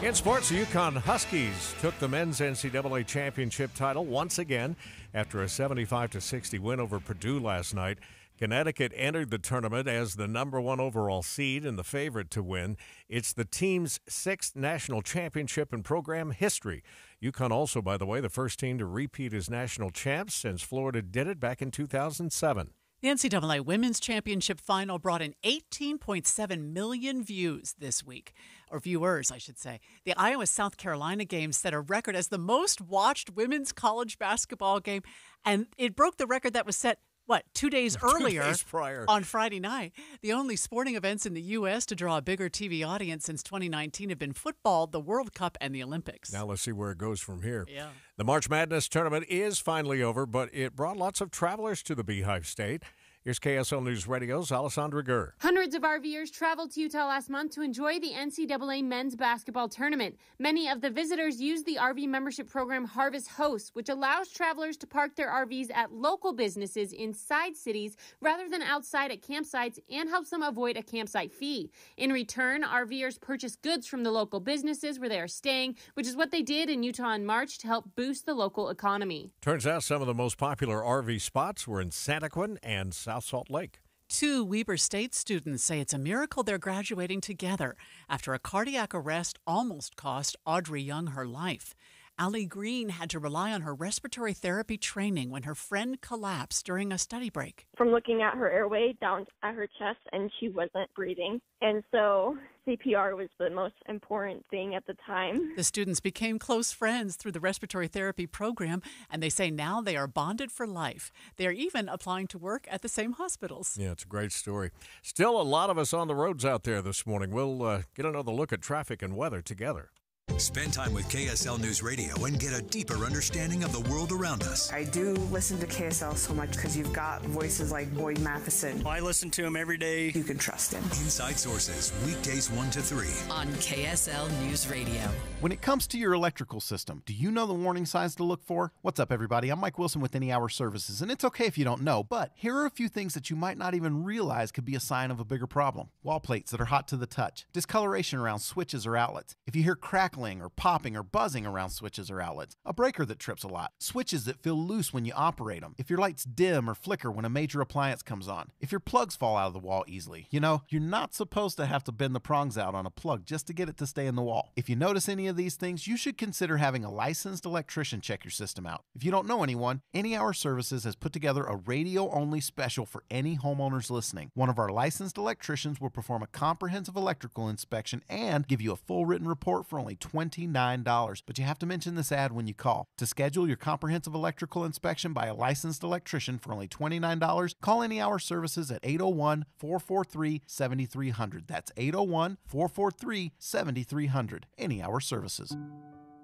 In sports, the UConn Huskies took the men's NCAA championship title once again after a 75 60 win over Purdue last night. Connecticut entered the tournament as the number one overall seed and the favorite to win. It's the team's sixth national championship in program history. UConn also, by the way, the first team to repeat as national champs since Florida did it back in 2007. The NCAA Women's Championship final brought in 18.7 million views this week, or viewers, I should say. The Iowa South Carolina game set a record as the most watched women's college basketball game, and it broke the record that was set what two days <laughs> earlier two days prior. on Friday night. The only sporting events in the U.S. to draw a bigger TV audience since 2019 have been football, the World Cup, and the Olympics. Now let's see where it goes from here. Yeah. The March Madness tournament is finally over, but it brought lots of travelers to the Beehive State. Here's KSL News Radio's Alessandra Gurr. Hundreds of RVers traveled to Utah last month to enjoy the NCAA men's basketball tournament. Many of the visitors used the RV membership program Harvest Hosts, which allows travelers to park their RVs at local businesses inside cities rather than outside at campsites and helps them avoid a campsite fee. In return, RVers purchase goods from the local businesses where they are staying, which is what they did in Utah in March to help boost the local economy. Turns out some of the most popular RV spots were in Santaquin and South South Salt Lake. Two Weber State students say it's a miracle they're graduating together after a cardiac arrest almost cost Audrey Young her life. Allie Green had to rely on her respiratory therapy training when her friend collapsed during a study break. From looking at her airway down at her chest, and she wasn't breathing. And so CPR was the most important thing at the time. The students became close friends through the respiratory therapy program, and they say now they are bonded for life. They are even applying to work at the same hospitals. Yeah, it's a great story. Still a lot of us on the roads out there this morning. We'll uh, get another look at traffic and weather together. Spend time with KSL News Radio and get a deeper understanding of the world around us. I do listen to KSL so much because you've got voices like Boyd Matheson. I listen to him every day. You can trust him. Inside Sources, weekdays 1 to 3. On KSL News Radio. When it comes to your electrical system, do you know the warning signs to look for? What's up, everybody? I'm Mike Wilson with Any Hour Services, and it's okay if you don't know, but here are a few things that you might not even realize could be a sign of a bigger problem. Wall plates that are hot to the touch, discoloration around switches or outlets. If you hear crackling, or popping or buzzing around switches or outlets, a breaker that trips a lot, switches that feel loose when you operate them, if your lights dim or flicker when a major appliance comes on, if your plugs fall out of the wall easily. You know, you're not supposed to have to bend the prongs out on a plug just to get it to stay in the wall. If you notice any of these things, you should consider having a licensed electrician check your system out. If you don't know anyone, Any Hour Services has put together a radio only special for any homeowners listening. One of our licensed electricians will perform a comprehensive electrical inspection and give you a full written report for only 20 $99, but you have to mention this ad when you call. To schedule your comprehensive electrical inspection by a licensed electrician for only $29, call Any Hour Services at 801 443 7300. That's 801 443 7300. Any Hour Services.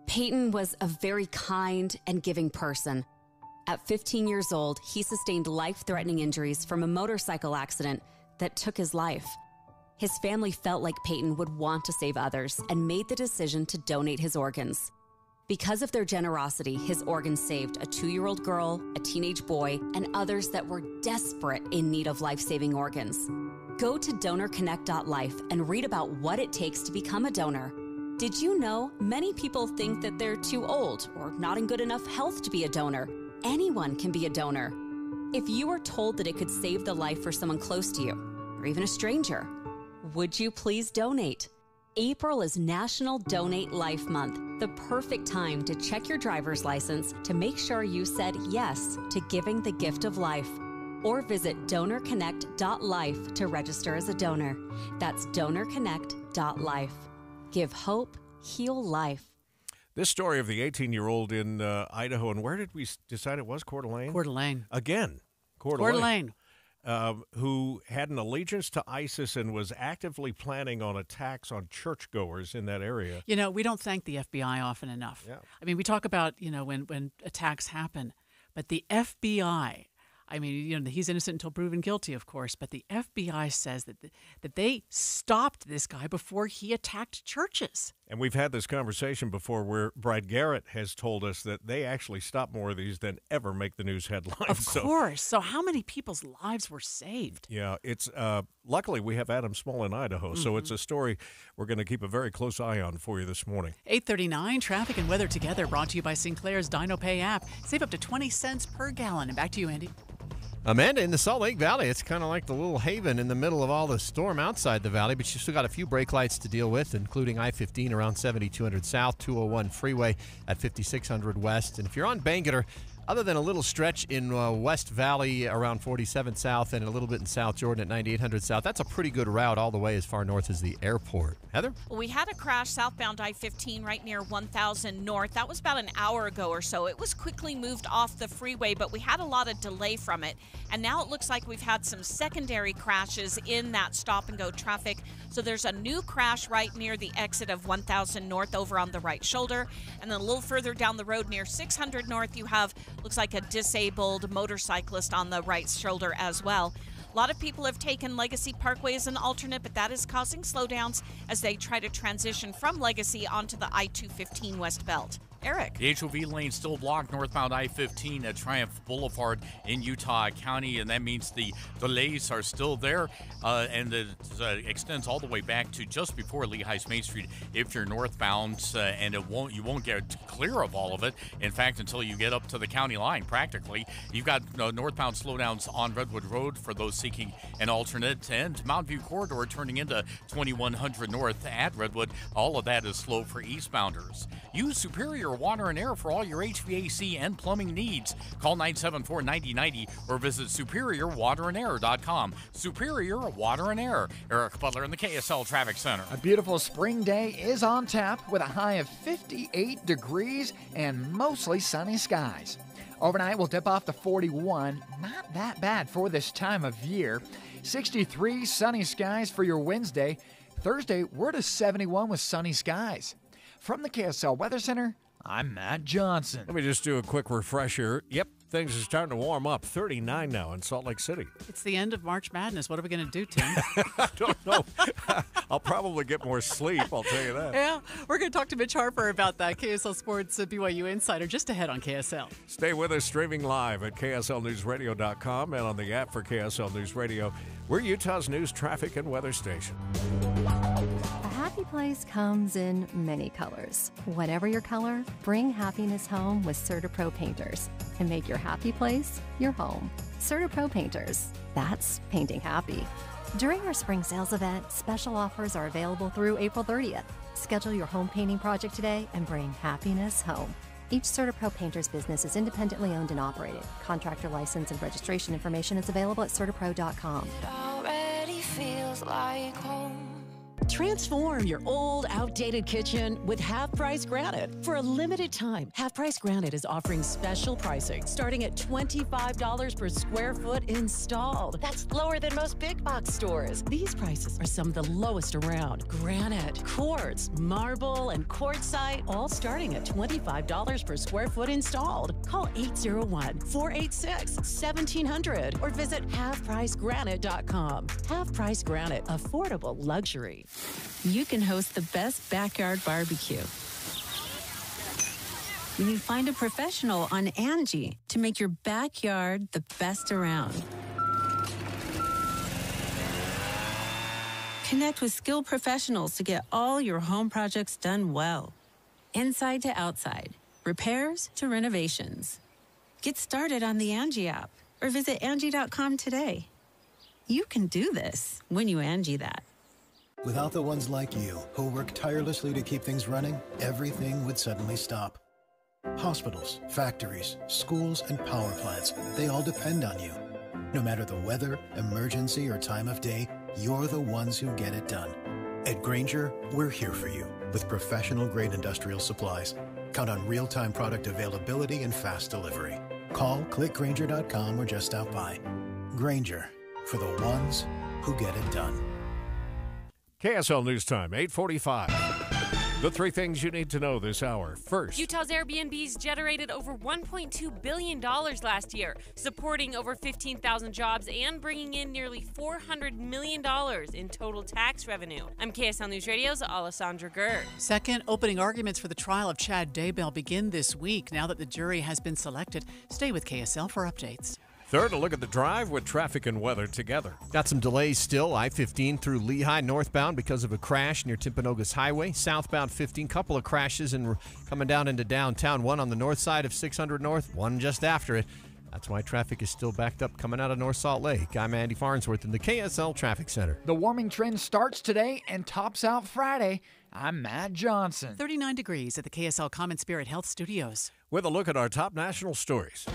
Peyton was a very kind and giving person. At 15 years old, he sustained life threatening injuries from a motorcycle accident that took his life. His family felt like Peyton would want to save others and made the decision to donate his organs. Because of their generosity, his organs saved a two year old girl, a teenage boy, and others that were desperate in need of life saving organs. Go to donorconnect.life and read about what it takes to become a donor. Did you know many people think that they're too old or not in good enough health to be a donor? Anyone can be a donor. If you were told that it could save the life for someone close to you, or even a stranger, would you please donate? April is National Donate Life Month, the perfect time to check your driver's license to make sure you said yes to giving the gift of life. Or visit donorconnect.life to register as a donor. That's donorconnect.life. Give hope, heal life. This story of the 18 year old in uh, Idaho, and where did we decide it was? Coeur d'Alene? Coeur d'Alene. Again. Coeur d'Alene. Um, who had an allegiance to ISIS and was actively planning on attacks on churchgoers in that area. You know, we don't thank the FBI often enough. Yeah. I mean, we talk about, you know, when, when attacks happen, but the FBI I mean, you know, he's innocent until proven guilty, of course, but the FBI says that that they stopped this guy before he attacked churches. And we've had this conversation before where Brad Garrett has told us that they actually stop more of these than ever make the news <laughs> headlines. Of so, course. So how many people's lives were saved? Yeah, it's uh, luckily we have Adam Small in Idaho, mm-hmm. so it's a story we're going to keep a very close eye on for you this morning. 839 traffic and weather together brought to you by Sinclair's DinoPay app. Save up to 20 cents per gallon. And back to you, Andy. Amanda, in the Salt Lake Valley, it's kind of like the little haven in the middle of all the storm outside the valley, but you still got a few brake lights to deal with, including I 15 around 7200 South, 201 Freeway at 5600 West. And if you're on Bangerter, other than a little stretch in uh, West Valley around 47 South and a little bit in South Jordan at 9800 South, that's a pretty good route all the way as far north as the airport. Heather? We had a crash southbound I 15 right near 1000 North. That was about an hour ago or so. It was quickly moved off the freeway, but we had a lot of delay from it. And now it looks like we've had some secondary crashes in that stop and go traffic. So there's a new crash right near the exit of 1000 North over on the right shoulder. And then a little further down the road near 600 North, you have looks like a disabled motorcyclist on the right shoulder as well. A lot of people have taken Legacy Parkway as an alternate, but that is causing slowdowns as they try to transition from Legacy onto the I 215 West Belt. Eric. The HOV lane still blocked northbound I 15 at Triumph Boulevard in Utah County, and that means the delays are still there, uh, and it uh, extends all the way back to just before Lehi's Main Street if you're northbound, uh, and it won't you won't get clear of all of it. In fact, until you get up to the county line, practically, you've got uh, northbound slowdowns on Redwood Road for those seeking an alternate, and Mountain View Corridor turning into 2100 North at Redwood. All of that is slow for eastbounders. Use Superior Water and Air for all your HVAC and plumbing needs. Call 974 9090 or visit SuperiorWaterandAir.com. Superior Water and Air. Eric Butler in the KSL Traffic Center. A beautiful spring day is on tap with a high of 58 degrees and mostly sunny skies. Overnight, we'll dip off to 41. Not that bad for this time of year. 63 sunny skies for your Wednesday. Thursday, we're to 71 with sunny skies. From the KSL Weather Center, I'm Matt Johnson. Let me just do a quick refresher. Yep, things are starting to warm up. 39 now in Salt Lake City. It's the end of March Madness. What are we going to do, Tim? <laughs> I don't know. <laughs> I'll probably get more sleep, I'll tell you that. Yeah, we're going to talk to Mitch Harper about that KSL Sports uh, BYU Insider just ahead on KSL. Stay with us streaming live at KSLNewsRadio.com and on the app for KSL News Radio. We're Utah's news, traffic, and weather station. Happy place comes in many colors. Whatever your color, bring happiness home with CertaPro Painters and make your happy place your home. CertaPro Painters, that's painting happy. During our spring sales event, special offers are available through April 30th. Schedule your home painting project today and bring happiness home. Each CertaPro Painters business is independently owned and operated. Contractor license and registration information is available at CertaPro.com. Like Transform your old, outdated kitchen with Half Price Granite. For a limited time, Half Price Granite is offering special pricing starting at $25 per square foot installed. That's lower than most big box stores. These prices are some of the lowest around. Granite, quartz, marble, and quartzite, all starting at $25 per square foot installed. Call 801 486 1700 or visit halfpricegranite.com. Half Price Granite, affordable luxury you can host the best backyard barbecue. When You find a professional on Angie to make your backyard the best around. Connect with skilled professionals to get all your home projects done well. Inside to outside, repairs to renovations. Get started on the Angie app or visit Angie.com today. You can do this when you Angie that. Without the ones like you, who work tirelessly to keep things running, everything would suddenly stop. Hospitals, factories, schools, and power plants, they all depend on you. No matter the weather, emergency, or time of day, you're the ones who get it done. At Grainger, we're here for you with professional grade industrial supplies. Count on real time product availability and fast delivery. Call clickgrainger.com or just stop by. Grainger for the ones who get it done. KSL News Time, 845. The three things you need to know this hour. First, Utah's Airbnbs generated over $1.2 billion last year, supporting over 15,000 jobs and bringing in nearly $400 million in total tax revenue. I'm KSL News Radio's Alessandra Gurr. Second, opening arguments for the trial of Chad Daybell begin this week now that the jury has been selected. Stay with KSL for updates. Third, a look at the drive with traffic and weather together. Got some delays still. I 15 through Lehi northbound because of a crash near Timpanogos Highway. Southbound 15, couple of crashes and coming down into downtown. One on the north side of 600 North, one just after it. That's why traffic is still backed up coming out of North Salt Lake. I'm Andy Farnsworth in the KSL Traffic Center. The warming trend starts today and tops out Friday. I'm Matt Johnson. 39 degrees at the KSL Common Spirit Health Studios. With a look at our top national stories.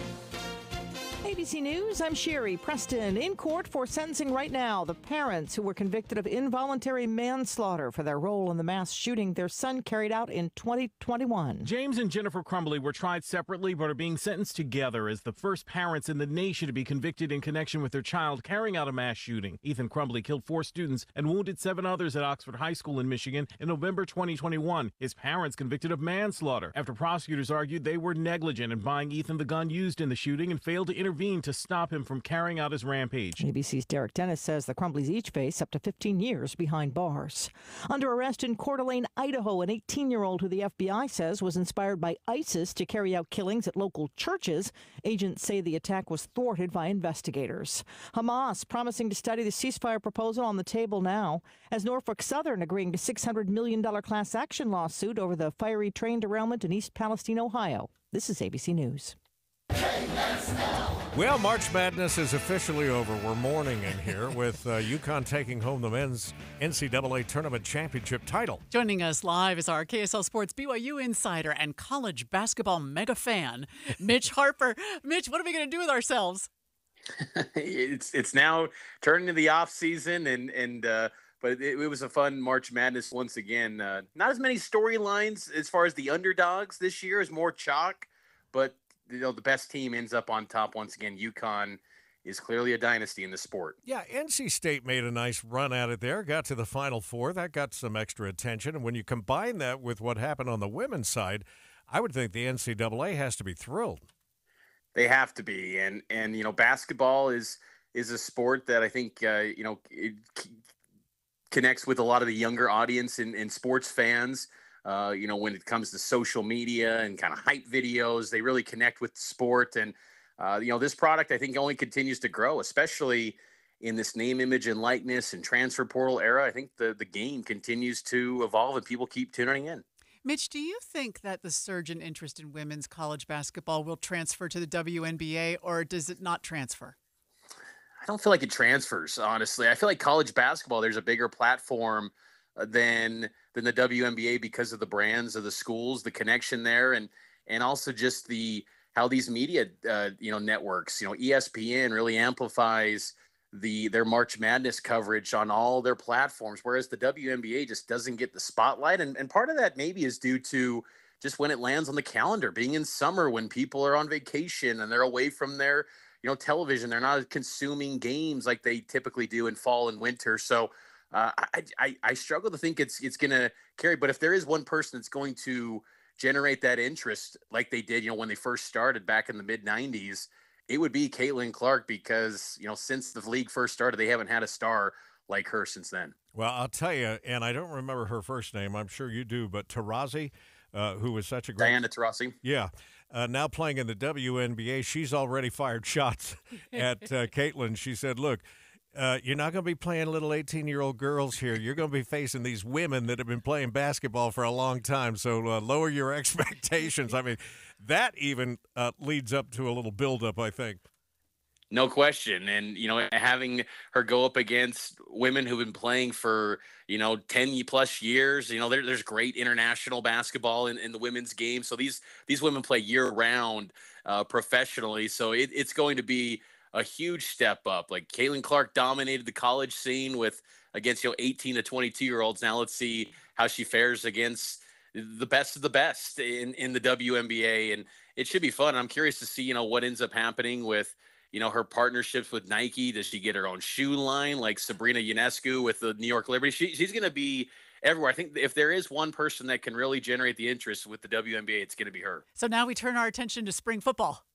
ABC News, I'm Sherri Preston. In court for sentencing right now, the parents who were convicted of involuntary manslaughter for their role in the mass shooting their son carried out in 2021. James and Jennifer Crumbley were tried separately but are being sentenced together as the first parents in the nation to be convicted in connection with their child carrying out a mass shooting. Ethan Crumbley killed four students and wounded seven others at Oxford High School in Michigan in November 2021. His parents convicted of manslaughter after prosecutors argued they were negligent in buying Ethan the gun used in the shooting and failed to intervene to stop him from carrying out his rampage. ABC's Derek Dennis says the Crumbleys each face up to 15 years behind bars. Under arrest in Coeur d'Alene, Idaho, an 18 year old who the FBI says was inspired by ISIS to carry out killings at local churches. Agents say the attack was thwarted by investigators. Hamas promising to study the ceasefire proposal on the table now, as Norfolk Southern agreeing to $600 million class action lawsuit over the fiery train derailment in East Palestine, Ohio. This is ABC News. Well, March Madness is officially over. We're mourning in here <laughs> with uh, UConn taking home the men's NCAA tournament championship title. Joining us live is our KSL Sports BYU insider and college basketball mega fan, Mitch <laughs> Harper. Mitch, what are we going to do with ourselves? <laughs> it's it's now turning to the off season, and and uh, but it, it, was a fun March Madness once again. Uh, not as many storylines as far as the underdogs this year is more chalk, but you know the best team ends up on top once again. UConn is clearly a dynasty in the sport. Yeah, NC State made a nice run at it there, got to the Final Four. That got some extra attention. And when you combine that with what happened on the women's side, I would think the NCAA has to be thrilled. They have to be, and and you know, basketball is is a sport that I think uh, you know it connects with a lot of the younger audience and, and sports fans. Uh, you know, when it comes to social media and kind of hype videos, they really connect with sport. And, uh, you know, this product I think only continues to grow, especially in this name, image, and likeness and transfer portal era. I think the, the game continues to evolve and people keep tuning in. Mitch, do you think that the surge in interest in women's college basketball will transfer to the WNBA or does it not transfer? I don't feel like it transfers, honestly. I feel like college basketball, there's a bigger platform uh, than than the WNBA because of the brands of the schools, the connection there, and and also just the how these media uh, you know networks, you know ESPN really amplifies the their March Madness coverage on all their platforms, whereas the WNBA just doesn't get the spotlight, and and part of that maybe is due to just when it lands on the calendar, being in summer when people are on vacation and they're away from their you know television, they're not consuming games like they typically do in fall and winter, so uh, I, I, I struggle to think it's it's going to carry. But if there is one person that's going to generate that interest, like they did, you know, when they first started back in the mid '90s, it would be Caitlin Clark because you know since the league first started, they haven't had a star like her since then. Well, I'll tell you, and I don't remember her first name. I'm sure you do, but Taurasi. uh, who was such a great Diana Taurasi. Yeah. Uh, now playing in the WNBA, she's already fired shots <laughs> at uh, Caitlin. She said, "Look, uh, you're not going to be playing little 18 year old girls here. You're going to be facing these women that have been playing basketball for a long time. So uh, lower your <laughs> expectations. I mean, that even uh, leads up to a little buildup, I think. No question. And, you know, having her go up against women who've been playing for, you know, 10 plus years, you know, there, there's great international basketball in, in the women's game. So these, these women play year round uh, professionally. So it, it's going to be, a huge step up. Like Caitlin Clark dominated the college scene with against you know 18 to 22 year olds. Now let's see how she fares against the best of the best in in the WNBA, and it should be fun. I'm curious to see you know what ends up happening with you know her partnerships with Nike. Does she get her own shoe line like Sabrina Ionescu with the New York Liberty? She, she's going to be everywhere. I think if there is one person that can really generate the interest with the WNBA, it's going to be her. So now we turn our attention to spring football.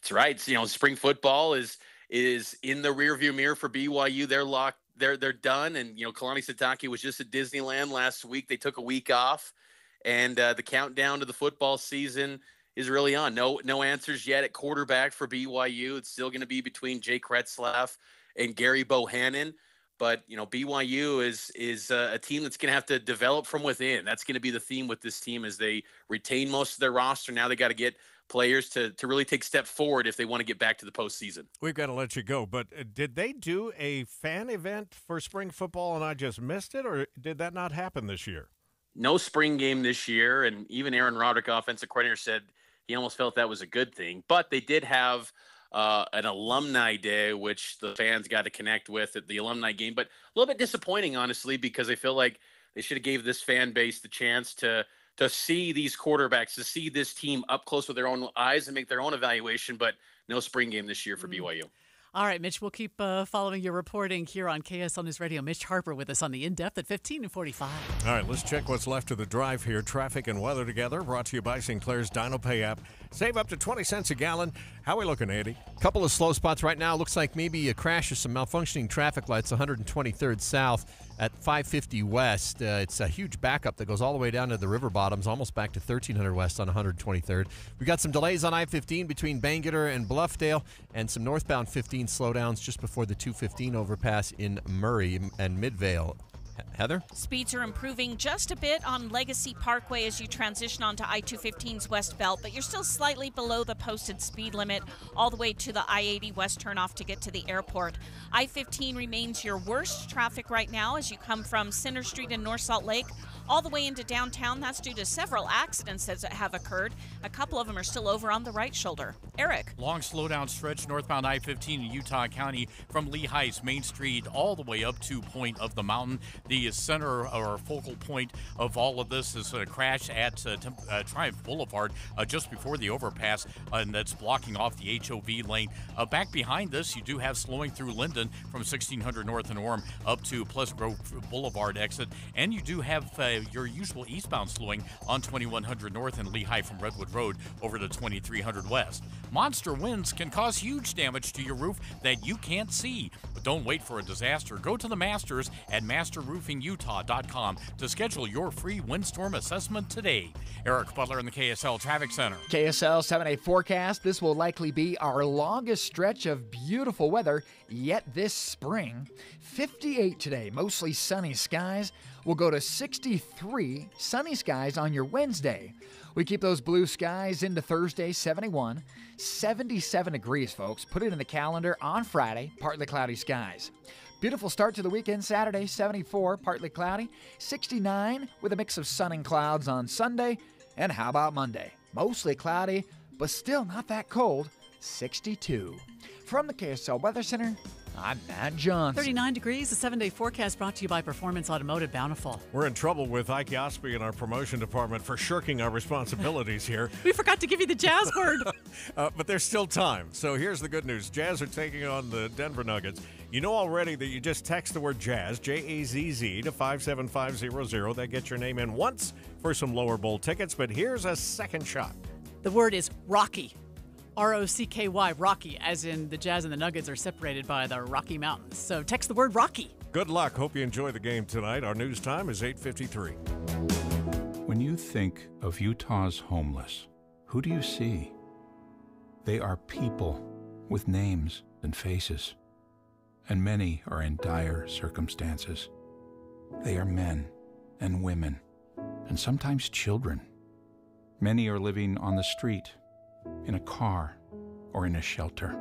That's right. You know, spring football is is in the rearview mirror for BYU. They're locked. They're they're done. And you know, Kalani Sitake was just at Disneyland last week. They took a week off, and uh, the countdown to the football season is really on. No no answers yet at quarterback for BYU. It's still going to be between Jake Retzlaff and Gerry Bohanon. But you know, BYU is is uh, a team that's going to have to develop from within. That's going to be the theme with this team as they retain most of their roster. Now they got to get players to to really take step forward if they want to get back to the postseason. We've got to let you go, but uh, did they do a fan event for spring football and I just missed it, or did that not happen this year? No spring game this year, and even Aaron Roderick, offensive coordinator, said he almost felt that was a good thing. But they did have uh, an alumni day, which the fans got to connect with at the alumni game. But a little bit disappointing, honestly, because I feel like they should have gave this fan base the chance to to see these quarterbacks, to see this team up close with their own eyes and make their own evaluation. But no spring game this year for mm. BYU. All right, Mitch, we'll keep uh, following your reporting here on KSL News Radio. Mitch Harper with us on the in depth at 15 and 45. All right, let's check what's left of the drive here. Traffic and weather together, brought to you by Sinclair's DinoPay app. Save up to 20 cents a gallon. How are we looking, Andy? Couple of slow spots right now. Looks like maybe a crash or some malfunctioning traffic lights, 123rd South at 550 West. Uh, it's a huge backup that goes all the way down to the river bottoms, almost back to 1300 West on 123rd. We got some delays on I-15 between Bangerter and Bluffdale, and some northbound 15 slowdowns just before the 215 overpass in Murray and Midvale. Heather? Speeds are improving just a bit on Legacy Parkway as you transition onto I 215's West Belt, but you're still slightly below the posted speed limit all the way to the I 80 West turnoff to get to the airport. I 15 remains your worst traffic right now as you come from Center Street in North Salt Lake all the way into downtown. That's due to several accidents that have occurred. A couple of them are still over on the right shoulder. Eric. Long slowdown stretch northbound I 15 in Utah County from Lehi's Main Street all the way up to Point of the Mountain. The center or focal point of all of this is a crash at uh, uh, Triumph Boulevard uh, just before the overpass, and that's blocking off the HOV lane. Uh, back behind this, you do have slowing through Lindon from 1600 North and Orem up to Pleasant Grove Boulevard exit, and you do have uh, your usual eastbound slowing on 2100 North and Lehi from Redwood Road over to 2300 West. Monster winds can cause huge damage to your roof that you can't see. But don't wait for a disaster. Go to the Masters at masterroofingutah.com to schedule your free windstorm assessment today. Eric Butler in the KSL Traffic Center. KSL 7 8 forecast. This will likely be our longest stretch of beautiful weather yet this spring. 58 today, mostly sunny skies. We'll go to 63 sunny skies on your Wednesday. We keep those blue skies into Thursday, 71. 77 degrees, folks. Put it in the calendar on Friday, partly cloudy skies. Beautiful start to the weekend Saturday, 74, partly cloudy. 69 with a mix of sun and clouds on Sunday. And how about Monday? Mostly cloudy, but still not that cold, 62. From the KSL Weather Center, I'm Matt Johnson. 39 degrees, a seven day forecast brought to you by Performance Automotive Bountiful. We're in trouble with Ike Osby in our promotion department for shirking our responsibilities here. <laughs> we forgot to give you the Jazz word. <laughs> uh, but there's still time. So here's the good news Jazz are taking on the Denver Nuggets. You know already that you just text the word Jazz, J A Z Z, to 57500. That gets your name in once for some lower bowl tickets. But here's a second shot. The word is Rocky. R O C K Y, Rocky, as in the Jazz and the Nuggets are separated by the Rocky Mountains. So text the word Rocky. Good luck. Hope you enjoy the game tonight. Our news time is 8:53. When you think of Utah's homeless, who do you see? They are people with names and faces, and many are in dire circumstances. They are men and women, and sometimes children. Many are living on the street in a car, or in a shelter.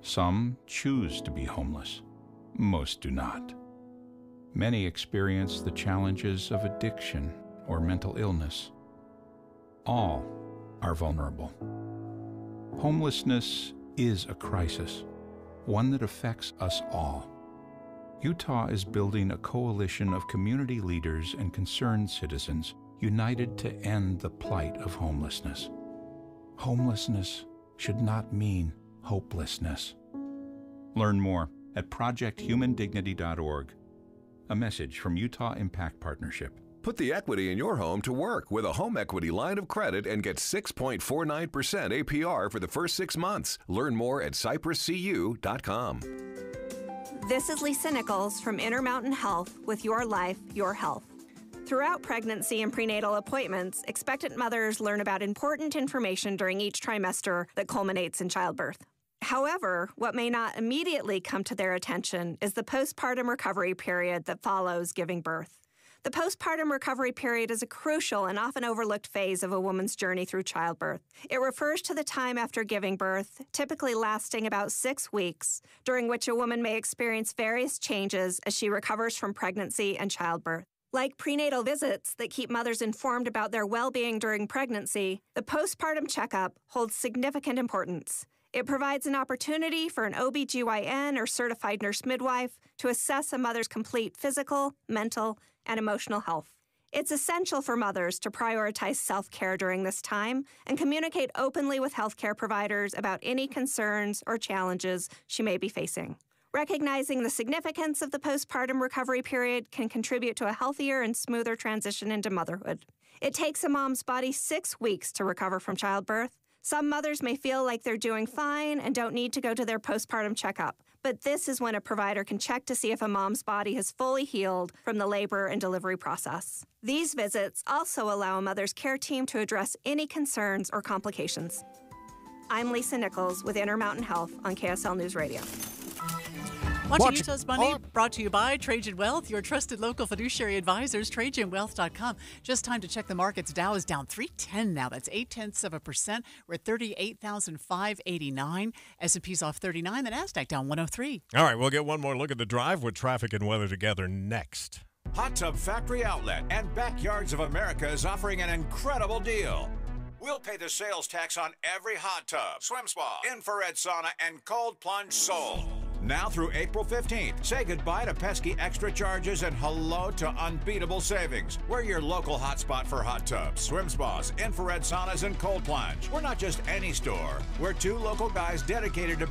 Some choose to be homeless, most do not. Many experience the challenges of addiction or mental illness. All are vulnerable. Homelessness is a crisis, one that affects us all. Utah is building a coalition of community leaders and concerned citizens united to end the plight of homelessness. Homelessness should not mean hopelessness. Learn more at projecthumandignity.org. A message from Utah Impact Partnership. Put the equity in your home to work with a home equity line of credit and get 6.49% APR for the first six months. Learn more at cypresscu.com. This is Lisa Nichols from Intermountain Health with Your Life, Your Health. Throughout pregnancy and prenatal appointments, expectant mothers learn about important information during each trimester that culminates in childbirth. However, what may not immediately come to their attention is the postpartum recovery period that follows giving birth. The postpartum recovery period is a crucial and often overlooked phase of a woman's journey through childbirth. It refers to the time after giving birth, typically lasting about six weeks, during which a woman may experience various changes as she recovers from pregnancy and childbirth. Like prenatal visits that keep mothers informed about their well being during pregnancy, the postpartum checkup holds significant importance. It provides an opportunity for an OBGYN or certified nurse midwife to assess a mother's complete physical, mental, and emotional health. It's essential for mothers to prioritize self care during this time and communicate openly with healthcare providers about any concerns or challenges she may be facing. Recognizing the significance of the postpartum recovery period can contribute to a healthier and smoother transition into motherhood. It takes a mom's body six weeks to recover from childbirth. Some mothers may feel like they're doing fine and don't need to go to their postpartum checkup, but this is when a provider can check to see if a mom's body has fully healed from the labor and delivery process. These visits also allow a mother's care team to address any concerns or complications. I'm Lisa Nichols with Intermountain Health on KSL News Radio. Watching Watch- Utah's Money, brought to you by Trajan Wealth, your trusted local fiduciary advisors, TrajanWealth.com. Just time to check the markets. Dow is down 310 now. That's 8 tenths of a percent. We're at 38,589. S&P's off 39. The NASDAQ down 103. All right, we'll get one more look at the drive with traffic and weather together next. Hot Tub Factory Outlet and Backyards of America is offering an incredible deal. We'll pay the sales tax on every hot tub, swim spa, infrared sauna, and cold plunge sold. Now through April 15th, say goodbye to pesky extra charges and hello to unbeatable savings. We're your local hotspot for hot tubs, swim spas, infrared saunas, and cold plunge. We're not just any store. We're two local guys dedicated to